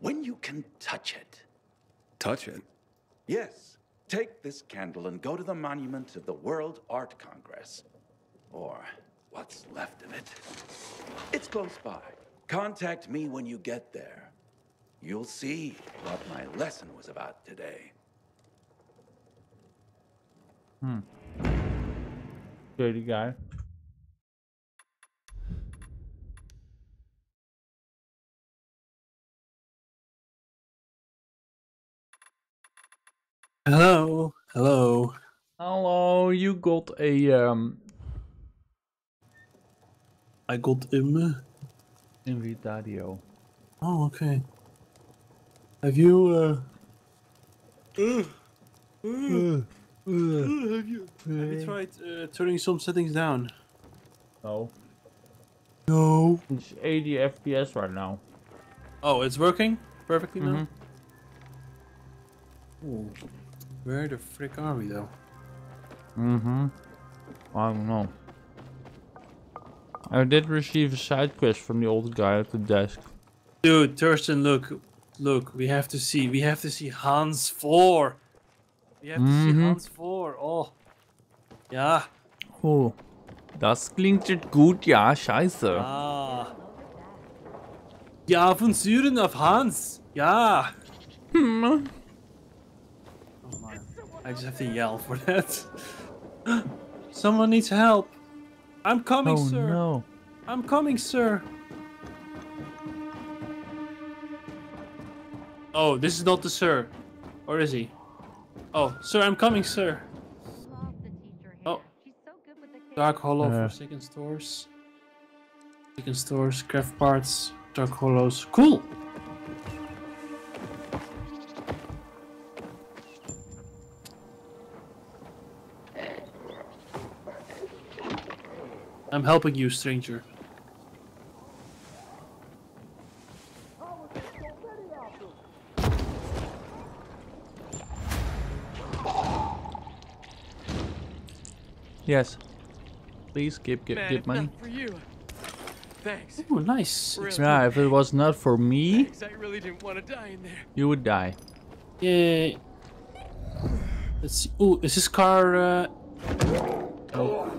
when you can touch it. Touch it? Yes. Take this candle and go to the monument of the World Art Congress. Or what's left of it. It's close by. Contact me when you get there. You'll see what my lesson was about today. Hmm. Dirty guy. Hello, hello. Hello, you got a um. I got him. Invitadio. Oh, okay. Have you uh? have you have you tried uh, turning some settings down? No. No. It's 80 FPS right now. Oh, it's working perfectly now. Mhm. Ooh. Where the frick are we though? Mm-hmm. I don't know. I did receive a side quest from the old guy at the desk. Dude, Thursten, look, look. We have to see. We have to see Hans four. We have to see Mhm. Hans four. Oh, ja. Oh, das klingt jetzt gut, ja, scheiße. Ah. Ja, von Syren auf Hans. Ja. Hmm. I just have to yell for that. Someone needs help. I'm coming, Oh, sir. no. I'm coming, sir. Oh, this is not the sir. Or is he? Oh, sir, I'm coming, sir. Oh. Dark Hollow Uh. Forsaken Stores. Forsaken Stores, craft parts, Dark Hollows. Cool! I'm helping you, stranger. Yes. Please give give Man, give money. not for you. Thanks. Ooh, nice. Real Yeah, if it was not for me, Thanks, I really didn't want to die in there. you would die. Yay. Let's see. Ooh, is this car? Uh... Oh.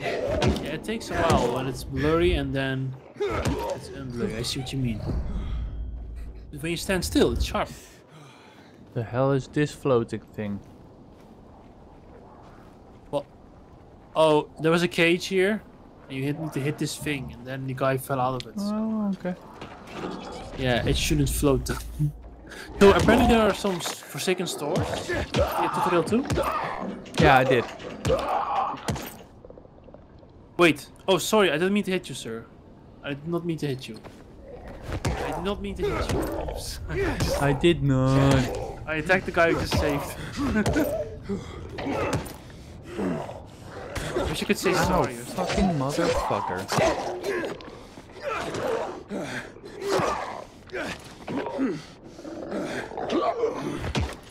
Yeah, it takes a while when it's blurry and then it's unblurry. I see what you mean. When you stand still, it's sharp. The hell is this floating thing? What? Oh, there was a cage here, and you hit to hit this thing, and then the guy fell out of it. Oh, okay. Yeah, it shouldn't float. so apparently there are some Forsaken stores. Yeah, tutorial too. Yeah, I did. Wait. Oh, sorry. I didn't mean to hit you, sir. I did not mean to hit you. I did not mean to hit you. Oops. I did not. I attacked the guy who just saved. I wish you could say Ow, sorry. fucking motherfucker.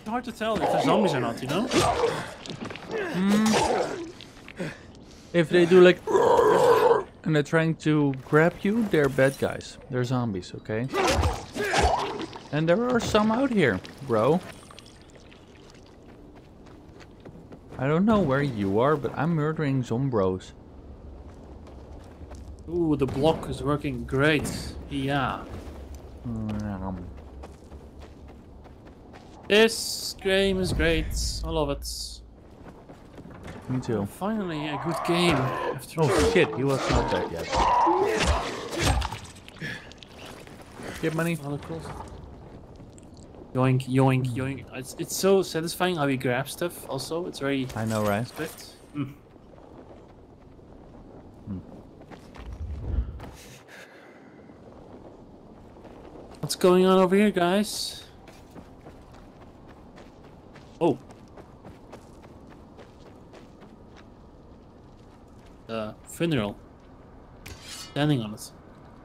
hard to tell if they're zombies or not, you know? Hmm. If they do like and they're trying to grab you, they're bad guys. They're zombies, okay? And there are some out here, bro. I don't know where you are, but I'm murdering zombros. Ooh, the block is working great. Yeah. Um, This game is great. I love it. Me too. Finally, a good game. After Oh shit, he was not dead yet. Get money. All the cool. Yoink, yoink, yoink. It's, it's so satisfying how you grab stuff also. It's very I know, right? swift. Mm. What's going on over here, guys? Oh. The funeral. Standing on it.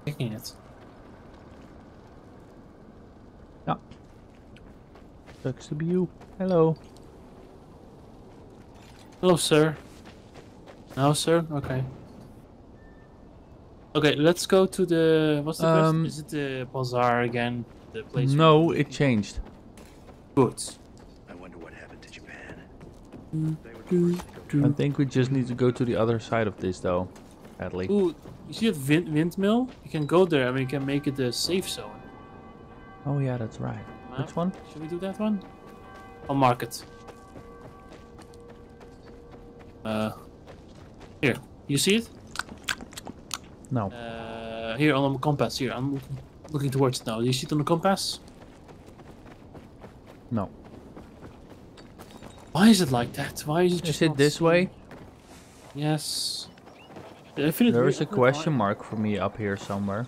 Kicking it. Yeah. Sucks to be you. Hello. Hello, sir. No, sir? Okay. Okay, let's go to the... What's the Um. Is it the bazaar again? The place... No, it changed. Good. I wonder what happened to Japan. I think we just need to go to the other side of this though, sadly. Ooh, you see that wind windmill? You can go there and we can make it a safe zone. Oh yeah, that's right. Map? Which one? Should we do that one? I'll mark it. Uh, here. You see it? No. Uh, here on the compass. Here, I'm looking, looking towards it now. Do you see it on the compass? No. Why is it like that? Why is it just Is it this way? Yes. Infinite There is a question mark for me up here somewhere.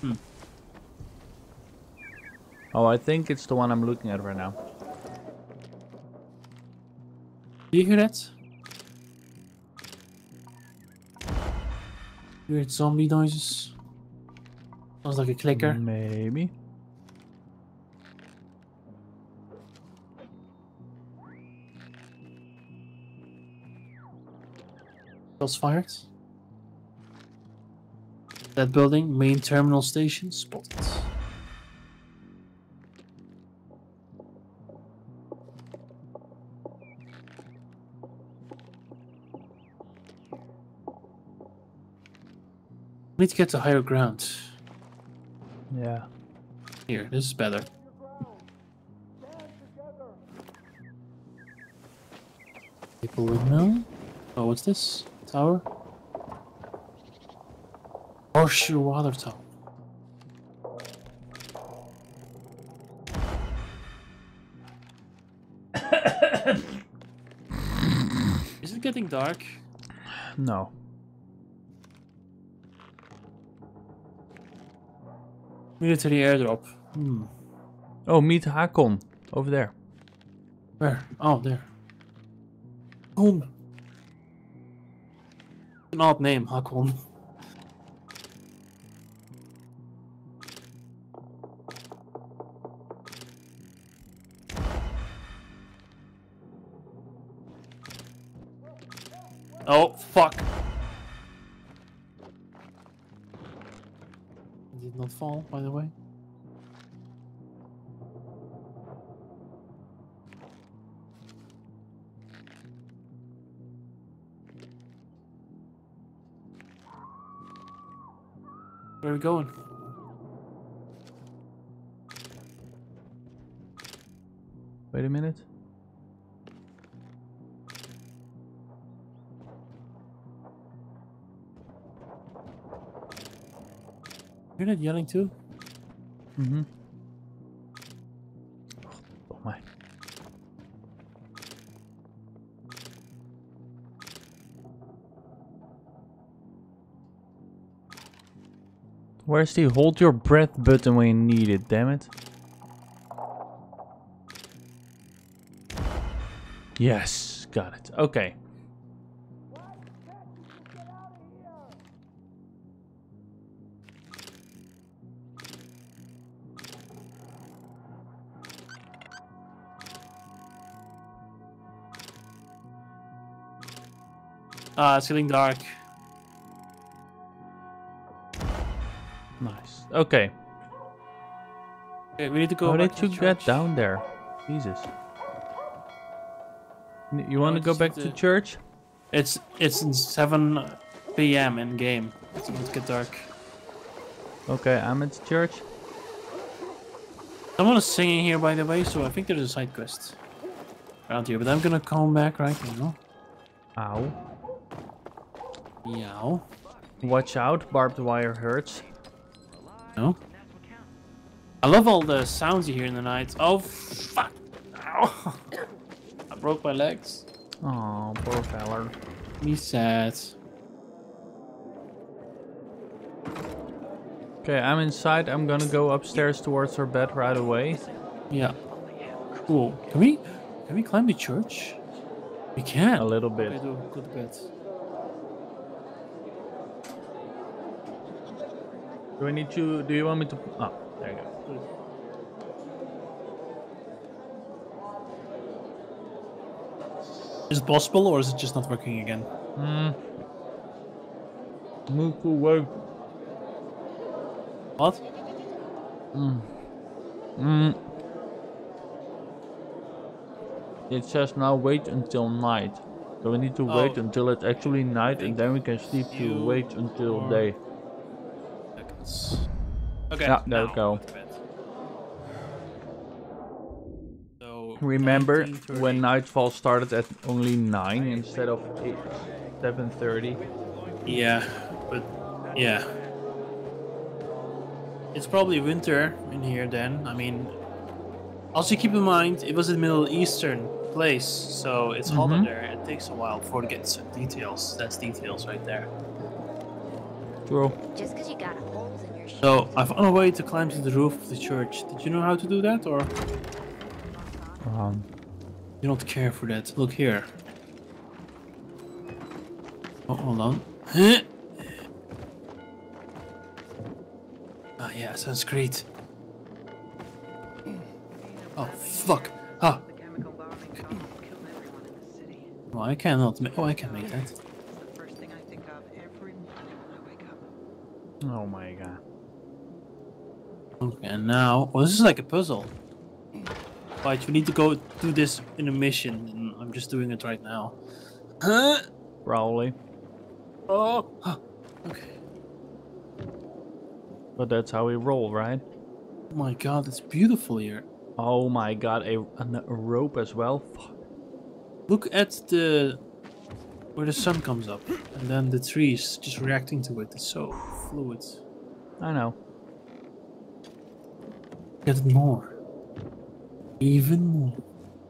Hmm. Oh, I think it's the one I'm looking at right now. Do you hear that? Weird zombie noises. Sounds like a clicker. Maybe. Shots fired. That building, main terminal station, spotted. We need to get to higher ground. Yeah. Here, this is better. People would know. Oh, what's this? Tower? Horseshoe water tower. Is it getting dark? No. Military airdrop. Hmm. Oh, meet Hakon. Over there. Where? Oh, there. Hakon. An odd name, Hakon. We going? Wait a minute. You're not yelling too? Mm-hmm. Where's the hold your breath button when you need it, damn it? Yes, got it. Okay. Ah, uh, it's getting dark. Okay. Okay, we need to go How did you get down there? Jesus. You want to go back the- to church? It's it's 7 p.m. in game. It's about to get dark. Okay, I'm at church. Someone is singing here, by the way, so I think there's a side quest around here. But I'm gonna come back right now. Ow. Yow. Watch out, barbed wire hurts. No. I love all the sounds you hear in the night. Oh fuck! Ow. I broke my legs. Oh, poor feller. Me sad. Okay, I'm inside. I'm gonna go upstairs towards her bed right away. Yeah. Cool. Can we can we climb the church? We can. A little bit. Okay, do go to Do I need to? Do you want me to? Oh, there you go. Is it possible or is it just not working again? Hmm. Move away. What? Mm. Mm. It says now wait until night. So we need to wait Oh. until it's actually night and then we can sleep to wait until day. Seconds. Okay. Yeah, there we go. go to bed. So Remember when nightfall started at only 9 instead of 8, 7.30? Yeah, but yeah. It's probably winter in here then. I mean, also keep in mind it was a Middle Eastern place, so it's hotter Mhm. there. It takes a while before it gets details. That's details right there. True. Just because you got holes in your So I found a way to climb to the roof of the church. Did you know how to do that, or Um, you don't care for that? Look here. Oh, hold on. Huh? Ah, yeah, Assassin's great. Oh, fuck. Ah. Oh, I cannot make. Oh, I can make that. oh my god. Okay, and now. Oh, this is like a puzzle. Right, we need to go do this in a mission, and I'm just doing it right now. Oh, huh? Probably. Oh. okay. But that's how we roll, right? Oh my god, it's beautiful here. Oh my god, a, a, a rope as well? Fuck. Look at the where the sun comes up, and then the trees just reacting to it. It's so fluid. I know. Get more. Even more.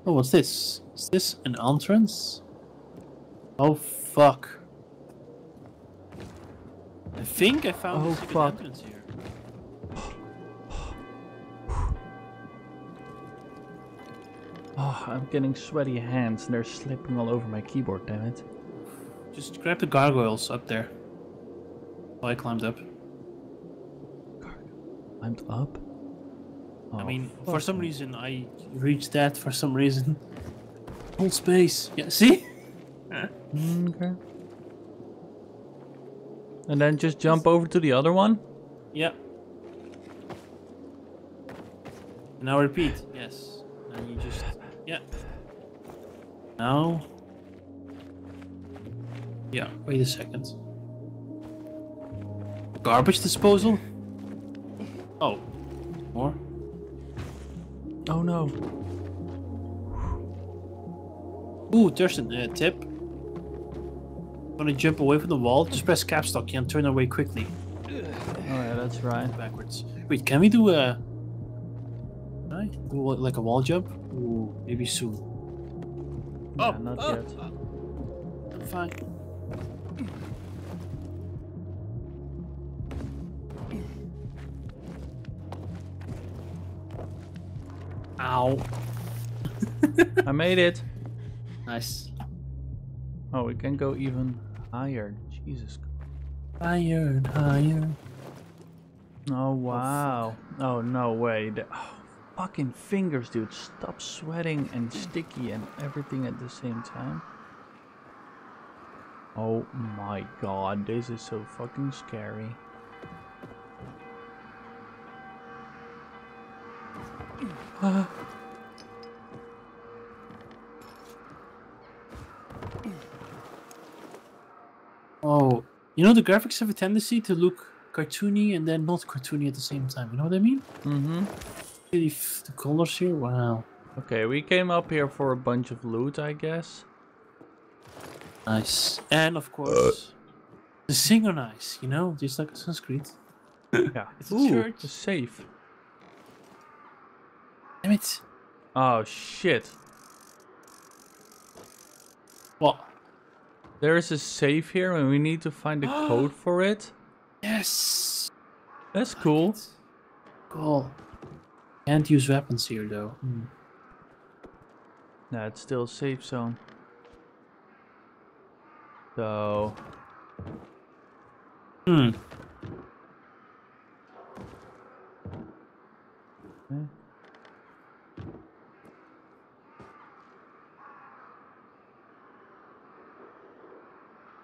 Oh, what's this? Is this an entrance? Oh fuck. I think I found Oh, a secret fuck. entrance here. Oh, I'm getting sweaty hands and they're slipping all over my keyboard, damn it. Just grab the gargoyles up there. Oh, I climbed up. Climbed up? I Oh, mean, for some me. reason, I reached that for some reason. Hold space. Yeah, see? Okay. And then just jump over to the other one? Yeah. Now repeat. Yes. And you just yeah. Now. Yeah. Wait a second. Garbage disposal. Oh. More. Oh no. Ooh, there's a uh, tip. When you jump away from the wall, just press caps lock and turn away quickly. Oh yeah, that's right. Backwards. Wait, can we do a? Can I do like a wall jump? Ooh, maybe soon. Yeah, Oh, not oh, yet. I'm fine. Ow. I made it. Nice. Oh, we can go even higher. Jesus. Higher and higher. Oh wow. Oh no way. The, oh, fucking fingers, dude. Stop sweating and sticky and everything at the same time. Oh my god, this is so fucking scary. Oh, you know the graphics have a tendency to look cartoony and then not cartoony at the same time. You know what I mean? Mm-hmm. The, the colors here, wow. Okay, we came up here for a bunch of loot, I guess. Nice. And of course, the synchronize, you know, just like Assassin's Creed. yeah. It's a Ooh, church. a safe. Damn it. Oh shit. What? There is a safe here and we need to find the code for it. Yes. That's cool. Cool. Can't use weapons here though. Hmm. Nah, it's still a safe zone. So Hmm. Okay.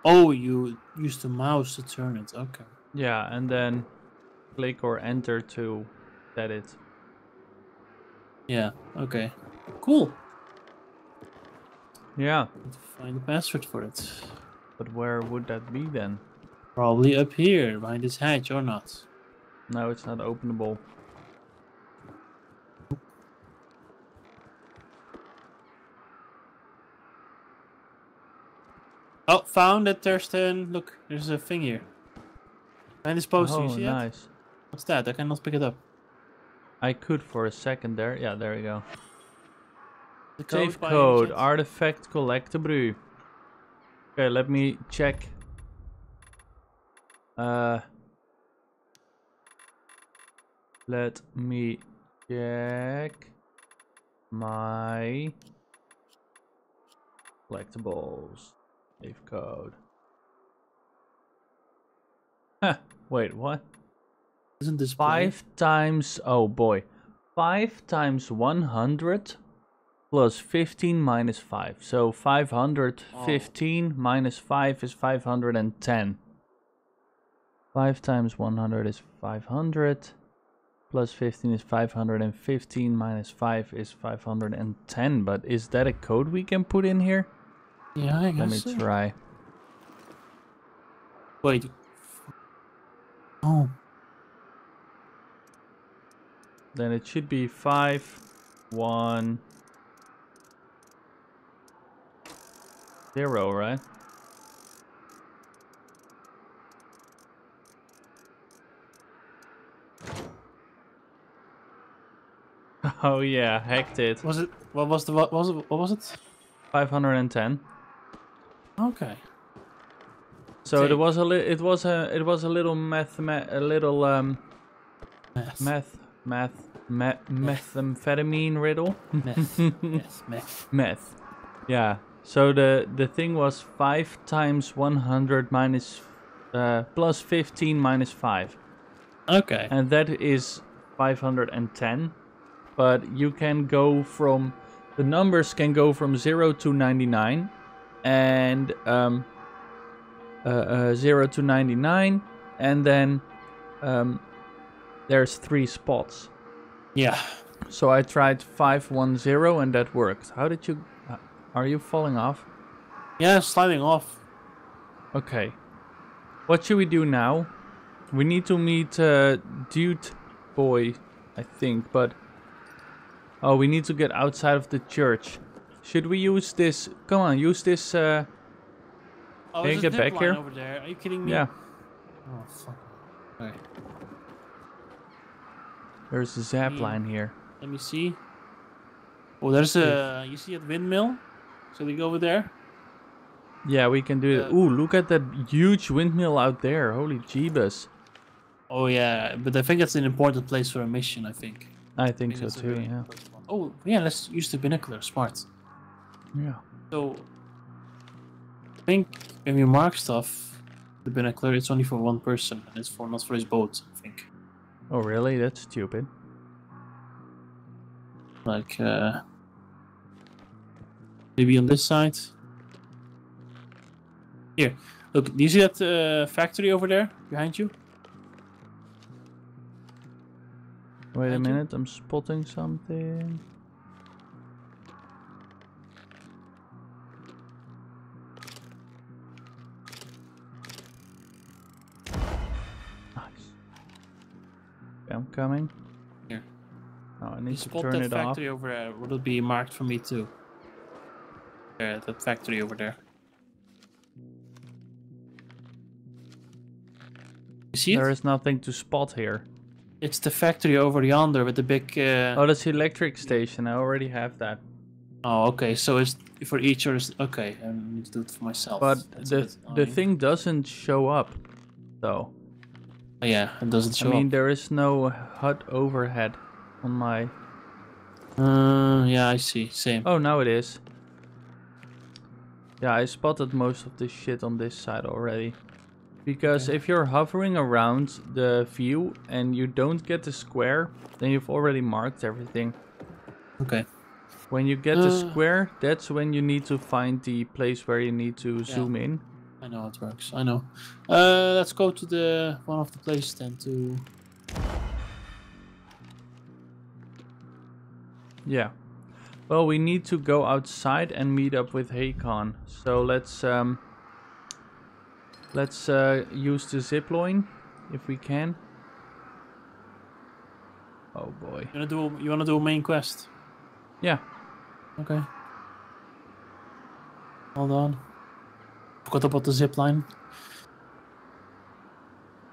Oh, you use the mouse to turn it. Okay. Yeah, and then click or enter to set it. Yeah. Okay. Cool. Yeah. Find the password for it. But where would that be then? Probably up here, behind this hatch, or not? No, it's not openable. Found it, Thursten. Look, there's a thing here. And it's poster, oh, you see that? nice. What's that? I cannot pick it up. I could for a second there. Yeah, there we go. The Safe by any code, artifact collectible. Okay, let me check. Uh, let me check my collectibles. Safe code. Huh, wait, what? Isn't this Five times, oh boy. Five times 100 plus 15 minus 5. So 515 minus 5 is 510. 5 times 100 is 500. Plus 15 is 515 minus 5 is 510. But is that a code we can put in here? Yeah, I Let me so. try. Wait. Oh. Then it should be five, one, zero, right? Oh yeah, hacked it. Was it? What was the? What was it? What was it? 510. Okay. So Take. there was a li- it was a it was a little math a little um Math. math math me- methamphetamine riddle. Meth. yes, meth. Meth. Yeah. So the the thing was 5 times 100 minus uh, plus 15 minus 5. Okay. And that is 510. But you can go from the numbers can go from 0 to 99 and um uh, uh, 0 to 99 and then um there's three spots. Yeah. So I tried 510 and that worked. How did you uh, are you falling off? Yeah, sliding off. Okay. What should we do now? We need to meet uh, Dude Boy, I think, but... Oh, we need to get outside of the church. Should we use this... Come on, use this... Uh... Oh, Can you there's a get back line here? over there. Are you kidding me? Yeah, Oh fuck. Okay. there's a zap Hmm. line here. Let me see. Oh, there's a. You see that windmill? Shall we go over there? Yeah, we can do it. Uh, Ooh, look at that huge windmill out there. Holy jeebus. Oh yeah, but I think that's an important place for a mission. I think. I think so that's a too, yeah. Oh yeah, let's use the binocular. Smart. Yeah. So, I think when we mark stuff, the binocular it's only for one person, and it's for not for his boat. I think. Oh, really? That's stupid. Like uh, maybe on this side. Here, look. Do you see that uh, factory over there behind you? Wait a minute, I'm spotting something. I'm coming. Here. Oh, I You need to spot turn that it off. factory over there. Would it be marked for me too? There, that factory over there. You see There it? is nothing to spot here. It's the factory over yonder with the big. Uh... Oh, that's the electric station. I already have that. Oh, okay. So it's for each or is okay. I need to do it for myself. But That's the the thing doesn't show up, though. Oh, yeah, it doesn't show I mean, up. there is no HUD overhead on my. Uh, yeah, I see. Same. Oh, now it is. Yeah, I spotted most of this shit on this side already. Because if you're hovering around the view and you don't get the square, then you've already marked everything. Okay. When you get the Uh. square, that's when you need to find the place where you need to zoom in. I know how it works. I know. Uh, let's go to the one of the places then to. Yeah. Well, we need to go outside and meet up with Hakon. So let's um let's uh, use the zip line if we can. Oh boy. You wanna do? You wanna do a main quest? Yeah. Okay. Hold on. Forgot about the zip line.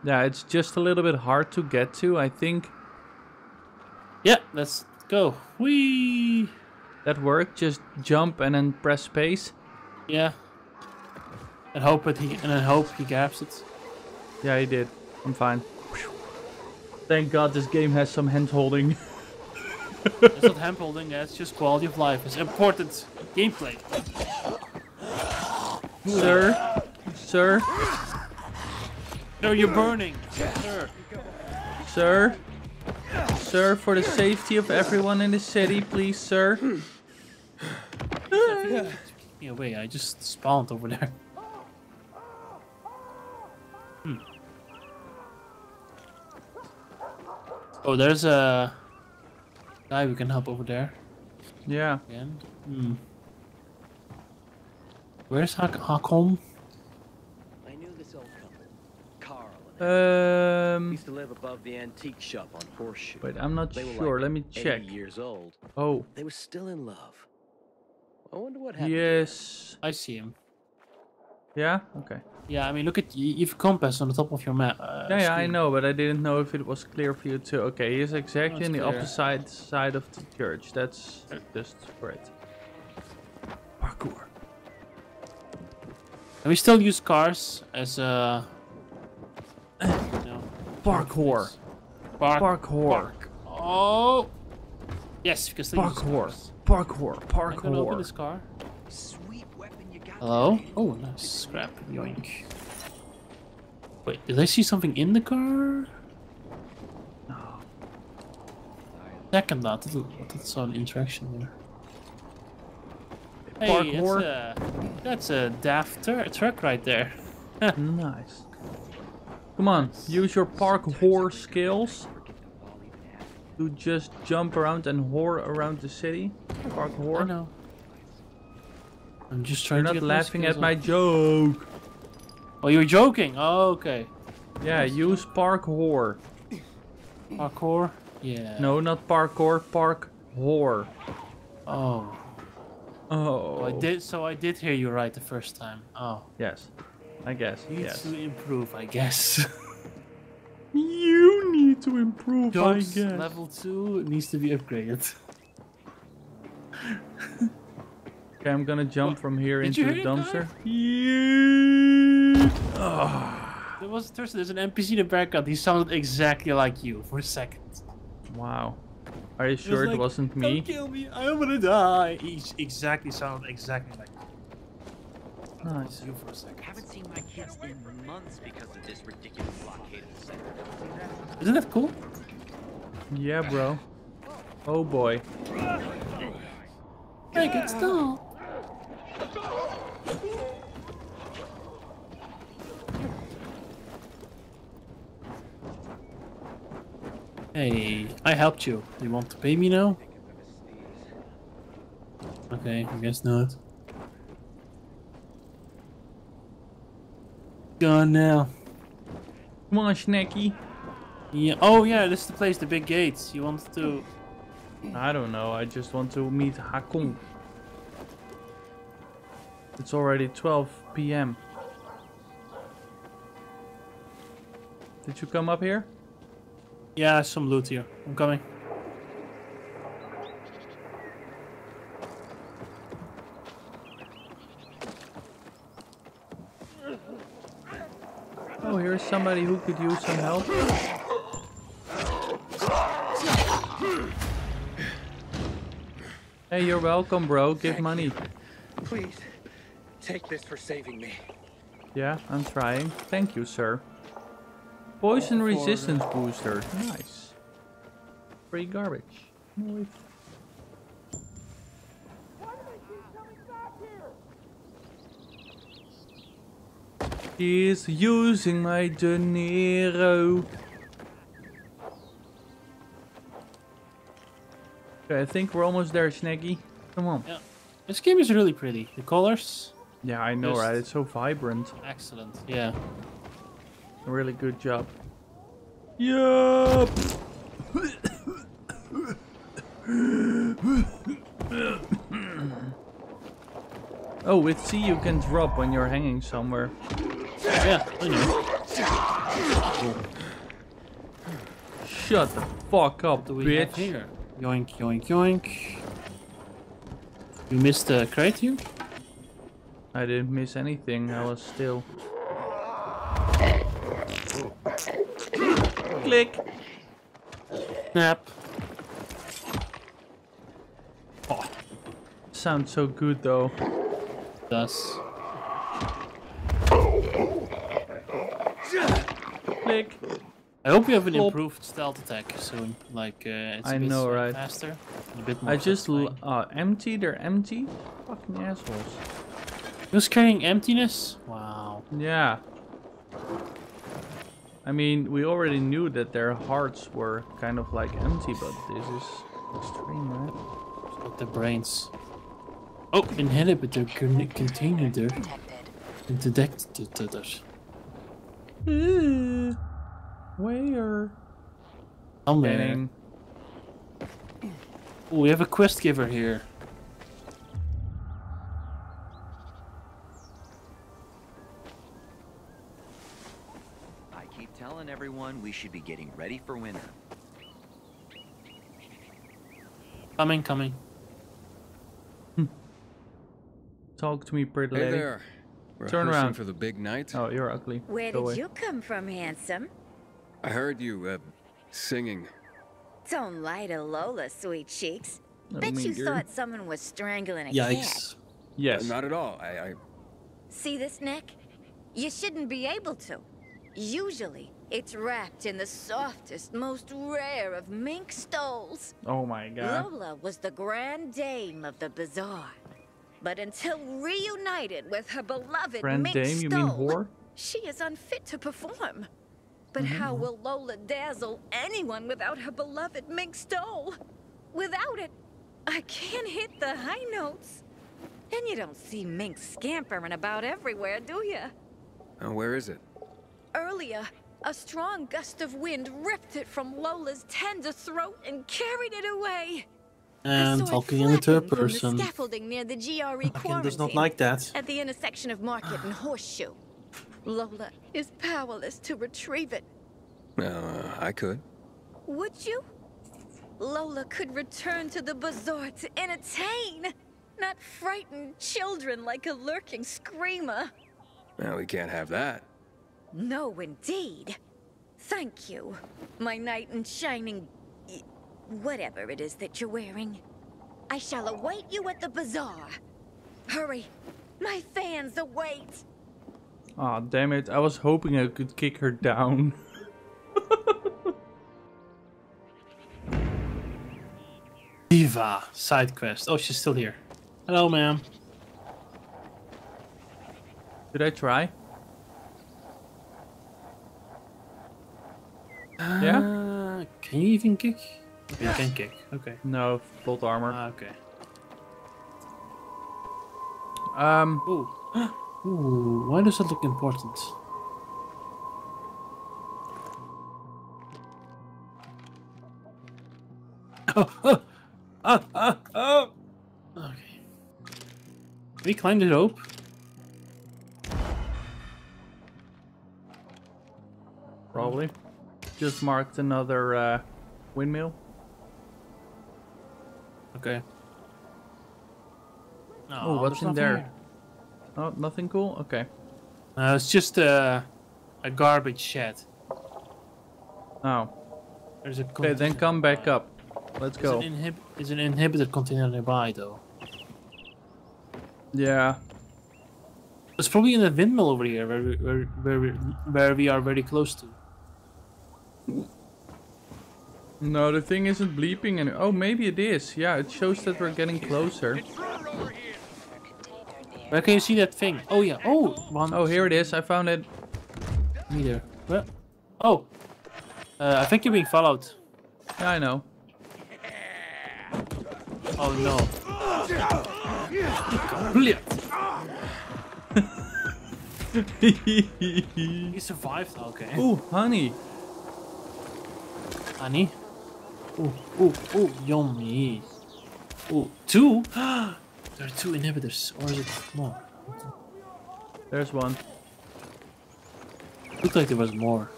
Yeah, it's just a little bit hard to get to, I think. Yeah, let's go. Whee! That work? Just jump and then press space? Yeah. And hope that he and I hope he grabs it. Yeah, he did. I'm fine. Thank God this game has some hand holding. It's not hand holding, it's just quality of life. It's important gameplay. Sir? Sir? No, you're burning. Sir. Sir? Sir, for the safety of everyone in the city, please, sir. Yeah, wait, I just spawned over there. Hmm. Oh, there's a guy we can help over there. Yeah. Hmm. Where's Hak Hakon? I knew this old couple, Carl and Um. used to live above the antique shop on Horseshoe. Wait, I'm not They were sure. like Let me check. years old. Oh. They were still in love. I wonder what happened. Yes. I see him. Yeah? Okay. Yeah, I mean, look at you. You've compass on the top of your map. Uh, yeah, yeah, I know, but I didn't know if it was clear for you too. Okay, he's exactly it's in the clear. opposite side of the church. That's just great. Parkour. And we still use cars as uh, a. no. Parkour. Park. Parkour. Park. Oh. Yes, you can still use Parkour. cars. Parkour. I'm gonna open Parkour. this car. Hello? Oh, nice scrap. Yoink. Wait, did I see something in the car? No. Second that. I thought I saw an interaction there. Hey, that's Parkour. a, that's a daft truck right there. nice. Come on, use your parkour skills to just jump around and whore around the city. Parkour. I know. I'm just trying You're to not get laughing at my joke. Oh, you're joking? Oh, okay. Yeah, use parkour. Parkour? Yeah. No, not parkour, park whore. Oh. Oh. I did. So I did hear you right the first time. Oh. Yes. I guess. Need yes. to improve, I guess. You need to improve, Jokes I guess. level two needs to be upgraded. Okay, I'm gonna jump from here Did into you the hear it, dumpster. Ah. There was there's, there's an NPC in the background. He sounded exactly like you for a second. Wow. Are you sure it like, wasn't me? Don't kill me! I'm gonna die. He exactly sounded exactly like you. Nice. You for a second. I Haven't seen my kids in months because of this ridiculous blockade of the center. Isn't that cool? Yeah, bro. Oh boy. Make it stop. Hey, I helped you. You want to pay me now? Okay, I guess not. Gone now. Come on, Snacky. Yeah. Oh yeah, this is the place, the big gates. You want to? I don't know. I just want to meet Hakon. It's already 12 p.m. Did you come up here? Yeah, some loot here. I'm coming. Oh, here's somebody who could use some help. Hey, you're welcome, bro. Give money. Please, take this for saving me. Yeah, I'm trying. Thank you, sir. Poison resistance booster. Nice. Free garbage. He's using my De Niro. Okay, I think we're almost there, Snaggy. Come on. Yeah. This game is really pretty. The colors. Yeah, I know, Just- right? It's so vibrant. Excellent. Yeah. A really good job. Yup. oh, with C you can drop when you're hanging somewhere. Yeah, I know. Shut the fuck up, do we bitch. here? Yoink, yoink, yoink. You missed the crate here? I didn't miss anything. I was still. Click. Snap. Oh, sounds so good though. Does. Click. I hope you have an improved stealth attack soon. Like, uh, it's a I bit know, right? faster. A bit more I just l- uh, empty. They're empty. Fucking assholes. Was carrying emptiness? Wow. Yeah. I mean, we already knew that their hearts were kind of like empty, but this is extreme, right? Got the brains. Oh, inhibitor con- container there. Detected. Uh, Where? Somewhere. Getting- Oh, we have a quest giver here. Keep telling everyone we should be getting ready for winter. Coming, coming. Talk to me, pretty Hey lady. there. Turn around. for the big night. Oh, you're ugly. Where Go did away. you come from, handsome? I heard you uh, singing. Don't lie to Lola, sweet cheeks. Oh, Bet you girl. thought someone was strangling a Yikes. cat. Yes. not at all. I, I See this neck? You shouldn't be able to. Usually, it's wrapped in the softest, most rare of mink stoles. Oh my god. Lola was the grand dame of the bazaar. But until reunited with her beloved Grand mink dame? You mean stole, whore? she is unfit to perform. But how will Lola dazzle anyone without her beloved mink stole? Without it, I can't hit the high notes. And you don't see mink scampering about everywhere, do you? uh, where is it? Earlier, a strong gust of wind ripped it from Lola's tender throat and carried it away. And saw talking in the third person. The scaffolding near the GRE quarantine. does not like that. At the intersection of Market and Horseshoe. Lola is powerless to retrieve it. Uh, I could. Would you? Lola could return to the bazaar to entertain, not frighten children like a lurking screamer. Well, we can't have that. No, indeed. Thank you, my knight in shining. whatever it is that you're wearing. I shall await you at the bazaar. Hurry, my fans await. Aw, damn it. I was hoping I could kick her down. Diva side quest. Oh, she's still here. Hello, ma'am. Did I try? Yeah? Uh, Can you even kick? You can kick. Okay. No, full armor. Ah, okay. Um. Ooh. Ooh. Why does that look important? Oh, oh, oh, oh, oh. Okay. Can we climb the rope? Probably. Just marked another uh, windmill. Okay. oh, what's in there? here. Oh, nothing cool? Okay. Uh, it's just a, a garbage shed. Oh. There's a Okay, then come back nearby. up. Let's Is go. an, inhib- is an inhibited container nearby, though? Yeah. It's probably in the windmill over here, where we, where, where, we, where we are very close to. No, the thing isn't bleeping and oh maybe it is. Yeah, it shows that we're getting closer. Where can you see that thing? Oh yeah. Oh, one Oh here it is, I found it. meter. Where? Oh. Uh, I think you're being followed. Yeah, I know. Oh no. Brilliant. he survived. Okay. Oh, honey. Honey. Ooh, ooh, ooh, yummy. Ooh, two? there are two inhibitors, or is it more? There's one. Looked like there was more.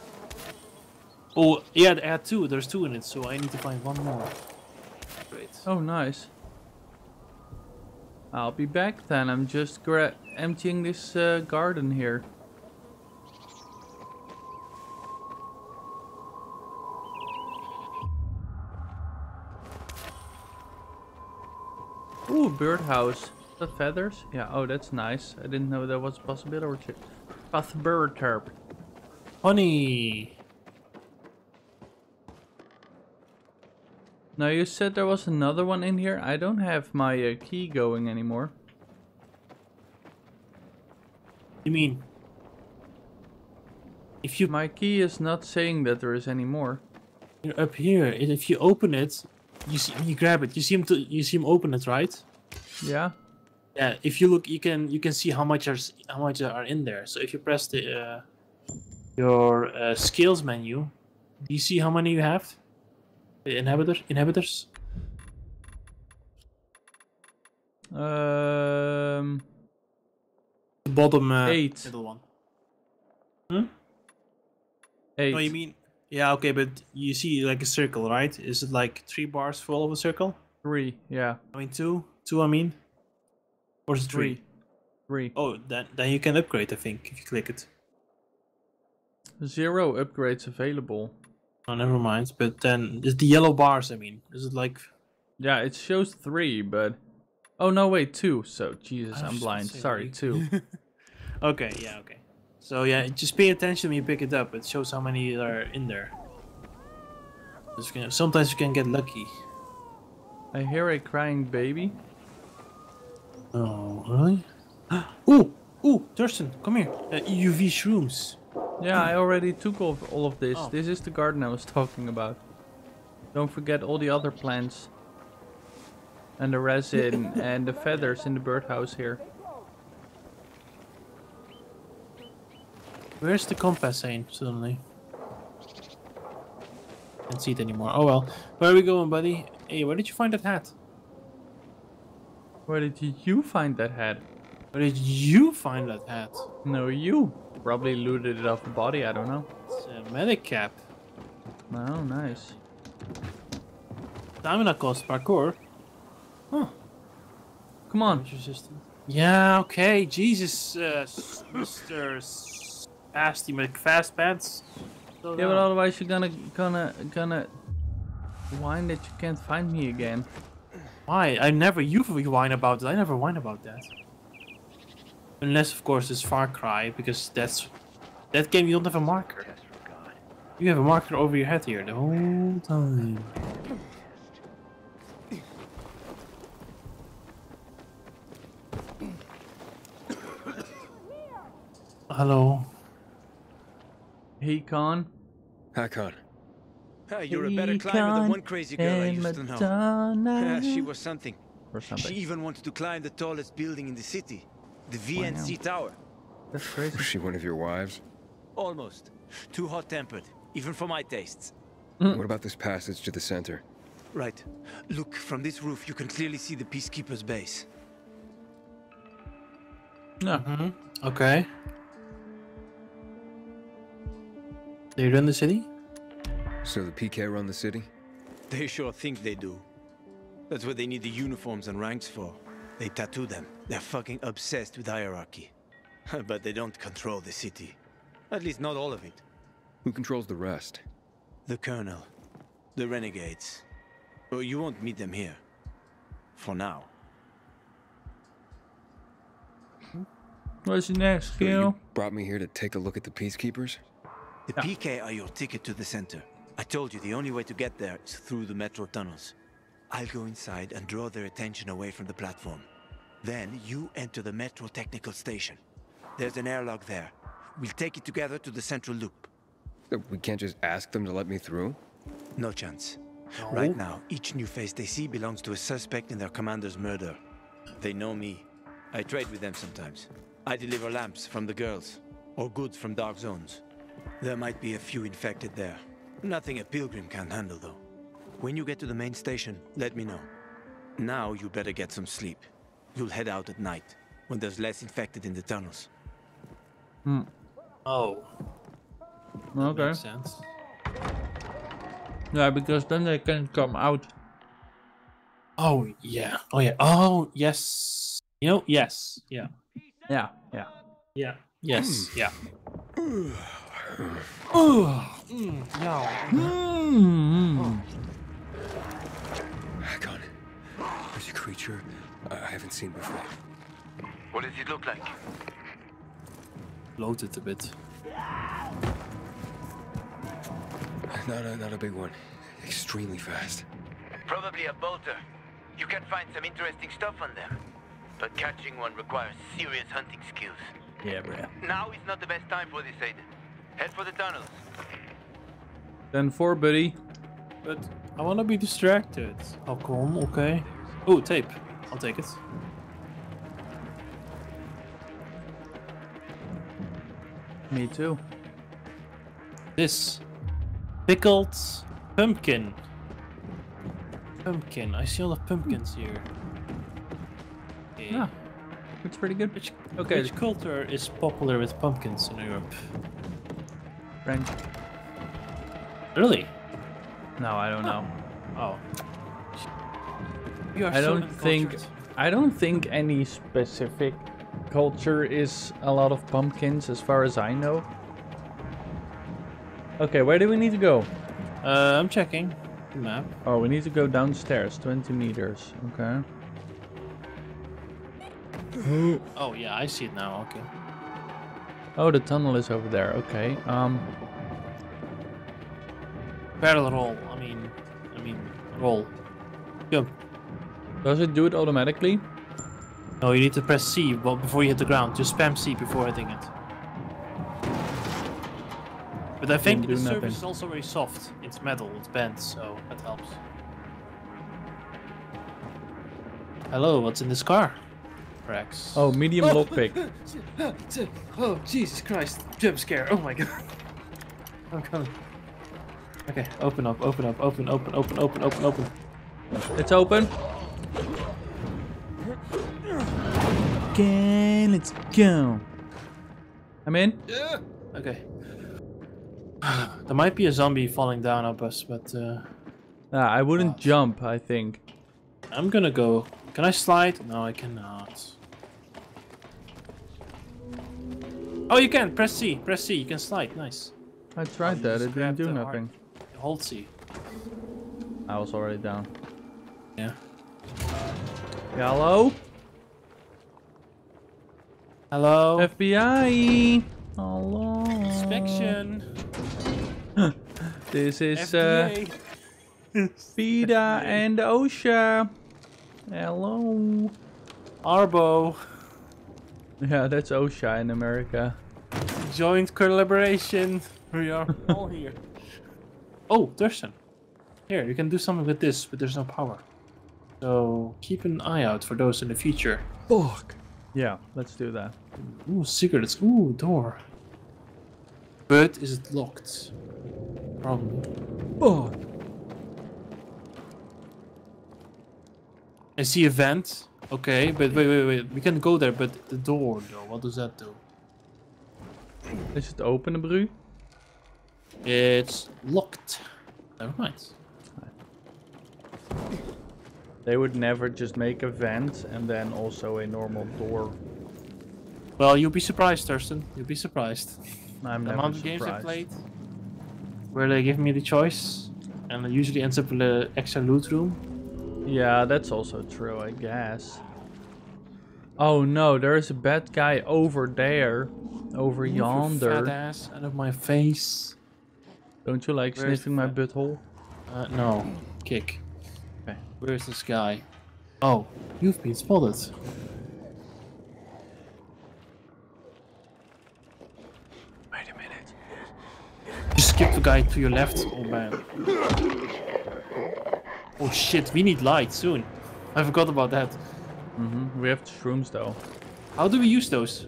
Oh, yeah, I had two. There's two in it, so I need to find one more. Great. Oh, nice. I'll be back then. I'm just emptying this uh, garden here. Ooh, birdhouse. The feathers? Yeah, oh, that's nice. I didn't know that was a possibility. Possibility. Honey. Now you said there was another one in here. I don't have my uh, key going anymore. You mean? If you my key is not saying that there is any more. You're up here. If you open it, you see you grab it. You see him to you see him open it, right? Yeah. Yeah. If you look, you can you can see how much are how much are in there. So if you press the uh, your uh, skills menu, do you see how many you have? The inhibitor inhibitors. Um. The bottom uh, Eight. middle one. Hmm. Eight. No, you mean yeah? Okay, but you see like a circle, right? Is it like three bars full of a circle? Three. Yeah. I mean two. Two. I mean. Or is it three? Three. Three. Oh, then then you can upgrade. I think if you click it. Zero upgrades available. Oh, never mind. But then it's the yellow bars. I mean, is it like? Yeah, it shows three, but oh no, wait, two. So Jesus, I'm blind. Sorry, two. Okay. Yeah. Okay. So yeah, just pay attention when you pick it up. It shows how many are in there. Sometimes you can get lucky. I hear a crying baby. Oh, really? ooh, ooh, Thursten, come here. Uh, UV shrooms. Yeah, I already took off all of this. Oh. This is the garden I was talking about. Don't forget all the other plants. And the resin and the feathers in the birdhouse here. Where's the compass saying suddenly? Can't see it anymore. Oh well. Where are we going, buddy? Hey, where did you find that hat? Where did you find that hat? Where did you find that hat? No, you. Probably looted it off the body, I don't know. It's a medic cap. Oh, nice. Stamina cost parkour. Huh. Come on. Yeah, okay. Jesus, uh, s- Mr. you make fast Pants. Slow Yeah, but otherwise you're gonna gonna gonna whine that you can't find me again. Why? I never. You whine about it. I never whine about that. Unless, of course, it's Far Cry, because that's that game. You don't have a marker. You have a marker over your head here the whole time. Hello. Hey, Con. Hakon, Ah, you're a better climber than one crazy girl I used to know. She was something. Or something. She even wanted to climb the tallest building in the city, the VNC Tower. That's crazy. Was she one of your wives? Almost. Too hot-tempered, even for my tastes. What about this passage to the center? Right. Look, from this roof, you can clearly see the Peacekeeper's base. No. Mhm. Okay. Do you run the city? So the PK run the city? They sure think they do. That's what they need the uniforms and ranks for. They tattoo them. They're fucking obsessed with hierarchy. but they don't control the city. At least not all of it. Who controls the rest? The Colonel. The Renegades. Well, you won't meet them here. For now. What's your next, So you brought me here to take a look at the peacekeepers? The PK are your ticket to the center. I told you the only way to get there is through the metro tunnels. I'll go inside and draw their attention away from the platform. Then you enter the metro technical station. There's an airlock there. We'll take it together to the central loop. Uh, We can't just ask them to let me through? No chance. Right now, each new face they see belongs to a suspect in their commander's murder. They know me. I trade with them sometimes. I deliver lamps from the girls, or goods from dark zones. There might be a few infected there. Nothing a pilgrim can't handle, though. When you get to the main station, let me know. Now you better get some sleep. You'll head out at night, when there's less infected in the tunnels. Hmm. Oh. Okay. Makes sense. Yeah, because then they can come out. Oh yeah. Oh yeah. Oh yes. You know. Yes. Yeah. Yeah. Yeah. Yeah. Yes. Yeah. Oh. Mm, yeah. Mm. Hakon, there's a creature I I haven't seen before. What does it look like? Bloated a bit. Not a, not a big one. Extremely fast. Probably a bolter. You can find some interesting stuff on them. But catching one requires serious hunting skills. Yeah, bro. Now is not the best time for this, Aiden. Head for the tunnels. Then four, buddy. But I want to be distracted. How come? Okay. Oh, tape. I'll take it. Me too. This pickled pumpkin. Pumpkin. I see all the pumpkins here. Okay. Yeah. It's pretty good. Which, Okay. Which culture is popular with pumpkins in Europe? French. Really? No, I don't know. Oh. You are I don't think. I don't think any specific culture is a lot of pumpkins, as far as I know. Okay, where do we need to go? Uh, I'm checking the map. Oh, we need to go downstairs, 20 meters. Okay. Oh yeah, I see it now. Okay. Oh, the tunnel is over there. Okay. Um. Barrel roll. I mean, I mean roll. Jump. Does it do it automatically? No, you need to press C well, before you hit the ground. Just spam C before hitting it. But I think the surface is also very soft. It's metal, it's bent, so that helps. Hello, what's in this car? Rex. Oh, medium lockpick. Oh, Jesus Christ. Jump scare. Oh my god. I'm coming. Okay, open up, open up, open, open, open, open, open, open. It's open. Okay, let's go. I'm in. Okay. there might be a zombie falling down up us, but uh, Ah, I wouldn't jump, I think. I'm gonna go. Can I slide? No, I cannot. Oh, you can. Press C. Press C. You can slide. Nice. I tried that, it didn't do the heart. nothing. Hold C. I was already down. Yeah. Hello? Hello. FBI. Hello. Inspection. This is uh, PETA and OSHA. Hello. Arbo. Yeah, that's OSHA in America. Joint collaboration. We are all here. Oh, Thursten. Here, you can do something with this, but there's no power. So keep an eye out for those in the future. Fuck. Yeah, let's do that. Ooh, cigarettes. Ooh, door. But is it locked? Probably. Oh. I see a vent. Okay, but wait, wait, wait. We can go there, but the door, though, what does that do? Is it open, Bru? It's locked. Never mind. They would never just make a vent and then also a normal door. Well, you'll be surprised, Thursten. You'll be surprised. I'm the amount of games I played, where they give me the choice, and it usually ends up in an extra loot room. Yeah, that's also true, I guess. Oh no, there is a bad guy over there. Over Move your yonder. Fat ass out of my face. Don't you like Where's sniffing my butthole? Uh, no. Kick. Okay. Where's this guy? Oh, you've been spotted. Wait a minute. You skipped the guy to your left. Oh man. Oh shit, we need light soon. I forgot about that. Mm-hmm. We have shrooms though. How do we use those?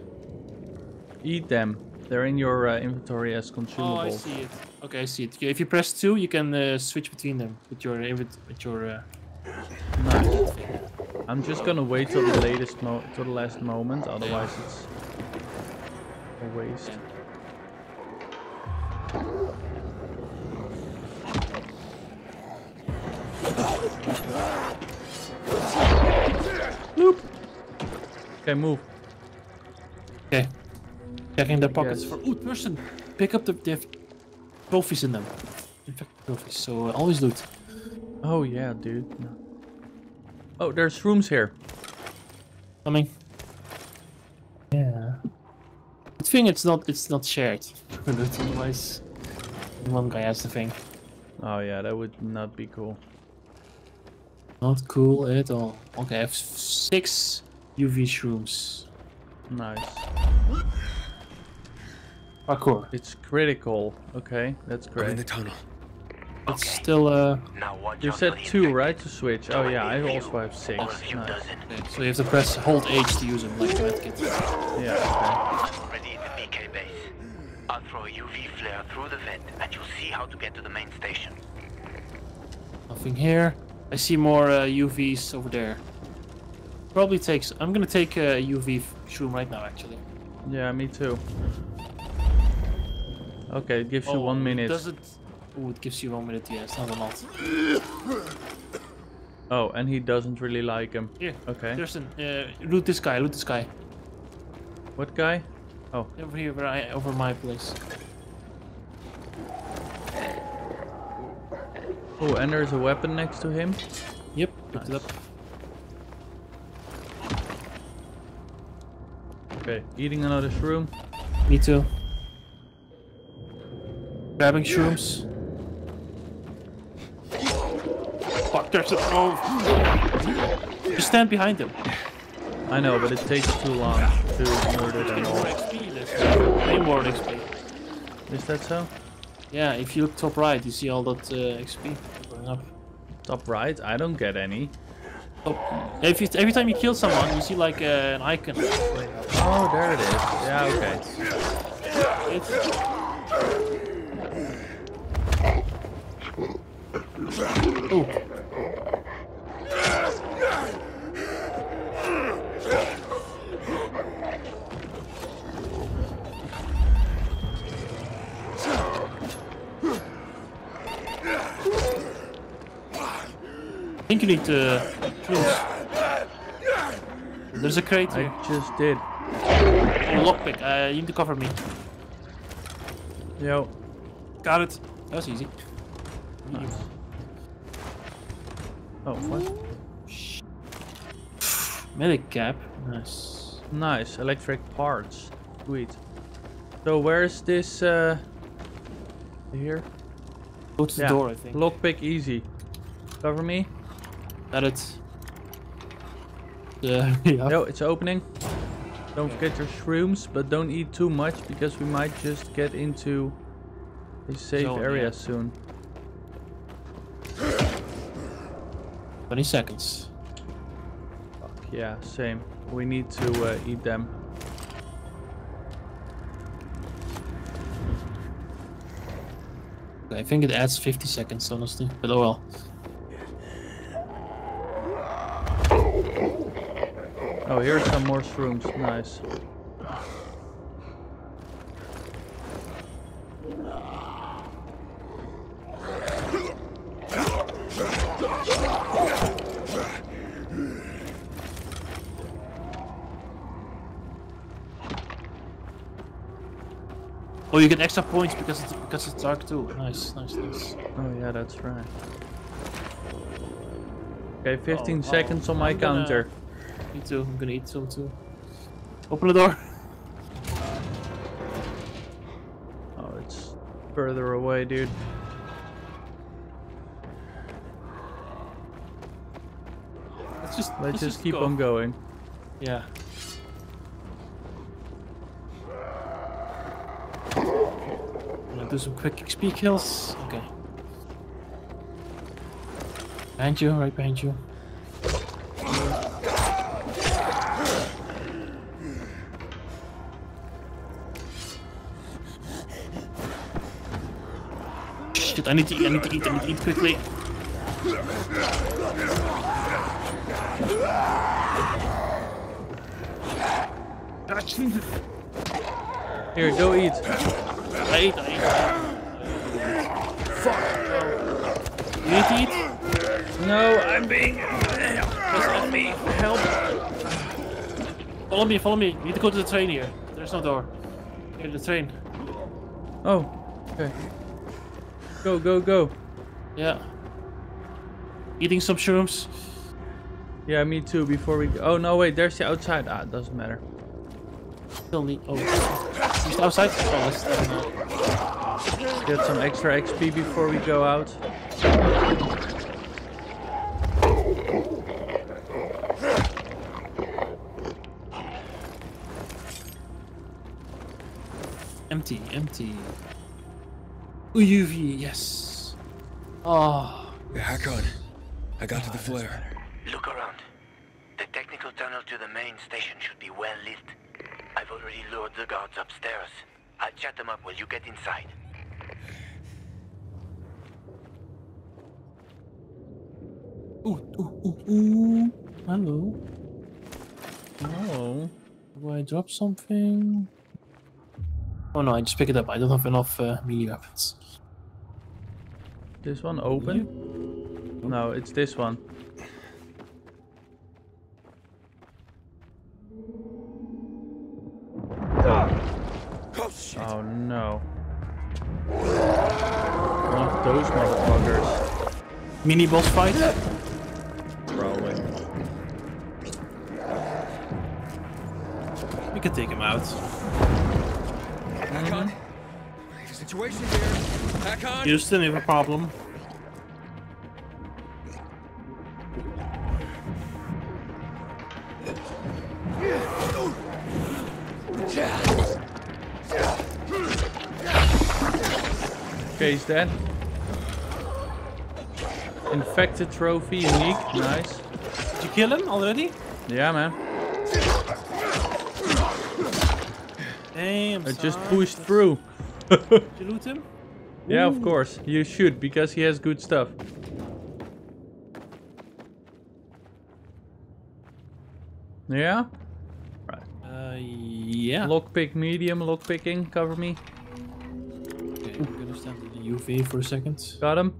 Eat them. They're in your uh, inventory as consumables. Oh, I see it. Okay, I see it. If you press two, you can uh, switch between them with your invent with your. Uh... Nice. I'm just gonna wait till the latest mo till the last moment, otherwise it's a waste. Nope. Okay, move. Okay. Checking their pockets for. Ooh, person! Pick up the. They have trophies in them. Infected trophies, so uh, always loot. Oh yeah, dude. No. Oh, there's rooms here. Coming. Yeah. Good thing it's not it's not shared. Otherwise, one guy has the thing. Oh yeah, that would not be cool. Not cool at all. Okay, I have six UV shrooms. Nice. Parkour. It's critical. Okay, that's great. in the tunnel. It's still uh. You said two, right, to switch? Oh yeah, I also have six. Nice. Okay, so you have to press hold H to use them like the medkit. Yeah. Ready at the BK base. I'll throw a UV flare through the vent, and you'll see how to get to the main station. Nothing here. I see more uh, UVs over there. Probably takes. I'm gonna take a UV shroom right now, actually. Yeah, me too. Okay, it gives you Oh, one minute. Does it? Oh, it gives you one minute. Yeah, it's not a lot. Oh, and he doesn't really like him. Here. Okay. There's an. Uh, loot this guy. Loot this guy. What guy? Oh. Over here, I over my place. Oh, and there's a weapon next to him. Yep. Picked it up. Okay, eating another shroom. Me too. Grabbing shrooms. Fuck, there's a oh. Just stand behind him. I know, but it takes too long to murder them More all. XP, that's way more XP. Is that so? Yeah, if you look top right, you see all that uh, XP going up. Top right? I don't get any. Oh, if you, every time you kill someone, you see like uh, an icon. Oh, there it is. Yeah, okay. Oh. Think you need to. There's a crate here. I just did. Oh, lockpick. Uh, you need to cover me. Yo. Got it. That was easy. Nice. Oh, what? Medic cap. Nice. Nice. Electric parts. Sweet. So where's this, uh... Here? Go to the door, I think. Lockpick easy. Cover me that it? Yeah, yeah. No, it's opening. Don't yeah. forget your shrooms, but don't eat too much because we might just get into a safe so, area yeah. soon. 20 seconds. Fuck yeah, same. We need to uh, eat them. I think it adds 50 seconds, honestly, but oh well. Oh, here's some more shrooms. Nice. Oh, you get extra points because it's because it's dark too. Nice, nice, nice. Oh yeah, that's right. Okay, 15 Oh, seconds oh, on my I'm gonna- counter. Me too. I'm gonna eat some too. Open the door. Oh, it's further away, dude. Let's just Let's, just, just keep go. on going. Yeah. Gonna do some quick XP kills. Okay. Behind you, right behind you. Shit, I need to eat, I need to eat, I need to eat quickly. Here, go eat. I ate, I ate. Fuck. You need to eat? No, I'm being. Help me. Help. Follow me, follow me. You need to go to the train here. There's no door. Here, the train. Oh, okay. Go, go, go. Yeah. Eating some shrooms. Yeah, me too. Before we. Go. Oh no, wait. There's the outside. Ah, it doesn't matter. Still need. Oh, he's outside. Oh, let's Get some extra XP before we go out. empty, empty. UV, yes. Oh. Hakon, I got to the flare. Look around. The technical tunnel to the main station should be well lit. I've already lured the guards upstairs. I'll chat them up while you get inside. Ooh, ooh, ooh, ooh. Hello. Oh. Do I drop something? Oh no, I just pick it up. I don't have enough uh, melee weapons. This one open? No, it's this one. Oh, oh no. One of those motherfuckers. Mini boss fight? Probably. We can take him out. Hakon, situation here. Hakon. You still have a problem. Okay, he's dead. Infected trophy, unique, nice. Did you kill him already? Yeah, man. Damn. I just pushed through. Did you loot him? Yeah, of course. You should, because he has good stuff. Yeah? Uh, yeah. Lockpick medium, lockpicking, cover me. Okay, I'm gonna stand in the UV for a second. Got him.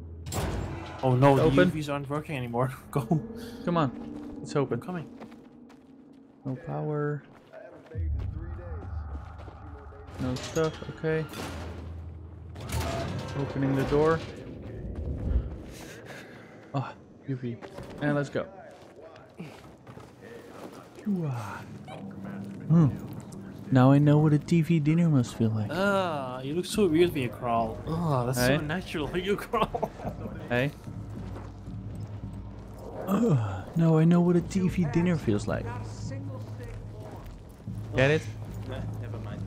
Oh no, the Open. UVs aren't working anymore. Go. Come on. It's open. coming. No power. No stuff, okay. Opening the door. Ah, UV. And let's go. Hmm. Now I know what a TV dinner must feel like. Ah, you look so weird when you crawl. Ah, that's Hey. so natural when you crawl. Hey. Ugh, now I know what a TV dinner feels like. Get it?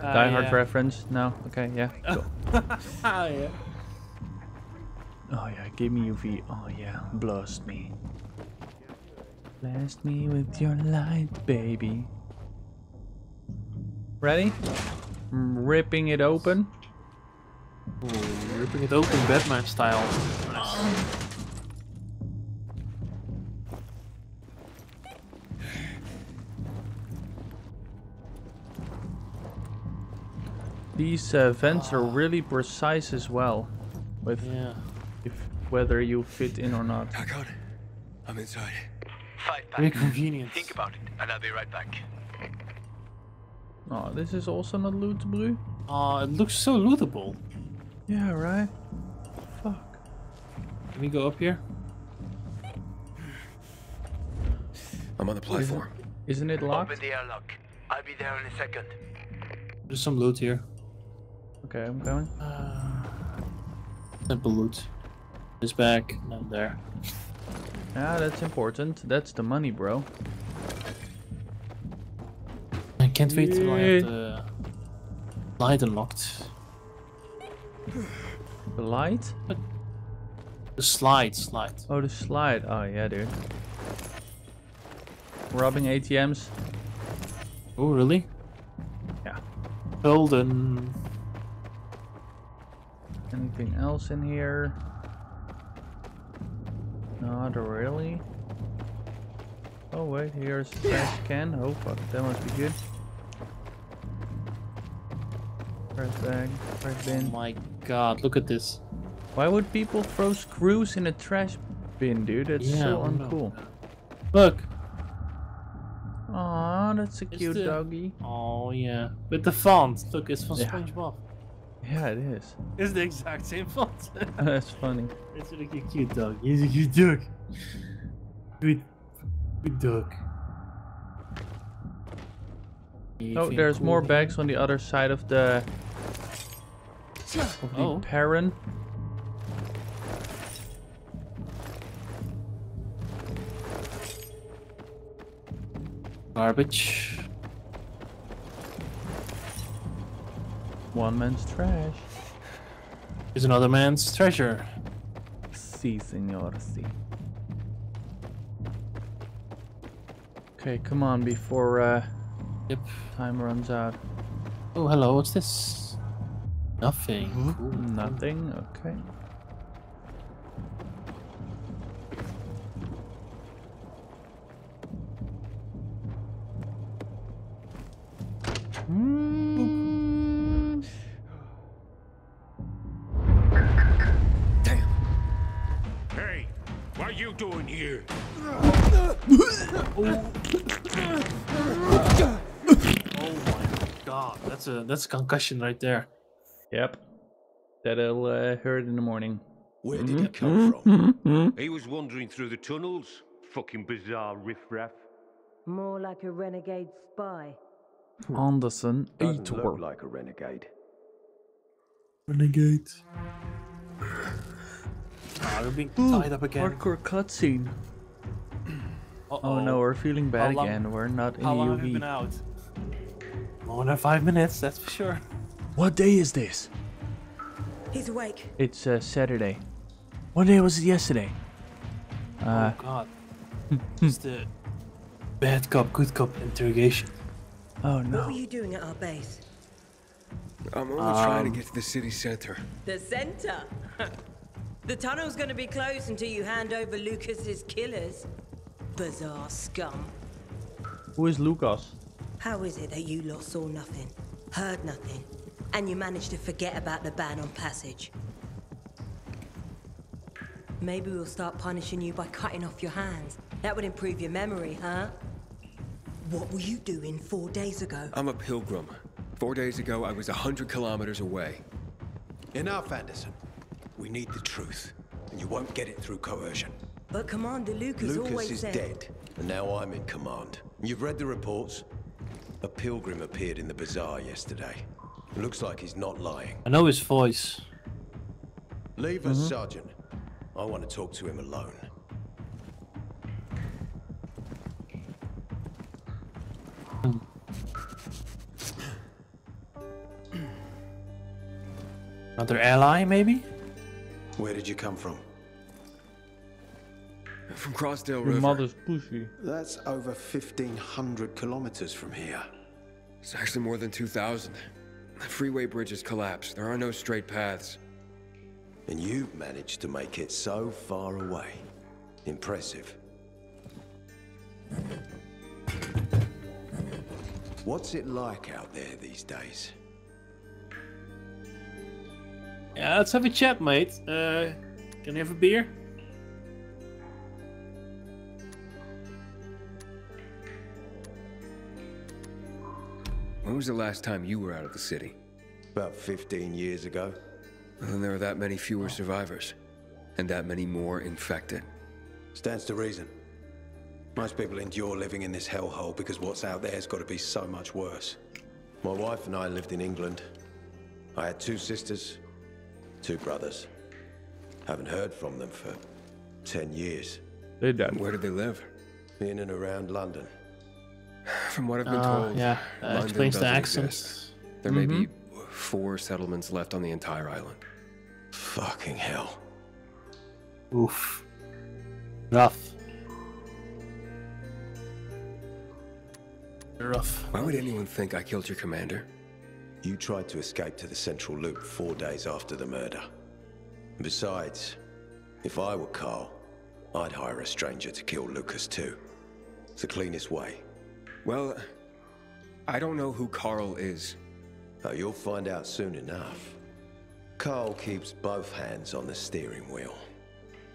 Never mind. Die Hard reference? No? Okay, yeah. Go. ah, yeah. Oh yeah, give me UV. Oh yeah, blast me. Blast me with your light, baby. Ready? I'm ripping it open. Ooh, ripping it open Batman style. Nice. These uh, vents are really precise as well, with Yeah. if whether you fit in or not. I got it. I'm inside. Fight back. Very convenient. Think about it, and I'll be right back. Oh, this is also not lootable. Oh, it looks so lootable. Yeah, right. Fuck. Can we go up here? I'm on the platform. Isn't it locked? Open the airlock. I'll be there in a second. There's some loot here. Okay, I'm coming. Uh, Simple loot. This bag, not there. Yeah, that's important. That's the money, bro. I can't wait till I have the light unlocked. The light? The slide, slide. Oh, the slide. Oh, yeah, dude. Robbing ATMs. Oh, really? Yeah. Golden. Anything else in here? Not really. Oh wait, here's a trash can. Oh fuck, that must be good. Trash bag, trash Oh bin. my god, look at this. Why would people throw screws in a trash bin, dude? That's Yeah, so uncool. Look. Aw, that's a It's cute the- doggy. Oh yeah. With the font. Look, it's from Yeah. SpongeBob. Yeah, it is. It's the exact same font. that's funny. it's a cute dog. He's a cute dog. Good, good dog. Oh, there's more bags on the other side of the of the Oh. Perrin. Garbage. One man's trash. Is another man's treasure. Si, senor, si. Okay, come on before uh, Yep. time runs out. Oh, hello. What's this? Nothing. Cool. Nothing. Okay. Hey, you doing here? Oh my god, that's a that's a concussion right there. Yep. That'll uh, hurt in the morning. Where did he mm-hmm. come mm-hmm. from? Mm-hmm. he was wandering through the tunnels. Fucking bizarre riffraff. More like a renegade spy. Anderson Doesn't look like a renegade. Renegade. Ah, we're being tied up again. Hardcore cutscene. Uh-oh. Oh no, we're feeling bad How long- again. We're not in How long have you UV. been out? More than five minutes, that's for sure. What day is this? He's awake. It's uh, Saturday. What day was it yesterday? Uh, oh god. it's the bad cop, good cop interrogation. oh no! What were you doing at our base? I'm only trying to Um, get to the city center. The center. the tunnel's gonna be closed until you hand over Lucas's killers. Bizarre scum. Who is Lucas? How is it that you lot saw nothing, heard nothing, and you managed to forget about the ban on passage? Maybe we'll start punishing you by cutting off your hands. That would improve your memory, huh? What were you doing four days ago? I'm a pilgrim. Four days ago, I was a hundred kilometers away. Enough, Anderson. We need the truth, and you won't get it through coercion. But Commander Lucas, Lucas always is said... dead, and now I'm in command. You've read the reports. A pilgrim appeared in the bazaar yesterday. Looks like he's not lying. I know his voice. Leave us, mm-hmm. Sergeant. I want to talk to him alone. Another ally, maybe? Where did you come from? From Crossdale Your mother's pussy. That's over 1,500 kilometers from here. It's actually more than 2,000. The freeway bridge has collapsed. There are no straight paths. And you've managed to make it so far away. Impressive. What's it like out there these days? Yeah, let's have a chat, mate. Uh, can I have a beer? When was the last time you were out of the city? About 15 years ago. Well, then there are that many fewer survivors. And that many more infected. Stands to reason. Most people endure living in this hellhole because what's out there's got to be so much worse. My wife and I lived in England. I had two sisters, two brothers. Haven't heard from them for 10 years. They're dead. Where did they live? In and around London. From what I've been Ah, told, yeah, that London explains the doesn't accent. exist. There may be four settlements left on the entire island. Fucking hell. Oof. Rough. Rough. Why would anyone think I killed your commander? You tried to escape to the Central Loop four days after the murder. Besides, if I were Carl, I'd hire a stranger to kill Lucas too. It's the cleanest way. Well, I don't know who Carl is. Oh, you'll find out soon enough. Carl keeps both hands on the steering wheel.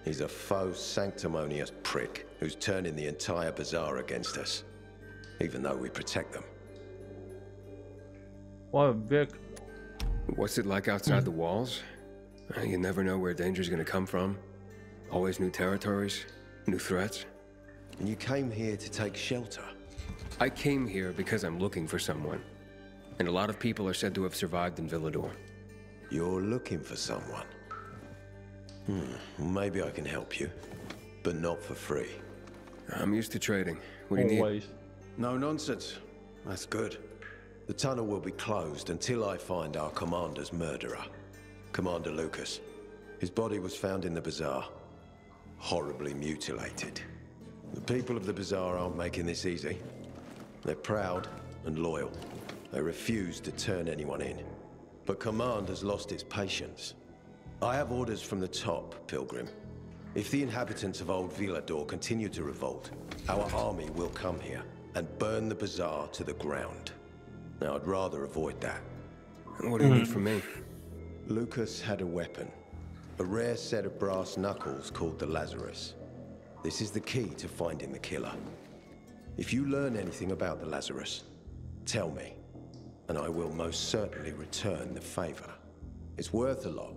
He's a faux sanctimonious prick who's turning the entire bazaar against us, even though we protect them. What a dick. What's it like outside the walls? Uh, You never know where danger's gonna come from. Always new territories, new threats. And you came here to take shelter? I came here because I'm looking for someone. And a lot of people are said to have survived in Villedor. You're looking for someone? Hmm, maybe I can help you, but not for free. I'm used to trading. What do you need? Always. No nonsense. That's good. The tunnel will be closed until I find our commander's murderer, Commander Lucas. His body was found in the bazaar, horribly mutilated. The people of the bazaar aren't making this easy. They're proud and loyal. They refuse to turn anyone in. But Command has lost its patience. I have orders from the top, Pilgrim. If the inhabitants of Old Villedor continue to revolt, our army will come here and burn the bazaar to the ground. Now, I'd rather avoid that. What do you need mm. from me? Lucas had a weapon. A rare set of brass knuckles called the Lazarus. This is the key to finding the killer. If you learn anything about the Lazarus, tell me, and I will most certainly return the favor. It's worth a lot,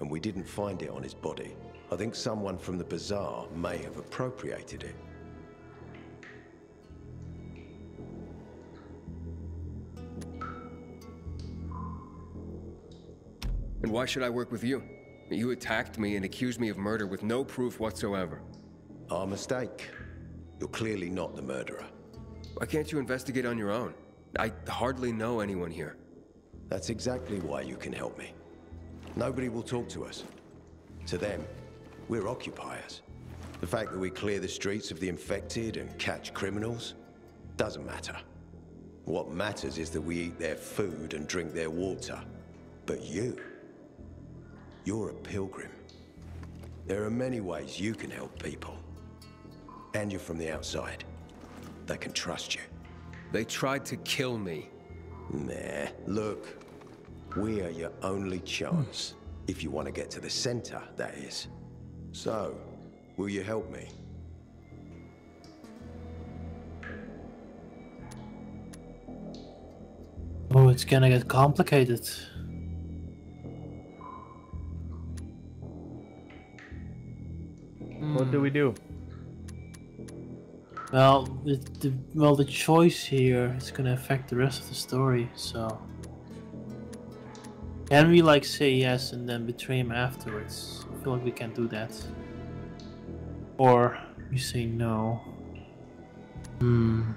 and we didn't find it on his body. I think someone from the bazaar may have appropriated it. And why should I work with you? You attacked me and accused me of murder with no proof whatsoever. Our mistake. You're clearly not the murderer. Why can't you investigate on your own? I hardly know anyone here. That's exactly why you can help me. Nobody will talk to us. To them, we're occupiers. The fact that we clear the streets of the infected and catch criminals doesn't matter. What matters is that we eat their food and drink their water. But you, you're a pilgrim. There are many ways you can help people. And you're from the outside. They can trust you. They tried to kill me. Nah, look. We are your only chance. If you want to get to the center, that is. So, will you help me? Oh, it's gonna get complicated. Well, the, the well the choice here is gonna affect the rest of the story. So, can we like say yes and then betray him afterwards? I feel like we can't do that. Or we say no. Hmm.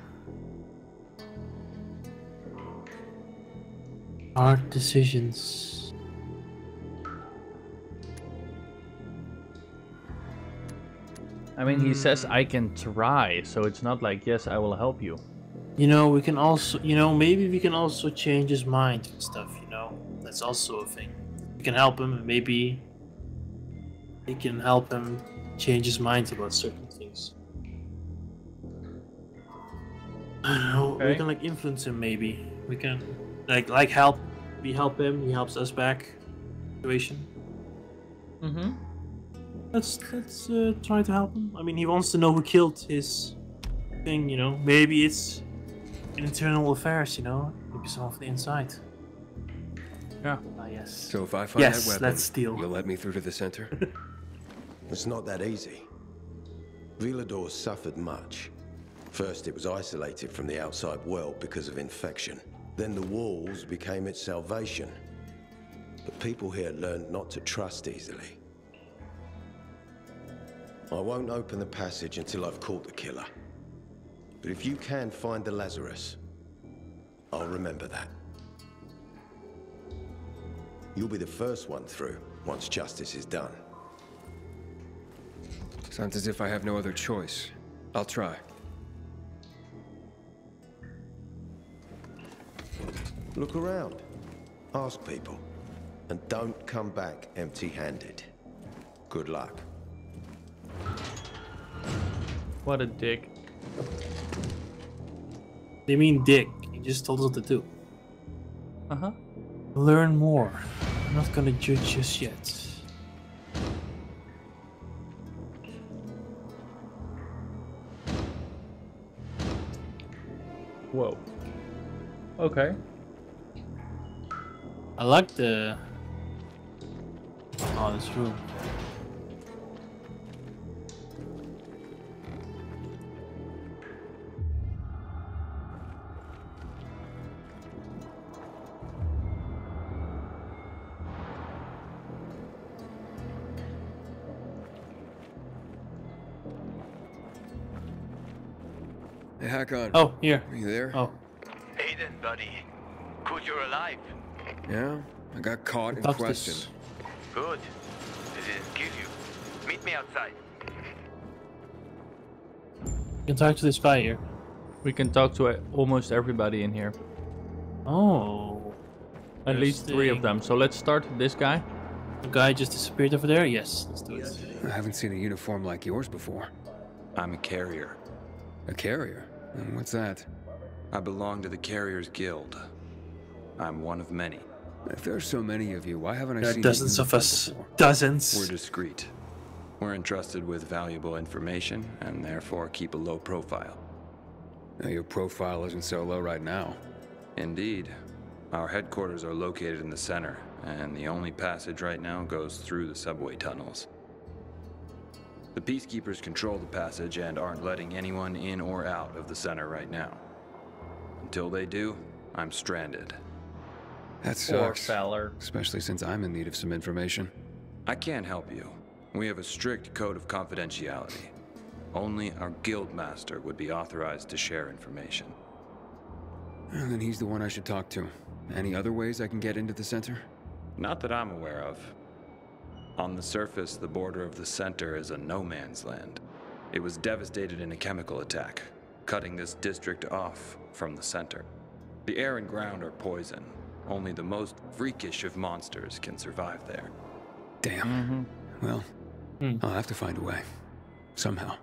Hard decisions. I mean, he says I can try, so it's not like yes, I will help you. You know, we can also, you know, maybe we can also change his mind and stuff. You know, that's also a thing. We can help him. Maybe we can help him change his mind about certain things. I don't know. We can like influence him. Maybe we can like like help. We help him. He helps us back. Situation. Mm-hmm. Let's let's uh, try to help him. I mean, he wants to know who killed his thing. You know, maybe it's an internal affairs. You know, maybe some of the inside. Yeah. Ah, yes. So if I find Yes, that weapon, let's steal. you'll let me through to the center? It's not that easy. Villedor suffered much. First, it was isolated from the outside world because of infection. Then the walls became its salvation. But people here learned not to trust easily. I won't open the passage until I've caught the killer. But if you can find the Lazarus, I'll remember that. You'll be the first one through once justice is done. Sounds as if I have no other choice. I'll try. Look around. Ask people. And don't come back empty-handed. Good luck. What a dick. They mean Dick. He just told us what to do. Uh huh. Learn more. I'm not gonna judge just yet. Whoa. Okay. I like the. Oh, this room. Hey, Hakon. Oh, here. Are you there? Oh. Aiden, buddy. Good you're alive. Yeah? I got caught and Talk to questioned. this- Good. They didn't kill you. Meet me outside. You can talk to this guy here. We can talk to uh, almost everybody in here. Oh. At least three of them. So let's start with this guy. The guy just disappeared over there? Yes, let's do it. I haven't seen a uniform like yours before. I'm a carrier. A carrier? And what's that? I belong to the Carriers Guild. I'm one of many. If there are so many of you, why haven't I There are seen dozens of us. Dozens. We're discreet. We're entrusted with valuable information and therefore keep a low profile. Now, your profile isn't so low right now. Indeed. Our headquarters are located in the center, and the only passage right now goes through the subway tunnels. The Peacekeepers control the passage and aren't letting anyone in or out of the center right now. Until they do, I'm stranded. That Poor sucks. feller. Especially since I'm in need of some information. I can't help you. We have a strict code of confidentiality. Only our guild master would be authorized to share information. And then he's the one I should talk to. Any other ways I can get into the center? Not that I'm aware of. On the surface, the border of the center is a no man's land. It was devastated in a chemical attack, cutting this district off from the center. The air and ground are poison. Only the most freakish of monsters can survive there. Damn. Mm-hmm. Well, hmm. I'll have to find a way. Somehow.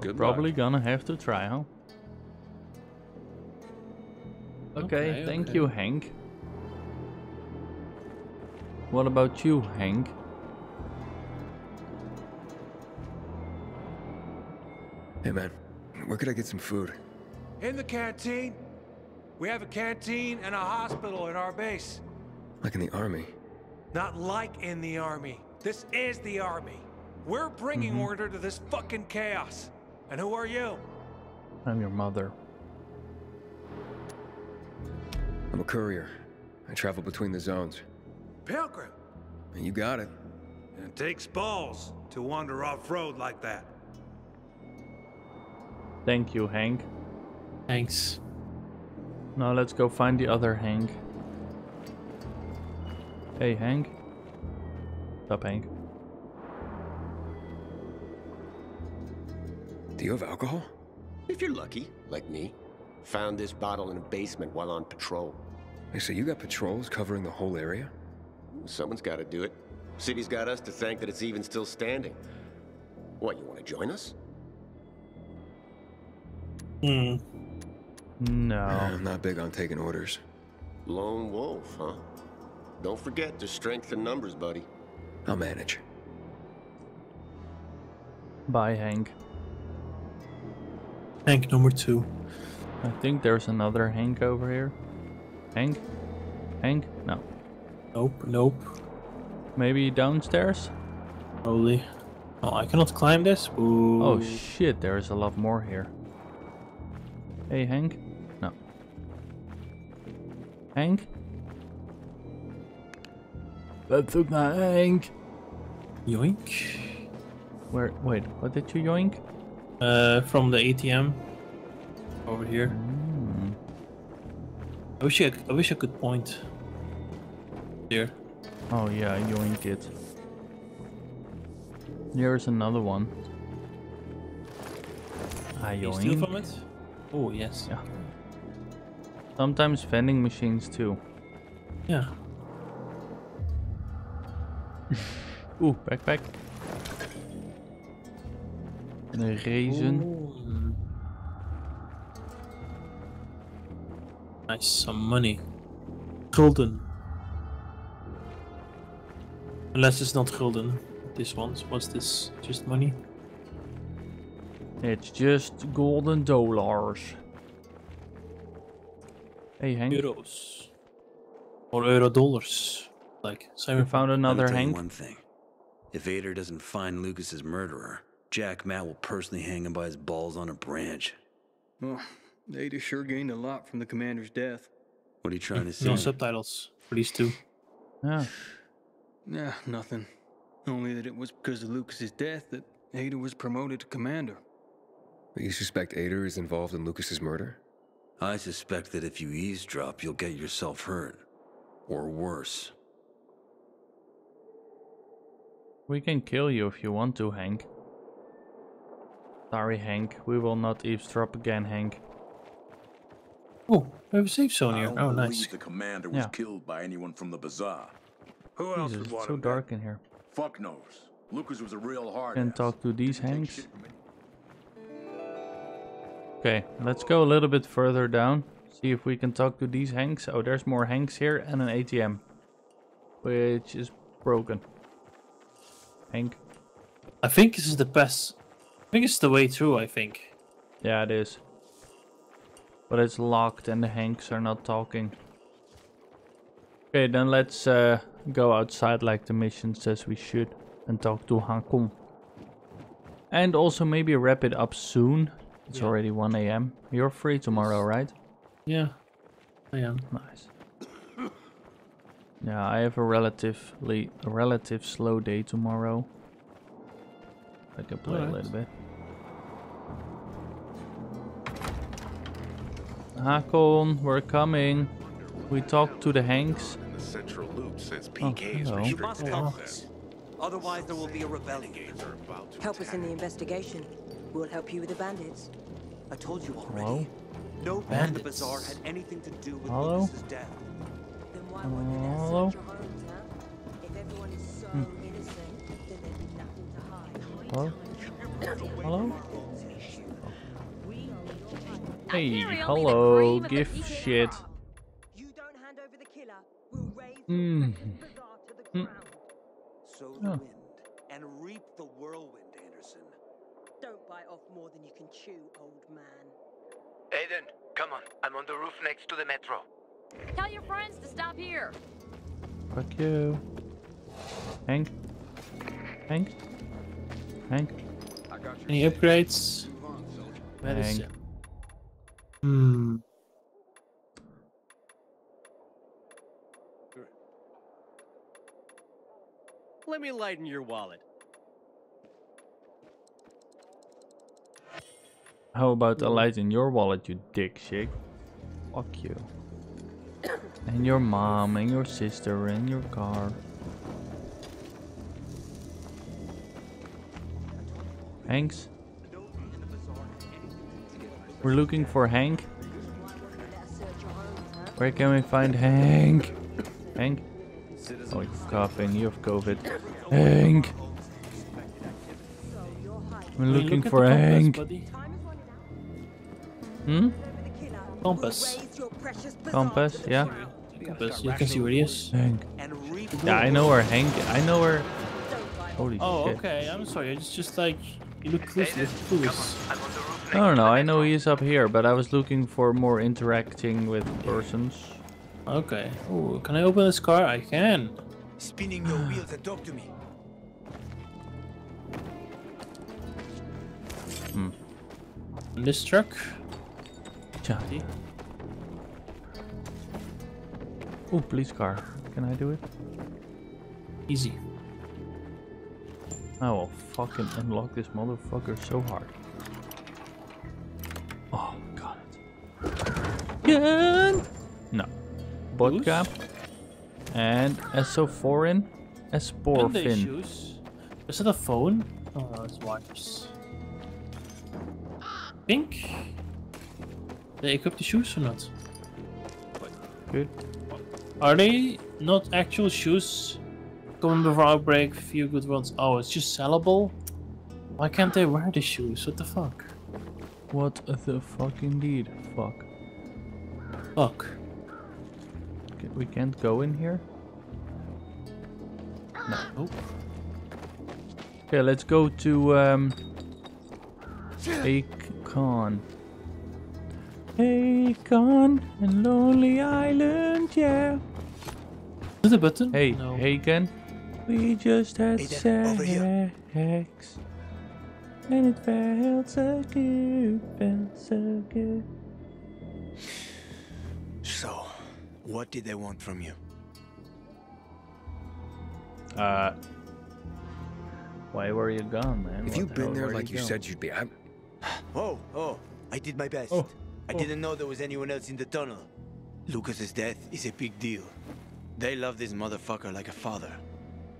Good Probably gonna have to try, huh? Okay, Okay, thank okay. you, Hank. What about you, Hank? Hey, man. Where could I get some food? In the canteen. We have a canteen and a hospital at our base. Like in the army. Not like in the army. This is the army. We're bringing Mhm. order to this fucking chaos. And who are you? I'm your mother. I'm a courier. I travel between the zones. Pilgrim. You got it. And It takes balls to wander off-road like that. Thank you, Hank. Thanks. Now let's go find the other Hank. Hey, Hank. What's up, Hank? Do you have alcohol? If you're lucky, like me. Found this bottle in a basement while on patrol. Hey, so you got patrols covering the whole area? Someone's got to do it. City's got us to thank that it's even still standing. What, you want to join us? Hmm. No. I'm not big on taking orders. Lone wolf, huh? Don't forget, there's strength in numbers, buddy. I'll manage. Bye, Hank. Hank number two. I think there's another Hank over here. Hank? Hank? No. Nope, nope. Maybe downstairs? Probably. Oh, I cannot climb this? Ooh. Oh shit, there's a lot more here. Hey, Hank? No. Hank? That's not Hank. Yoink. Where? Wait, what did you yoink? Uh, from the ATM. Over here. Hmm. I wish I, I wish I could point. Here. Oh yeah, yoink it. Here's another one. Ah, Can you steal yoink. from it? Oh, yes. Yeah. Sometimes vending machines too. Yeah. Ooh, backpack. And a raisin. Ooh. Nice, some money. Gulden. Unless it's not gulden. This one's what's this? Just money? It's just golden dollars. Hey Hank, Euros. Or euro dollars. Like we Simon found another tell you Hank. one thing. If Vader doesn't find Lucas's murderer, Jack Matt will personally hang him by his balls on a branch. Well, Ada sure gained a lot from the commander's death. What are you trying to say? No subtitles for these two. Yeah. Nah, nothing. Only that it was because of Lucas's death that Ada was promoted to commander. You suspect Ader is involved in Lucas's murder? I suspect that if you eavesdrop, you'll get yourself hurt. Or worse. We can kill you if you want to, Hank. Sorry, Hank. We will not eavesdrop again, Hank. Oh, we have a safe zone I here. don't Oh, nice. the commander was Yeah. killed by anyone from the bazaar. Who Jesus, it's so dark in here. Fuck knows. Lucas was a real hard Can ass. talk to these Hanks. Okay, let's go a little bit further down. See if we can talk to these Hanks. Oh, there's more Hanks here and an ATM. Which is broken. Hank? I think this is the best. I think it's the way through, I think. Yeah, it is. But it's locked and the Hanks are not talking. Okay, then let's uh, go outside like the mission says we should and talk to Hankong. And also maybe wrap it up soon. It's Yeah. already 1 a.m. You're free tomorrow, right? Yeah, I am. Nice. Yeah, I have a relatively a relative slow day tomorrow. I can play a little bit. Hakon, we're coming. We talked to the Hanks. In the central loop since Oh, PK's hello. You must help us. Otherwise, there will be a rebellion. Help us in the investigation. We'll help you with the bandits. I told you already. Hello? No one the Bandits. bazaar had anything to do with Hello? Lucas's death. Then why won't they Hello? search your homes, huh? If everyone is so Hmm. innocent, then there'd be nothing to hide. Hello? Hello? Hey, hello, gift shit. Mm. Mm. Sow Oh. the wind and reap the whirlwind, Anderson. Don't bite off more than you can chew, old man. Aiden, come on. I'm on the roof next to the metro. Tell your friends to stop here. Fuck you. Hank? Hank? Hank? Any upgrades? Medicine. Hank. Hmm. Let me lighten your wallet. How about a light in your wallet, you dick shit? Fuck you. And your mom, and your sister, and your car. Hanks? We're looking for Hank. Where can we find Hank? Hank? Oh, you're coughing. You have COVID. Hank! We're looking look for Hank. Buddy? Hmm? Compass. Compass, yeah? Compass, you can see where he is. Hank. Yeah, I know where Hank. I know where. Holy Oh, shit. okay. I'm sorry. It's just like you look clueless. you look clueless. I don't know. I know he's up here, but I was looking for more interacting with persons. Okay. Oh, can I open this car? I can. Spinning your wheels and talk to me. Hmm. This truck. Oh, police car. Can I do it? Easy. I will fucking unlock this motherfucker so hard. Oh, got it. Gun! No. Vodka. And SO4 in. Monday Esporfin. shoes. Is it a phone? Oh no, it's wires. Pink. They equip the shoes or not? Good. Are they not actual shoes? Coming before outbreak, few good ones. Oh, it's just sellable? Why can't they wear the shoes? What the fuck? What the fuck indeed? Fuck. Fuck. Okay, we can't go in here? No. Okay, let's go to um Akon. Akon and Lonely Island, yeah. Is it a button? Hey, No. Hagen. We just had Aiden, over here. sex. And it felt so good, felt so good. So, what did they want from you? Uh, why were you gone, man? If you'd the been there like you going? said you'd be, I'm... Oh, oh, I did my best. Oh, I didn't know there was anyone else in the tunnel. Lucas's death is a big deal. They love this motherfucker like a father.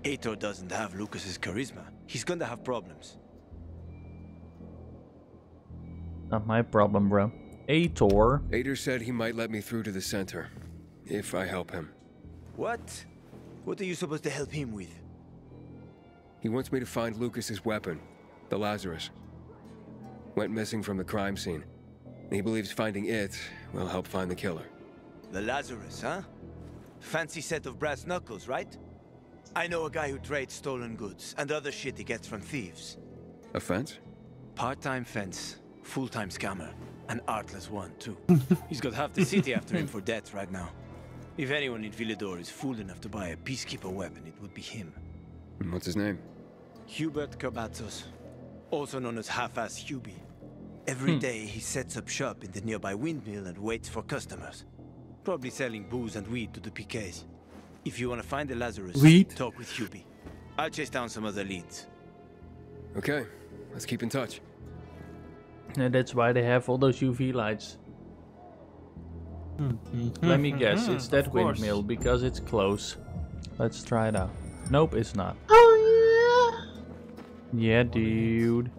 Aitor doesn't have Lucas's charisma. He's gonna have problems. Not my problem, bro. Aitor. Aitor said he might let me through to the center, if I help him. What? What are you supposed to help him with? He wants me to find Lucas's weapon, the Lazarus. Went missing from the crime scene. He believes finding it will help find the killer. The Lazarus, huh? Fancy set of brass knuckles, right? I know a guy who trades stolen goods and other shit he gets from thieves. A fence? Part-time fence, full-time scammer, an artless one too. He's got half the city after him for debt right now. If anyone in Villedor is fool enough to buy a peacekeeper weapon, it would be him. What's his name? Hubert Kerbatzos, also known as Half-Ass Hubie. Every Hmm. day he sets up shop in the nearby windmill and waits for customers. Probably selling booze and weed to the PKs. If you want to find the Lazarus, Weed? talk with Hubie. I'll chase down some other leads. Okay, let's keep in touch. And that's why they have all those UV lights. Let me guess, it's that Of course. windmill because it's close. Let's try it out. Nope, it's not. Oh yeah. Yeah, dude.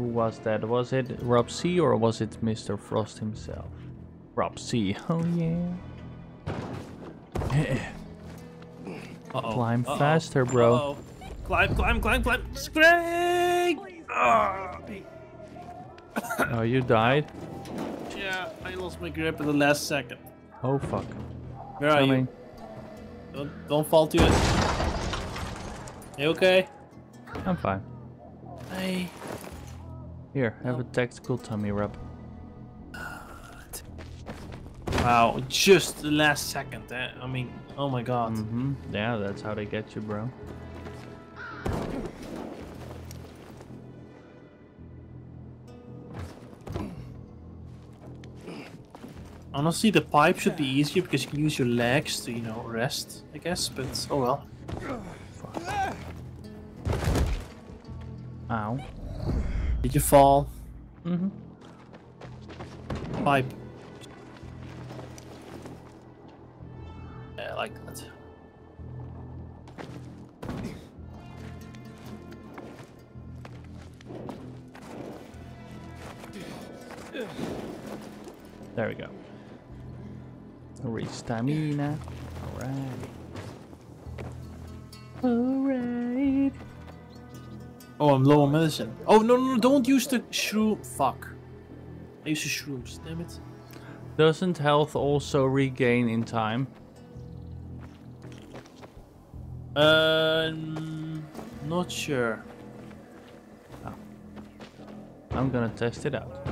Who was that? Was it Rob C or was it Mr. Frost himself? Rob C. Oh yeah. Uh-oh. Climb Uh-oh. faster, bro. Uh-oh. Climb, climb, climb, climb. Spring! Ah. Oh, you died? Yeah, I lost my grip at the last second. Oh fuck. Where are Coming. you? Don't, don't fall to it. You okay? I'm fine. Hey. Here, have a tactical tummy rub. Wow, just the last second. Eh? I mean, oh my god. Mm-hmm. Yeah, that's how they get you, bro. Honestly, the pipe should be easier because you can use your legs to, you know, rest, I guess, but oh well. Ow. Did you fall? Mm-hmm. Pipe. Yeah, I like that. There we go. Reach stamina. Alright. Alright. Oh, I'm low on medicine. Oh, no, no, no, don't use the shroom. Fuck. I use the shrooms, damn it. Doesn't health also regain in time? Uh, mm, not sure. I'm gonna test it out.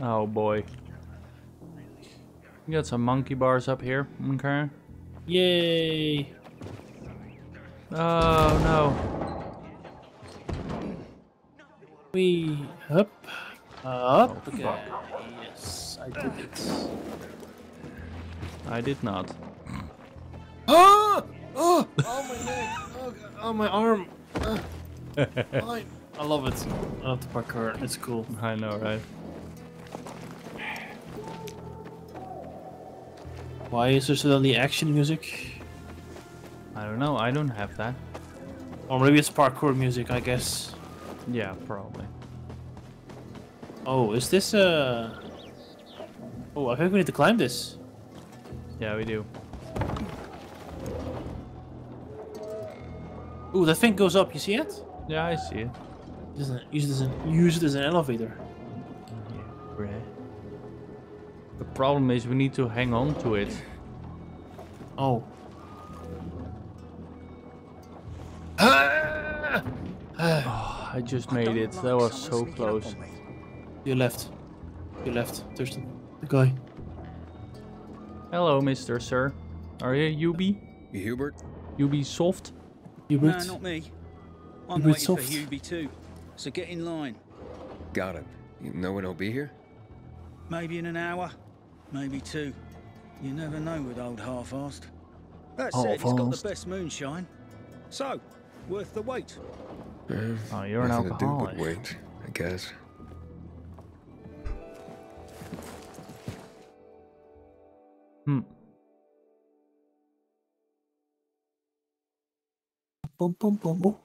Oh boy. You got some monkey bars up here, okay? Yay! Oh no. We up, up Oh, again. Yes, I did it. I did not. Oh! Oh! Oh my neck! Oh, God. oh my arm! Ah. Fine. I love it. I love the parkour. It's cool. I know, right? Why is there suddenly action music? I don't know. I don't have that. Or maybe it's parkour music. I guess. Yeah, probably. Oh, is this uh? Oh, I think we need to climb this. Yeah, we do. Ooh, that thing goes up. You see it? Yeah, I see it. Use it, use it as an, use it as an elevator. The problem is we need to hang on to it. Oh. Oh, I just made it. That was so close. You left. You left, Thursten. The guy. Hello, Mr. Sir. Are you Ubi? Hubert? Ubi Soft? Hubert? No, not me. I'm Hubert waiting Soft. for Hubie too. So get in line. Got it. You know when he'll be here? Maybe in an hour, maybe two. You never know with old half-assed. That said, he's got the best moonshine. So, worth the wait. Oh, you're an nothing to do alcoholic. but wait, I guess. Hmm. Boom, boom, boom, boom.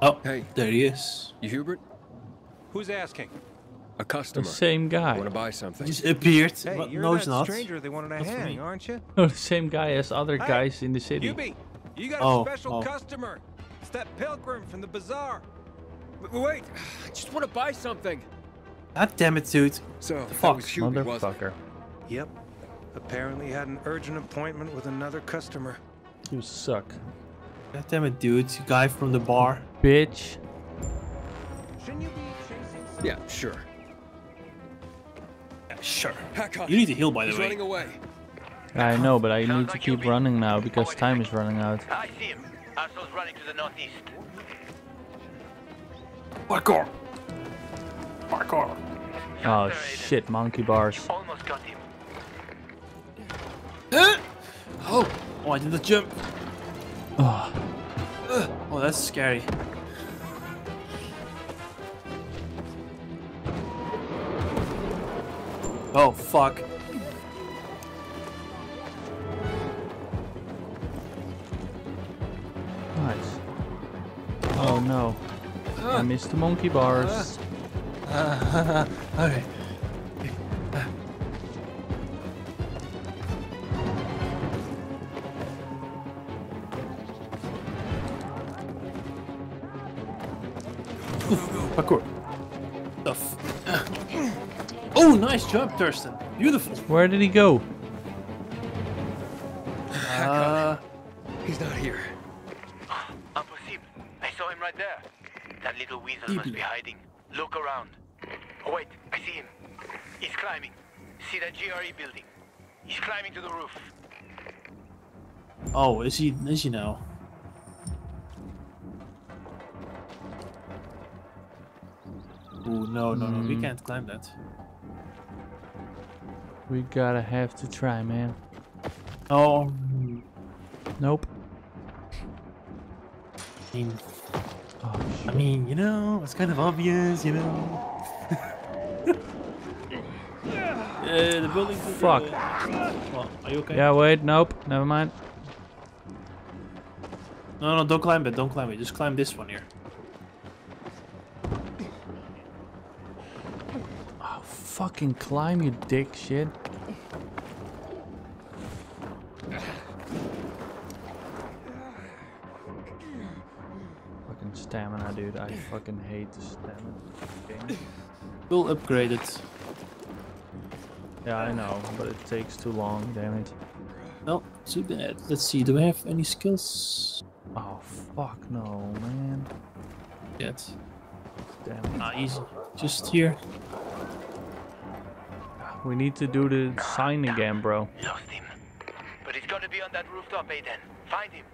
Oh, hey, there he is. You Hubert? Who's asking? A customer. The same guy. Want to buy something? Just appeared. Hey, but you're no, he's not. stranger they wanted to That's hang, aren't you? Oh, the same guy as other Hey, guys in the city. Hubie, you got Oh, a special oh. customer. It's that pilgrim from the bazaar. Wait, I just want to buy something. God damn it, dude. So, The fuck, was Hubie, wasn't? Motherfucker. Yep. Apparently had an urgent appointment with another customer. You suck. God damn it, dude. Guy from the bar. Bitch. Yeah, sure. Yeah, sure. Hack You need to heal, by the He's way. running away. I know, but I need to keep running now because time is running out. I see him. Asshole's running to the northeast. Parkour. Parkour. Oh shit, monkey bars. Almost got him. Oh, oh, I did the jump. Oh, Ugh. Oh, that's scary. Oh, fuck. nice. Oh no. I missed the monkey bars. Uh, okay. Parkour. Stuff. Oh, nice jump, Thursten. Beautiful. Where did he go? Uh, He's not here. Impossible. I saw him right there. That little weasel must be hiding. Look around. Oh, wait. I see him. He's climbing. See that GRE building? He's climbing to the roof. oh, is he? Is he now? Oh no, no, no! We Hmm. can't climb that. We gotta have to try, man. Oh, Nope. I mean, Oh, I mean, you know, it's kind of obvious, you know. yeah, the building. Fuck. Well, are you okay? Yeah, wait, nope, never mind. No, no, don't climb it. Don't climb it. Just climb this one here. Fucking climb, you dick shit. Fucking stamina, dude. I fucking hate the stamina. game. We'll upgrade it. Yeah, I know, but it takes too long, damn it. Well, too bad. Let's see, do we have any skills? Oh, fuck no, man. Yet. Damn it. Ah, easy. Just here. We need to do the sign again, bro. Lost him. But he's gotta be on that rooftop, Aiden. Find him.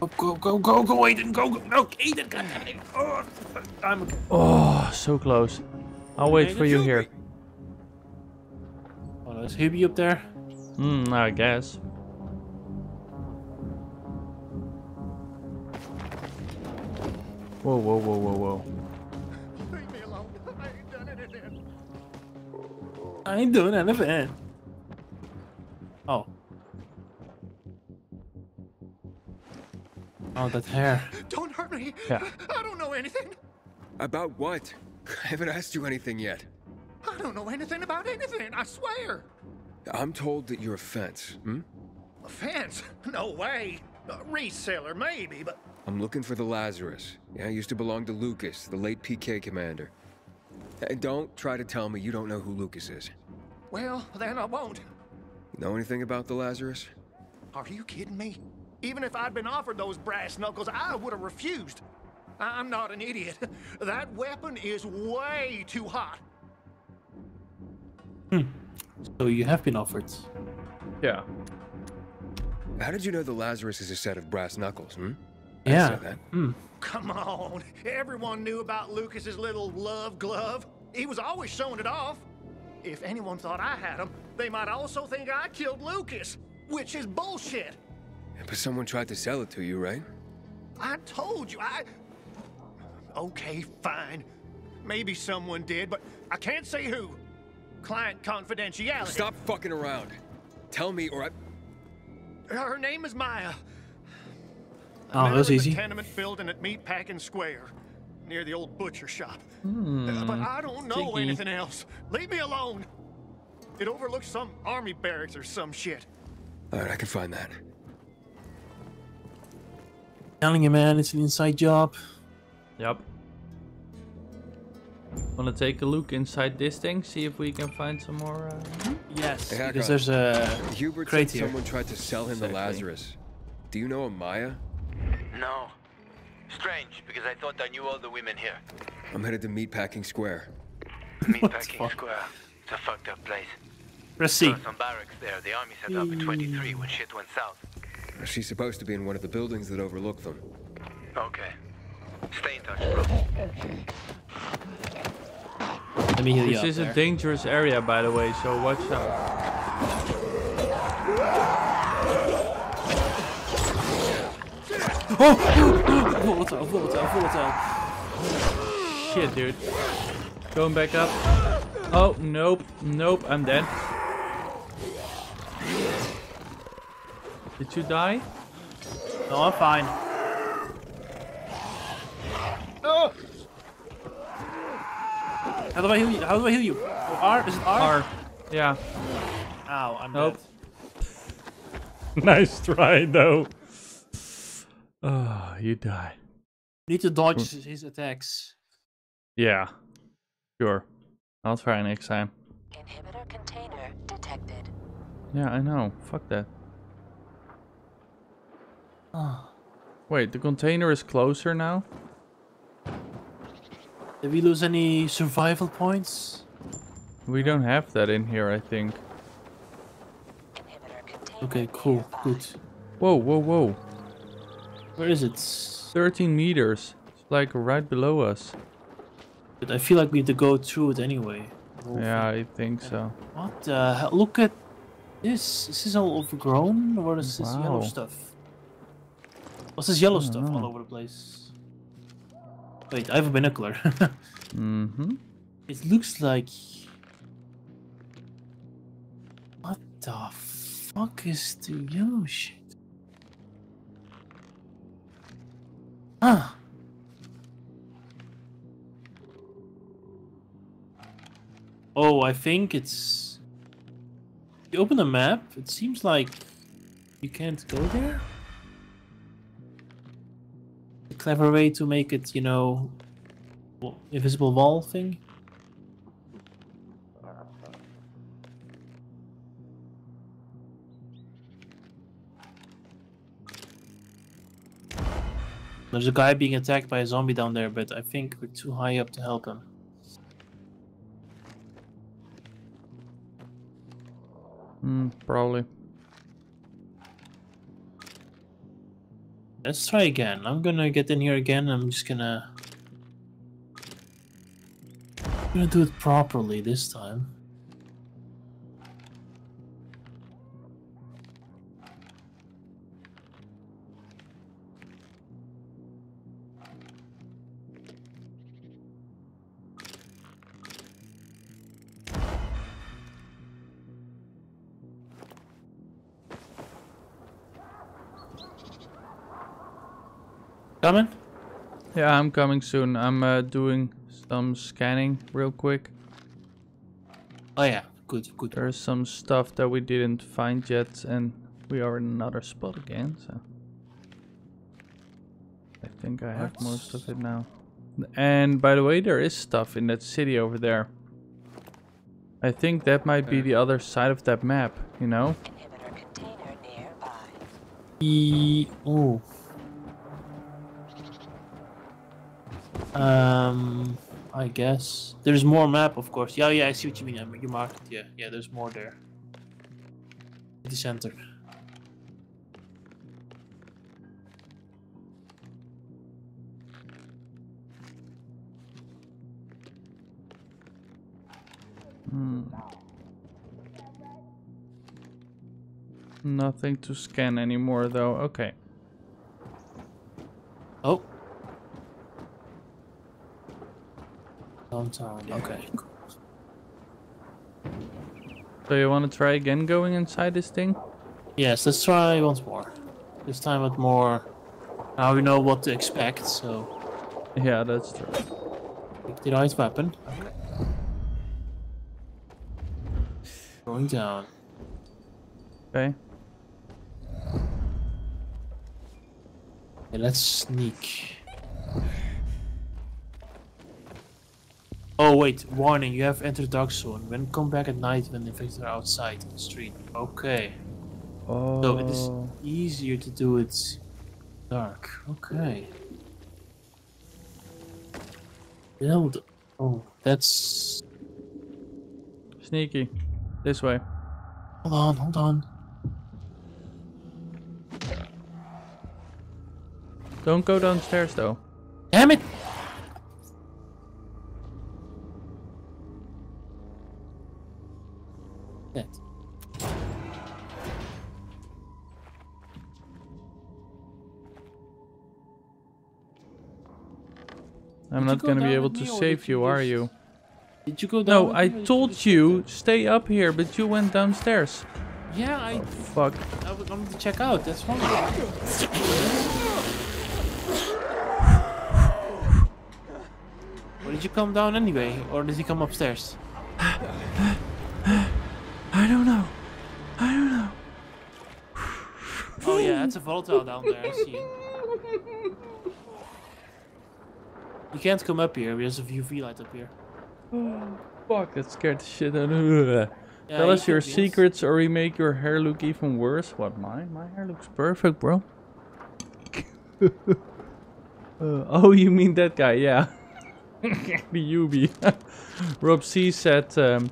Go, go, go, go, go, Aiden, go, go, no, Aiden, God damn it. Oh, I'm Oh, so close. I'll wait Okay, for you let's here. Oh, there's Hubie up there. Hmm, I guess. Whoa, whoa, whoa, whoa, whoa. Leave me alone. I ain't done anything. I ain't doing anything. Oh. Oh, that hair. Don't hurt me. Yeah. I don't know anything. About what? I haven't asked you anything yet. I don't know anything about anything. I swear. I'm told that you're a fence, hmm? A fence? No way. A reseller, maybe, but I'm looking for the Lazarus. Yeah, used to belong to Lucas, the late PK commander. And don't try to tell me you don't know who Lucas is. well, then I won't. Know anything about the Lazarus? Are you kidding me? Even if I'd been offered those brass knuckles, I would have refused. I'm not an idiot. That weapon is way too hot. Hmm. So you have been offered. Yeah. How did you know the Lazarus is a set of brass knuckles, hmm? I Yeah. said that. Hmm. Come on. Everyone knew about Lucas's little love glove. He was always showing it off. If anyone thought I had him, they might also think I killed Lucas, which is bullshit. But someone tried to sell it to you, right? I told you, I. Okay, fine. Maybe someone did, but I can't say who. Client confidentiality. Stop fucking around. Tell me or I... Her name is Maya. I Oh, met her that's in easy. Tenement building at Meatpacking Square, near the old butcher shop. Hmm. Uh, but I don't know Sticky. anything else. Leave me alone. It overlooks some army barracks or some shit. Alright, I can find that. Telling you, man, it's an inside job. Yep. Wanna take a look inside this thing? See if we can find some more. Uh... Yes, Hey, because there's a Hubert crate said here. someone tried to sell him the Lazarus. Do you know a Maya? No. Strange, because I thought I knew all the women here. I'm headed to Meatpacking Square. Meatpacking Square. It's a fucked up place. Press C. There were some barracks there the army set up in 23 when shit went south. She's supposed to be in one of the buildings that overlook them. Okay. Stay in touch, bro. Let me heal you This up is there. a dangerous area, by the way, so watch out. Oh! Volatile, volatile, volatile. Shit, dude. Going back up. Oh, nope. Nope, I'm dead. Did you die? No, I'm fine. Oh! How do I heal you? How do I heal you? Oh, R? Is it R? R. Yeah. Ow, I'm Nope. dead. nice try, though. Oh, you die. Need to dodge his attacks. Yeah. Sure. I'll try next time. Inhibitor container detected. Yeah, I know. Fuck that. Oh. Wait, the container is closer now? Did we lose any survival points? We don't have that in here, I think. Okay, cool, good. Whoa, whoa, whoa. Where is it? 13 meters. It's like right below us. But I feel like we have to go through it anyway. Yeah, I think so. What the hell? Look at this. Is this all overgrown? What is is this yellow stuff? What's this yellow stuff all over the place? Wait, I have a binocular. mm-hmm. It looks like... What the fuck is the yellow shit? Ah. Oh, I think it's. You open the map. It seems like you can't go there. A clever way to make it, you know, invisible wall thing. There's a guy being attacked by a zombie down there, but I think we're too high up to help him. Hmm, probably. Let's try again. I'm gonna get in here again. I'm just gonna. I'm gonna do it properly this time. Coming? Yeah, I'm coming soon. I'm uh, doing some scanning real quick. Oh yeah, good, good. There's some stuff that we didn't find yet, and we are in another spot again, so... I think I have most of it now. And by the way, there is stuff in that city over there. I think that might be the other side of that map, you know? E oh. Um, I guess there's more map, of course. Yeah, yeah, I see what you mean. I mean, you marked it. Yeah, yeah, there's more there. The center. Hmm. Nothing to scan anymore, though. Okay. Oh. Downtown. Okay. So you want to try again going inside this thing? Yes, let's try once more. This time with more. Now we know what to expect, so. Yeah, that's true. Pick the right weapon. Going down. Okay. Okay, let's sneak. Oh wait, warning, you have entered dark zone. When come back at night when the infected are outside in the street. Okay. Oh. So it is oh. easier to do it dark. Okay. Build. Oh, that's. Sneaky. This way. Hold on, hold on. Don't go downstairs though. Damn it! I'm Did you not go gonna be able to save you, you are you? Did you go down? No, I told just- you stay up here, but you went downstairs. Yeah, I. Oh, fuck. I was going to check out. That's wrong. Or did you come down anyway, or did he come upstairs? I don't know. I don't know. Oh yeah, that's a volatile down there. I see. You can't come up here. There's a UV light up here. Fuck, that scared the shit out of me. Yeah, Tell us your secrets or we make your hair look even worse. What, mine? My hair looks perfect, bro. uh, oh, you mean that guy? Yeah. the UB. Rob C said um,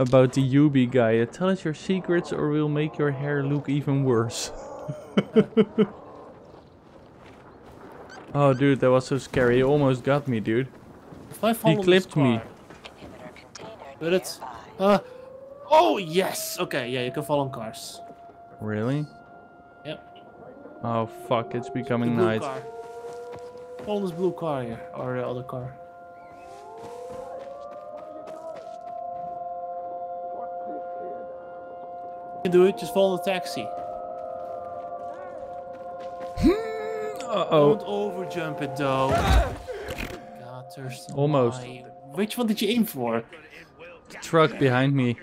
about the Yubi guy. Tell us your secrets or we'll make your hair look even worse. Oh, dude, that was so scary. He almost got me, dude. If I He clipped me. But it's. Uh, oh yes. Okay, yeah, you can fall on cars. Really? Yep. Oh, fuck, it's becoming blue night. car. Follow this blue car here, or the other car. You can do it. Just follow the taxi. Oh, Uh-oh. Don't overjump it though. God, Thursten. Almost. why? Which one did you aim for? The Truck behind me.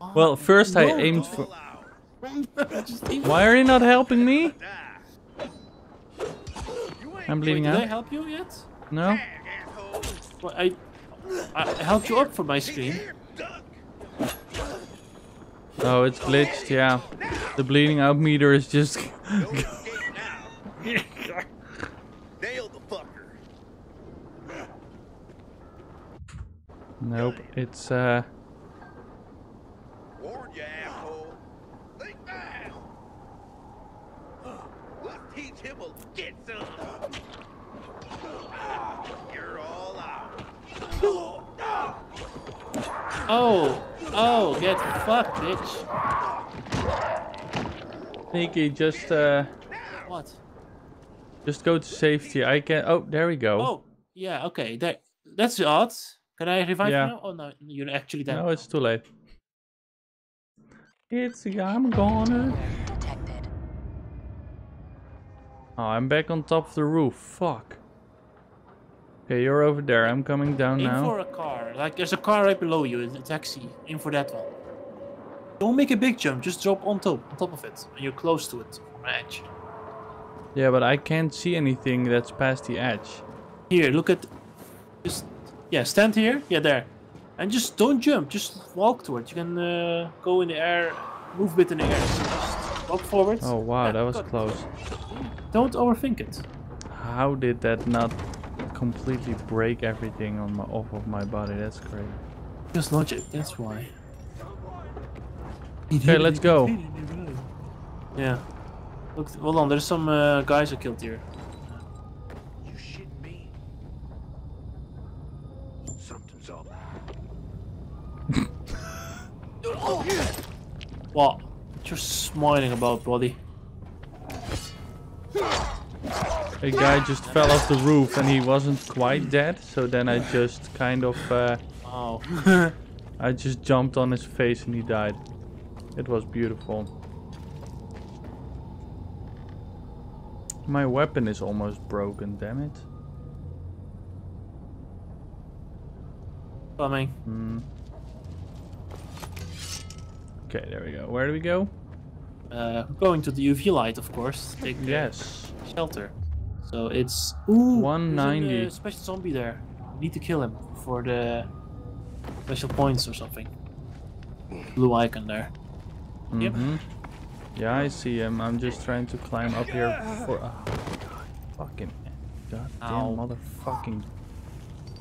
Ah, well, first I aimed for... Why are you not helping me? I'm Wait, bleeding did I out. help you yet? No? Well, I, I helped you up for my screen. Oh, it's glitched, yeah. The bleeding out meter is just... Nailed the fucker. nope, it's uh... Warn you, asshole. Think fast. Let's teach him a get some. You're all out. Oh, oh, get fucked, bitch. Sneaky, just uh... What? Just go to safety. I can... Oh, there we go. Oh, yeah, okay. That that's odd. Can I revive Yeah. you now? Oh no, you're actually dead. No, it's too late. It's I'm gonna. Oh, I'm back on top of the roof. Fuck. Okay, you're over there. I'm coming down Aim now. for a car. Like there's a car right below you, It's a taxi. In for that one. Don't make a big jump. Just drop on top, on top of it, and you're close to it from the edge. Yeah, but I can't see anything that's past the edge. Here, look at. Just yeah, stand here. Yeah, there, and just don't jump. Just walk towards. You can uh, go in the air, move a bit in the air. So just walk forward. Oh wow, Yeah, that was close. Don't overthink it. How did that not completely break everything on my off of my body? That's great. Just logic. That's why. Okay, let's go. Yeah. Look, hold on. There's some uh, guys I killed here. You shitting me? Something's up. What? What you're smiling about, buddy? A guy just fell off the roof and he wasn't quite dead, so then I just kind of uh, Oh. I just jumped on his face and he died. It was beautiful. My weapon is almost broken, damn it. Coming. Hmm. Okay, there we go. Where do we go? Uh, going to the UV light, of course. Take Yes. shelter. So it's ooh, 190. There's a uh, special zombie there. We need to kill him for the special points or something. Blue icon there. Yep. hmm Yeah, I see him. I'm just trying to climb up here for. Oh, God. Fucking. Goddamn Ow. motherfucking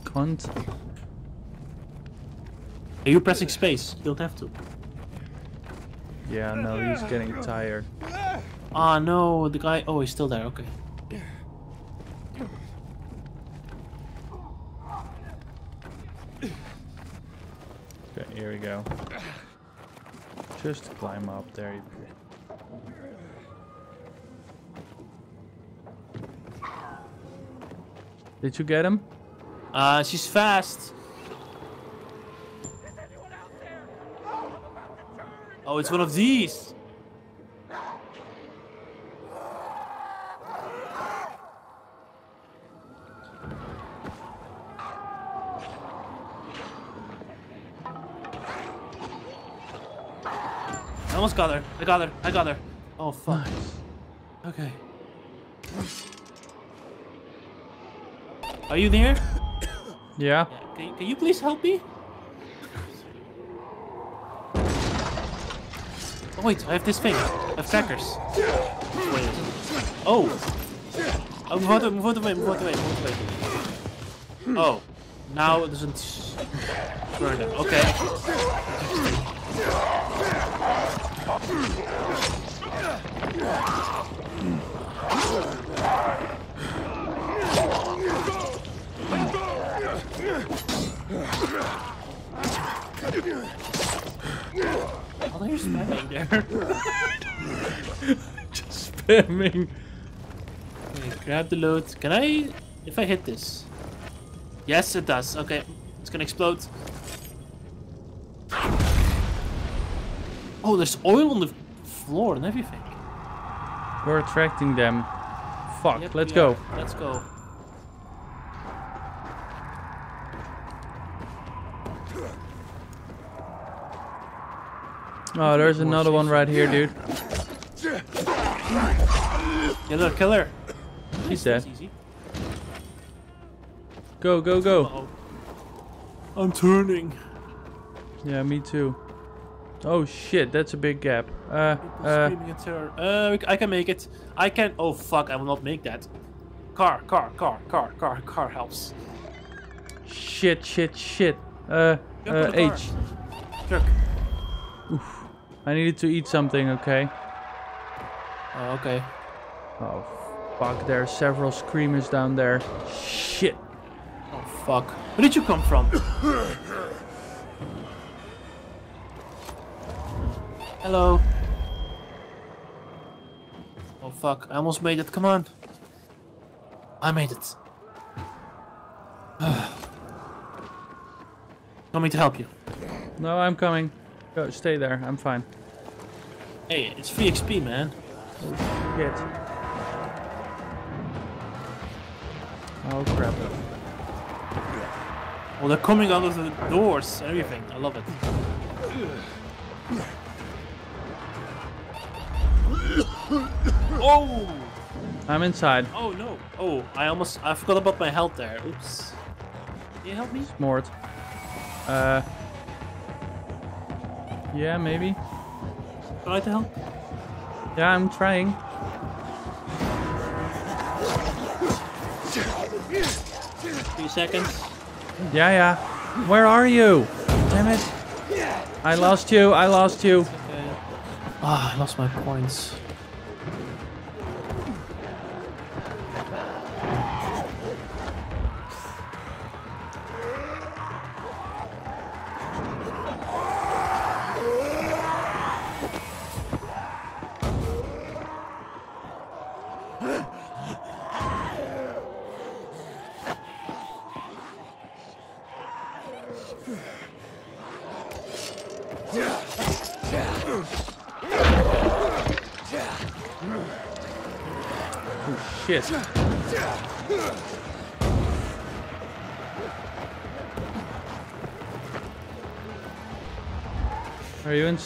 cunt. Are you pressing space? You don't have to. Yeah, no, he's getting tired. Ah no, the guy. Oh, he's still there. Okay. Okay, here we go. Just climb up there. you- Did you get him? Uh, she's fast. Oh, it's one of these. I almost got her. I got her. I got her. Oh fuck. Okay. Are you there? Yeah. Can, can you please help me? Oh wait, I have this thing. I have crackers. Wait. Oh. Oh, move out, of- move out of the way, move out of the way, move out of the way. Hmm. Oh. Now it doesn't burn them. Okay. Hmm. Oh, they're spamming there. Just spamming. Okay, grab the loot. Can I... If I hit this? Yes, it does. Okay, it's gonna explode. Oh, there's oil on the floor and everything. We're attracting them. fuck. Yep, Let's go. Let's go. Oh, there's another one right here, dude. Killer, killer. He's dead. Go, go, go. Uh-oh. I'm turning. Yeah, me too. Oh shit, that's a big gap. Uh, uh, Screaming. Uh, I can make it. I can. Oh fuck! I will not make that. Car, car, car, car, car, car helps. shit, shit, shit. Uh, uh. H. Truck. I needed to eat something, okay? Oh, okay. Oh, fuck, there are several screamers down there. Shit. Oh fuck! Where did you come from? Hello. Oh fuck! I almost made it. Come on. I made it. Want me to help you? No, I'm coming. Go, stay there. I'm fine. Hey, it's free XP, man. Shit. Oh crap. Oh, they're coming out of the doors. Everything. I love it. Oh! I'm inside. Oh no! Oh, I almost I forgot about my health there. Oops. Can you help me? Mort. Uh. Yeah, maybe. Try to help. Yeah, I'm trying. Three seconds. Yeah, yeah. Where are you? Damn it. I lost you. I lost you. Ah, I lost my points.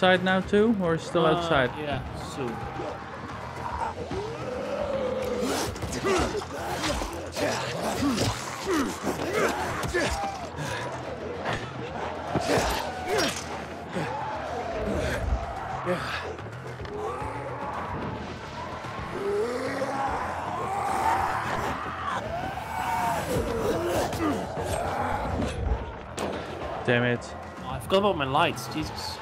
Inside now too, or still Uh, outside? Yeah, soon. Damn it. Oh, I forgot about my lights. Jesus.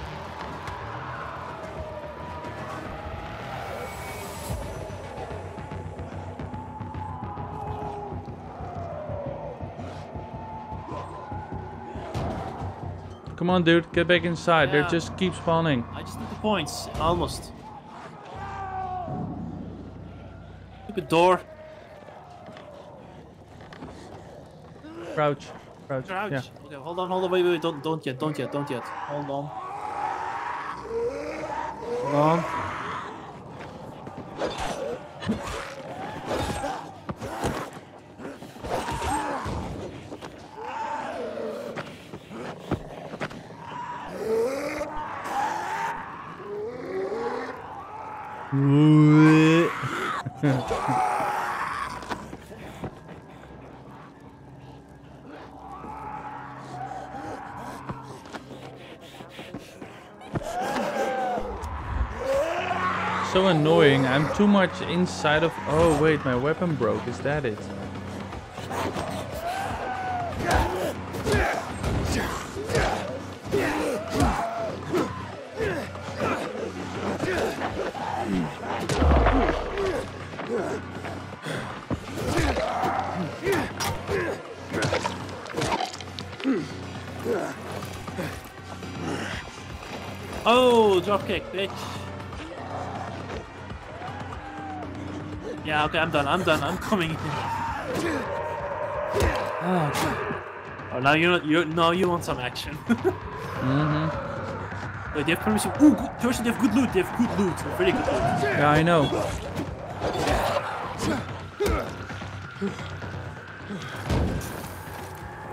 Come on, dude. Get back inside. Yeah. They just keep spawning. I just need the points. Almost. Look at door. Crouch. Crouch. Crouch. Yeah. Okay, hold on, hold on, wait, wait, wait, don't, don't yet, don't yet, don't yet. Hold on. Hold on. so annoying. I'm too much inside of. Oh wait, my weapon broke. Is that it? Hmm. Oh, dropkick, bitch. Okay, I'm done, I'm done, I'm coming in. Oh, God. oh now you're, now you want some action. Mm-hmm. Wait, they have permission. Ooh, good they have good loot, they have good loot, really good loot. Yeah, I know.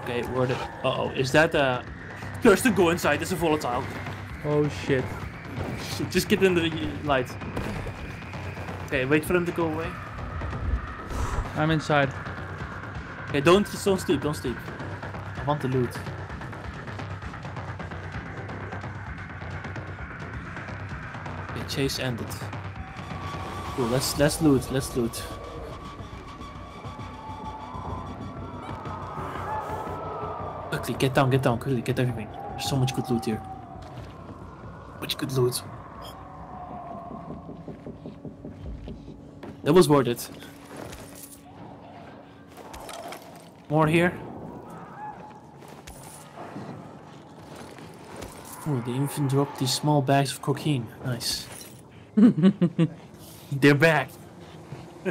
Okay, where the... Uh-oh, is that uh Kirsten, go inside, it's a volatile. Oh shit. Just get in the light. Okay, wait for them to go away. I'm inside. Okay, don't, don't sleep, don't sleep. I want the loot. Okay, chase ended. Cool, let's, let's loot, let's loot. Quickly, get down, get down, quickly, get everything. There's so much good loot here. Much good loot. That was worth it. More here. Oh, the infant dropped these small bags of cocaine. Nice. They're back.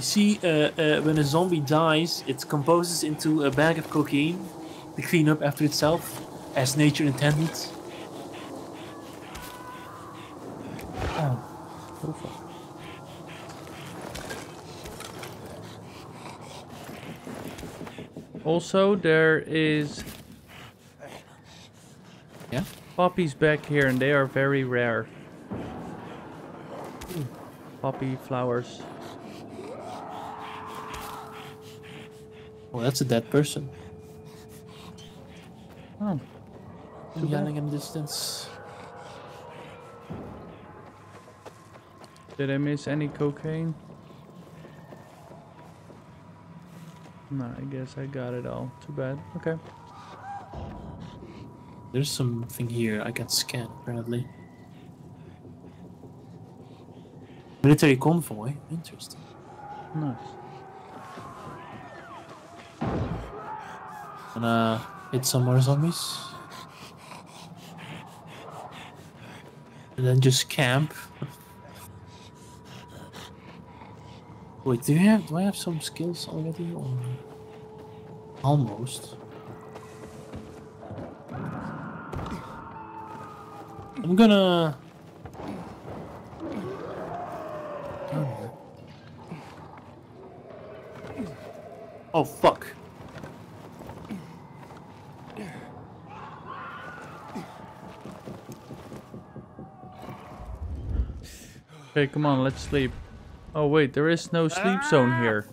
You see, uh, uh, when a zombie dies, it composes into a bag of cocaine to clean up after itself, as nature intended. Also, there is Yeah? poppies back here, and they are very rare. Poppy flowers. Oh, that's a dead person. Oh. Too. Yelling in the distance. Did I miss any cocaine? No, I guess I got it all. Too bad. Okay. There's something here I can scan, apparently. Military convoy? Interesting. Nice. Gonna hit some more zombies. And then just camp. Wait, do you have do I have some skills already or almost? I'm gonna Oh fuck. Okay, come on, let's sleep. Oh wait, there is no sleep zone ah. here.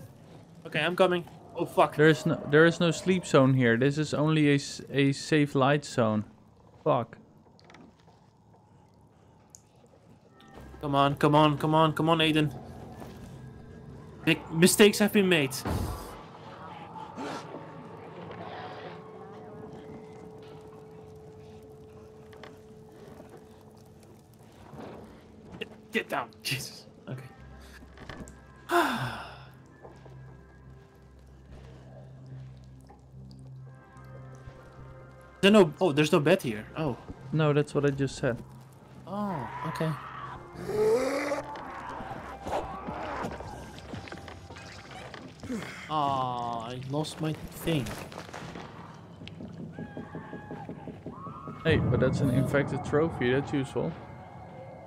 Okay, I'm coming. Oh fuck. There is no there is no sleep zone here. This is only a, a safe light zone. Fuck. Come on, come on, come on, come on, Aiden. Big mistakes have been made. There's no. Oh, there's no bed here. Oh. No, that's what I just said. Oh, okay. Ah, I lost my thing. Hey, but that's an infected trophy. That's useful.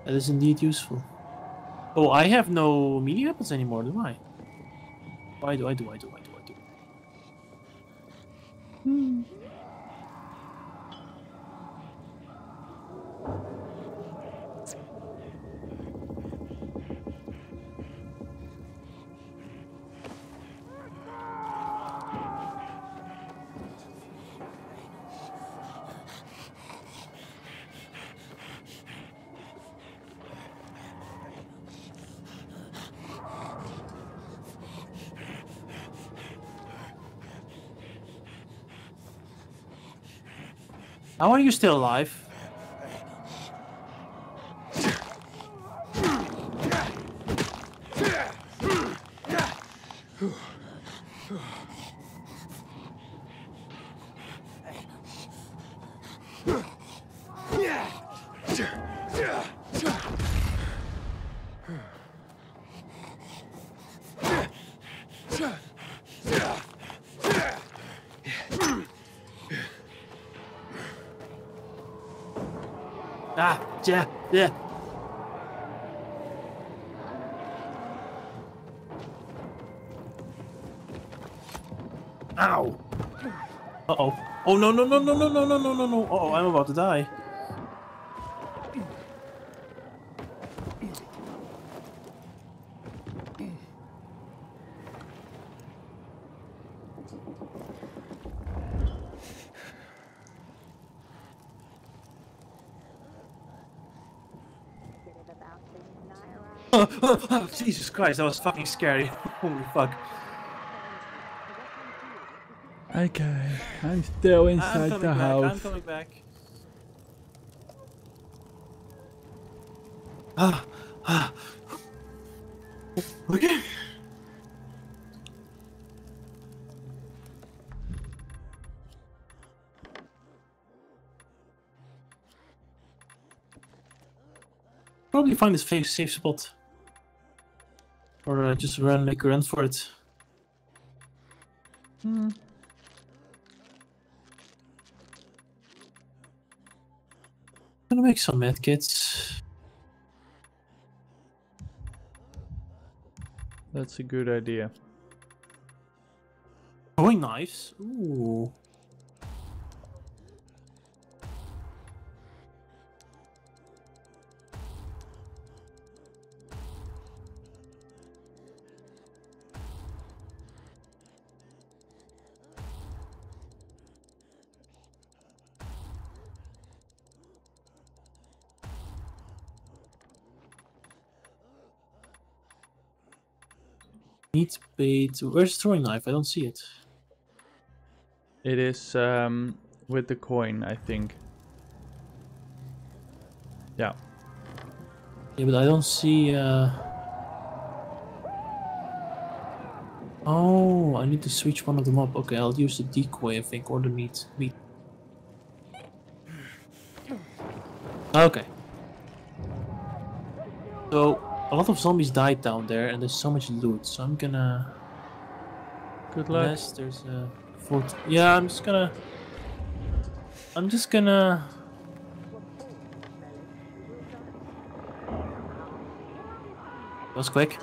That is indeed useful. Oh, I have no melee weapons anymore, do I? Why do I do I do I do I do? How are you still alive? yeah, yeah. Ow! Uh-oh. Oh, no, no, no, no, no, no, no, no, no, no. Uh oh I'm about to die. Oh, oh, Jesus Christ, that was fucking scary. Holy fuck. Okay, I'm still I'm inside the back, house. I'm coming back. Ah, ah. Okay. Probably find this safe safe spot. Or just run make a run for it. Hmm. Gonna make some medkits. That's a good idea. Throwing knives. Ooh. Meat bait. Where's the throwing knife? I don't see it. It is um, with the coin, I think. Yeah. Yeah, but I don't see. Uh... Oh, I need to switch one of them up. Okay, I'll use the decoy, I think, or the meat. Meat. Okay. So, a lot of zombies died down there, and there's so much loot. So I'm gonna. Good luck. Unless there's a fort. Yeah, I'm just gonna. I'm just gonna. That was quick.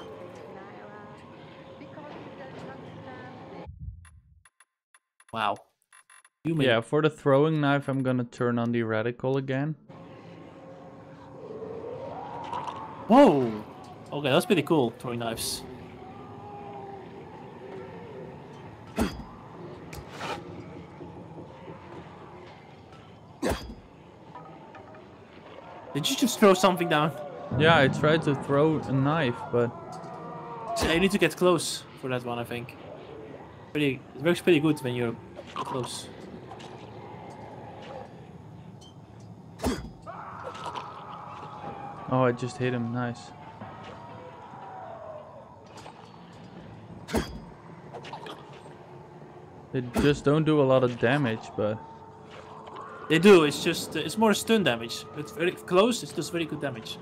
Wow. Yeah, for the throwing knife, I'm gonna turn on the radical again. Whoa! Okay, that's pretty cool, throwing knives. Did you just throw something down? Yeah, I tried to throw a knife, but you need to get close for that one, I think. Pretty, it works pretty good when you're close. oh, I just hit him. Nice. They just don't do a lot of damage, but They do. It's just uh, it's more stun damage. It's very close. It's just very good damage.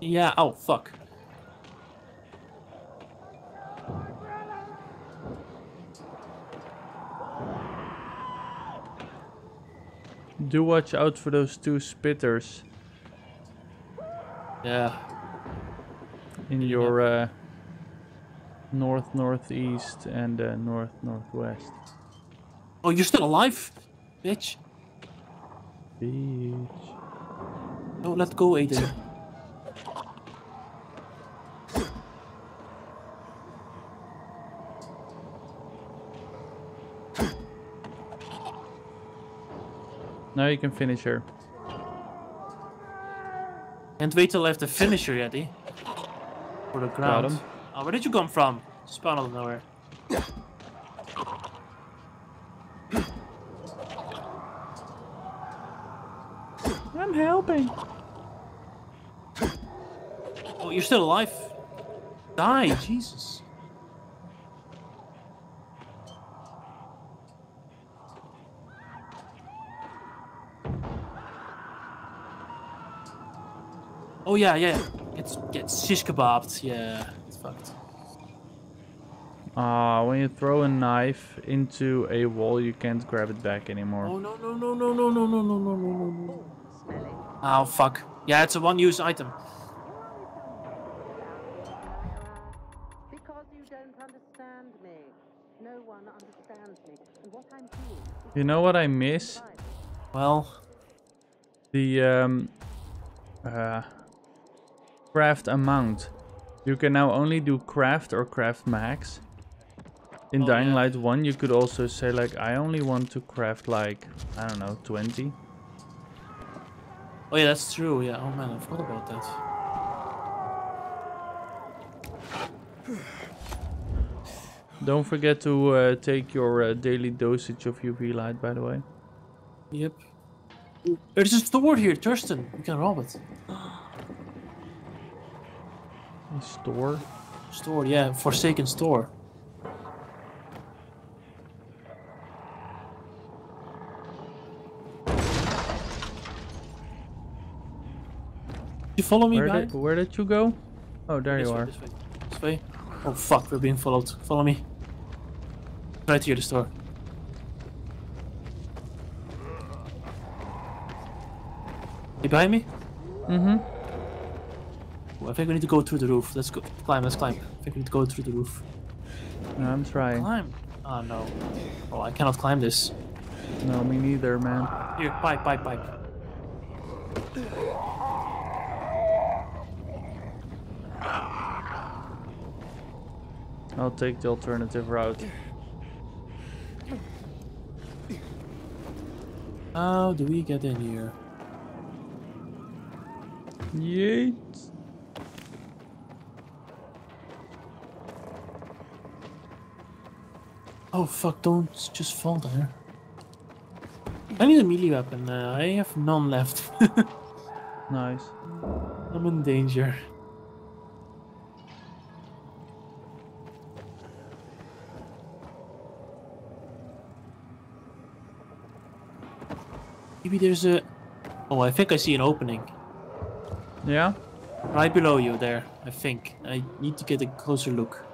Yeah. Oh fuck. do watch out for those two spitters Yeah. In your uh, north northeast and uh, north northwest. Oh, you're still alive, bitch. Bitch. No, let go, Aiden. Now you can finish her. Can't wait till I have the finisher, Yeti. For the ground. Oh, where did you come from? Spawn out of nowhere. I'm helping. Oh, you're still alive. Die, Jesus. Oh yeah, yeah gets gets shish kebabbed. Yeah, it's fucked. Uh, when you throw a knife into a wall, you can't grab it back anymore. Oh no no no no no no no no no no no! Oh fuck! Yeah, it's a one-use item. You know what I miss? Well, the um, uh, craft amount. You can now only do craft or craft max. In Oh, Dying yeah. Light 1, you could also say like, I only want to craft like, I don't know, 20. oh yeah, that's true. Yeah. Oh man, I forgot about that. Don't forget to uh, take your uh, daily dosage of UV light, by the way. Yep. There's a store here, Thursten. We can rob it. Store? Store, yeah, Forsaken store. You follow me, Where guy? did, where did you go? Oh, there This you way, are. This way. This way. Oh fuck, we're being followed. Follow me. Right here, the store. You behind me? Mm-hmm. I think we need to go through the roof. Let's go. Climb, let's climb. I think we need to go through the roof. I'm trying. Climb. Oh no. Oh, I cannot climb this. No, me neither, man. Here, pipe, pipe, pipe. I'll take the alternative route. How do we get in here? Yeet. Oh fuck, don't just fall there. I need a melee weapon. Uh, I have none left. Nice. I'm in danger. Maybe there's a... Oh, I think I see an opening. Yeah? Right below you there, I think. I need to get a closer look.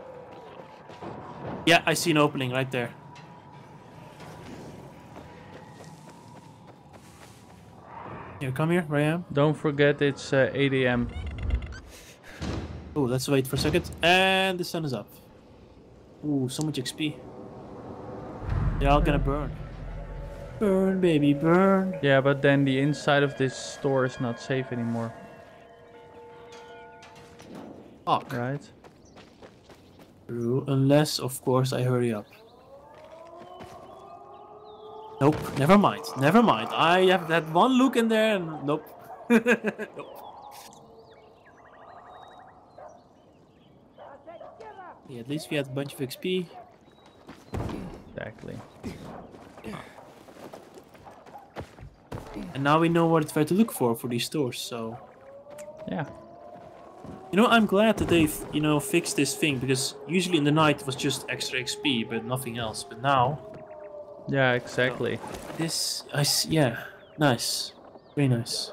Yeah, I see an opening right there. Here, come here, where I am. Don't forget it's uh, 8 a.m. Oh, let's wait for a second. And the sun is up. Ooh, so much XP. They're all gonna burn. Burn, baby, burn. Yeah, but then the inside of this store is not safe anymore. Fuck. Right? True, unless, of course, I hurry up. Nope, never mind, never mind. I have that one look in there and nope. nope. Yeah, at least we had a bunch of XP. Exactly. And now we know what it's where to look for for these stores, so... Yeah. You know, I'm glad that they've, you know, fixed this thing, because usually in the night it was just extra XP, but nothing else. But now, Yeah, exactly. this, I yeah, nice. Very nice.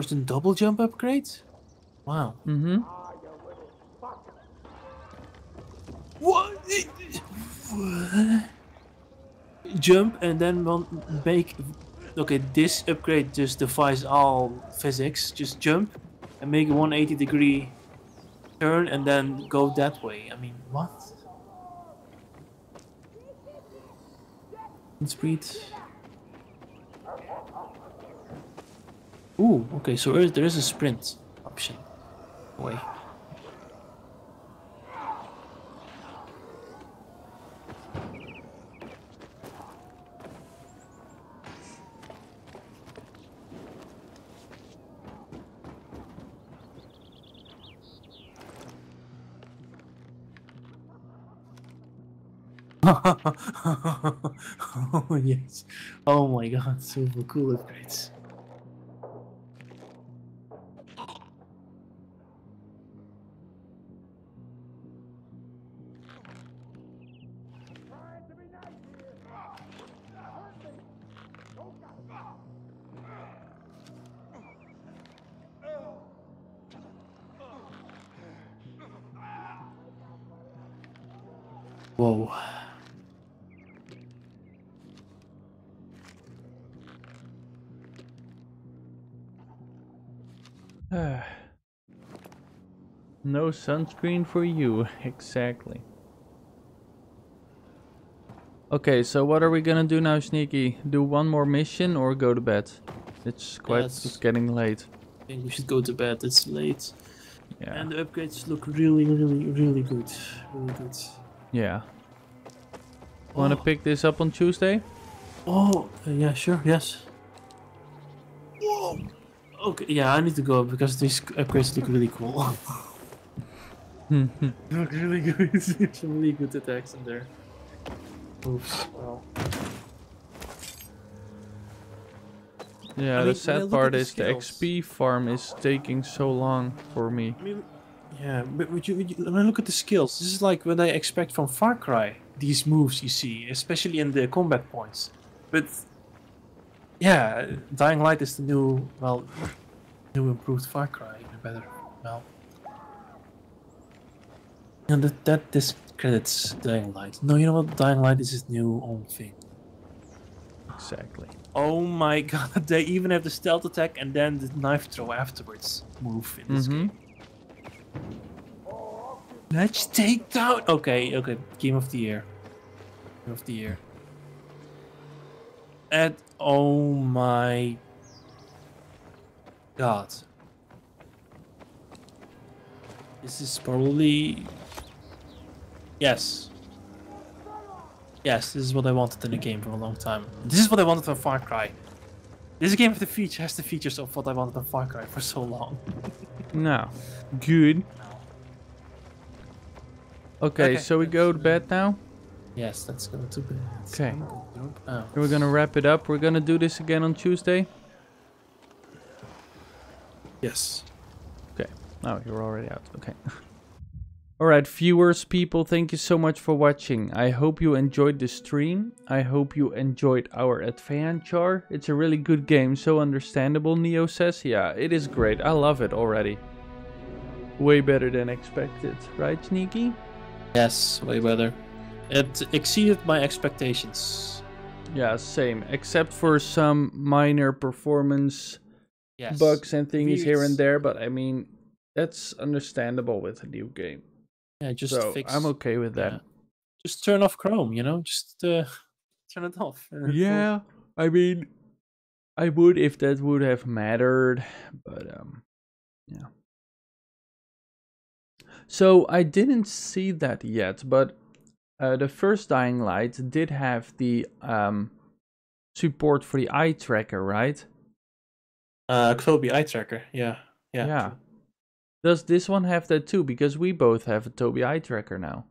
Whoa, was a double jump upgrades? Wow. Mm-hmm. What? Jump and then one make. Okay, this upgrade just defies all physics. Just jump and make a 180 degree turn and then go that way. I mean, what? Speed. Ooh, okay, so there is- a sprint option. Way. oh yes. Oh my god, super cool upgrades. Sunscreen for you, exactly. Okay, so what are we gonna do now, Sneaky? Do one more mission or go to bed? It's quite Yes. it's getting late. I think we should go to bed. It's late. Yeah. And the upgrades look really, really, really good. Really good. Yeah. Wanna pick this up on Tuesday? Oh, uh, yeah, sure, yes. Whoa. Okay, yeah, I need to go because these upgrades look really cool. Hmm, hmm. look really good. Some really good attacks in there. Oops, well. Yeah, I the mean, when sad part the is the skills- XP farm is taking so long for me. I mean, yeah, but would you, would you, when I look at the skills, this is like what I expect from Far Cry. These moves you see, especially in the combat points. But yeah, Dying Light is the new, well, new improved Far Cry, in a better, well. And that that discredits Dying Light. No, you know what? Dying Light is his new own thing. Exactly. Oh my god, they even have the stealth attack and then the knife throw afterwards move in this Mhm. game. Let's take down. Okay, okay, game of the year. Game of the year. And oh my god. This is probably. Yes. Yes, this is what I wanted in a game for a long time. This is what I wanted from Far Cry. This game with the feature has the features of what I wanted from Far Cry for so long. No. Good. Okay, Okay, so we go to bed now? Yes, let's go to bed. Okay. Oh. We're gonna wrap it up. We're gonna do this again on Tuesday. Yes. Okay. Oh, you're already out. Okay. Alright, viewers, people, thank you so much for watching. I hope you enjoyed the stream. I hope you enjoyed our adventure. It's a really good game, so understandable, Neo says. Yeah, it is great. I love it already. Way better than expected, right, Sneaky? Yes, way better. It exceeded my expectations. Yeah, same. Except for some minor performance Yes. bugs and things here and there, but I mean, that's understandable with a new game. Yeah, just so fix. I'm okay with that. yeah. Just turn off Chrome, you know? Just uh, turn it off. and it will- Yeah, I mean, I would if that would have mattered, but um, yeah. So I didn't see that yet, but uh, the first Dying Light did have the um support for the eye tracker, right? Uh, Tobii eye tracker. Yeah. Yeah. Yeah. Does this one have that too? Because we both have a Tobii eye tracker now.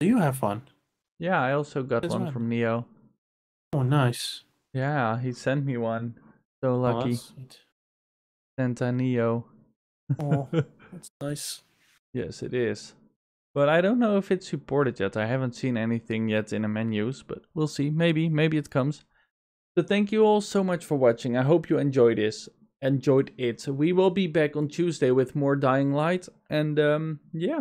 Do you have one? Yeah, I also got That's one from Neo. Oh, nice. Yeah, he sent me one. So oh, lucky. that's sweet. Santa Neo. Oh, that's nice. Yes, it is. But I don't know if it's supported yet. I haven't seen anything yet in the menus, but we'll see. Maybe, maybe it comes. So thank you all so much for watching. I hope you enjoyed this. Enjoyed it. We will be back on Tuesday with more Dying Light. And um yeah.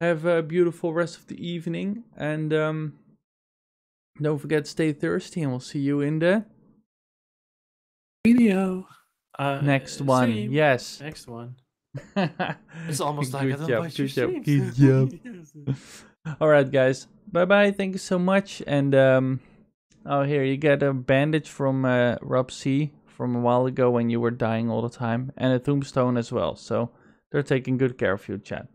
Have a beautiful rest of the evening. And um don't forget stay thirsty and we'll see you in the Video. Uh, next one. same. Yes. Next one. It's almost like I good don't job, good job, good job. All right, guys. Bye bye. Thank you so much. And um, oh, here you get a bandage from uh, Rob C from a while ago when you were dying all the time, and a tombstone as well. So they're taking good care of you, chat.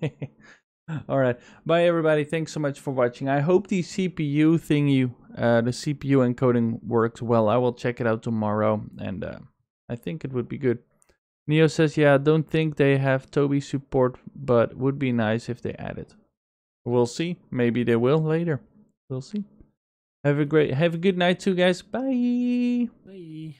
all right. Bye, everybody. Thanks so much for watching. I hope the CPU thingy, uh, the CPU encoding works well. I will check it out tomorrow, and uh, I think it would be good. Neo says, yeah, don't think they have Tobii support, but would be nice if they add it. We'll see. Maybe they will later. We'll see. Have a great, have a good night too, guys. Bye. Bye.